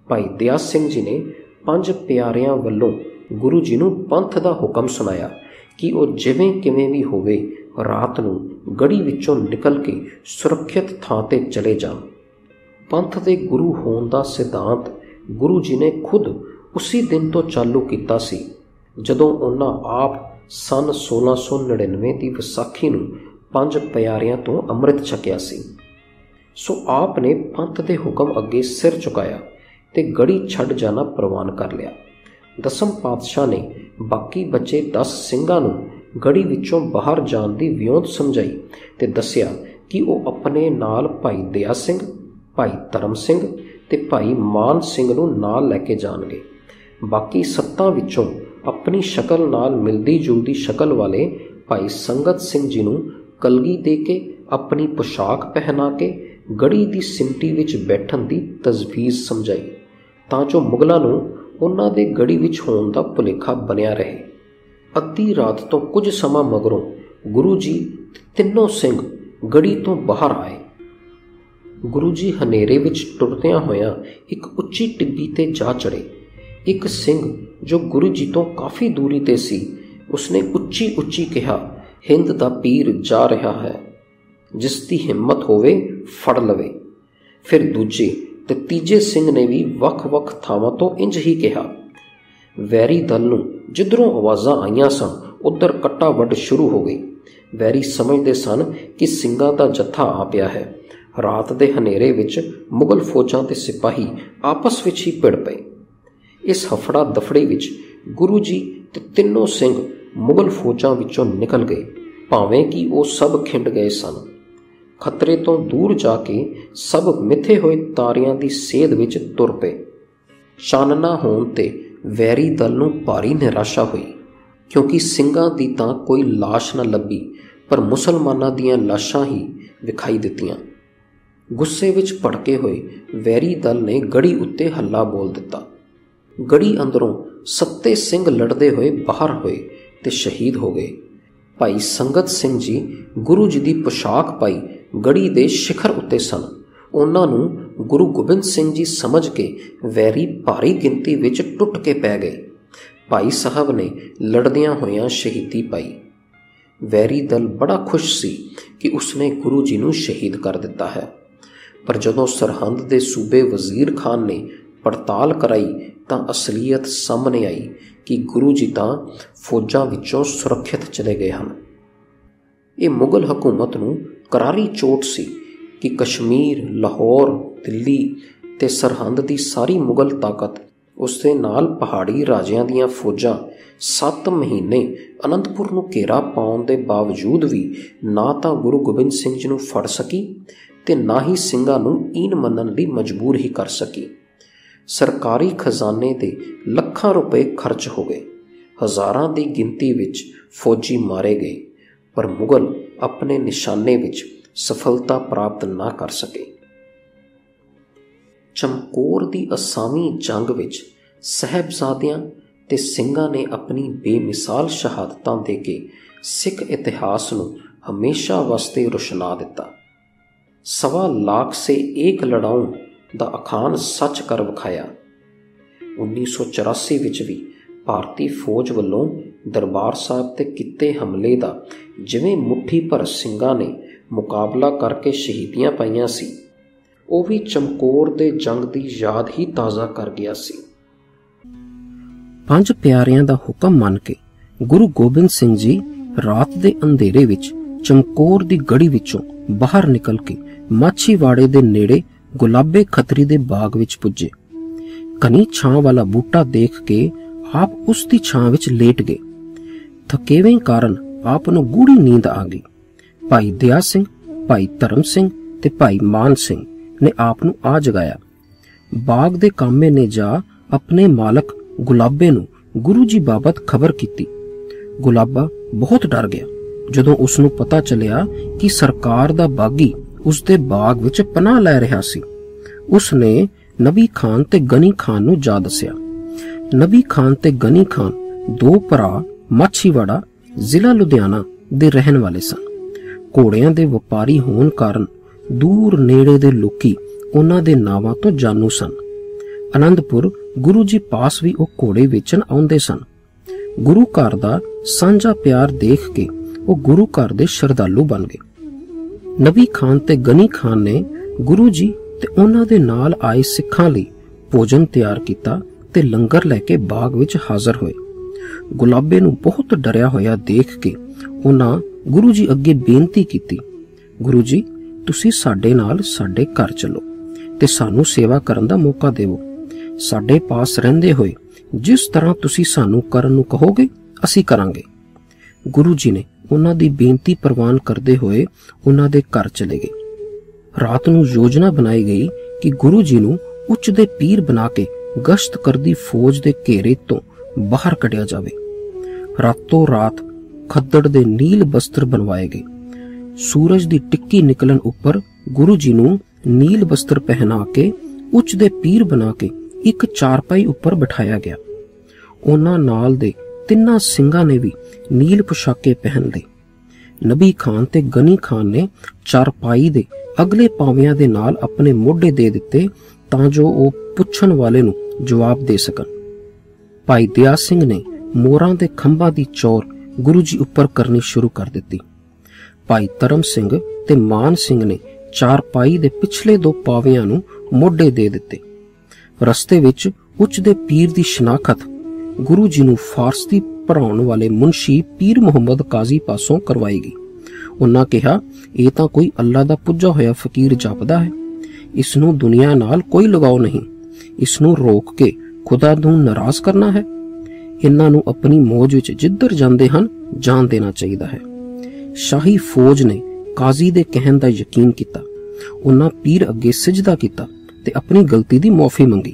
ਭਾਈ ਦਿਆ ਸਿੰਘ ਜੀ ਨੇ ਪੰਜ ਪਿਆਰਿਆਂ ਵੱਲੋਂ ਗੁਰੂ ਜੀ ਨੂੰ ਪੰਥ ਦਾ ਹੁਕਮ ਸੁਣਾਇਆ ਕਿ ਉਹ ਜਿਵੇਂ ਕਿਵੇਂ ਵੀ ਹੋਵੇ ਰਾਤ ਨੂੰ ਗੜੀ ਵਿੱਚੋਂ ਨਿਕਲ ਕੇ ਸੁਰੱਖਿਅਤ ਥਾਂ ਤੇ ਚਲੇ ਜਾਣ। ਪੰਥ ਦੇ ਗੁਰੂ ਹੋਣ ਦਾ ਸਿਧਾਂਤ ਗੁਰੂ ਜੀ ਨੇ ਖੁਦ ਉਸੇ ਦਿਨ ਤੋਂ ਚਾਲੂ ਕੀਤਾ ਸੀ, ਜਦੋਂ ਉਹਨਾਂ ਆਪ ਸਨ 1699 ਦੀ ਵਿਸਾਖੀ ਨੂੰ ਪੰਜ ਪਿਆਰਿਆਂ ਤੋਂ ਅੰਮ੍ਰਿਤ ਛਕਿਆ ਸੀ। ਸੋ ਆਪ ਨੇ ਪੰਥ ਦੇ ਹੁਕਮ ਅੱਗੇ ਸਿਰ ਝੁਕਾਇਆ ਤੇ ਗੜੀ ਛੱਡ ਜਾਣਾ ਪ੍ਰਵਾਨ ਕਰ ਲਿਆ। ਦਸਮ ਪਾਤਸ਼ਾਹ ਨੇ ਬਾਕੀ ਬਚੇ 10 ਸਿੰਘਾਂ ਨੂੰ ਗੜੀ ਵਿੱਚੋਂ ਬਾਹਰ ਜਾਣ ਦੀ ਵਿਉਂਤ ਸਮਝਾਈ ਤੇ ਦੱਸਿਆ ਕਿ ਉਹ ਆਪਣੇ ਨਾਲ ਭਾਈ ਦਇਆ ਸਿੰਘ, ਭਾਈ ਧਰਮ ਸਿੰਘ ਤੇ ਭਾਈ ਮਾਨ ਸਿੰਘ ਨੂੰ ਨਾਲ ਲੈ ਕੇ ਜਾਣਗੇ। ਬਾਕੀ ਸੱਤਾਂ ਵਿੱਚੋਂ ਆਪਣੀ ਸ਼ਕਲ ਨਾਲ ਮਿਲਦੀ ਜੁਲਦੀ ਸ਼ਕਲ ਵਾਲੇ ਭਾਈ ਸੰਗਤ ਸਿੰਘ ਜੀ ਨੂੰ ਕਲਗੀ ਦੇ ਕੇ, ਆਪਣੀ ਪੋਸ਼ਾਕ ਪਹਿਨਾ ਕੇ, ਗੜੀ ਦੀ ਸਿਮਟੀ ਵਿੱਚ ਬੈਠਣ ਦੀ ਤਜਵੀਜ਼ ਸਮਝਾਈ। ਤਾਂ ਜੋ ਮੁਗਲਾਂ ਨੂੰ ਉਹਨਾਂ ਦੇ ਗੜੀ ਵਿੱਚ ਹੋਣ ਦਾ ਭੁਲੇਖਾ ਬਣਿਆ ਰਹੇ। ਅੱਧੀ ਰਾਤ ਤੋਂ ਕੁਝ ਸਮਾਂ ਮਗਰੋਂ ਗੁਰੂ ਜੀ ਤਿੰਨੋਂ ਸਿੰਘ ਗੜੀ ਤੋਂ ਬਾਹਰ ਆਏ। ਗੁਰੂ ਜੀ ਹਨੇਰੇ ਵਿੱਚ ਟੁਰਦਿਆਂ ਹੋਇਆਂ ਇੱਕ ਉੱਚੀ ਟਿੱਬੀ ਤੇ ਜਾ ਚੜੇ ਇੱਕ ਸਿੰਘ ਜੋ ਗੁਰੂ ਜੀ ਤੋਂ ਕਾਫੀ ਦੂਰੀ ਤੇ ਸੀ, ਉਸਨੇ ਉੱਚੀ ਉੱਚੀ ਕਿਹਾ, ਹਿੰਦ ਦਾ ਪੀਰ ਜਾ ਰਿਹਾ ਹੈ। ਜਿਸ ਦੀ ਹਿੰਮਤ ਹੋਵੇ, ਫੜ ਲਵੇ। ਫਿਰ ਦੂਜੇ ਤੇ ਤੀਜੇ ਸਿੰਘ ਨੇ ਵੀ ਵੱਖ-ਵੱਖ ਥਾਵਾਂ ਤੋਂ ਇੰਜ ਹੀ ਕਿਹਾ, ਵੈਰੀ ਦਲ ਨੂੰ ਜਿੱਧਰੋਂ ਆਵਾਜ਼ਾਂ ਆਈਆਂ ਸਨ, ਉੱਧਰ ਕੱਟਾ ਵੱਢ ਸ਼ੁਰੂ ਹੋ ਗਈ। ਵੈਰੀ ਸਮਝਦੇ ਸਨ ਕਿ ਸਿੰਘਾਂ ਦਾ ਜੱਥਾ ਆ ਪਿਆ ਹੈ। ਰਾਤ ਦੇ ਹਨੇਰੇ ਵਿੱਚ ਮੁਗਲ ਫੌਜਾਂ ਤੇ ਸਿਪਾਹੀ ਆਪਸ ਵਿੱਚ ਹੀ ਭਿੜ ਪਏ। ਇਸ ਹਫੜਾ ਦਫੜੇ ਵਿੱਚ ਗੁਰੂ ਜੀ ਤੇ ਤਿੰਨੋਂ ਸਿੰਘ ਮੁਗਲ ਫੌਜਾਂ ਵਿੱਚੋਂ ਨਿਕਲ ਗਏ, ਭਾਵੇਂ ਕਿ ਉਹ ਸਭ ਖਿੰਡ ਗਏ ਸਨ। ਖਤਰੇ ਤੋਂ ਦੂਰ ਜਾ ਕੇ ਸਭ ਮਿੱਥੇ ਹੋਏ ਤਾਰਿਆਂ ਦੀ ਸੇਧ ਵਿੱਚ ਤੁਰ ਪਏ। ਚਾਨਣਾ ਹੋਣ ਤੇ ਵੈਰੀ ਦਲ ਨੂੰ ਭਾਰੀ ਨਿਰਾਸ਼ਾ ਹੋਈ, ਕਿਉਂਕਿ ਸਿੰਘਾਂ ਦੀ ਤਾਂ ਕੋਈ লাশ ਨਾ ਲੱਭੀ, ਪਰ ਮੁਸਲਮਾਨਾਂ ਦੀਆਂ ਲਾਸ਼ਾਂ ਹੀ ਵਿਖਾਈ ਦਿੱਤੀਆਂ। ਗੁੱਸੇ ਵਿੱਚ ਭੜਕੇ ਹੋਏ ਵੈਰੀ ਦਲ ਨੇ ਗੜੀ ਉੱਤੇ ਹੱਲਾ ਬੋਲ ਦਿੱਤਾ। ਗੜੀ ਅੰਦਰੋਂ ਸੱਤੇ ਸਿੰਘ ਲੜਦੇ ਹੋਏ ਬਾਹਰ ਹੋਏ ਤੇ ਸ਼ਹੀਦ ਹੋ ਗਏ। ਭਾਈ ਸੰਗਤ ਸਿੰਘ ਜੀ ਗੁਰੂ ਜੀ ਦੀ ਪੋਸ਼ਾਕ ਪਾਈ ਗੜੀ ਦੇ ਸਿਖਰ ਉੱਤੇ ਸਨ। ਉਹਨਾਂ ਨੂੰ ਗੁਰੂ ਗੋਬਿੰਦ ਸਿੰਘ ਜੀ ਸਮਝ ਕੇ ਵੈਰੀ ਭਾਰੀ ਗਿਣਤੀ ਵਿੱਚ ਟੁੱਟ ਕੇ ਪੈ ਗਏ। ਭਾਈ ਸਾਹਿਬ ਨੇ ਲੜਦਿਆਂ ਹੋਇਆਂ ਸ਼ਹੀਦੀ ਪਾਈ। ਵੈਰੀ ਦਲ ਬੜਾ ਖੁਸ਼ ਸੀ ਕਿ ਉਸਨੇ ਗੁਰੂ ਜੀ ਨੂੰ ਸ਼ਹੀਦ ਕਰ ਦਿੱਤਾ ਹੈ। ਪਰ ਜਦੋਂ ਸਰਹੰਦ ਦੇ ਸੂਬੇ ਵਜ਼ੀਰ ਖਾਨ ਨੇ ਪੜਤਾਲ ਕਰਾਈ ਤਾਂ ਅਸਲੀਅਤ ਸਾਹਮਣੇ ਆਈ ਕਿ ਗੁਰੂ ਜੀ ਤਾਂ ਫੌਜਾਂ ਵਿੱਚੋਂ ਸੁਰੱਖਿਅਤ ਚਲੇ ਗਏ ਹਨ। ਇਹ ਮੁਗਲ ਹਕੂਮਤ ਨੂੰ ਕਰਾਰੀ ਚੋਟ ਸੀ। ਕਿ ਕਸ਼ਮੀਰ, ਲਾਹੌਰ, ਦਿੱਲੀ ਤੇ ਸਰਹੰਦ ਦੀ ਸਾਰੀ ਮੁਗਲ ਤਾਕਤ, ਉਸ ਦੇ ਨਾਲ ਪਹਾੜੀ ਰਾਜਿਆਂ ਦੀਆਂ ਫੌਜਾਂ 7 ਮਹੀਨੇ ਅਨੰਦਪੁਰ ਨੂੰ ਘੇਰਾ ਪਾਉਣ ਦੇ ਬਾਵਜੂਦ ਵੀ ਨਾ ਤਾਂ ਗੁਰੂ ਗੋਬਿੰਦ ਸਿੰਘ ਜੀ ਨੂੰ ਫੜ ਸਕੀ ਤੇ ਨਾ ਹੀ ਸਿੰਘਾਂ ਨੂੰ ਈਨ ਮੰਨਣ ਲਈ ਮਜਬੂਰ ਹੀ ਕਰ ਸਕੀ। ਸਰਕਾਰੀ ਖਜ਼ਾਨੇ ਦੇ ਲੱਖਾਂ ਰੁਪਏ ਖਰਚ ਹੋ ਗਏ। ਹਜ਼ਾਰਾਂ ਦੀ ਗਿਣਤੀ ਵਿੱਚ ਫੌਜੀ ਮਾਰੇ ਗਏ, ਪਰ ਮੁਗਲ ਆਪਣੇ ਨਿਸ਼ਾਨੇ ਵਿੱਚ ਸਫਲਤਾ ਪ੍ਰਾਪਤ ਨਾ ਕਰ ਸਕੇ। ਚਮਕੌਰ ਦੀ ਅਸਾਮੀ ਜੰਗ ਵਿੱਚ ਸਹਿਬਜ਼ਾਦਿਆਂ ਤੇ ਸਿੰਘਾਂ ਨੇ ਆਪਣੀ ਬੇਮਿਸਾਲ ਸ਼ਹਾਦਤਾਂ ਦੇ ਕੇ ਸਿੱਖ ਇਤਿਹਾਸ ਨੂੰ ਹਮੇਸ਼ਾ ਵਾਸਤੇ ਰੁਸ਼ਨਾ ਦਿੱਤਾ। ਸਵਾ ਲੱਖ ਸੇ ਏਕ ਲੜਾਉ ਦਾ ਅਖਾਣ ਸੱਚ ਕਰ ਵਿਖਾਇਆ। 1984 ਵਿੱਚ ਵੀ ਭਾਰਤੀ ਫੌਜ ਵੱਲੋਂ ਦਰਬਾਰ ਸਾਹਿਬ ਤੇ ਕੀਤੇ ਹਮਲੇ ਦਾ ਜਿਵੇਂ ਮੁੱਠੀ ਭਰ ਸਿੰਘਾਂ ਨੇ ਮੁਕਾਬਲਾ ਕਰਕੇ ਸ਼ਹੀਦੀਆਂ ਪਾਈਆਂ ਸੀ। ਉਹ ਵੀ ਚਮਕੌਰ ਦੇ ਜੰਗ ਦੀ ਯਾਦ ਹੀ ਤਾਜ਼ਾ ਕਰ ਗਿਆ ਸੀ। ਪੰਜ ਪਿਆਰਿਆਂ ਦਾ ਹੁਕਮ ਮੰਨ ਕੇ ਗੁਰੂ ਗੋਬਿੰਦ ਸਿੰਘ ਜੀ ਰਾਤ ਦੇ ਅੰਧੇਰੇ ਵਿੱਚ ਚਮਕੌਰ ਦੀ ਗੜੀ ਵਿੱਚੋਂ ਬਾਹਰ ਨਿਕਲ ਕੇ ਮਾਛੀਵਾੜੇ ਦੇ ਨੇੜੇ ਗੁਲਾਬੇ ਖਤਰੀ ਦੇ ਬਾਗ ਵਿੱਚ ਪੁੱਜੇ। ਕਨੀ ਛਾਂ ਵਾਲਾ ਬੂਟਾ ਦੇਖ ਕੇ ਆਪ ਉਸ ਦੀ ਛਾਂ ਵਿੱਚ ਲੇਟ ਗਏ। ਥਕੇਵੇਂ ਕਾਰਨ ਆਪ ਨੂੰ ਗੂੜੀ ਨੀਂਦ ਆ ਗਈ। ਭਾਈ ਦਿਆ ਸਿੰਘ, ਭਾਈ ਧਰਮ ਸਿੰਘ ਤੇ ਭਾਈ ਮਾਨ ਸਿੰਘ ਨੇ ਆਪ ਨੂੰ ਆ ਜਗਾਇਆ। ਬਾਗ ਦੇ ਕਾਮੇ ਨੇ ਜਾ ਆਪਣੇ ਮਾਲਕ ਗੁਲਾਬੇ ਨੂੰ ਗੁਰੂ ਜੀ ਬਾਬਤ ਖਬਰ ਕੀਤੀ। ਗੁਲਾਬਾ ਬਹੁਤ ਡਰ ਗਿਆ। ਜਦੋਂ ਉਸ ਨੂੰ ਪਤਾ ਚੱਲਿਆ ਕਿ ਸਰਕਾਰ ਦਾ ਬਾਗੀ ਉਸ ਦੇ ਬਾਗ ਵਿੱਚ ਪਨਾਹ ਲੈ ਰਿਹਾ ਸੀ ਉਸ ਨੇ ਨਬੀ ਖਾਨ ਤੇ ਗਨੀ ਖਾਨ ਨੂੰ ਜਾ ਦੱਸਿਆ। ਨਬੀ ਖਾਨ ਤੇ ਗਨੀ ਖਾਨ ਦੋ ਭਰਾ ਮਾਛੀਵਾੜਾ ਜ਼ਿਲ੍ਹਾ ਲੁਧਿਆਣਾ ਦੇ ਰਹਿਣ ਵਾਲੇ ਸਨ। ਘੋੜਿਆਂ ਦੇ ਵਪਾਰੀ ਹੋਣ ਕਾਰਨ ਦੂਰ ਨੇੜੇ ਦੇ ਲੋਕੀ ਉਹਨਾਂ ਦੇ ਨਾਵਾਂ ਤੋਂ ਜਾਣੂ ਸਨ। ਅਨੰਦਪੁਰ ਗੁਰੂ ਜੀ ਪਾਸ ਵੀ ਉਹ ਘੋੜੇ ਵੇਚਣ ਆਉਂਦੇ ਸਨ। ਗੁਰੂ ਘਰ ਦਾ ਸਾਂਝਾ ਪਿਆਰ ਦੇਖ ਕੇ ਉਹ ਗੁਰੂ ਘਰ ਦੇ ਸ਼ਰਧਾਲੂ ਬਣ ਗਏ। ਨਬੀ ਖਾਨ ਤੇ ਗਨੀ ਖਾਨ ਨੇ ਗੁਰੂ ਜੀ ਤੇ ਉਹਨਾਂ ਦੇ ਨਾਲ ਆਏ ਸਿੱਖਾਂ ਲਈ ਭੋਜਨ ਤਿਆਰ ਕੀਤਾ ਤੇ ਲੰਗਰ ਲੈ ਕੇ ਬਾਗ ਵਿੱਚ ਹਾਜ਼ਰ ਹੋਏ। ਗੁਲਾਬੇ ਨੂੰ ਬਹੁਤ ਡਰਿਆ ਹੋਇਆ ਦੇਖ ਕੇ ਉਹਨਾਂ ਗੁਰੂ ਜੀ ਅੱਗੇ ਬੇਨਤੀ ਕੀਤੀ, ਗੁਰੂ ਜੀ, ਤੁਸੀਂ ਸਾਡੇ ਨਾਲ ਸਾਡੇ ਘਰ ਚੱਲੋ ਤੇ ਸਾਨੂੰ ਸੇਵਾ ਕਰਨ ਦਾ ਮੌਕਾ ਦਿਵੋ। ਸਾਡੇ ਪਾਸ ਰਹਿੰਦੇ ਹੋਏ ਜਿਸ ਤਰ੍ਹਾਂ ਤੁਸੀਂ ਸਾਨੂੰ ਕਰਨ ਨੂੰ ਕਹੋਗੇ, ਅਸੀਂ ਕਰਾਂਗੇ। ਗੁਰੂ ਜੀ ਨੇ ਉਹਨਾਂ ਦੀ ਬੇਨਤੀ ਪ੍ਰਵਾਨ ਕਰਦੇ ਹੋਏ ਉਹਨਾਂ ਦੇ ਘਰ ਚਲੇ ਗਏ। ਰਾਤ ਨੂੰ ਯੋਜਨਾ ਬਣਾਈ ਗਈ ਕਿ ਗੁਰੂ ਜੀ ਨੂੰ ਉੱਚ ਦੇ ਪੀਰ ਬਣਾ ਕੇ ਗਸ਼ਤ ਕਰਦੀ ਫੌਜ ਦੇ ਘੇਰੇ ਤੋਂ ਬਾਹਰ ਕੱਢਿਆ ਜਾਵੇ। ਰਾਤੋਂ ਰਾਤ ਖੱਦੜ ਦੇ ਨੀਲ ਬਸਤਰ ਬਣਵਾਏ ਗਏ। ਸੂਰਜ ਦੀ ਟਿੱਕੀ ਨਿਕਲਣ ਉੱਪਰ ਗੁਰੂ ਜੀ ਨੂੰ ਨੀਲ ਬਸਤਰ ਪਹਿਨਾ ਕੇ, ਉੱਚ ਦੇ ਪੀਰ ਬਣਾ ਕੇ ਇੱਕ ਚਾਰਪਾਈ ਉੱਪਰ ਬਿਠਾਇਆ ਗਿਆ। ਉਹਨਾਂ ਨਾਲ ਦੇ ਤਿੰਨਾਂ ਸਿੰਘਾਂ ਨੇ ਵੀ ਨੀਲ ਪੁਸ਼ਾਕੇ ਪਹਿਨ ਲਈ ਨਬੀ ਖਾਨ ਤੇ ਗਨੀ ਖਾਨ ਨੇ ਚਾਰਪਾਈ ਦੇ ਅਗਲੇ ਪਾਵਿਆਂ ਦੇ ਨਾਲ ਆਪਣੇ ਮੋਢੇ ਦੇ ਦਿੱਤੇ ਤਾਂ ਜੋ ਉਹ ਪੁੱਛਣ ਵਾਲੇ ਨੂੰ ਜਵਾਬ ਦੇ ਸਕਣ। ਭਾਈ ਦਿਆ ਸਿੰਘ ਨੇ ਮੋਰਾਂ ਦੇ ਖੰਭਾਂ ਦੀ ਚੌਰ ਗੁਰੂ ਜੀ ਉੱਪਰ ਕਰਨੀ ਸ਼ੁਰੂ ਕਰ ਦਿੱਤੀ। ਭਾਈ ਧਰਮ ਸਿੰਘ ਤੇ ਮਾਨ ਸਿੰਘ ਨੇ ਚਾਰਪਾਈ ਦੇ ਪਿਛਲੇ ਦੋ ਪਾਵਿਆਂ ਨੂੰ ਮੋਢੇ ਦੇ ਦਿੱਤੇ। ਰਸਤੇ ਵਿੱਚ ਉੱਚ ਦੇ ਪੀਰ ਦੀ ਸ਼ਨਾਖਤ, ਗੁਰੂ ਜੀ ਨੂੰ ਫਾਰਸੀ ਪੜਾਉਣ ਵਾਲੇ ਮੁਨਸ਼ੀ ਪੀਰ ਮੁਹੰਮਦ ਕਾਜ਼ੀ ਪਾਸੋਂ ਕਰਵਾਈ ਗਈ। ਉਹਨਾਂ ਕਿਹਾ, ਇਹ ਤਾਂ ਕੋਈ ਅੱਲਾ ਦਾ ਪੁੱਜਾ ਹੋਇਆ ਫਕੀਰ ਜਪਦਾ ਹੈ। ਇਸ ਨੂੰ ਦੁਨੀਆ ਨਾਲ ਕੋਈ ਲਗਾਓ ਨਹੀਂ। ਇਸ ਨੂੰ ਰੋਕ ਕੇ ਖੁਦਾ ਨੂੰ ਨਾਰਾਜ਼ ਕਰਨਾ ਹੈ। ਇਹਨਾਂ ਨੂੰ ਆਪਣੀ ਮੌਜ ਵਿੱਚ ਜਿੱਧਰ ਜਾਂਦੇ ਹਨ, ਜਾਣ ਦੇਣਾ ਚਾਹੀਦਾ ਹੈ। ਸ਼ਾਹੀ ਫੌਜ ਨੇ ਕਾਜ਼ੀ ਦੇ ਕਹਿਣ ਦਾ ਯਕੀਨ ਕੀਤਾ। ਉਹਨਾਂ ਪੀਰ ਅੱਗੇ ਸਜਦਾ ਕੀਤਾ ਤੇ ਆਪਣੀ ਗਲਤੀ ਦੀ ਮਾਫੀ ਮੰਗੀ।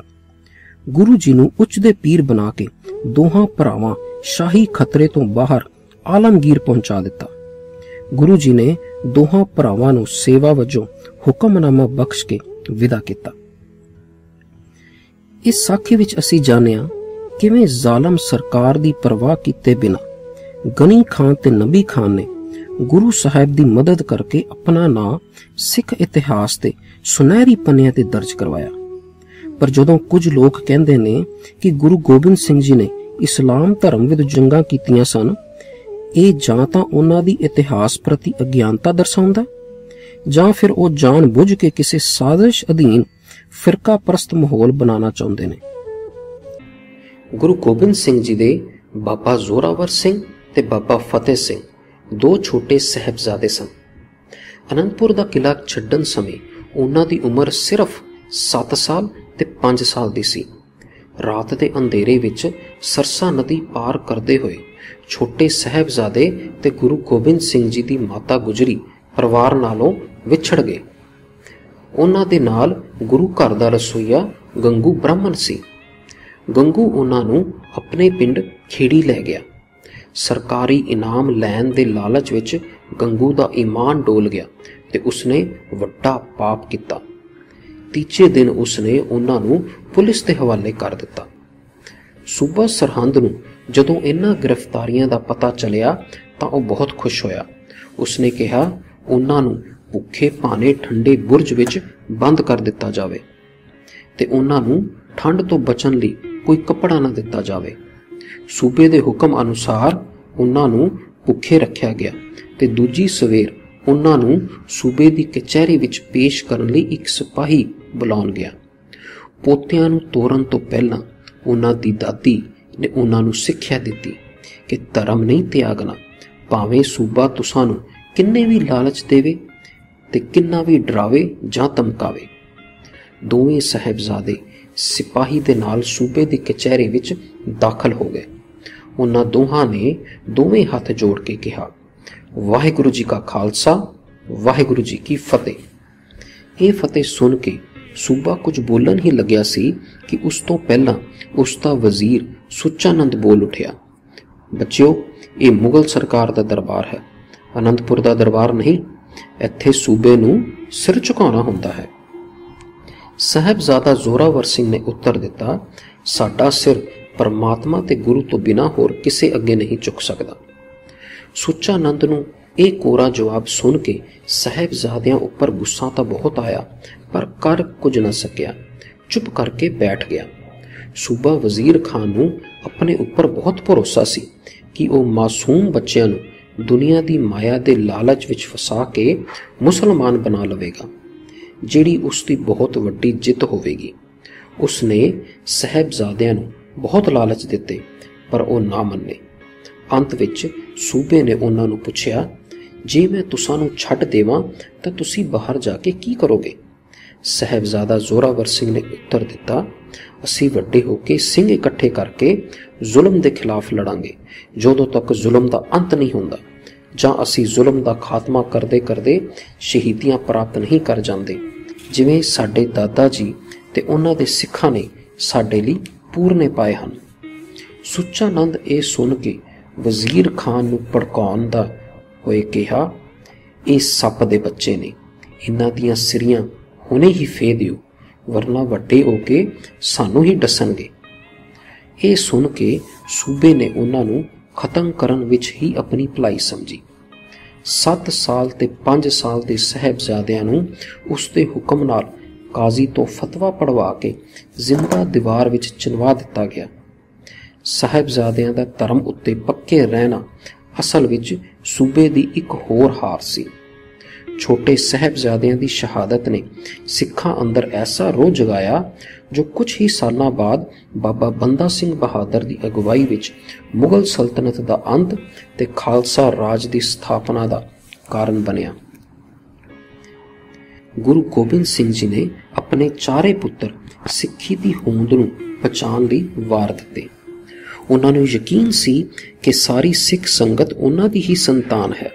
ਗੁਰੂ ਜੀ ਨੂੰ ਉੱਚ ਦੇ ਪੀਰ ਬਣਾ ਕੇ ਦੋਹਾਂ ਭਰਾਵਾਂ ਸ਼ਾਹੀ ਖਤਰੇ ਤੋਂ ਬਾਹਰ ਆਲਮਗੀਰ ਪਹੁੰਚਾ ਦਿੱਤਾ। ਗੁਰੂ ਜੀ ਨੇ ਦੋਹਾਂ ਭਰਾਵਾਂ ਨੂੰ ਸੇਵਾ ਵਜੋਂ ਹੁਕਮਨਾਮਾ ਬਖਸ਼ ਕੇ ਵਿਦਾ ਕੀਤਾ। ਇਸ ਸਾਖੀ ਵਿੱਚ ਅਸੀਂ ਜਾਣਿਆ ਕਿਵੇਂ ਜ਼ਾਲਮ ਸਰਕਾਰ ਦੀ ਪਰਵਾਹ ਕੀਤੇ ਬਿਨਾ ਗਨੀ ਖਾਨ ਤੇ ਨਬੀ ਖਾਨ ਨੇ ਗੁਰੂ ਸਾਹਿਬ ਦੀ ਮਦਦ ਕਰਕੇ ਆਪਣਾ ਨਾਂ ਸਿੱਖ ਇਤਿਹਾਸ ਤੇ ਸੁਨਹਿਰੀ ਪੰਨਿਆਂ ਤੇ ਦਰਜ ਕਰਵਾਇਆ। ਪਰ ਜਦੋਂ ਕੁਝ ਲੋਕ ਕਹਿੰਦੇ ਨੇ ਕਿ ਗੁਰੂ ਗੋਬਿੰਦ ਸਿੰਘ ਜੀ ਨੇ ਇਸਲਾਮ ਧਰਮ ਵਿੱਚ ਜੰਗਾਂ ਕੀਤੀਆਂ ਸਨ, ਇਹ ਜਾਂ ਤਾਂ ਉਹਨਾਂ ਦੀ ਇਤਿਹਾਸ ਪ੍ਰਤੀ ਅਗਿਆਨਤਾ ਦਰਸਾਉਂਦਾ ਜਾਂ ਫਿਰ ਉਹ ਜਾਣ ਬੁੱਝ ਕੇ ਕਿਸੇ ਸਾਜ਼ਿਸ਼ ਅਧੀਨ ਫਿਰਕਾ ਪ੍ਰਸਤ ਮਾਹੌਲ ਬਣਾਉਣਾ ਚਾਹੁੰਦੇ ਨੇ। ਗੁਰੂ ਗੋਬਿੰਦ ਸਿੰਘ ਜੀ ਦੇ ਬਾਬਾ ਜ਼ੋਰਾਵਰ ਸਿੰਘ ਤੇ ਬਾਬਾ ਫਤਿਹ ਸਿੰਘ, ਦੋ ਛੋਟੇ ਸਹਿਬਜ਼ਾਦੇ ਸਨ। ਅਨੰਦਪੁਰ ਦਾ ਕਿਲਾ ਛੱਡਣ ਸਮੇਂ ਉਹਨਾਂ ਦੀ ਉਮਰ ਸਿਰਫ 7 ਸਾਲ ਤੇ 5 ਸਾਲ ਦੀ ਸੀ। ਰਾਤ ਦੇ ਅੰਧੇਰੇ ਵਿੱਚ ਸਰਸਾ ਨਦੀ ਪਾਰ ਕਰਦੇ ਹੋਏ ਛੋਟੇ ਸਹਿਬਜ਼ਾਦੇ ਤੇ ਗੁਰੂ ਗੋਬਿੰਦ ਸਿੰਘ ਜੀ ਦੀ ਮਾਤਾ ਗੁਜਰੀ ਪਰਿਵਾਰ ਨਾਲੋਂ ਵਿਛੜ ਗਏ। ਉਹਨਾਂ ਦੇ ਨਾਲ ਗੁਰੂ ਘਰ ਦਾ ਰਸੋਈਆ ਗੰਗੂ ਬ੍ਰਾਹਮਣ ਸੀ। ਗੰਗੂ ਉਹਨਾਂ ਨੂੰ ਆਪਣੇ ਪਿੰਡ ਖੇੜੀ ਲੈ ਗਿਆ। ਸਰਕਾਰੀ ਇਨਾਮ ਲੈਣ ਦੇ ਲਾਲਚ ਵਿੱਚ ਗੰਗੂ ਦਾ ਈਮਾਨ ਡੋਲ ਗਿਆ ਤੇ ਉਸਨੇ ਵੱਡਾ ਪਾਪ ਕੀਤਾ। ਤੀਜੇ ਦਿਨ ਉਸਨੇ ਉਹਨਾਂ ਨੂੰ ਪੁਲਿਸ ਦੇ ਹਵਾਲੇ ਕਰ ਦਿੱਤਾ। ਸੂਬਾ ਸਰਹੰਦ ਨੂੰ ਜਦੋਂ ਇਹਨਾਂ ਗ੍ਰਿਫਤਾਰੀਆਂ ਦਾ ਪਤਾ ਚੱਲਿਆ ਤਾਂ ਉਹ ਬਹੁਤ ਖੁਸ਼ ਹੋਇਆ। ਉਸਨੇ ਕਿਹਾ, ਉਹਨਾਂ ਨੂੰ ਭੁੱਖੇ ਭਾਣੇ ਠੰਡੇ ਬੁਰਜ ਵਿੱਚ ਬੰਦ ਕਰ ਦਿੱਤਾ ਜਾਵੇ ਤੇ ਉਹਨਾਂ ਨੂੰ ਠੰਡ ਤੋਂ ਬਚਣ ਲਈ ਕੋਈ ਕੱਪੜਾ ਨਾ ਦਿੱਤਾ ਜਾਵੇ। ਸੂਬੇ ਦੇ ਹੁਕਮ ਅਨੁਸਾਰ ਉਹਨਾਂ ਨੂੰ ਭੁੱਖੇ ਰੱਖਿਆ ਗਿਆ ਤੇ ਦੂਜੀ ਸਵੇਰ ਉਹਨਾਂ ਨੂੰ ਸੂਬੇ ਦੀ ਕਚਹਿਰੀ ਵਿੱਚ ਪੇਸ਼ ਕਰਨ ਲਈ ਇੱਕ ਸਿਪਾਹੀ ਬੁਲਾਉਣ ਗਿਆ। ਪੋਤਿਆਂ ਨੂੰ ਤੋਰਨ ਤੋਂ ਪਹਿਲਾਂ ਉਹਨਾਂ ਦੀ ਦਾਦੀ ਨੇ ਉਹਨਾਂ ਨੂੰ ਸਿੱਖਿਆ ਦਿੱਤੀ ਕਿ ਧਰਮ ਨਹੀਂ ਤਿਆਗਣਾ, ਭਾਵੇਂ ਸੂਬਾ ਤੁਸਾਂ ਨੂੰ ਕਿੰਨੇ ਵੀ ਲਾਲਚ ਦੇਵੇ ਤੇ ਕਿੰਨਾ ਵੀ ਡਰਾਵੇ ਜਾਂ ਧਮਕਾਵੇ। ਦੋਵੇਂ ਸਹਿਬਜ਼ਾਦੇ ਸਿਪਾਹੀ ਦੇ ਨਾਲ ਸੂਬੇ ਦੀ ਕਚਹਿਰੀ ਵਿੱਚ ਦਾਖਲ ਹੋ ਗਏ। ਉਹਨਾਂ ਦੋਹਾਂ ਨੇ ਦੋਵੇਂ ਹੱਥ ਜੋੜ ਕੇ ਕਿਹਾ, ਵਾਹਿਗੁਰੂ ਜੀ ਕਾ ਖਾਲਸਾ, ਵਾਹਿਗੁਰੂ ਜੀ ਕੀ ਫਤਿਹ। ਇਹ ਫਤਿਹ ਸੁਣ ਕੇ ਸੂਬਾ ਕੁਝ ਬੋਲਣ ਹੀ ਲੱਗਿਆ ਸੀ ਕਿ ਉਸ ਤੋਂ ਪਹਿਲਾਂ ਉਸ ਦਾ ਵਜ਼ੀਰ ਸੁੱਚਾਨੰਦ ਬੋਲ ਉਠਿਆ। ਬੱਚਿਓ, ਇਹ ਮੁਗਲ ਸਰਕਾਰ ਦਾ ਦਰਬਾਰ ਹੈ। ਅਨੰਦਪੁਰ ਦਾ ਦਰਬਾਰ ਨਹੀਂ, ਇੱਥੇ ਸੂਬੇ ਨੂੰ ਸਿਰ ਝੁਕਾਉਣਾ ਹੁੰਦਾ ਹੈ। ਸਹਿਬਜ਼ਾਦਾ ਜ਼ੋਰਾਵਰ ਸਿੰਘ ਨੇ ਉੱਤਰ ਦਿੱਤਾ, ਸਾਡਾ ਸਿਰ ਪਰਮਾਤਮਾ ਤੇ ਗੁਰੂ ਤੋਂ ਬਿਨਾ ਹੋਰ ਕਿਸੇ ਅੱਗੇ ਨਹੀਂ ਝੁਕ ਸਕਦਾ। ਸੁੱਚਾਨੰਦ ਨੂੰ ਇਹ ਕੋਰਾ ਜਵਾਬ ਸੁਣ ਕੇ ਸਹਿਬਜ਼ਾਦਿਆਂ ਉੱਪਰ ਗੁੱਸਾ ਤਾਂ ਬਹੁਤ ਆਇਆ, ਪਰ ਕਰ ਕੁਝ ਨਾ ਸਕਿਆ, ਚੁੱਪ ਕਰਕੇ ਬੈਠ ਗਿਆ। ਸੂਬਾ ਵਜ਼ੀਰ ਖਾਨ ਨੂੰ ਆਪਣੇ ਉੱਪਰ ਬਹੁਤ ਭਰੋਸਾ ਸੀ ਕਿ ਉਹ ਮਾਸੂਮ ਬੱਚਿਆਂ ਨੂੰ ਦੁਨੀਆ ਦੀ ਮਾਇਆ ਦੇ ਲਾਲਚ ਵਿੱਚ ਫਸਾ ਕੇ ਮੁਸਲਮਾਨ ਬਣਾ ਲਵੇਗਾ। ਜਿਹੜੀ ਉਸ ਦੀ ਬਹੁਤ ਵੱਡੀ ਜਿੱਤ ਹੋਵੇਗੀ। ਉਸ ਨੇ ਸਹਿਬਜ਼ਾਦਿਆਂ ਨੂੰ ਬਹੁਤ ਲਾਲਚ ਦਿੱਤੇ, ਪਰ ਉਹ ਨਾ ਮੰਨੇ। ਅੰਤ ਵਿੱਚ ਸੂਬੇ ਨੇ ਉਹਨਾਂ ਨੂੰ ਪੁੱਛਿਆ, ਜੇ ਮੈਂ ਤੁਸਾਂ ਨੂੰ ਛੱਡ ਦੇਵਾਂ, ਤਾਂ ਤੁਸੀਂ ਬਾਹਰ ਜਾ ਕੇ ਕੀ ਕਰੋਗੇ? ਸਹਿਬਜ਼ਾਦਾ ਜ਼ੋਰਾਵਰ ਸਿੰਘ ਨੇ ਉੱਤਰ ਦਿੱਤਾ, ਅਸੀਂ ਵੱਡੇ ਹੋ ਕੇ ਸਿੰਘ ਇਕੱਠੇ ਕਰਕੇ ਜ਼ੁਲਮ ਦੇ ਖਿਲਾਫ ਲੜਾਂਗੇ। ਜਦੋਂ ਤੱਕ ਜ਼ੁਲਮ ਦਾ ਅੰਤ ਨਹੀਂ ਹੁੰਦਾ ਜਾਂ ਅਸੀਂ ਜ਼ੁਲਮ ਦਾ ਖਾਤਮਾ ਕਰਦੇ ਕਰਦੇ ਸ਼ਹੀਦੀਆਂ ਪ੍ਰਾਪਤ ਨਹੀਂ ਕਰ ਜਾਂਦੇ। ਜਿਵੇਂ ਸਾਡੇ ਦਾਦਾ ਜੀ ਤੇ ਉਹਨਾਂ ਦੇ ਸਿੱਖਾਂ ਨੇ ਸਾਡੇ ਲਈ ਪੂਰਨੇ ਪਾਏ ਹਨ। ਸੁੱਚਾਨੰਦ ਇਹ ਸੁਣ ਕੇ ਵਜ਼ੀਰ ਖਾਨ ਨੂੰ ਭੜਕਾਉਣ ਦਾ ਹੋਏ ਕਿਹਾ, ਇਹ ਸੱਪ ਦੇ ਬੱਚੇ ਨੇ। ਇਹਨਾਂ ਦੀਆਂ ਸਿਰੀਆਂ ਹੁਣੇ ਹੀ ਫੇ ਦਿਓ, ਵਰਨਾ ਵੱਡੇ ਹੋ ਕੇ ਸਾਨੂੰ ਹੀ ਡਸਣਗੇ। ਇਹ ਸੁਣ ਕੇ ਸੂਬੇ ਨੇ ਉਹਨਾਂ ਨੂੰ ਖਤਮ ਕਰਨ ਵਿੱਚ ਹੀ ਆਪਣੀ ਭਲਾਈ ਸਮਝੀ। 7 ਸਾਲ ਤੇ 5 ਸਾਲ ਦੇ ਸਹਿਬਜ਼ਾਦਿਆਂ ਨੂੰ ਉਸ ਦੇ ਹੁਕਮ ਨਾਲ ਕਾਜ਼ੀ ਤੋਂ ਫਤਵਾ ਪੜਵਾ ਕੇ ਜ਼ਿੰਦਾ ਦੀਵਾਰ ਵਿੱਚ ਚਿਣਵਾ ਦਿੱਤਾ ਗਿਆ। ਸਹਿਬਜ਼ਾਦਿਆਂ ਦਾ ਧਰਮ ਉੱਤੇ ਪੱਕੇ ਰਹਿਣਾ ਅਸਲ ਵਿੱਚ ਸੂਬੇ ਦੀ ਇੱਕ ਹੋਰ ਹਾਰ ਸੀ। ਛੋਟੇ ਸਹਿਬਜ਼ਾਦਿਆਂ ਦੀ ਸ਼ਹਾਦਤ ਨੇ ਸਿੱਖਾਂ ਅੰਦਰ ਐਸਾ ਰੋਹ ਜਗਾਇਆ ਜੋ ਕੁਝ ਹੀ ਸਾਲਾਂ ਬਾਅਦ ਬਾਬਾ ਬੰਦਾ ਸਿੰਘ ਬਹਾਦਰ ਦੀ ਅਗਵਾਈ ਵਿੱਚ ਮੁਗਲ ਸਲਤਨਤ ਦਾ ਅੰਤ ਤੇ ਖਾਲਸਾ ਰਾਜ ਦੀ ਸਥਾਪਨਾ ਦਾ ਕਾਰਨ ਬਣਿਆ। ਗੁਰੂ ਗੋਬਿੰਦ ਸਿੰਘ ਜੀ ਨੇ ਆਪਣੇ ਚਾਰੇ ਪੁੱਤਰ ਸਿੱਖੀ ਦੀ ਹੋਂਦ ਨੂੰ ਪਛਾਣ ਲਈ ਵਾਰ ਦਿੱਤੇ। ਉਹਨਾਂ ਨੂੰ ਯਕੀਨ ਸੀ ਕਿ ਸਾਰੀ ਸਿੱਖ ਸੰਗਤ ਉਹਨਾਂ ਦੀ ਹੀ ਸੰਤਾਨ ਹੈ।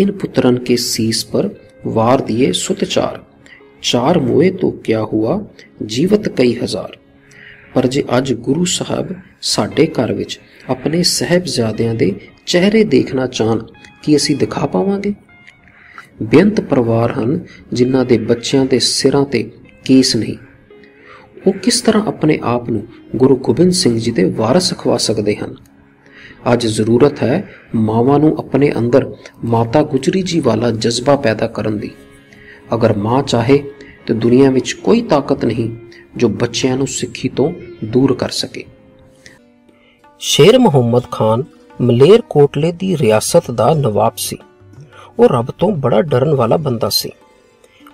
ਇਨ ਪੁੱਤਰਾਂ ਕੇ ਸੀਸ ਪਰ ਵਾਰ ਦਿਏ ਸੁਤਚਾਰ। ਚਾਰ ਮੋਏ ਤੋਂ ਕਿਆ ਹੁਆ, ਜੀਵਤ ਕਈ ਹਜ਼ਾਰ। ਪਰ ਜੇ ਅੱਜ ਗੁਰੂ ਸਾਹਿਬ ਸਾਡੇ ਘਰ ਵਿੱਚ ਆਪਣੇ ਸਹਿਬਜ਼ਾਦਿਆਂ ਦੇ ਚਿਹਰੇ ਦੇਖਣਾ ਚਾਹਣ, ਕਿ ਅਸੀਂ ਦਿਖਾ ਪਾਵਾਂਗੇ? ਬੇਅੰਤ ਪਰਿਵਾਰ ਹਨ ਜਿਨ੍ਹਾਂ ਦੇ ਬੱਚਿਆਂ ਦੇ ਸਿਰਾਂ ਤੇ ਕੇਸ ਨਹੀਂ। ਉਹ ਕਿਸ ਤਰ੍ਹਾਂ ਆਪਣੇ ਆਪ ਨੂੰ ਗੁਰੂ ਗੋਬਿੰਦ ਸਿੰਘ ਜੀ ਦੇ ਵਾਰਸ ਖਵਾ ਸਕਦੇ ਹਨ? ਅੱਜ ਜ਼ਰੂਰਤ ਹੈ ਮਾਵਾਂ ਨੂੰ ਆਪਣੇ ਅੰਦਰ ਮਾਤਾ ਗੁਜਰੀ ਜੀ ਵਾਲਾ ਜਜ਼ਬਾ ਪੈਦਾ ਕਰਨ ਦੀ। ਅਗਰ ਮਾਂ ਚਾਹੇ, ਤੇ ਦੁਨੀਆ ਵਿੱਚ ਕੋਈ ਤਾਕਤ ਨਹੀਂ ਜੋ ਬੱਚਿਆਂ ਨੂੰ ਸਿੱਖੀ ਤੋਂ ਦੂਰ ਕਰ ਸਕੇ। ਸ਼ੇਰ ਮੁਹੰਮਦ ਖਾਨ ਮਲੇਰ ਕੋਟਲੇ ਦੀ ਰਿਆਸਤ ਦਾ ਨਵਾਬ ਸੀ। ਉਹ ਰੱਬ ਤੋਂ ਬੜਾ ਡਰਨ ਵਾਲਾ ਬੰਦਾ ਸੀ।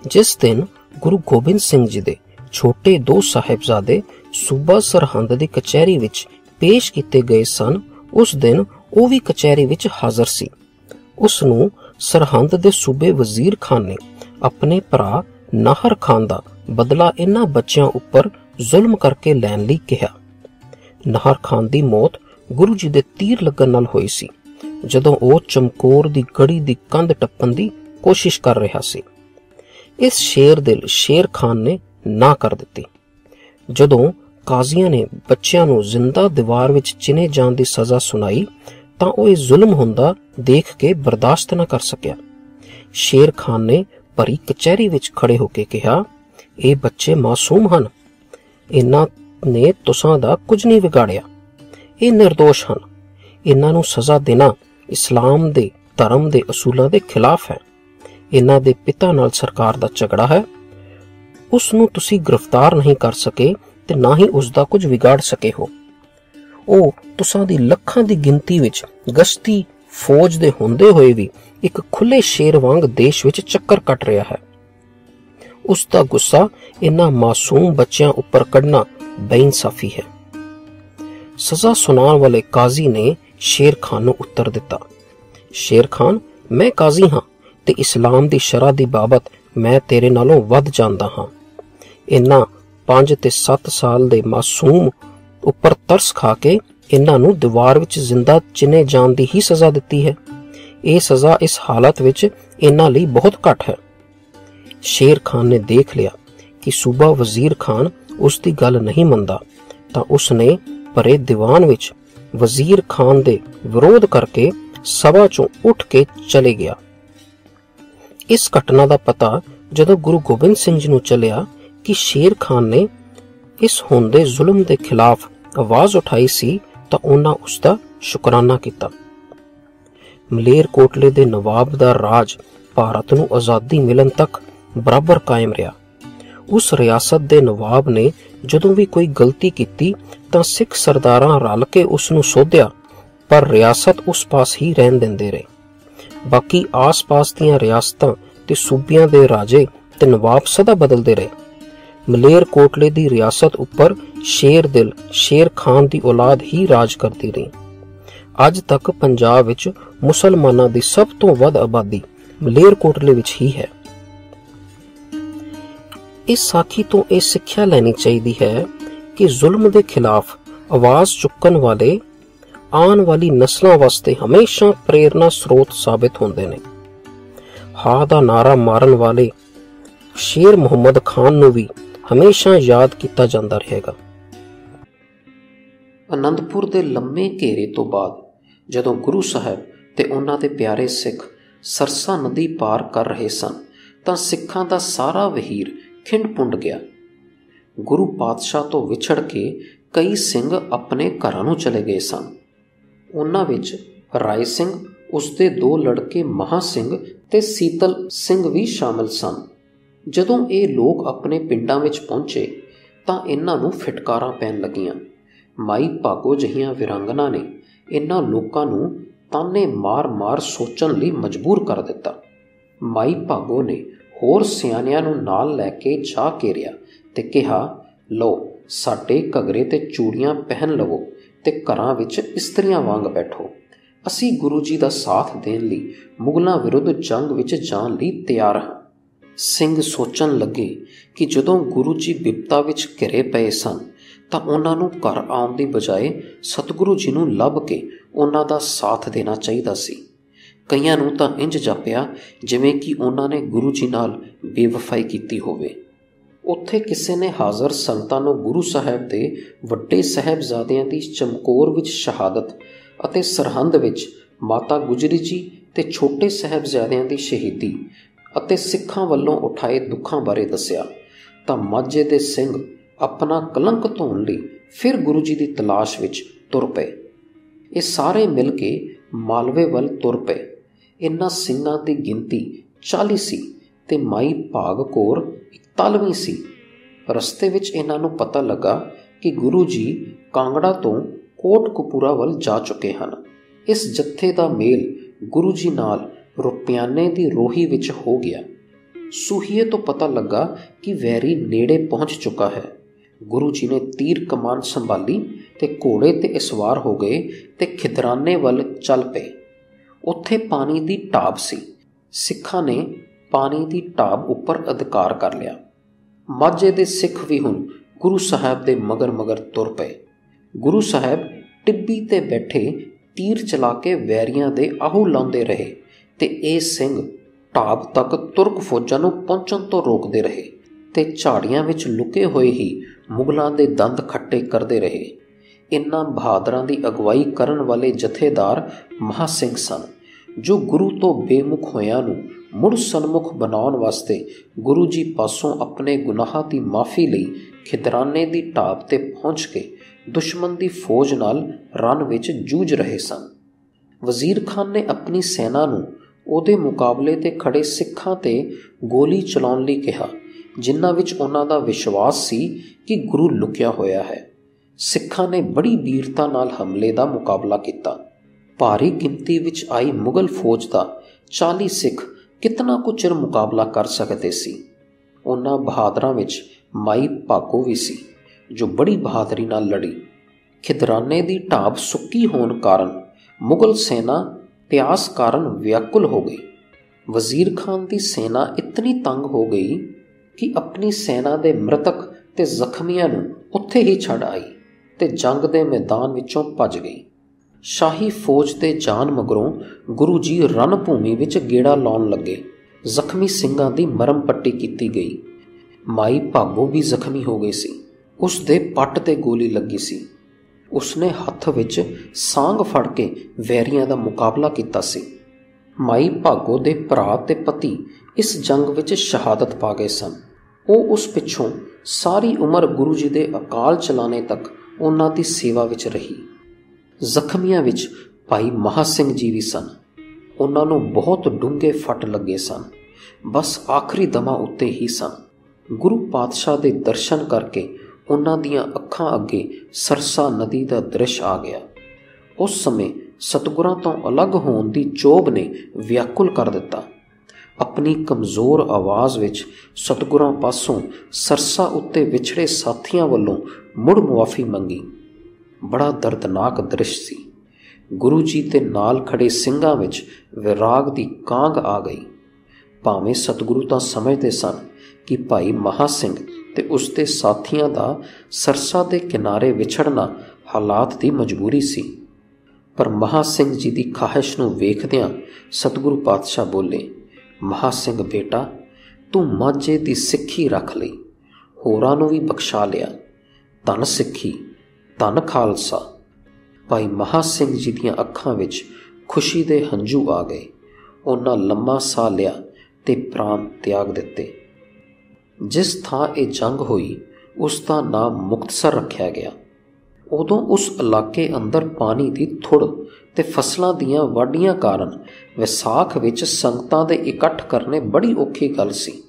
ਜਿਸ ਦਿਨ ਗੁਰੂ ਗੋਬਿੰਦ ਸਿੰਘ ਜੀ ਦੇ ਛੋਟੇ ਦੋ ਸਾਹਿਬਜ਼ਾਦੇ ਸੂਬਾ ਸਰਹੰਦ ਦੀ ਕਚਹਿਰੀ ਵਿੱਚ ਪੇਸ਼ ਕੀਤੇ ਗਏ ਸਨ, ਉਸ ਦਿਨ ਉਹ ਵੀ ਕਚਹਿਰੀ ਵਿੱਚ ਹਾਜ਼ਰ ਸੀ। ਉਸ ਨੂੰ ਸਰਹੰਦ ਦੇ ਸੂਬੇ ਵਜ਼ੀਰ ਖਾਨ ਨੇ ਆਪਣੇ ਭਰਾ ਨਾਹਰ ਖਾਨ ਦਾ ਬਦਲਾ ਇਹਨਾਂ ਬੱਚਿਆਂ ਉੱਪਰ ਜ਼ੁਲਮ ਕਰਕੇ ਲੈਣ ਲਈ ਕਿਹਾ। ਨਾਹਰ ਖਾਨ ਦੀ ਮੌਤ ਗੁਰੂ ਜੀ ਦੇ ਤੀਰ ਲੱਗਣ ਨਾਲ ਹੋਈ ਸੀ, ਜਦੋਂ ਉਹ ਚਮਕੌਰ ਦੀ ਗੜੀ ਦੀ ਕੰਧ ਟੱਪਣ ਦੀ ਕੋਸ਼ਿਸ਼ ਕਰ ਰਿਹਾ ਸੀ। ਇਸ ਸ਼ੇਰ ਦਿਲ ਸ਼ੇਰ ਖਾਨ ਨੇ ਨਾ ਕਰ ਦਿੱਤੀ। ਜਦੋਂ ਕਾਜ਼ੀਆਂ ਨੇ ਬੱਚਿਆਂ ਨੂੰ ਜ਼ਿੰਦਾ ਦੀਵਾਰ ਵਿੱਚ ਚਿਨੇ ਜਾਣ ਦੀ ਸਜ਼ਾ ਸੁਣਾਈ, ਤਾਂ ਉਹ ਇਹ ਜ਼ੁਲਮ ਹੁੰਦਾ ਦੇਖ ਕੇ ਬਰਦਾਸ਼ਤ ਨਾ ਕਰ ਸਕਿਆ। ਸ਼ੇਰ ਖਾਨ ਨੇ ਭਰੀ ਕਚਹਿਰੀ ਵਿੱਚ ਖੜੇ ਹੋ ਕੇ ਕਿਹਾ, ਇਹ ਬੱਚੇ ਮਾਸੂਮ ਹਨ। ਇਹਨਾਂ ਨੇ ਤੁਸਾਂ ਦਾ ਕੁਝ ਨਹੀਂ ਵਿਗਾੜਿਆ। ਇਹ નિર્ਦੋਸ਼ ਹਨ। ਇਹਨਾਂ ਨੂੰ ਸਜ਼ਾ ਦੇਣਾ ਇਸਲਾਮ ਦੇ ਧਰਮ ਦੇ ਅਸੂਲਾਂ ਦੇ ਖਿਲਾਫ ਹੈ। ਇਹਨਾਂ ਦੇ ਪਿਤਾ ਨਾਲ ਸਰਕਾਰ ਦਾ ਝਗੜਾ ਹੈ। ਉਸ ਨੂੰ ਤੁਸੀਂ ਗ੍ਰਿਫਤਾਰ ਨਹੀਂ ਕਰ ਸਕੇ ਤੇ ਨਾ ਹੀ ਉਸ ਦਾ ਕੁਝ ਵਿਗਾੜ ਸਕੇ ਹੋ। ਉਹ ਤੁਸਾਂ ਦੀ ਲੱਖਾਂ ਦੀ ਗਿਣਤੀ ਵਿੱਚ ਗਸ਼ਤੀ ਫੌਜ ਦੇ ਹੁੰਦੇ ਹੋਏ ਵੀ ਇੱਕ ਖੁੱਲੇ ਸ਼ੇਰ ਵਾਂਗ ਦੇਸ਼ ਵਿੱਚ ਚੱਕਰ ਕੱਟ ਰਿਹਾ ਹੈ। ਉਸ ਦਾ ਗੁੱਸਾ ਇਨ੍ਹਾਂ ਮਾਸੂਮ ਬੱਚਿਆਂ ਉੱਪਰ ਕੱਢਣਾ ਬੇਇਨਸਾਫੀ ਹੈ। ਸਜ਼ਾ ਸੁਣਾਉਣ ਵਾਲੇ ਕਾਜ਼ੀ ਨੇ ਸ਼ੇਰ ਖਾਨ ਨੂੰ ਉੱਤਰ ਦਿੱਤਾ। ਸ਼ੇਰ ਖਾਨ ਮੈਂ ਕਾਜ਼ੀ ਹਾਂ ਤੇ ਇਸਲਾਮ ਦੀ ਸ਼ਰਾ ਦੀ ਬਾਬਤ ਮੈਂ ਤੇਰੇ ਨਾਲੋਂ ਵੱਧ ਜਾਣਦਾ ਹਾਂ। ਇਨ੍ਹਾਂ 5 ਤੇ 7 ਸਾਲ ਦੇ ਮਾਸੂਮ ਉੱਪਰ ਤਰਸ ਖਾ ਕੇ ਇਹਨਾਂ ਨੂੰ ਦੀਵਾਰ ਵਿੱਚ ਜ਼ਿੰਦਾ ਚਿਨੇ ਜਾਣ ਦੀ ਹੀ ਸਜ਼ਾ ਦਿੱਤੀ ਹੈ। ਇਹ ਸਜ਼ਾ ਇਸ ਹਾਲਤ ਵਿੱਚ ਇਹਨਾਂ ਲਈ ਬਹੁਤ ਘੱਟ ਹੈ। ਸ਼ੇਰ ਖਾਨ ਨੇ ਦੇਖ ਲਿਆ ਕਿ ਸੂਬਾ ਵਜ਼ੀਰ ਖਾਨ ਉਸ ਦੀ ਗੱਲ ਨਹੀਂ ਮੰਨਦਾ, ਤਾਂ ਉਸ ਨੇ ਭਰੇ ਦੀਵਾਨ ਵਿੱਚ ਵਜ਼ੀਰ ਖਾਨ ਦੇ ਵਿਰੋਧ ਕਰਕੇ ਸਭਾ ਚੋਂ ਉੱਠ ਕੇ ਚਲੇ ਗਿਆ। ਇਸ ਘਟਨਾ ਦਾ ਪਤਾ ਜਦੋਂ ਗੁਰੂ ਗੋਬਿੰਦ ਸਿੰਘ ਜੀ ਨੂੰ ਚੱਲਿਆ ਕਿ ਸ਼ੇਰ ਖਾਨ ਨੇ ਇਸ ਹੁੰਦੇ ਜ਼ੁਲਮ ਦੇ ਖਿਲਾਫ ਆਵਾਜ਼ ਉਠਾਈ ਸੀ ਤਾਂ ਉਹਨਾਂ ਉਸ ਦਾ ਸ਼ੁਕਰਾਨਾ ਕੀਤਾ। ਮਲੇਰ ਕੋਟਲੇ ਦੇ ਨਵਾਬ ਦਾ ਰਾਜ ਭਾਰਤ ਨੂੰ ਆਜ਼ਾਦੀ ਮਿਲਣ ਤੱਕ ਬਰਾਬਰ ਕਾਇਮ ਰਿਹਾ। ਉਸ ਰਿਆਸਤ ਦੇ ਨਵਾਬ ਨੇ ਜਦੋਂ ਵੀ ਕੋਈ ਗਲਤੀ ਕੀਤੀ ਤਾਂ ਸਿੱਖ ਸਰਦਾਰਾਂ ਰਲ ਕੇ ਉਸ ਨੂੰ ਸੋਧਿਆ, ਪਰ ਰਿਆਸਤ ਉਸ ਪਾਸ ਹੀ ਰਹਿਣ ਦਿੰਦੇ ਰਹੇ। ਬਾਕੀ ਆਸ-ਪਾਸ ਦੀਆਂ ਰਿਆਸਤਾਂ ਤੇ ਸੂਬਿਆਂ ਦੇ ਰਾਜੇ ਤੇ ਨਵਾਬ ਸਦਾ ਬਦਲਦੇ ਰਹੇ। ਮਲੇਰ ਕੋਟਲੇ ਦੀ ਰਿਆਸਤ ਉੱਪਰ ਸ਼ੇਰ ਦਿਲ, ਸ਼ੇਰ ਖਾਨ ਦੀ ਔਲਾਦ ਹੀ ਰਾਜ ਕਰਦੀ ਰਹੀ। ਅੱਜ ਤੱਕ ਪੰਜਾਬ ਵਿੱਚ ਮੁਸਲਮਾਨਾਂ ਦੀ ਸਭ ਤੋਂ ਵੱਧ ਆਬਾਦੀ ਮਲੇਰਕੋਟਲੇ ਵਿੱਚ ਹੀ ਹੈ। ਇਸ ਸਾਖੀ ਤੋਂ ਇਹ ਸਿੱਖਿਆ ਲੈਣੀ ਚਾਹੀਦੀ ਹੈ ਕਿ ਜ਼ੁਲਮ ਦੇ ਖਿਲਾਫ ਆਵਾਜ਼ ਚੁੱਕਣ ਵਾਲੇ, ਆਉਣ ਵਾਲੀ ਨਸਲਾਂ ਵਾਸਤੇ ਹਮੇਸ਼ਾ ਪ੍ਰੇਰਣਾ ਸਰੋਤ ਸਾਬਿਤ ਹੁੰਦੇ ਨੇ। ਹਾ ਦਾ ਨਾਰਾ ਮਾਰਨ ਵਾਲੇ ਸ਼ੇਰ ਮੁਹੰਮਦ ਖਾਨ ਨੂੰ ਵੀ ਹਮੇਸ਼ਾ ਯਾਦ ਕੀਤਾ ਜਾਂਦਾ ਰਹੇਗਾ। ਅਨੰਦਪੁਰ ਦੇ ਲੰਮੇ ਘੇਰੇ ਤੋਂ ਬਾਅਦ, ਜਦੋਂ ਗੁਰੂ ਸਾਹਿਬ ਤੇ ਉਹਨਾਂ ਦੇ ਪਿਆਰੇ ਸਿੱਖ ਸਰਸਾ ਨਦੀ ਪਾਰ ਕਰ ਰਹੇ ਸਨ, ਤਾਂ ਸਿੱਖਾਂ ਦਾ ਸਾਰਾ ਵਹੀਰ ਖਿੰਡ ਪੁੰਡ ਗਿਆ। ਗੁਰੂ ਪਾਤਸ਼ਾਹ ਤੋਂ ਵਿਛੜ ਕੇ ਕਈ ਸਿੰਘ ਆਪਣੇ ਘਰਾਂ ਨੂੰ ਚਲੇ ਗਏ ਸਨ। ਉਹਨਾਂ ਵਿੱਚ ਰਾਏ ਸਿੰਘ, ਉਸਦੇ ਦੋ ਲੜਕੇ ਮਹਾ ਸਿੰਘ ਤੇ ਸੀਤਲ ਸਿੰਘ ਵੀ ਸ਼ਾਮਲ ਸਨ। ਜਦੋਂ ਇਹ ਲੋਕ ਆਪਣੇ ਪਿੰਡਾਂ ਵਿੱਚ ਪਹੁੰਚੇ, ਤਾਂ ਇਹਨਾਂ ਨੂੰ ਫਟਕਾਰਾਂ ਪੈਣ ਲੱਗੀਆਂ। ਮਾਈ ਭਾਗੋ ਜਹੀਆਂ ਵਿਰੰਗਨਾ ਨੇ ਇਹਨਾਂ ਲੋਕਾਂ ਨੂੰ ਤਾਨੇ ਮਾਰ-ਮਾਰ ਸੋਚਣ ਲਈ ਮਜਬੂਰ ਕਰ ਦਿੱਤਾ। ਮਾਈ ਭਾਗੋ ਨੇ ਹੋਰ ਸਿਆਣਿਆਂ ਨੂੰ ਨਾਲ ਲੈ ਕੇ ਜਾ ਘੇਰਿਆ ਤੇ ਕਿਹਾ, ਲਓ, ਸਾਡੇ ਘਗਰੇ ਤੇ ਚੂੜੀਆਂ ਪਹਿਨ ਲਵੋ ਤੇ ਘਰਾਂ ਵਿੱਚ ਇਸਤਰੀਆਂ ਵਾਂਗ ਬੈਠੋ। ਅਸੀਂ ਗੁਰੂ ਜੀ ਦਾ ਸਾਥ ਦੇਣ ਲਈ ਮੁਗਲਾਂ ਵਿਰੁੱਧ ਜੰਗ ਵਿੱਚ ਜਾਣ ਲਈ ਤਿਆਰ ਹਾਂ। ਸਿੰਘ ਸੋਚਣ ਲੱਗੇ ਕਿ ਜਦੋਂ ਗੁਰੂ ਜੀ ਬਿਪਤਾ ਵਿੱਚ ਘਿਰੇ ਪਏ ਸਨ ਤਾਂ ਉਹਨਾਂ ਨੂੰ ਘਰ ਆਉਣ ਦੀ ਬਜਾਏ ਸਤਿਗੁਰੂ ਜੀ ਨੂੰ ਲੱਭ ਕੇ ਉਹਨਾਂ ਦਾ ਸਾਥ ਦੇਣਾ ਚਾਹੀਦਾ ਸੀ। ਕਈਆਂ ਨੂੰ ਤਾਂ ਇੰਜ ਜਾਪਿਆ ਜਿਵੇਂ ਕਿ ਉਹਨਾਂ ਨੇ ਗੁਰੂ ਜੀ ਨਾਲ ਬੇਵਫਾਈ ਕੀਤੀ ਹੋਵੇ। ਉੱਥੇ ਕਿਸੇ ਨੇ ਹਾਜ਼ਰ ਸੰਗਤਾਂ ਨੂੰ ਗੁਰੂ ਸਾਹਿਬ ਦੇ ਵੱਡੇ ਸਹਿਬਜ਼ਾਦਿਆਂ ਦੀ ਚਮਕੌਰ ਵਿੱਚ ਸ਼ਹਾਦਤ ਅਤੇ ਸਰਹੰਦ ਵਿੱਚ ਮਾਤਾ ਗੁਜਰੀ ਜੀ ਤੇ ਛੋਟੇ ਸਹਿਬਜ਼ਾਦਿਆਂ ਦੀ ਸ਼ਹੀਦੀ ਅਤੇ ਸਿੱਖਾਂ ਵੱਲੋਂ ਉਠਾਏ ਦੁੱਖਾਂ ਬਾਰੇ ਦੱਸਿਆ ਤਾਂ ਮਾਝੇ ਦੇ ਸਿੰਘ ਆਪਣਾ ਕਲੰਕ ਧੋਣ ਲਈ ਫਿਰ ਗੁਰੂ ਜੀ ਦੀ ਤਲਾਸ਼ ਵਿੱਚ ਤੁਰ ਪਏ। ਇਹ ਸਾਰੇ ਮਿਲ ਕੇ ਮਾਲਵੇ ਵੱਲ ਤੁਰ ਪਏ। ਇਨ੍ਹਾਂ ਸਿੰਘਾਂ ਦੀ ਗਿਣਤੀ 40 ਸੀ ਤੇ ਮਾਈ ਭਾਗ ਕੋਰ 41ਵੀਂ ਸੀ। ਰਸਤੇ ਵਿੱਚ ਇਹਨਾਂ ਨੂੰ ਪਤਾ ਲੱਗਾ ਕਿ ਗੁਰੂ ਜੀ ਕਾਂਗੜਾ ਤੋਂ ਕੋਟਕਪੂਰਾ ਵੱਲ ਜਾ ਚੁੱਕੇ ਹਨ। ਇਸ ਜੱਥੇ ਦਾ ਮੇਲ ਗੁਰੂ ਜੀ ਨਾਲ ਰੁਪਿਆਨੇ ਦੀ ਰੋਹੀ ਵਿੱਚ ਹੋ ਗਿਆ। ਸੂਹੀਏ ਤੋਂ ਪਤਾ ਲੱਗਾ ਕਿ ਵੈਰੀ ਨੇੜੇ ਪਹੁੰਚ ਚੁੱਕਾ ਹੈ। ਗੁਰੂ ਜੀ ਨੇ ਤੀਰ ਕਮਾਨ ਸੰਭਾਲੀ ਤੇ ਘੋੜੇ ਤੇ ਇਸਵਾਰ ਹੋ ਗਏ ਤੇ ਖਿਦਰਾਨੇ ਵੱਲ ਚੱਲ ਪਏ। ਉੱਥੇ ਪਾਣੀ ਦੀ ਟਾਬ ਸੀ। ਸਿੱਖਾਂ ਨੇ ਪਾਣੀ ਦੀ ਟਾਬ ਉੱਪਰ ਅਧਿਕਾਰ ਕਰ ਲਿਆ। ਮਾਝੇ ਦੇ ਸਿੱਖ ਵੀ ਹੁਣ ਗੁਰੂ ਸਾਹਿਬ ਦੇ ਮਗਰ ਮਗਰ ਤੁਰ ਪਏ। ਗੁਰੂ ਸਾਹਿਬ ਟਿੱਬੀ ਤੇ ਬੈਠੇ ਤੀਰ ਚਲਾ ਕੇ ਵੈਰੀਆਂ ਦੇ ਆਹੂ ਲਾਉਂਦੇ ਰਹੇ ਤੇ ਇਹ ਸਿੰਘ ਢਾਬ ਤੱਕ ਤੁਰਕ ਫੌਜਾਂ ਨੂੰ ਪਹੁੰਚਣ ਤੋਂ ਰੋਕਦੇ ਰਹੇ ਤੇ ਝਾੜੀਆਂ ਵਿੱਚ ਲੁਕੇ ਹੋਏ ਹੀ ਮੁਗਲਾਂ ਦੇ ਦੰਦ ਖੱਟੇ ਕਰਦੇ ਰਹੇ। ਇਨ੍ਹਾਂ ਬਹਾਦਰਾਂ ਦੀ ਅਗਵਾਈ ਕਰਨ ਵਾਲੇ ਜਥੇਦਾਰ ਮਹਾ ਸਿੰਘ ਸਨ, ਜੋ ਗੁਰੂ ਤੋਂ ਬੇਮੁਖ ਹੋਇਆਂ ਨੂੰ ਮੁੜ ਸਨਮੁਖ ਬਣਾਉਣ ਵਾਸਤੇ ਗੁਰੂ ਜੀ ਪਾਸੋਂ ਆਪਣੇ ਗੁਨਾਹਾਂ ਦੀ ਮਾਫੀ ਲਈ ਖਿਦਰਾਨੇ ਦੀ ਢਾਬ ਤੇ ਪਹੁੰਚ ਕੇ ਦੁਸ਼ਮਣ ਦੀ ਫੌਜ ਨਾਲ ਰਨ ਵਿੱਚ ਜੂਝ ਰਹੇ ਸਨ। ਵਜ਼ੀਰ ਖਾਨ ਨੇ ਆਪਣੀ ਸੈਨਾ ਨੂੰ ਉਹਦੇ ਮੁਕਾਬਲੇ ਤੇ ਖੜੇ ਸਿੱਖਾਂ ਤੇ ਗੋਲੀ ਚਲਾਉਣ ਲਈ ਕਿਹਾ। ਜਿਨ੍ਹਾਂ ਵਿੱਚ ਉਹਨਾਂ ਦਾ ਵਿਸ਼ਵਾਸ ਸੀ ਕਿ ਗੁਰੂ ਲੁਕਿਆ ਹੋਇਆ ਹੈ। ਸਿੱਖਾਂ ਨੇ ਬੜੀ ਵੀਰਤਾ ਨਾਲ ਹਮਲੇ ਦਾ ਮੁਕਾਬਲਾ ਕੀਤਾ। ਭਾਰੀ ਗਿਣਤੀ ਵਿੱਚ ਆਈ ਮੁਗਲ ਫੌਜ ਦਾ 40 ਸਿੱਖ ਕਿਤਨਾ ਕੁ ਚਿਰ ਮੁਕਾਬਲਾ ਕਰ ਸਕਦੇ ਸੀ। ਉਹਨਾਂ ਬਹਾਦਰਾਂ ਵਿੱਚ ਮਾਈ ਭਾਕੋ ਵੀ ਸੀ, ਜੋ ਬੜੀ ਬਹਾਦਰੀ ਨਾਲ ਲੜੀ। ਖਿਦਰਾਨੇ ਦੀ ਢਾਬ ਸੁੱਕੀ ਹੋਣ ਕਾਰਨ ਮੁਗਲ ਸੈਨਾ ਪਿਆਸ ਕਾਰਨ ਵਿਆਕੁਲ ਹੋ ਗਈ। ਵਜ਼ੀਰ ਖਾਨ ਦੀ ਸੈਨਾ ਇਤਨੀ ਤੰਗ ਹੋ ਗਈ ਕਿ ਆਪਣੀ ਸੈਨਾ ਦੇ ਮ੍ਰਿਤਕ ਤੇ ਜ਼ਖਮੀਆਂ ਨੂੰ ਉੱਥੇ ਹੀ ਛੱਡ ਆਈ ਤੇ ਜੰਗ ਦੇ ਮੈਦਾਨ ਵਿੱਚੋਂ ਭੱਜ ਗਈ। ਸ਼ਾਹੀ ਫੌਜ ਦੇ ਜਾਨ ਮਗਰੋਂ ਗੁਰੂ ਜੀ ਰਣ ਭੂਮੀ ਵਿੱਚ ਗੇੜਾ ਲਾਉਣ ਲੱਗੇ। ਜ਼ਖਮੀ ਸਿੰਘਾਂ ਦੀ ਮਰਮ ਪੱਟੀ ਕੀਤੀ ਗਈ। ਮਾਈ ਭਾਗੋ ਵੀ ਜ਼ਖਮੀ ਹੋ ਗਈ ਸੀ। ਉਸ ਦੇ ਪੱਟ ਤੇ ਗੋਲੀ ਲੱਗੀ ਸੀ। ਉਸਨੇ ਹੱਥ ਵਿੱਚ ਸਾਂਗ ਫੜ ਕੇ ਵੈਰੀਆਂ ਦਾ ਮੁਕਾਬਲਾ ਕੀਤਾ ਸੀ। ਮਾਈ ਭਾਗੋ ਦੇ ਭਰਾ ਤੇ ਪਤੀ ਇਸ ਜੰਗ ਵਿੱਚ ਸ਼ਹਾਦਤ ਪਾ ਗਏ ਸਨ। ਉਹ ਉਸ ਪਿੱਛੋਂ ਸਾਰੀ ਉਮਰ ਗੁਰੂ ਜੀ ਦੇ ਅਕਾਲ ਚਲਾਣੇ ਤੱਕ ਉਹਨਾਂ ਦੀ ਸੇਵਾ ਵਿੱਚ ਰਹੀ। ਜ਼ਖਮੀਆਂ ਵਿੱਚ ਭਾਈ ਮਹਾ ਸਿੰਘ ਜੀ ਵੀ ਸਨ। ਉਹਨਾਂ ਨੂੰ ਬਹੁਤ ਡੂੰਘੇ ਫੱਟ ਲੱਗੇ ਸਨ। ਬਸ ਆਖਰੀ ਦਮਾ ਉੱਤੇ ਹੀ ਸਨ। ਗੁਰੂ ਪਾਤਸ਼ਾਹ ਦੇ ਦਰਸ਼ਨ ਕਰਕੇ ਉਹਨਾਂ ਦੀਆਂ ਅੱਖਾਂ ਅੱਗੇ ਸਰਸਾ ਨਦੀ ਦਾ ਦ੍ਰਿਸ਼ ਆ ਗਿਆ। ਉਸ ਸਮੇਂ ਸਤਗੁਰਾਂ ਤੋਂ ਅਲੱਗ ਹੋਣ ਦੀ ਚੋਬ ਨੇ ਵਿਆਕੁਲ ਕਰ ਦਿੱਤਾ। ਆਪਣੀ ਕਮਜ਼ੋਰ ਆਵਾਜ਼ ਵਿੱਚ ਸਤਗੁਰਾਂ ਪਾਸੋਂ ਸਰਸਾ ਉੱਤੇ ਵਿਛੜੇ ਸਾਥੀਆਂ ਵੱਲੋਂ ਮੁੜ ਮੁਆਫੀ ਮੰਗੀ। ਬੜਾ ਦਰਦਨਾਕ ਦ੍ਰਿਸ਼ ਸੀ। ਗੁਰੂ ਜੀ ਦੇ ਨਾਲ ਖੜੇ ਸਿੰਘਾਂ ਵਿੱਚ ਵਿਰਾਗ ਦੀ ਕਾਂਗ ਆ ਗਈ। ਭਾਵੇਂ ਸਤਿਗੁਰੂ ਤਾਂ ਸਮਝਦੇ ਸਨ ਕਿ ਭਾਈ ਮਹਾ ਸਿੰਘ ਤੇ ਉਸ ਦੇ ਸਾਥੀਆਂ ਦਾ ਸਰਸਾ ਦੇ ਕਿਨਾਰੇ ਵਿਛੜਨਾ ਹਾਲਾਤ ਦੀ ਮਜਬੂਰੀ ਸੀ। ਪਰ ਮਹਾ ਸਿੰਘ ਜੀ ਦੀ ਖਾਹਿਸ਼ ਨੂੰ ਵੇਖਦਿਆਂ ਸਤਿਗੁਰੂ ਪਾਤਸ਼ਾਹ ਬੋਲੇ ਮਹਾ ਸਿੰਘ ਬੇਟਾ, ਤੂੰ ਮਾਝੇ ਦੀ ਸਿੱਖੀ ਰੱਖ ਲਈ, ਹੋਰਾਂ ਨੂੰ ਵੀ ਬਖਸ਼ਾ ਲਿਆ। ਧੰਨ ਸਿੱਖੀ, ਧੰਨ ਖਾਲਸਾ। ਭਾਈ ਮਹਾ ਸਿੰਘ ਜੀ ਦੀਆਂ ਅੱਖਾਂ ਵਿੱਚ ਖੁਸ਼ੀ ਦੇ ਹੰਝੂ ਆ ਗਏ। ਉਹਨਾਂ ਲੰਮਾ ਸਾਹ ਲਿਆ ਤੇ ਪ੍ਰਾਣ ਤਿਆਗ ਦਿੱਤੇ। ਜਿਸ ਥਾਂ ਇਹ ਜੰਗ ਹੋਈ, ਉਸ ਦਾ ਨਾਮ ਮੁਕਤਸਰ ਰੱਖਿਆ ਗਿਆ। ਉਦੋਂ ਉਸ ਇਲਾਕੇ ਅੰਦਰ ਪਾਣੀ ਦੀ ਥੁੜ ਤੇ ਫਸਲਾਂ ਦੀਆਂ ਵਾਢੀਆਂ ਕਾਰਨ ਵਿਸਾਖ ਵਿੱਚ ਸੰਗਤਾਂ ਦੇ ਇਕੱਠ ਕਰਨੇ ਬੜੀ ਔਖੀ ਗੱਲ ਸੀ।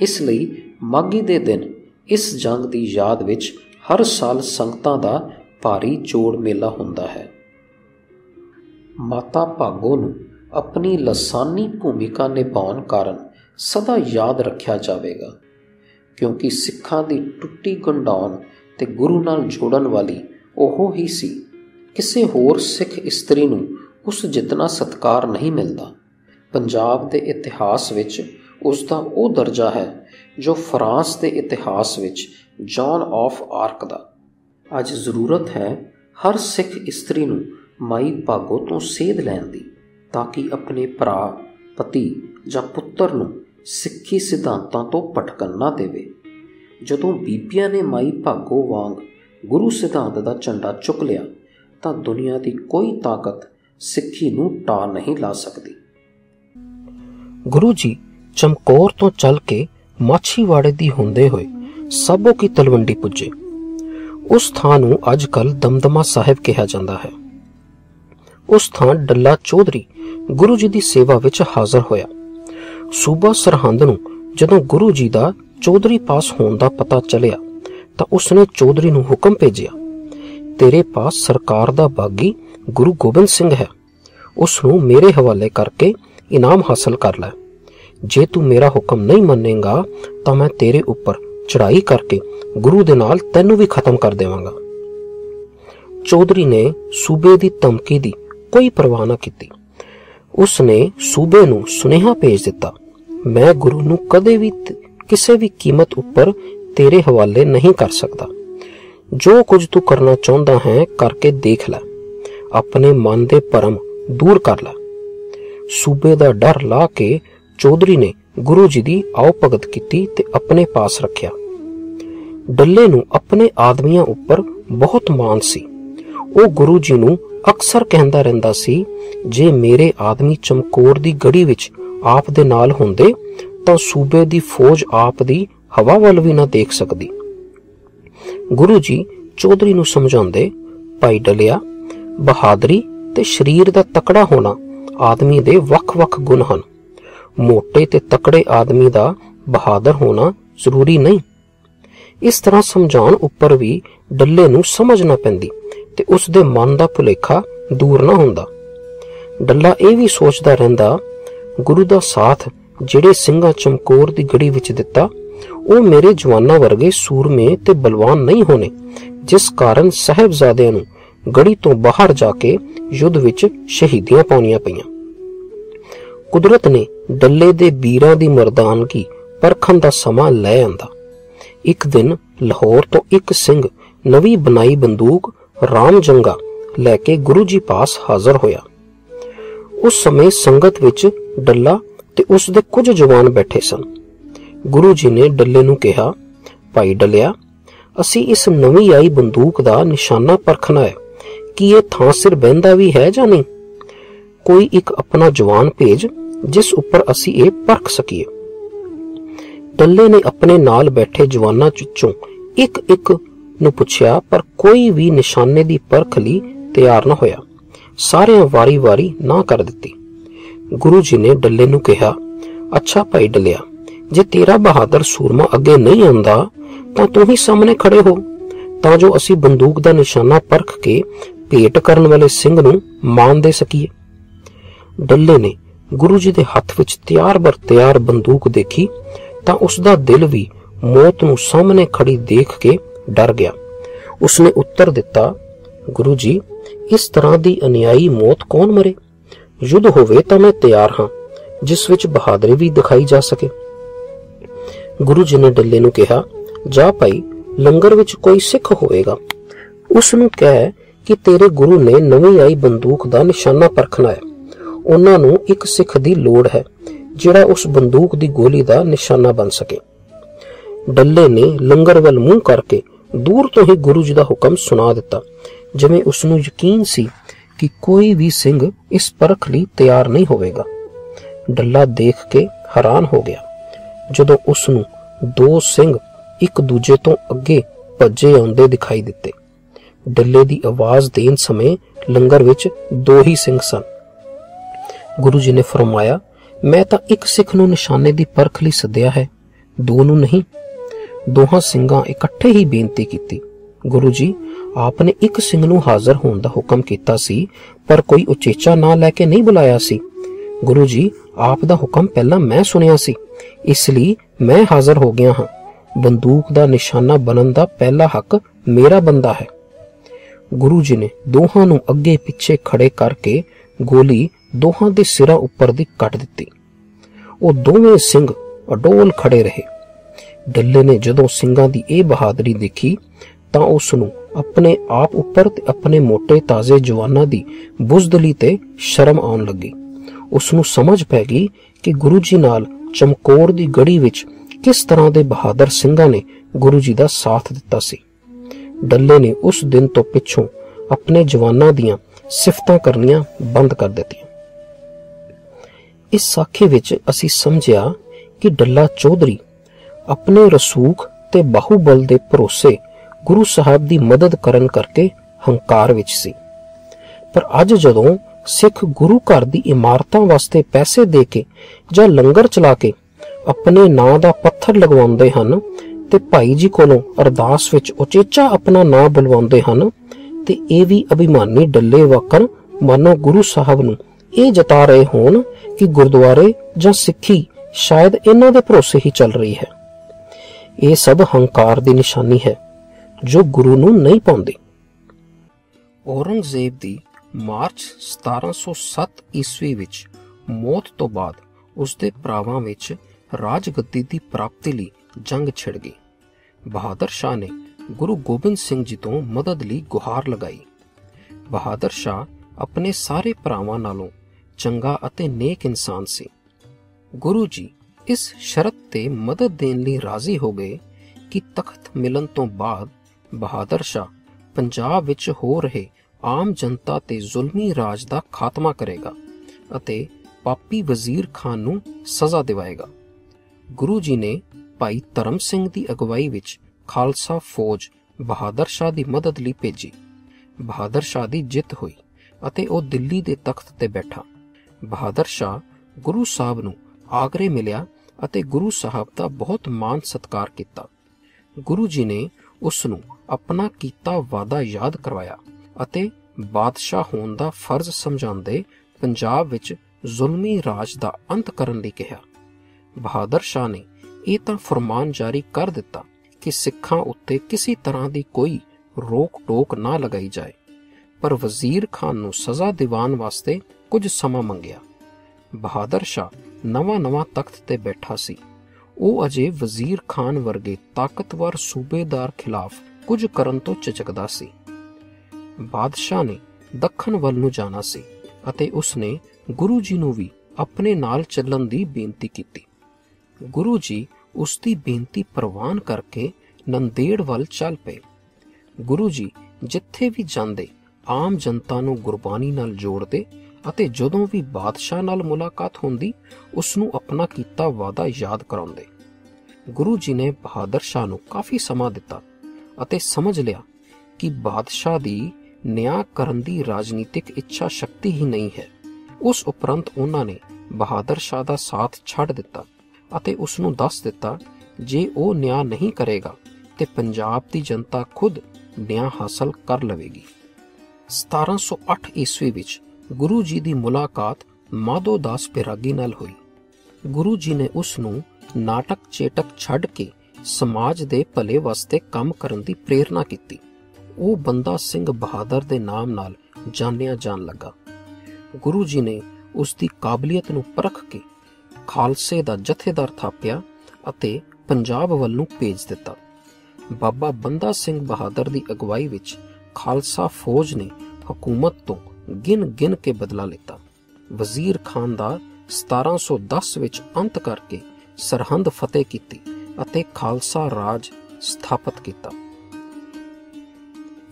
ਇਸ ਲਈ ਮਾਗੀ ਦੇ ਦਿਨ ਇਸ ਜੰਗ ਦੀ ਯਾਦ ਵਿੱਚ ਹਰ ਸਾਲ ਸੰਗਤਾਂ ਦਾ ਭਾਰੀ ਜੋੜ ਮੇਲਾ ਹੁੰਦਾ ਹੈ। ਮਾਤਾ ਭਾਗੋ ਨੂੰ ਆਪਣੀ ਲਸਾਨੀ ਭੂਮਿਕਾ ਨਿਭਾਉਣ ਕਾਰਨ ਸਦਾ ਯਾਦ ਰੱਖਿਆ ਜਾਵੇਗਾ, ਕਿਉਂਕਿ ਸਿੱਖਾਂ ਦੀ ਟੁੱਟੀ ਗੰਢਾਉਣ ਤੇ ਗੁਰੂ ਨਾਲ ਜੋੜਨ ਵਾਲੀ ਉਹ ਹੀ ਸੀ ਕਿਸੇ ਹੋਰ ਸਿੱਖ ਇਸਤਰੀ ਨੂੰ ਉਸ ਜਿਤਨਾ ਸਤਕਾਰ ਨਹੀਂ ਮਿਲਦਾ, ਪੰਜਾਬ ਦੇ ਇਤਿਹਾਸ ਵਿੱਚ ਉਸ ਦਾ ਉਹ ਦਰਜਾ ਹੈ ਜੋ ਫਰਾਂਸ ਦੇ ਇਤਿਹਾਸ ਵਿੱਚ ਜੌਨ ਆਫ ਆਰਕ ਦਾ। ਅੱਜ ਜ਼ਰੂਰਤ ਹੈ ਹਰ ਸਿੱਖ ਇਸਤਰੀ ਨੂੰ ਮਾਈ ਭਾਗੋ ਤੋਂ ਸੇਧ ਲੈਣ ਦੀ ਤਾਂ ਕਿ ਆਪਣੇ ਭਰਾ, ਪਤੀ ਜਾਂ ਪੁੱਤਰ ਨੂੰ ਸਿੱਖੀ ਸਿਧਾਂਤਾਂ ਤੋਂ ਭਟਕਣ ਨਾ ਦੇਵੇ। ਜਦੋਂ ਬੀਬੀਆਂ ਨੇ ਮਾਈ ਭਾਗੋ ਵਾਂਗ ਗੁਰੂ ਸਿਧਾਂਤ ਦਾ ਝੰਡਾ ਚੁੱਕ ਲਿਆ ਤਾਂ ਦੁਨੀਆ ਦੀ ਕੋਈ ਤਾਕਤ ਸਿੱਖੀ ਨੂੰ ਟਾ ਨਹੀਂ ਲਾ ਸਕਦੀ। ਗੁਰੂ ਜੀ ਚਮਕੌਰ ਤੋਂ ਚੱਲ ਕੇ ਮਾਛੀਵਾੜੇ ਦੀ ਹੁੰਦੇ ਹੋਏ ਸਾਬੋ ਕੀ ਤਲਵੰਡੀ ਪੁੱਜੇ। ਉਸ ਥਾਂ ਨੂੰ ਅੱਜ ਕੱਲ ਦਮਦਮਾ ਸਾਹਿਬ ਕਿਹਾ ਜਾਂਦਾ ਹੈ। ਉਸ ਥਾਂ ਡੱਲਾ ਚੌਧਰੀ ਗੁਰੂ ਜੀ ਦੀ ਸੇਵਾ ਵਿੱਚ ਹਾਜ਼ਰ ਹੋਇਆ। ਸੂਬਾ ਸਰਹੰਦ ਨੂੰ ਜਦੋਂ ਗੁਰੂ ਜੀ ਦਾ ਚੌਧਰੀ ਪਾਸ ਹੋਣ ਦਾ ਪਤਾ ਚੱਲਿਆ ਤਾਂ ਉਸਨੇ ਚੌਧਰੀ ਨੂੰ ਹੁਕਮ ਭੇਜਿਆ ਤੇਰੇ ਪਾਸ ਸਰਕਾਰ ਦਾ ਬਾਗੀ ਗੁਰੂ ਗੋਬਿੰਦ ਸਿੰਘ ਹੈ। ਉਸ ਨੂੰ ਮੇਰੇ ਹਵਾਲੇ ਕਰਕੇ ਇਨਾਮ ਹਾਸਲ ਕਰ ਲੈ। ਜੇ ਤੂੰ ਮੇਰਾ ਹੁਕਮ ਨਹੀਂ ਮੰਨੇਗਾ, ਤਾਂ ਮੈਂ ਤੇਰੇ ਉੱਪਰ ਚੜਾਈ ਕਰਕੇ ਗੁਰੂ ਦੇ ਨਾਲ ਤੈਨੂੰ ਵੀ ਖਤਮ ਕਰ ਦੇਵਾਂਗਾ। ਚੌਧਰੀ ਨੇ ਸੂਬੇ ਦੀ ਧਮਕੀ ਦੀ ਕੋਈ ਪਰਵਾਹ ਨਾ ਕੀਤੀ। ਉਸ ਨੇ ਸੂਬੇ ਨੂੰ ਸੁਨੇਹਾ ਭੇਜ ਦਿੱਤਾ, ਮੈਂ ਗੁਰੂ ਨੂੰ ਕਦੇ ਵੀ ਕਿਸੇ ਵੀ ਕੀਮਤ ਉੱਪਰ ਤੇਰੇ ਹਵਾਲੇ ਨਹੀਂ ਕਰ ਸਕਦਾ। ਜੋ ਕੁਝ ਤੂੰ ਕਰਨਾ ਚਾਹੁੰਦਾ ਹੈ, ਕਰਕੇ ਦੇਖ ਲੈ। ਆਪਣੇ ਮਨ ਦੇ ਭਰਮ ਦੂਰ ਕਰ ਲੈ। ਸੂਬੇ ਦਾ ਡਰ ਲਾ ਕੇ ਚੌਧਰੀ ਨੇ ਗੁਰੂ ਜੀ ਦੀ ਆਓ ਭਗਤ ਕੀਤੀ ਤੇ ਆਪਣੇ ਪਾਸ ਰੱਖਿਆ। ਡੱਲੇ ਨੂੰ ਆਪਣੇ ਆਦਮੀਆਂ ਉੱਪਰ ਬਹੁਤ ਮਾਣ ਸੀ। ਉਹ ਗੁਰੂ ਜੀ ਨੂੰ ਅਕਸਰ ਕਹਿੰਦਾ ਰਹਿੰਦਾ ਸੀ, ਜੇ ਮੇਰੇ ਆਦਮੀ ਚਮਕੌਰ ਦੀ ਗੜੀ ਵਿੱਚ ਆਪ ਦੇ ਨਾਲ ਹੁੰਦੇ, ਤਾਂ ਸੂਬੇ ਦੀ ਫੌਜ ਆਪ ਦੀ ਹਵਾ ਵੱਲ ਵੀ ਨਾ ਦੇਖ ਸਕਦੀ। ਗੁਰੂ ਜੀ ਚੌਧਰੀ ਨੂੰ ਸਮਝਾਉਂਦੇ, ਭਾਈ ਡਲਿਆ, ਬਹਾਦਰੀ ਤੇ ਸਰੀਰ ਦਾ ਤਕੜਾ ਹੋਣਾ ਆਦਮੀ ਦੇ ਵੱਖ-ਵੱਖ ਗੁਣ ਹਨ। ਮੋਟੇ ਤੇ ਤਕੜੇ ਆਦਮੀ ਦਾ ਬਹਾਦਰ ਹੋਣਾ ਜ਼ਰੂਰੀ ਨਹੀਂ। ਇਸ ਤਰ੍ਹਾਂ ਸਮਝਾਉਣ ਉੱਪਰ ਵੀ ਡੱਲੇ ਨੂੰ ਸਮਝ ਨਾ ਪੈਂਦੀ ਤੇ ਉਸ ਦੇ ਮਨ ਦਾ ਭੁਲੇਖਾ ਦੂਰ ਨਾ ਹੁੰਦਾ। ਡੱਲਾ ਇਹ ਵੀ ਸੋਚਦਾ ਰਹਿੰਦਾ, ਗੁਰੂ ਦਾ ਸਾਥ ਜਿਹੜੇ ਸਿੰਘਾਂ ਚਮਕੌਰ ਦੀ ਗੜੀ ਵਿੱਚ ਦਿੱਤਾ ਉਹ ਮੇਰੇ ਜਵਾਨਾਂ ਵਰਗੇ ਸੂਰਮੇ ਤੇ ਬਲਵਾਨ ਨਹੀਂ ਹੋਣੇ, ਜਿਸ ਕਾਰਨ ਸਹਿਬਜ਼ਾਦਿਆਂ ਨੂੰ ਗੜੀ ਤੋਂ ਬਾਹਰ ਜਾ ਕੇ ਯੁੱਧ ਵਿੱਚ ਸ਼ਹੀਦੀਆਂ ਪਾਉਣੀਆਂ ਪਈਆਂ। ਕੁਦਰਤ ਨੇ ਡੱਲੇ ਦੇ ਵੀਰਾਂ ਦੀ ਮਰਦਾਨਗੀ ਪਰਖਣ ਦਾ ਸਮਾਂ ਲੈ ਆਂਦਾ। ਇੱਕ ਦਿਨ ਲਾਹੌਰ ਤੋਂ ਇੱਕ ਸਿੰਘ ਨਵੀਂ ਬਣਾਈ ਬੰਦੂਕ ਰਾਮ ਜੰਗਾ ਲੈ ਕੇ ਗੁਰੂ ਜੀ ਪਾਸ ਹਾਜ਼ਰ ਹੋਇਆ। ਉਸ ਸਮੇਂ ਸੰਗਤ ਵਿੱਚ ਡੱਲਾ ਤੇ ਉਸ ਦੇ ਕੁਝ ਜਵਾਨ ਬੈਠੇ ਸਨ। ਗੁਰੂ ਜੀ ਨੇ ਡੱਲੇ ਨੂੰ ਕਿਹਾ, ਭਾਈ ਡੱਲਿਆ, ਅਸੀਂ ਇਸ ਨਵੀਂ ਆਈ ਬੰਦੂਕ ਦਾ ਨਿਸ਼ਾਨਾ ਪਰਖਣਾ ਹੈ। ਕਿ ਇਹ ਥਾਂ ਸਿਰ ਬਹਿੰਦਾ ਵੀ ਹੈ ਜਾਂ ਨਹੀਂ? ਕੋਈ ਇੱਕ ਆਪਣਾ ਜਵਾਨ ਭੇਜ, ਜਿਸ ਉੱਪਰ ਅਸੀਂ ਇਹ ਪਰਖ ਸਕੀਏ। ਡੱਲੇ ਨੇ ਆਪਣੇ ਨਾਲ ਬੈਠੇ ਜਵਾਨਾਂ ਵਿੱਚੋਂ ਇੱਕ ਇੱਕ ਨੂੰ ਪੁੱਛਿਆ, ਪਰ ਕੋਈ ਵੀ ਨਿਸ਼ਾਨੇ ਦੀ ਪਰਖ ਲਈ ਤਿਆਰ ਨਾ ਹੋਇਆ। ਸਾਰਿਆਂ ਵਾਰੀ-ਵਾਰੀ ਨਾ ਕਰ ਦਿੱਤੀ। ਗੁਰੂ ਜੀ ਨੇ ਡੱਲੇ ਨੂੰ ਕਿਹਾ, ਅੱਛਾ ਭਾਈ ਡੱਲਿਆ ਜੇ ਤੇਰਾ ਬਹਾਦਰ ਸੂਰਮਾ ਅੱਗੇ ਨਹੀਂ ਆਉਂਦਾ, ਤਾਂ ਤੂੰ ਹੀ ਸਾਹਮਣੇ ਖੜੇ ਹੋ। ਤਾਂ ਜੋ ਅਸੀਂ ਬੰਦੂਕ ਦਾ ਨਿਸ਼ਾਨਾ ਪਰਖ ਕੇ ਭੇਟ ਕਰਨ ਵਾਲੇ ਸਿੰਘ ਨੂੰ ਮਾਨ ਦੇ ਸਕੀਏ। ਡੱਲੇ ਨੇ ਗੁਰੂ ਜੀ ਦੇ ਹੱਥ ਵਿੱਚ ਤਿਆਰ ਬਰ ਤਿਆਰ ਬੰਦੂਕ ਦੇਖੀ, ਤਾਂ ਉਸ ਦਾ ਦਿਲ ਵੀ ਮੌਤ ਨੂੰ ਸਾਹਮਣੇ ਖੜੀ ਦੇਖ ਕੇ ਡਰ ਗਿਆ। ਉਸਨੇ ਉੱਤਰ ਦਿੱਤਾ, ਗੁਰੂ ਜੀ, ਇਸ ਤਰ੍ਹਾਂ ਦੀ ਅਨਿਆਈ ਮੌਤ ਕੌਣ ਮਰੇ? ਯੁੱਧ ਹੋਵੇ ਤਾਂ ਮੈਂ ਤਿਆਰ ਹਾਂ, ਜਿਸ ਵਿੱਚ ਬਹਾਦਰੀ ਵੀ ਦਿਖਾਈ ਜਾ ਸਕੇ। ਗੁਰੂ ਜੀ ਨੇ ਡੱਲੇ ਨੂੰ ਕਿਹਾ, ਜਾ ਭਾਈ, ਲੰਗਰ ਵਿੱਚ ਕੋਈ ਸਿੱਖ ਹੋਵੇਗਾ। ਉਸ ਨੂੰ ਕਹਿ ਕਿ ਤੇਰੇ ਗੁਰੂ ਨੇ ਨਵੀਂ ਆਈ ਬੰਦੂਕ ਦਾ ਨਿਸ਼ਾਨਾ ਪਰਖਣਾ ਹੈ। ਉਹਨਾਂ ਨੂੰ ਇੱਕ ਸਿੱਖ ਦੀ ਲੋੜ ਹੈ, ਜਿਹੜਾ ਉਸ ਬੰਦੂਕ ਦੀ ਗੋਲੀ ਦਾ ਨਿਸ਼ਾਨਾ ਬਣ ਸਕੇ। ਡੱਲੇ ਨੇ ਲੰਗਰ ਵੱਲ ਮੂੰਹ ਕਰਕੇ ਦੂਰ ਤੋਂ ਹੀ ਗੁਰੂ ਜੀ ਦਾ ਹੁਕਮ ਸੁਣਾ ਦਿੱਤਾ, ਜਿਵੇਂ ਉਸ ਨੂੰ ਯਕੀਨ ਸੀ ਕਿ ਕੋਈ ਵੀ ਸਿੰਘ ਇਸ ਪਰਖ ਲਈ ਤਿਆਰ ਨਹੀਂ ਹੋਵੇਗਾ। ਡੱਲਾ ਦੇਖ ਕੇ ਹੈਰਾਨ ਹੋ ਗਿਆ। ਜਦੋਂ ਉਸ ਨੂੰ ਦੋ ਸਿੰਘ ਇੱਕ ਦੂਜੇ ਤੋਂ ਅੱਗੇ ਭੱਜੇ ਆਉਂਦੇ ਦਿਖਾਈ ਦਿੱਤੇ। ਡੱਲੇ ਦੀ ਆਵਾਜ਼ ਦੇਣ ਸਮੇਂ ਲੰਗਰ ਵਿੱਚ ਦੋ ਹੀ ਸਿੰਘ ਸਨ। ਗੁਰੂ ਜੀ ਨੇ ਫਰਮਾਇਆ, ਮੈਂ ਤਾਂ ਇੱਕ ਸਿੱਖ ਨੂੰ ਨਿਸ਼ਾਨੇ ਦੀ ਪਰਖ ਲਈ ਸੱਦਿਆ ਹੈ, ਦੋ ਨੂੰ ਨਹੀਂ। ਦੋਹਾਂ ਸਿੰਘਾਂ ਇਕੱਠੇ ਹੀ ਬੇਨਤੀ ਕੀਤੀ। ਗੁਰੂ ਜੀ ਆਪ ਨੇ ਇੱਕ ਸਿੰਘ ਨੂੰ ਹਾਜ਼ਰ ਹੋਣ ਦਾ ਹੁਕਮ ਕੀਤਾ ਸੀ, ਪਰ ਕੋਈ ਉਚੇਚਾ ਨਾਂ ਲੈ ਕੇ ਨਹੀਂ ਬੁਲਾਇਆ ਸੀ। ਗੁਰੂ ਜੀ, ਆਪ ਦਾ ਹੁਕਮ ਪਹਿਲਾਂ ਮੈਂ ਸੁਣਿਆ ਸੀ, ਇਸ ਲਈ ਮੈਂ ਹਾਜ਼ਰ ਹੋ ਗਿਆ ਹਾਂ। ਬੰਦੂਕ ਦਾ ਨਿਸ਼ਾਨਾ ਬਣਨ ਦਾ ਪਹਿਲਾ ਹੱਕ ਮੇਰਾ ਬੰਦਾ ਹੈ। ਗੁਰੂ ਜੀ ਨੇ ਦੋਹਾਂ ਨੂੰ ਅੱਗੇ ਪਿੱਛੇ ਖੜੇ ਕਰਕੇ ਗੋਲੀ ਦੋਹਾਂ ਦੇ ਸਿਰਾਂ ਉੱਪਰ ਦੀ ਕੱਟ ਦਿੱਤੀ। ਉਹ ਦੋਵੇਂ ਸਿੰਘ ਅਡੋਲ ਖੜੇ ਰਹੇ। ਡੱਲੇ ਨੇ ਜਦੋਂ ਸਿੰਘਾਂ ਦੀ ਇਹ ਬਹਾਦਰੀ ਦੇਖੀ, ਤਾਂ ਉਸ ਨੂੰ ਆਪਣੇ ਆਪ ਉੱਪਰ ਤੇ ਆਪਣੇ ਮੋٹے ਤਾਜ਼ੇ ਜਵਾਨਾਂ ਦੀ ਬੁਜ਼ਦਲੀ ਤੇ ਸ਼ਰਮ ਆਉਣ ਲੱਗੀ। ਉਸ ਨੂੰ ਸਮਝ ਪੈ ਗਈ ਕਿ ਗੁਰੂ ਜੀ ਨਾਲ ਚਮਕੌਰ ਦੀ ਗੜੀ ਵਿੱਚ ਕਿਸ ਤਰ੍ਹਾਂ ਦੇ ਬਹਾਦਰ ਸਿੰਘਾਂ ਨੇ ਗੁਰੂ ਜੀ ਦਾ ਸਾਥ ਦਿੱਤਾ ਸੀ। ਡੱਲੇ ਨੇ ਉਸ ਦਿਨ ਤੋਂ ਪਿੱਛੋਂ ਆਪਣੇ ਜਵਾਨਾਂ ਦੀਆਂ ਸਿਫਤਾਂ ਕਰਨੀਆਂ ਬੰਦ ਕਰ ਦਿੱਤੀਆਂ। ਇਸ ਸਾਖੀ ਵਿੱਚ ਅਸੀਂ ਸਮਝਿਆ ਕਿ ਡੱਲਾ ਚੌਧਰੀ ਆਪਣੇ ਰਸੂਖ ਤੇ ਬਾਹੂਬਲ ਦੇ ਭਰੋਸੇ ਗੁਰੂ ਸਾਹਿਬ ਦੀ ਮਦਦ ਕਰਨ ਕਰਕੇ ਹੰਕਾਰ ਵਿੱਚ ਸੀ। ਪਰ ਅੱਜ ਜਦੋਂ ਸਿੱਖ ਗੁਰੂ ਘਰ ਦੀ ਇਮਾਰਤਾਂ ਵਾਸਤੇ ਪੈਸੇ ਦੇ ਕੇ ਜਾਂ ਲੰਗਰ ਚਲਾ ਕੇ ਆਪਣੇ ਨਾਂ ਦਾ ਪੱਥਰ ਲਗਵਾਉਂਦੇ ਹਨ ਤੇ ਭਾਈ ਜੀ ਕੋਲੋਂ ਅਰਦਾਸ ਵਿੱਚ ਉਚੇਚਾ ਆਪਣਾ ਨਾਂ ਬੁਲਵਾਉਂਦੇ ਹਨ ਤੇ ਇਹ ਵੀ ਅਭਿਮਾਨੀ ਡੱਲੇ ਵਕਨ ਮਾਨੋ ਗੁਰੂ ਸਾਹਿਬ ਨੂੰ ਇਹ ਜਤਾ ਰਹੇ ਹੋਣ ਕਿ ਗੁਰਦੁਆਰੇ ਜਾਂ ਸਿੱਖੀ ਸ਼ਾਇਦ ਇਹਨਾਂ ਦੇ ਭਰੋਸੇ ਹੀ ਚੱਲ ਰਹੀ ਹੈ। ਇਹ ਸਭ ਹੰਕਾਰ ਦੀ ਨਿਸ਼ਾਨੀ ਹੈ ਜੋ ਗੁਰੂ ਨੂੰ ਨਹੀਂ ਪਾਉਂਦੀ। ਔਰੰਗਜ਼ੇਬ ਦੀ ਮਾਰਚ 1707 ਈਸਵੀ ਵਿੱਚ ਮੌਤ ਤੋਂ ਬਾਅਦ ਉਸ ਦੇ ਭਰਾਵਾਂ ਵਿੱਚ ਰਾਜਗੱਦੀ ਦੀ ਪ੍ਰਾਪਤੀ ਲਈ ਜੰਗ ਛਿੜ ਗਈ। ਬਹਾਦਰ ਸ਼ਾਹ ਨੇ ਗੁਰੂ ਗੋਬਿੰਦ ਸਿੰਘ ਜੀ ਤੋਂ ਮਦਦ ਲਈ ਗੁਹਾਰ ਲਗਾਈ। ਬਹਾਦਰ ਸ਼ਾਹ ਆਪਣੇ ਸਾਰੇ ਭਰਾਵਾਂ ਨਾਲੋਂ ਚੰਗਾ ਅਤੇ ਨੇਕ ਇਨਸਾਨ ਸੀ। ਗੁਰੂ ਜੀ ਇਸ ਸ਼ਰਤ ਤੇ ਮਦਦ ਦੇਣ ਲਈ ਰਾਜ਼ੀ ਹੋ ਗਏ ਕਿ ਤਖਤ ਮਿਲਣ ਤੋਂ ਬਾਅਦ ਬਹਾਦਰ ਸ਼ਾਹ ਪੰਜਾਬ ਵਿੱਚ ਹੋ ਰਹੇ ਆਮ ਜਨਤਾ ਤੇ ਜ਼ੁਲਮੀ ਰਾਜ ਦਾ ਖਾਤਮਾ ਕਰੇਗਾ ਅਤੇ ਪਾਪੀ ਵਜ਼ੀਰ ਖਾਨ ਨੂੰ ਸਜ਼ਾ ਦਿਵਾਏਗਾ। ਗੁਰੂ ਜੀ ਨੇ ਭਾਈ ਧਰਮ ਸਿੰਘ ਦੀ ਅਗਵਾਈ ਵਿੱਚ ਖਾਲਸਾ ਫੌਜ ਬਹਾਦਰ ਸ਼ਾਹ ਦੀ ਮਦਦ ਲਈ ਭੇਜੀ। ਬਹਾਦਰ ਸ਼ਾਹ ਦੀ ਜਿੱਤ ਹੋਈ ਅਤੇ ਉਹ ਦਿੱਲੀ ਦੇ ਤਖਤ ਤੇ ਬੈਠਾ। ਬਹਾਦਰ ਸ਼ਾਹ ਗੁਰੂ ਸਾਹਿਬ ਨੂੰ ਆਗਰੇ ਮਿਲਿਆ ਅਤੇ ਗੁਰੂ ਸਾਹਿਬ ਦਾ ਬਹੁਤ ਮਾਣ ਸਤਕਾਰ ਕੀਤਾ। ਗੁਰੂ ਜੀ ਨੇ ਉਸ ਨੂੰ ਆਪਣਾ ਕੀਤਾ ਵਾਦਾ ਯਾਦ ਕਰਵਾਇਆ। ਅਤੇ ਬਾਦਸ਼ਾਹ ਹੋਣ ਦਾ ਫਰਜ਼ ਸਮਝਾਉਂਦੇ ਪੰਜਾਬ ਵਿੱਚ ਜ਼ੁਲਮੀ ਰਾਜ ਦਾ ਅੰਤ ਕਰਨ ਲਈ ਕਿਹਾ। ਬਹਾਦਰ ਸ਼ਾਹ ਨੇ ਇਹ ਤਾਂ ਫਰਮਾਨ ਜਾਰੀ ਕਰ ਦਿੱਤਾ ਕਿ ਸਿੱਖਾਂ ਉੱਤੇ ਕਿਸੇ ਤਰ੍ਹਾਂ ਦੀ ਕੋਈ ਰੋਕ ਟੋਕ ਨਾ ਲਗਾਈ ਜਾਏ। ਪਰ ਵਜ਼ੀਰ ਖਾਨ ਨੂੰ ਸਜ਼ਾ ਦਿਵਾਉਣ ਵਾਸਤੇ ਕੁਝ ਸਮਾਂ ਮੰਗਿਆ। ਬਹਾਦਰ ਸ਼ਾਹ ਨਵਾਂ-ਨਵਾਂ ਤਖਤ ਤੇ ਬੈਠਾ ਸੀ। ਉਹ ਅਜੇ ਵਜ਼ੀਰ ਖਾਨ ਵਰਗੇ ਤਾਕਤਵਰ ਸੂਬੇਦਾਰ ਖਿਲਾਫ ਕੁਝ ਕਰਨ ਤੋਂ ਝਿਜਕਦਾ ਸੀ। ਬਾਦਸ਼ਾਹ ਨੇ ਦੱਖਣ ਵੱਲ ਨੂੰ ਜਾਣਾ ਸੀ ਅਤੇ ਉਸਨੇ ਗੁਰੂ ਜੀ ਨੂੰ ਵੀ ਆਪਣੇ ਨਾਲ ਚੱਲਣ ਦੀ ਬੇਨਤੀ ਕੀਤੀ। ਗੁਰੂ ਜੀ ਉਸ ਦੀ ਬੇਨਤੀ ਪ੍ਰਵਾਨ ਕਰਕੇ ਨੰਦੇੜ ਵੱਲ ਚੱਲ ਪਏ। ਗੁਰੂ ਜੀ ਜਿੱਥੇ ਵੀ ਜਾਂਦੇ, ਆਮ ਜਨਤਾ ਨੂੰ ਗੁਰਬਾਣੀ ਨਾਲ ਜੋੜਦੇ ਅਤੇ ਜਦੋਂ ਵੀ ਬਾਦਸ਼ਾਹ ਨਾਲ ਮੁਲਾਕਾਤ ਹੁੰਦੀ ਉਸ ਨੂੰ ਆਪਣਾ ਕੀਤਾ ਵਾਅਦਾ ਯਾਦ ਕਰਾਉਂਦੇ। ਗੁਰੂ ਜੀ ਨੇ ਬਹਾਦਰ ਸ਼ਾਹ ਨੂੰ ਕਾਫੀ ਸਮਾਂ ਦਿੱਤਾ ਅਤੇ ਸਮਝ ਲਿਆ ਕਿ ਬਾਦਸ਼ਾਹ ਦੀ ਨਿਆਂ ਕਰਨ ਦੀ ਰਾਜਨੀਤਿਕ ਇੱਛਾ ਸ਼ਕਤੀ ਹੀ ਨਹੀਂ ਹੈ। ਉਸ ਉਪਰੰਤ ਉਹਨਾਂ ਨੇ ਬਹਾਦਰ ਸ਼ਾਹ ਦਾ ਸਾਥ ਛੱਡ ਦਿੱਤਾ ਅਤੇ ਉਸ ਨੂੰ ਦੱਸ ਦਿੱਤਾ, ਜੇ ਉਹ ਨਿਆਂ ਨਹੀਂ ਕਰੇਗਾ, ਤੇ ਪੰਜਾਬ ਦੀ ਜਨਤਾ ਖੁਦ ਨਿਆਂ ਹਾਸਲ ਕਰ ਲਵੇਗੀ। 1708 ਈਸਵੀ ਵਿੱਚ ਗੁਰੂ ਜੀ ਦੀ ਮੁਲਾਕਾਤ ਮਾਧੋ ਦਾਸ ਪਿਰਾਗੀ ਨਾਲ ਹੋਈ। ਗੁਰੂ ਜੀ ਨੇ ਉਸ ਨੂੰ ਨਾਟਕ ਚੇਟਕ ਛੱਡ ਕੇ ਸਮਾਜ ਦੇ ਭਲੇ ਵਾਸਤੇ ਕੰਮ ਕਰਨ ਦੀ ਪ੍ਰੇਰਣਾ ਕੀਤੀ। ਉਹ ਬੰਦਾ ਸਿੰਘ ਬਹਾਦਰ ਦੇ ਨਾਮ ਨਾਲ ਜਾਣਿਆ ਜਾਣ ਲੱਗਾ। ਗੁਰੂ ਜੀ ਨੇ ਉਸ ਦੀ ਕਾਬਲੀਅਤ ਨੂੰ ਪਰਖ ਕੇ ਖਾਲਸੇ ਦਾ ਜਥੇਦਾਰ ਥਾਪਿਆ ਅਤੇ ਪੰਜਾਬ ਵੱਲ ਨੂੰ ਭੇਜ ਦਿੱਤਾ। ਬਾਬਾ ਬੰਦਾ ਸਿੰਘ ਬਹਾਦਰ ਦੀ ਅਗਵਾਈ ਵਿੱਚ ਖਾਲਸਾ ਫੌਜ ਨੇ ਹਕੂਮਤ ਤੋਂ ਗਿਣ-ਗਿਣ ਕੇ ਬਦਲਾ ਲਿੱਤਾ। ਵਜ਼ੀਰ ਖਾਨ ਦਾ 1710 ਵਿੱਚ ਅੰਤ ਕਰਕੇ ਸਰਹੰਦ ਫਤਿਹ ਕੀਤੀ ਅਤੇ ਖਾਲਸਾ ਰਾਜ ਸਥਾਪਿਤ ਕੀਤਾ।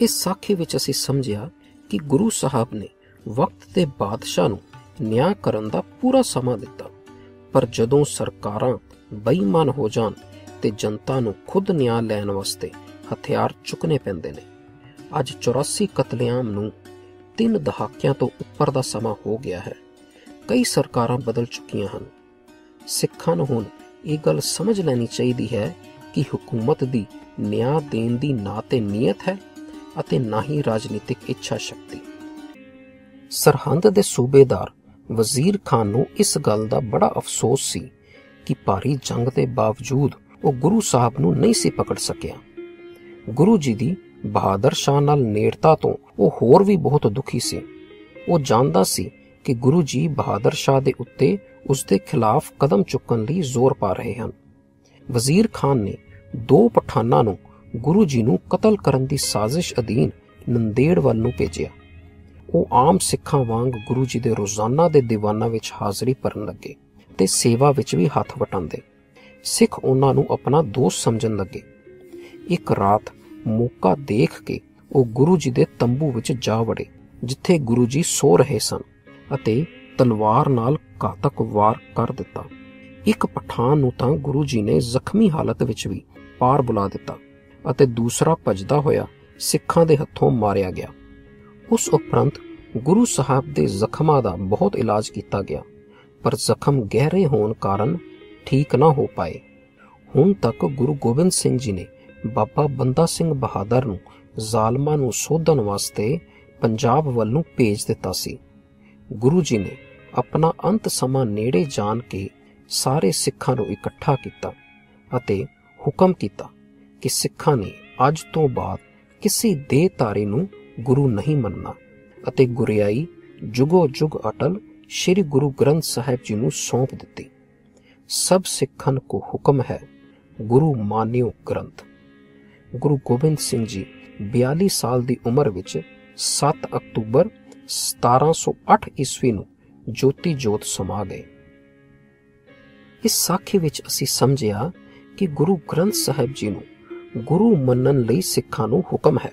ਇਸ ਸਾਖੀ ਵਿੱਚ ਅਸੀਂ ਸਮਝਿਆ ਕਿ ਗੁਰੂ ਸਾਹਿਬ ਨੇ ਵਕਤ ਤੇ ਬਾਦਸ਼ਾਹ ਨੂੰ ਨਿਆਂ ਕਰਨ ਦਾ ਪੂਰਾ ਸਮਾਂ ਦਿੱਤਾ। ਪਰ ਜਦੋਂ ਸਰਕਾਰਾਂ ਬੇਈਮਾਨ ਹੋ ਜਾਣ ਤੇ ਜਨਤਾ ਨੂੰ ਖੁਦ ਨਿਆਂ ਲੈਣ ਵਾਸਤੇ ਹਥਿਆਰ ਚੁੱਕਣੇ ਪੈਂਦੇ ਨੇ, ਅੱਜ 84 ਕਤਲੇਆਮ ਨੂੰ ਤਿੰਨ ਦਹਾਕਿਆਂ ਤੋਂ ਉੱਪਰ ਦਾ ਸਮਾਂ ਹੋ ਗਿਆ ਹੈ। ਕਈ ਸਰਕਾਰਾਂ ਬਦਲ ਚੁੱਕੀਆਂ ਹਨ। ਸਿੱਖਾਂ ਨੂੰ ਹੁਣ ਇਹ ਗੱਲ ਸਮਝ ਲੈਣੀ ਚਾਹੀਦੀ ਹੈ ਕਿ ਹਕੂਮਤ ਦੀ ਨਿਆਂ ਦੇਣ ਦੀ ਨਾ ਤੇ ਨੀਅਤ ਹੈ ਅਤੇ ਨਾ ਹੀ ਰਾਜਨੀਤਿਕ ਇੱਛਾ ਸ਼ਕਤੀ। ਸਰਹੰਦ ਦੇ ਸੂਬੇਦਾਰ ਵਜ਼ੀਰ ਖਾਨ ਨੂੰ ਇਸ ਗੱਲ ਦਾ ਬੜਾ ਅਫਸੋਸ ਸੀ ਕਿ ਭਾਰੀ ਜੰਗ ਦੇ ਬਾਵਜੂਦ ਉਹ ਗੁਰੂ ਸਾਹਿਬ ਨੂੰ ਨਹੀਂ ਸੀ ਪਕੜ ਸਕਿਆ। ਗੁਰੂ ਜੀ ਦੀ ਬਹਾਦਰ ਸ਼ਾਹ ਨਾਲ ਨੇੜਤਾ ਤੋਂ ਉਹ ਹੋਰ ਵੀ ਬਹੁਤ ਦੁਖੀ ਸੀ। ਉਹ ਜਾਣਦਾ ਸੀ ਕਿ ਗੁਰੂ ਜੀ ਬਹਾਦਰ ਸ਼ਾਹ ਦੇ ਉੱਤੇ ਉਸ ਦੇ ਖਿਲਾਫ ਕਦਮ ਚੁੱਕਣ ਲਈ ਜ਼ੋਰ ਪਾ ਰਹੇ ਹਨ। ਵਜ਼ੀਰ ਖਾਨ ਨੇ ਦੋ ਪਠਾਨਾਂ ਨੂੰ ਗੁਰੂ ਜੀ ਨੂੰ ਕਤਲ ਕਰਨ ਦੀ ਸਾਜ਼ਿਸ਼ ਅਧੀਨ ਨੰਦੇੜ ਵੱਲ ਨੂੰ ਭੇਜਿਆ। ਉਹ ਆਮ ਸਿੱਖਾਂ ਵਾਂਗ ਗੁਰੂ ਜੀ ਦੇ ਰੋਜ਼ਾਨਾ ਦੇ ਦੀਵਾਨਾਂ ਵਿੱਚ ਹਾਜ਼ਰੀ ਭਰਨ ਲੱਗੇ ਤੇ ਸੇਵਾ ਵਿੱਚ ਵੀ ਹੱਥ ਵਟਾਉਂਦੇ। ਸਿੱਖ ਉਹਨਾਂ ਨੂੰ ਆਪਣਾ ਦੋਸਤ ਸਮਝਣ ਲੱਗੇ। ਇੱਕ ਰਾਤ ਮੌਕਾ ਦੇਖ ਕੇ ਉਹ ਗੁਰੂ ਜੀ ਦੇ ਤੰਬੂ ਵਿੱਚ ਜਾ ਵੜੇ, ਜਿੱਥੇ ਗੁਰੂ ਜੀ ਸੋ ਰਹੇ ਸਨ ਅਤੇ ਤਲਵਾਰ ਨਾਲ ਘਾਤਕ ਵਾਰ ਕਰ ਦਿੱਤਾ। ਇੱਕ ਪਠਾਨ ਨੂੰ ਤਾਂ ਗੁਰੂ ਜੀ ਨੇ ਜ਼ਖਮੀ ਹਾਲਤ ਵਿੱਚ ਵੀ ਪਾਰ ਬੁਲਾ ਦਿੱਤਾ। ਅਤੇ ਦੂਸਰਾ ਭਜਦਾ ਹੋਇਆ ਸਿੱਖਾਂ ਦੇ ਹੱਥੋਂ ਮਾਰਿਆ ਗਿਆ। ਉਸ ਉਪਰੰਤ ਗੁਰੂ ਸਾਹਿਬ ਦੇ ਜ਼ਖਮਾਂ ਦਾ ਬਹੁਤ ਇਲਾਜ ਕੀਤਾ ਗਿਆ, ਪਰ ਜ਼ਖਮ ਗਹਿਰੇ ਹੋਣ ਕਾਰਨ ਠੀਕ ਨਾ ਹੋ ਪਾਏ। ਹੁਣ ਤੱਕ ਗੁਰੂ ਗੋਬਿੰਦ ਸਿੰਘ ਜੀ ਨੇ ਬਾਬਾ ਬੰਦਾ ਸਿੰਘ ਬਹਾਦਰ ਨੂੰ ਜ਼ਾਲਮਾਂ ਨੂੰ ਸੋਧਣ ਵਾਸਤੇ ਪੰਜਾਬ ਵੱਲ ਨੂੰ ਭੇਜ ਦਿੱਤਾ ਸੀ। ਗੁਰੂ ਜੀ ਨੇ ਆਪਣਾ ਅੰਤ ਸਮਾਂ ਨੇੜੇ ਜਾਣ ਕੇ ਸਾਰੇ ਸਿੱਖਾਂ ਨੂੰ ਇਕੱਠਾ ਕੀਤਾ ਅਤੇ ਹੁਕਮ ਕੀਤਾ ਕਿ ਸਿੱਖਾਂ ਨੇ ਅੱਜ ਤੋਂ ਬਾਅਦ ਕਿਸੇ ਦੇ ਤਾਰੇ ਨੂੰ ਗੁਰੂ ਨਹੀਂ ਮੰਨਣਾ ਅਤੇ ਗੁਰਿਆਈ ਜੁਗੋ ਜੁਗ ਅਟਲ ਸ੍ਰੀ ਗੁਰੂ ਗ੍ਰੰਥ ਸਾਹਿਬ ਜੀ ਨੂੰ ਸੌਂਪ ਦਿੱਤੀ। ਸਭ ਸਿੱਖਾਂ ਕੋ ਹੁਕਮ ਹੈ, ਗੁਰੂ ਮਾਨਿਓ ਗ੍ਰੰਥ। ਗੁਰੂ ਗੋਬਿੰਦ ਸਿੰਘ ਜੀ 42 ਸਾਲ ਦੀ ਉਮਰ ਵਿੱਚ 7 ਅਕਤੂਬਰ 1708 ਈਸਵੀ ਨੂੰ ਜੋਤੀ ਜੋਤ ਸਮਾ ਗਏ। ਇਸ ਸਾਖੀ ਵਿੱਚ ਅਸੀਂ ਸਮਝਿਆ ਕਿ ਗੁਰੂ ਗ੍ਰੰਥ ਸਾਹਿਬ ਜੀ ਨੂੰ ਗੁਰੂ ਮੰਨਣ ਲਈ ਸਿੱਖਾਂ ਨੂੰ ਹੁਕਮ ਹੈ।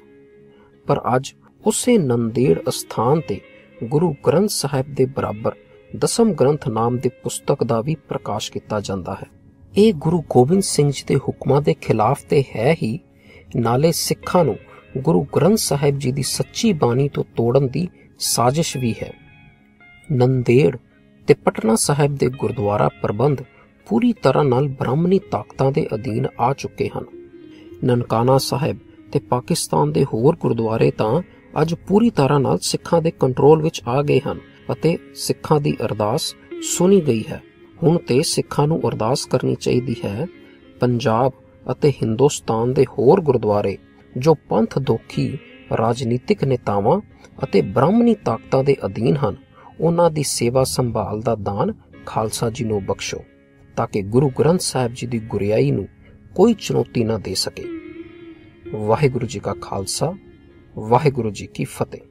ਪਰ ਅੱਜ ਉਸੇ ਨੰਦੇੜ ਅਸਥਾਨ ਤੇ ਗੁਰੂ ਗ੍ਰੰਥ ਸਾਹਿਬ ਦੇ ਬਰਾਬਰ ਦਸਮ ਗ੍ਰੰਥ ਨਾਮ ਦੀ ਪੁਸਤਕ ਦਾ ਵੀ ਪ੍ਰਕਾਸ਼ ਕੀਤਾ ਜਾਂਦਾ ਹੈ। ਇਹ ਗੁਰੂ ਗੋਬਿੰਦ ਸਿੰਘ ਜੀ ਦੇ ਹੁਕਮਾਂ ਦੇ ਖਿਲਾਫ ਤੇ ਹੈ ਹੀ, ਨਾਲੇ ਸਿੱਖਾਂ ਨੂੰ ਗੁਰੂ ਗ੍ਰੰਥ ਸਾਹਿਬ ਜੀ ਦੀ ਸੱਚੀ ਬਾਣੀ ਤੋਂ ਤੋੜਨ ਦੀ ਸਾਜ਼ਿਸ਼ ਵੀ ਹੈ। ਨੰਦੇੜ ਤੇ ਪਟਨਾ ਸਾਹਿਬ ਦੇ ਗੁਰਦੁਆਰਾ ਪ੍ਰਬੰਧ ਪੂਰੀ ਤਰ੍ਹਾਂ ਨਾਲ ਬ੍ਰਾਹਮਣੀ ਤਾਕਤਾਂ ਦੇ ਅਧੀਨ ਆ ਚੁੱਕੇ ਹਨ। ਨਨਕਾਣਾ ਸਾਹਿਬ ਤੇ ਪਾਕਿਸਤਾਨ ਦੇ ਹੋਰ ਗੁਰਦੁਆਰੇ ਤਾਂ ਅੱਜ ਪੂਰੀ ਤਰ੍ਹਾਂ ਨਾਲ ਸਿੱਖਾਂ ਦੇ ਕੰਟਰੋਲ ਵਿੱਚ ਆ ਗਏ ਹਨ ਅਤੇ ਸਿੱਖਾਂ ਦੀ ਅਰਦਾਸ ਸੁਣੀ ਗਈ ਹੈ। ਹੁਣ ਤੇ ਸਿੱਖਾਂ ਨੂੰ ਅਰਦਾਸ ਕਰਨੀ ਚਾਹੀਦੀ ਹੈ। ਪੰਜਾਬ ਅਤੇ ਹਿੰਦੁਸਤਾਨ ਦੇ ਹੋਰ ਗੁਰਦੁਆਰੇ, ਜੋ ਪੰਥ ਦੋਖੀ, ਰਾਜਨੀਤਿਕ ਨੇਤਾਵਾਂ ਅਤੇ ਬ੍ਰਾਹਮਣੀ ਤਾਕਤਾਂ ਦੇ ਅਧੀਨ ਹਨ, ਉਹਨਾਂ ਦੀ ਸੇਵਾ ਸੰਭਾਲ ਦਾ ਦਾਨ ਖਾਲਸਾ ਜੀ ਨੂੰ ਬਖਸ਼ੋ, ਤਾਂ ਕਿ ਗੁਰੂ ਗ੍ਰੰਥ ਸਾਹਿਬ ਜੀ ਦੀ ਗੁਰਿਆਈ ਨੂੰ ਕੋਈ ਚੁਣੌਤੀ ਨਾ ਦੇ ਸਕੇ। ਵਾਹਿਗੁਰੂ ਜੀ ਕਾ ਖਾਲਸਾ ਵਾਹਿਗੁਰੂ ਜੀ ਕੀ ਫਤਿਹ।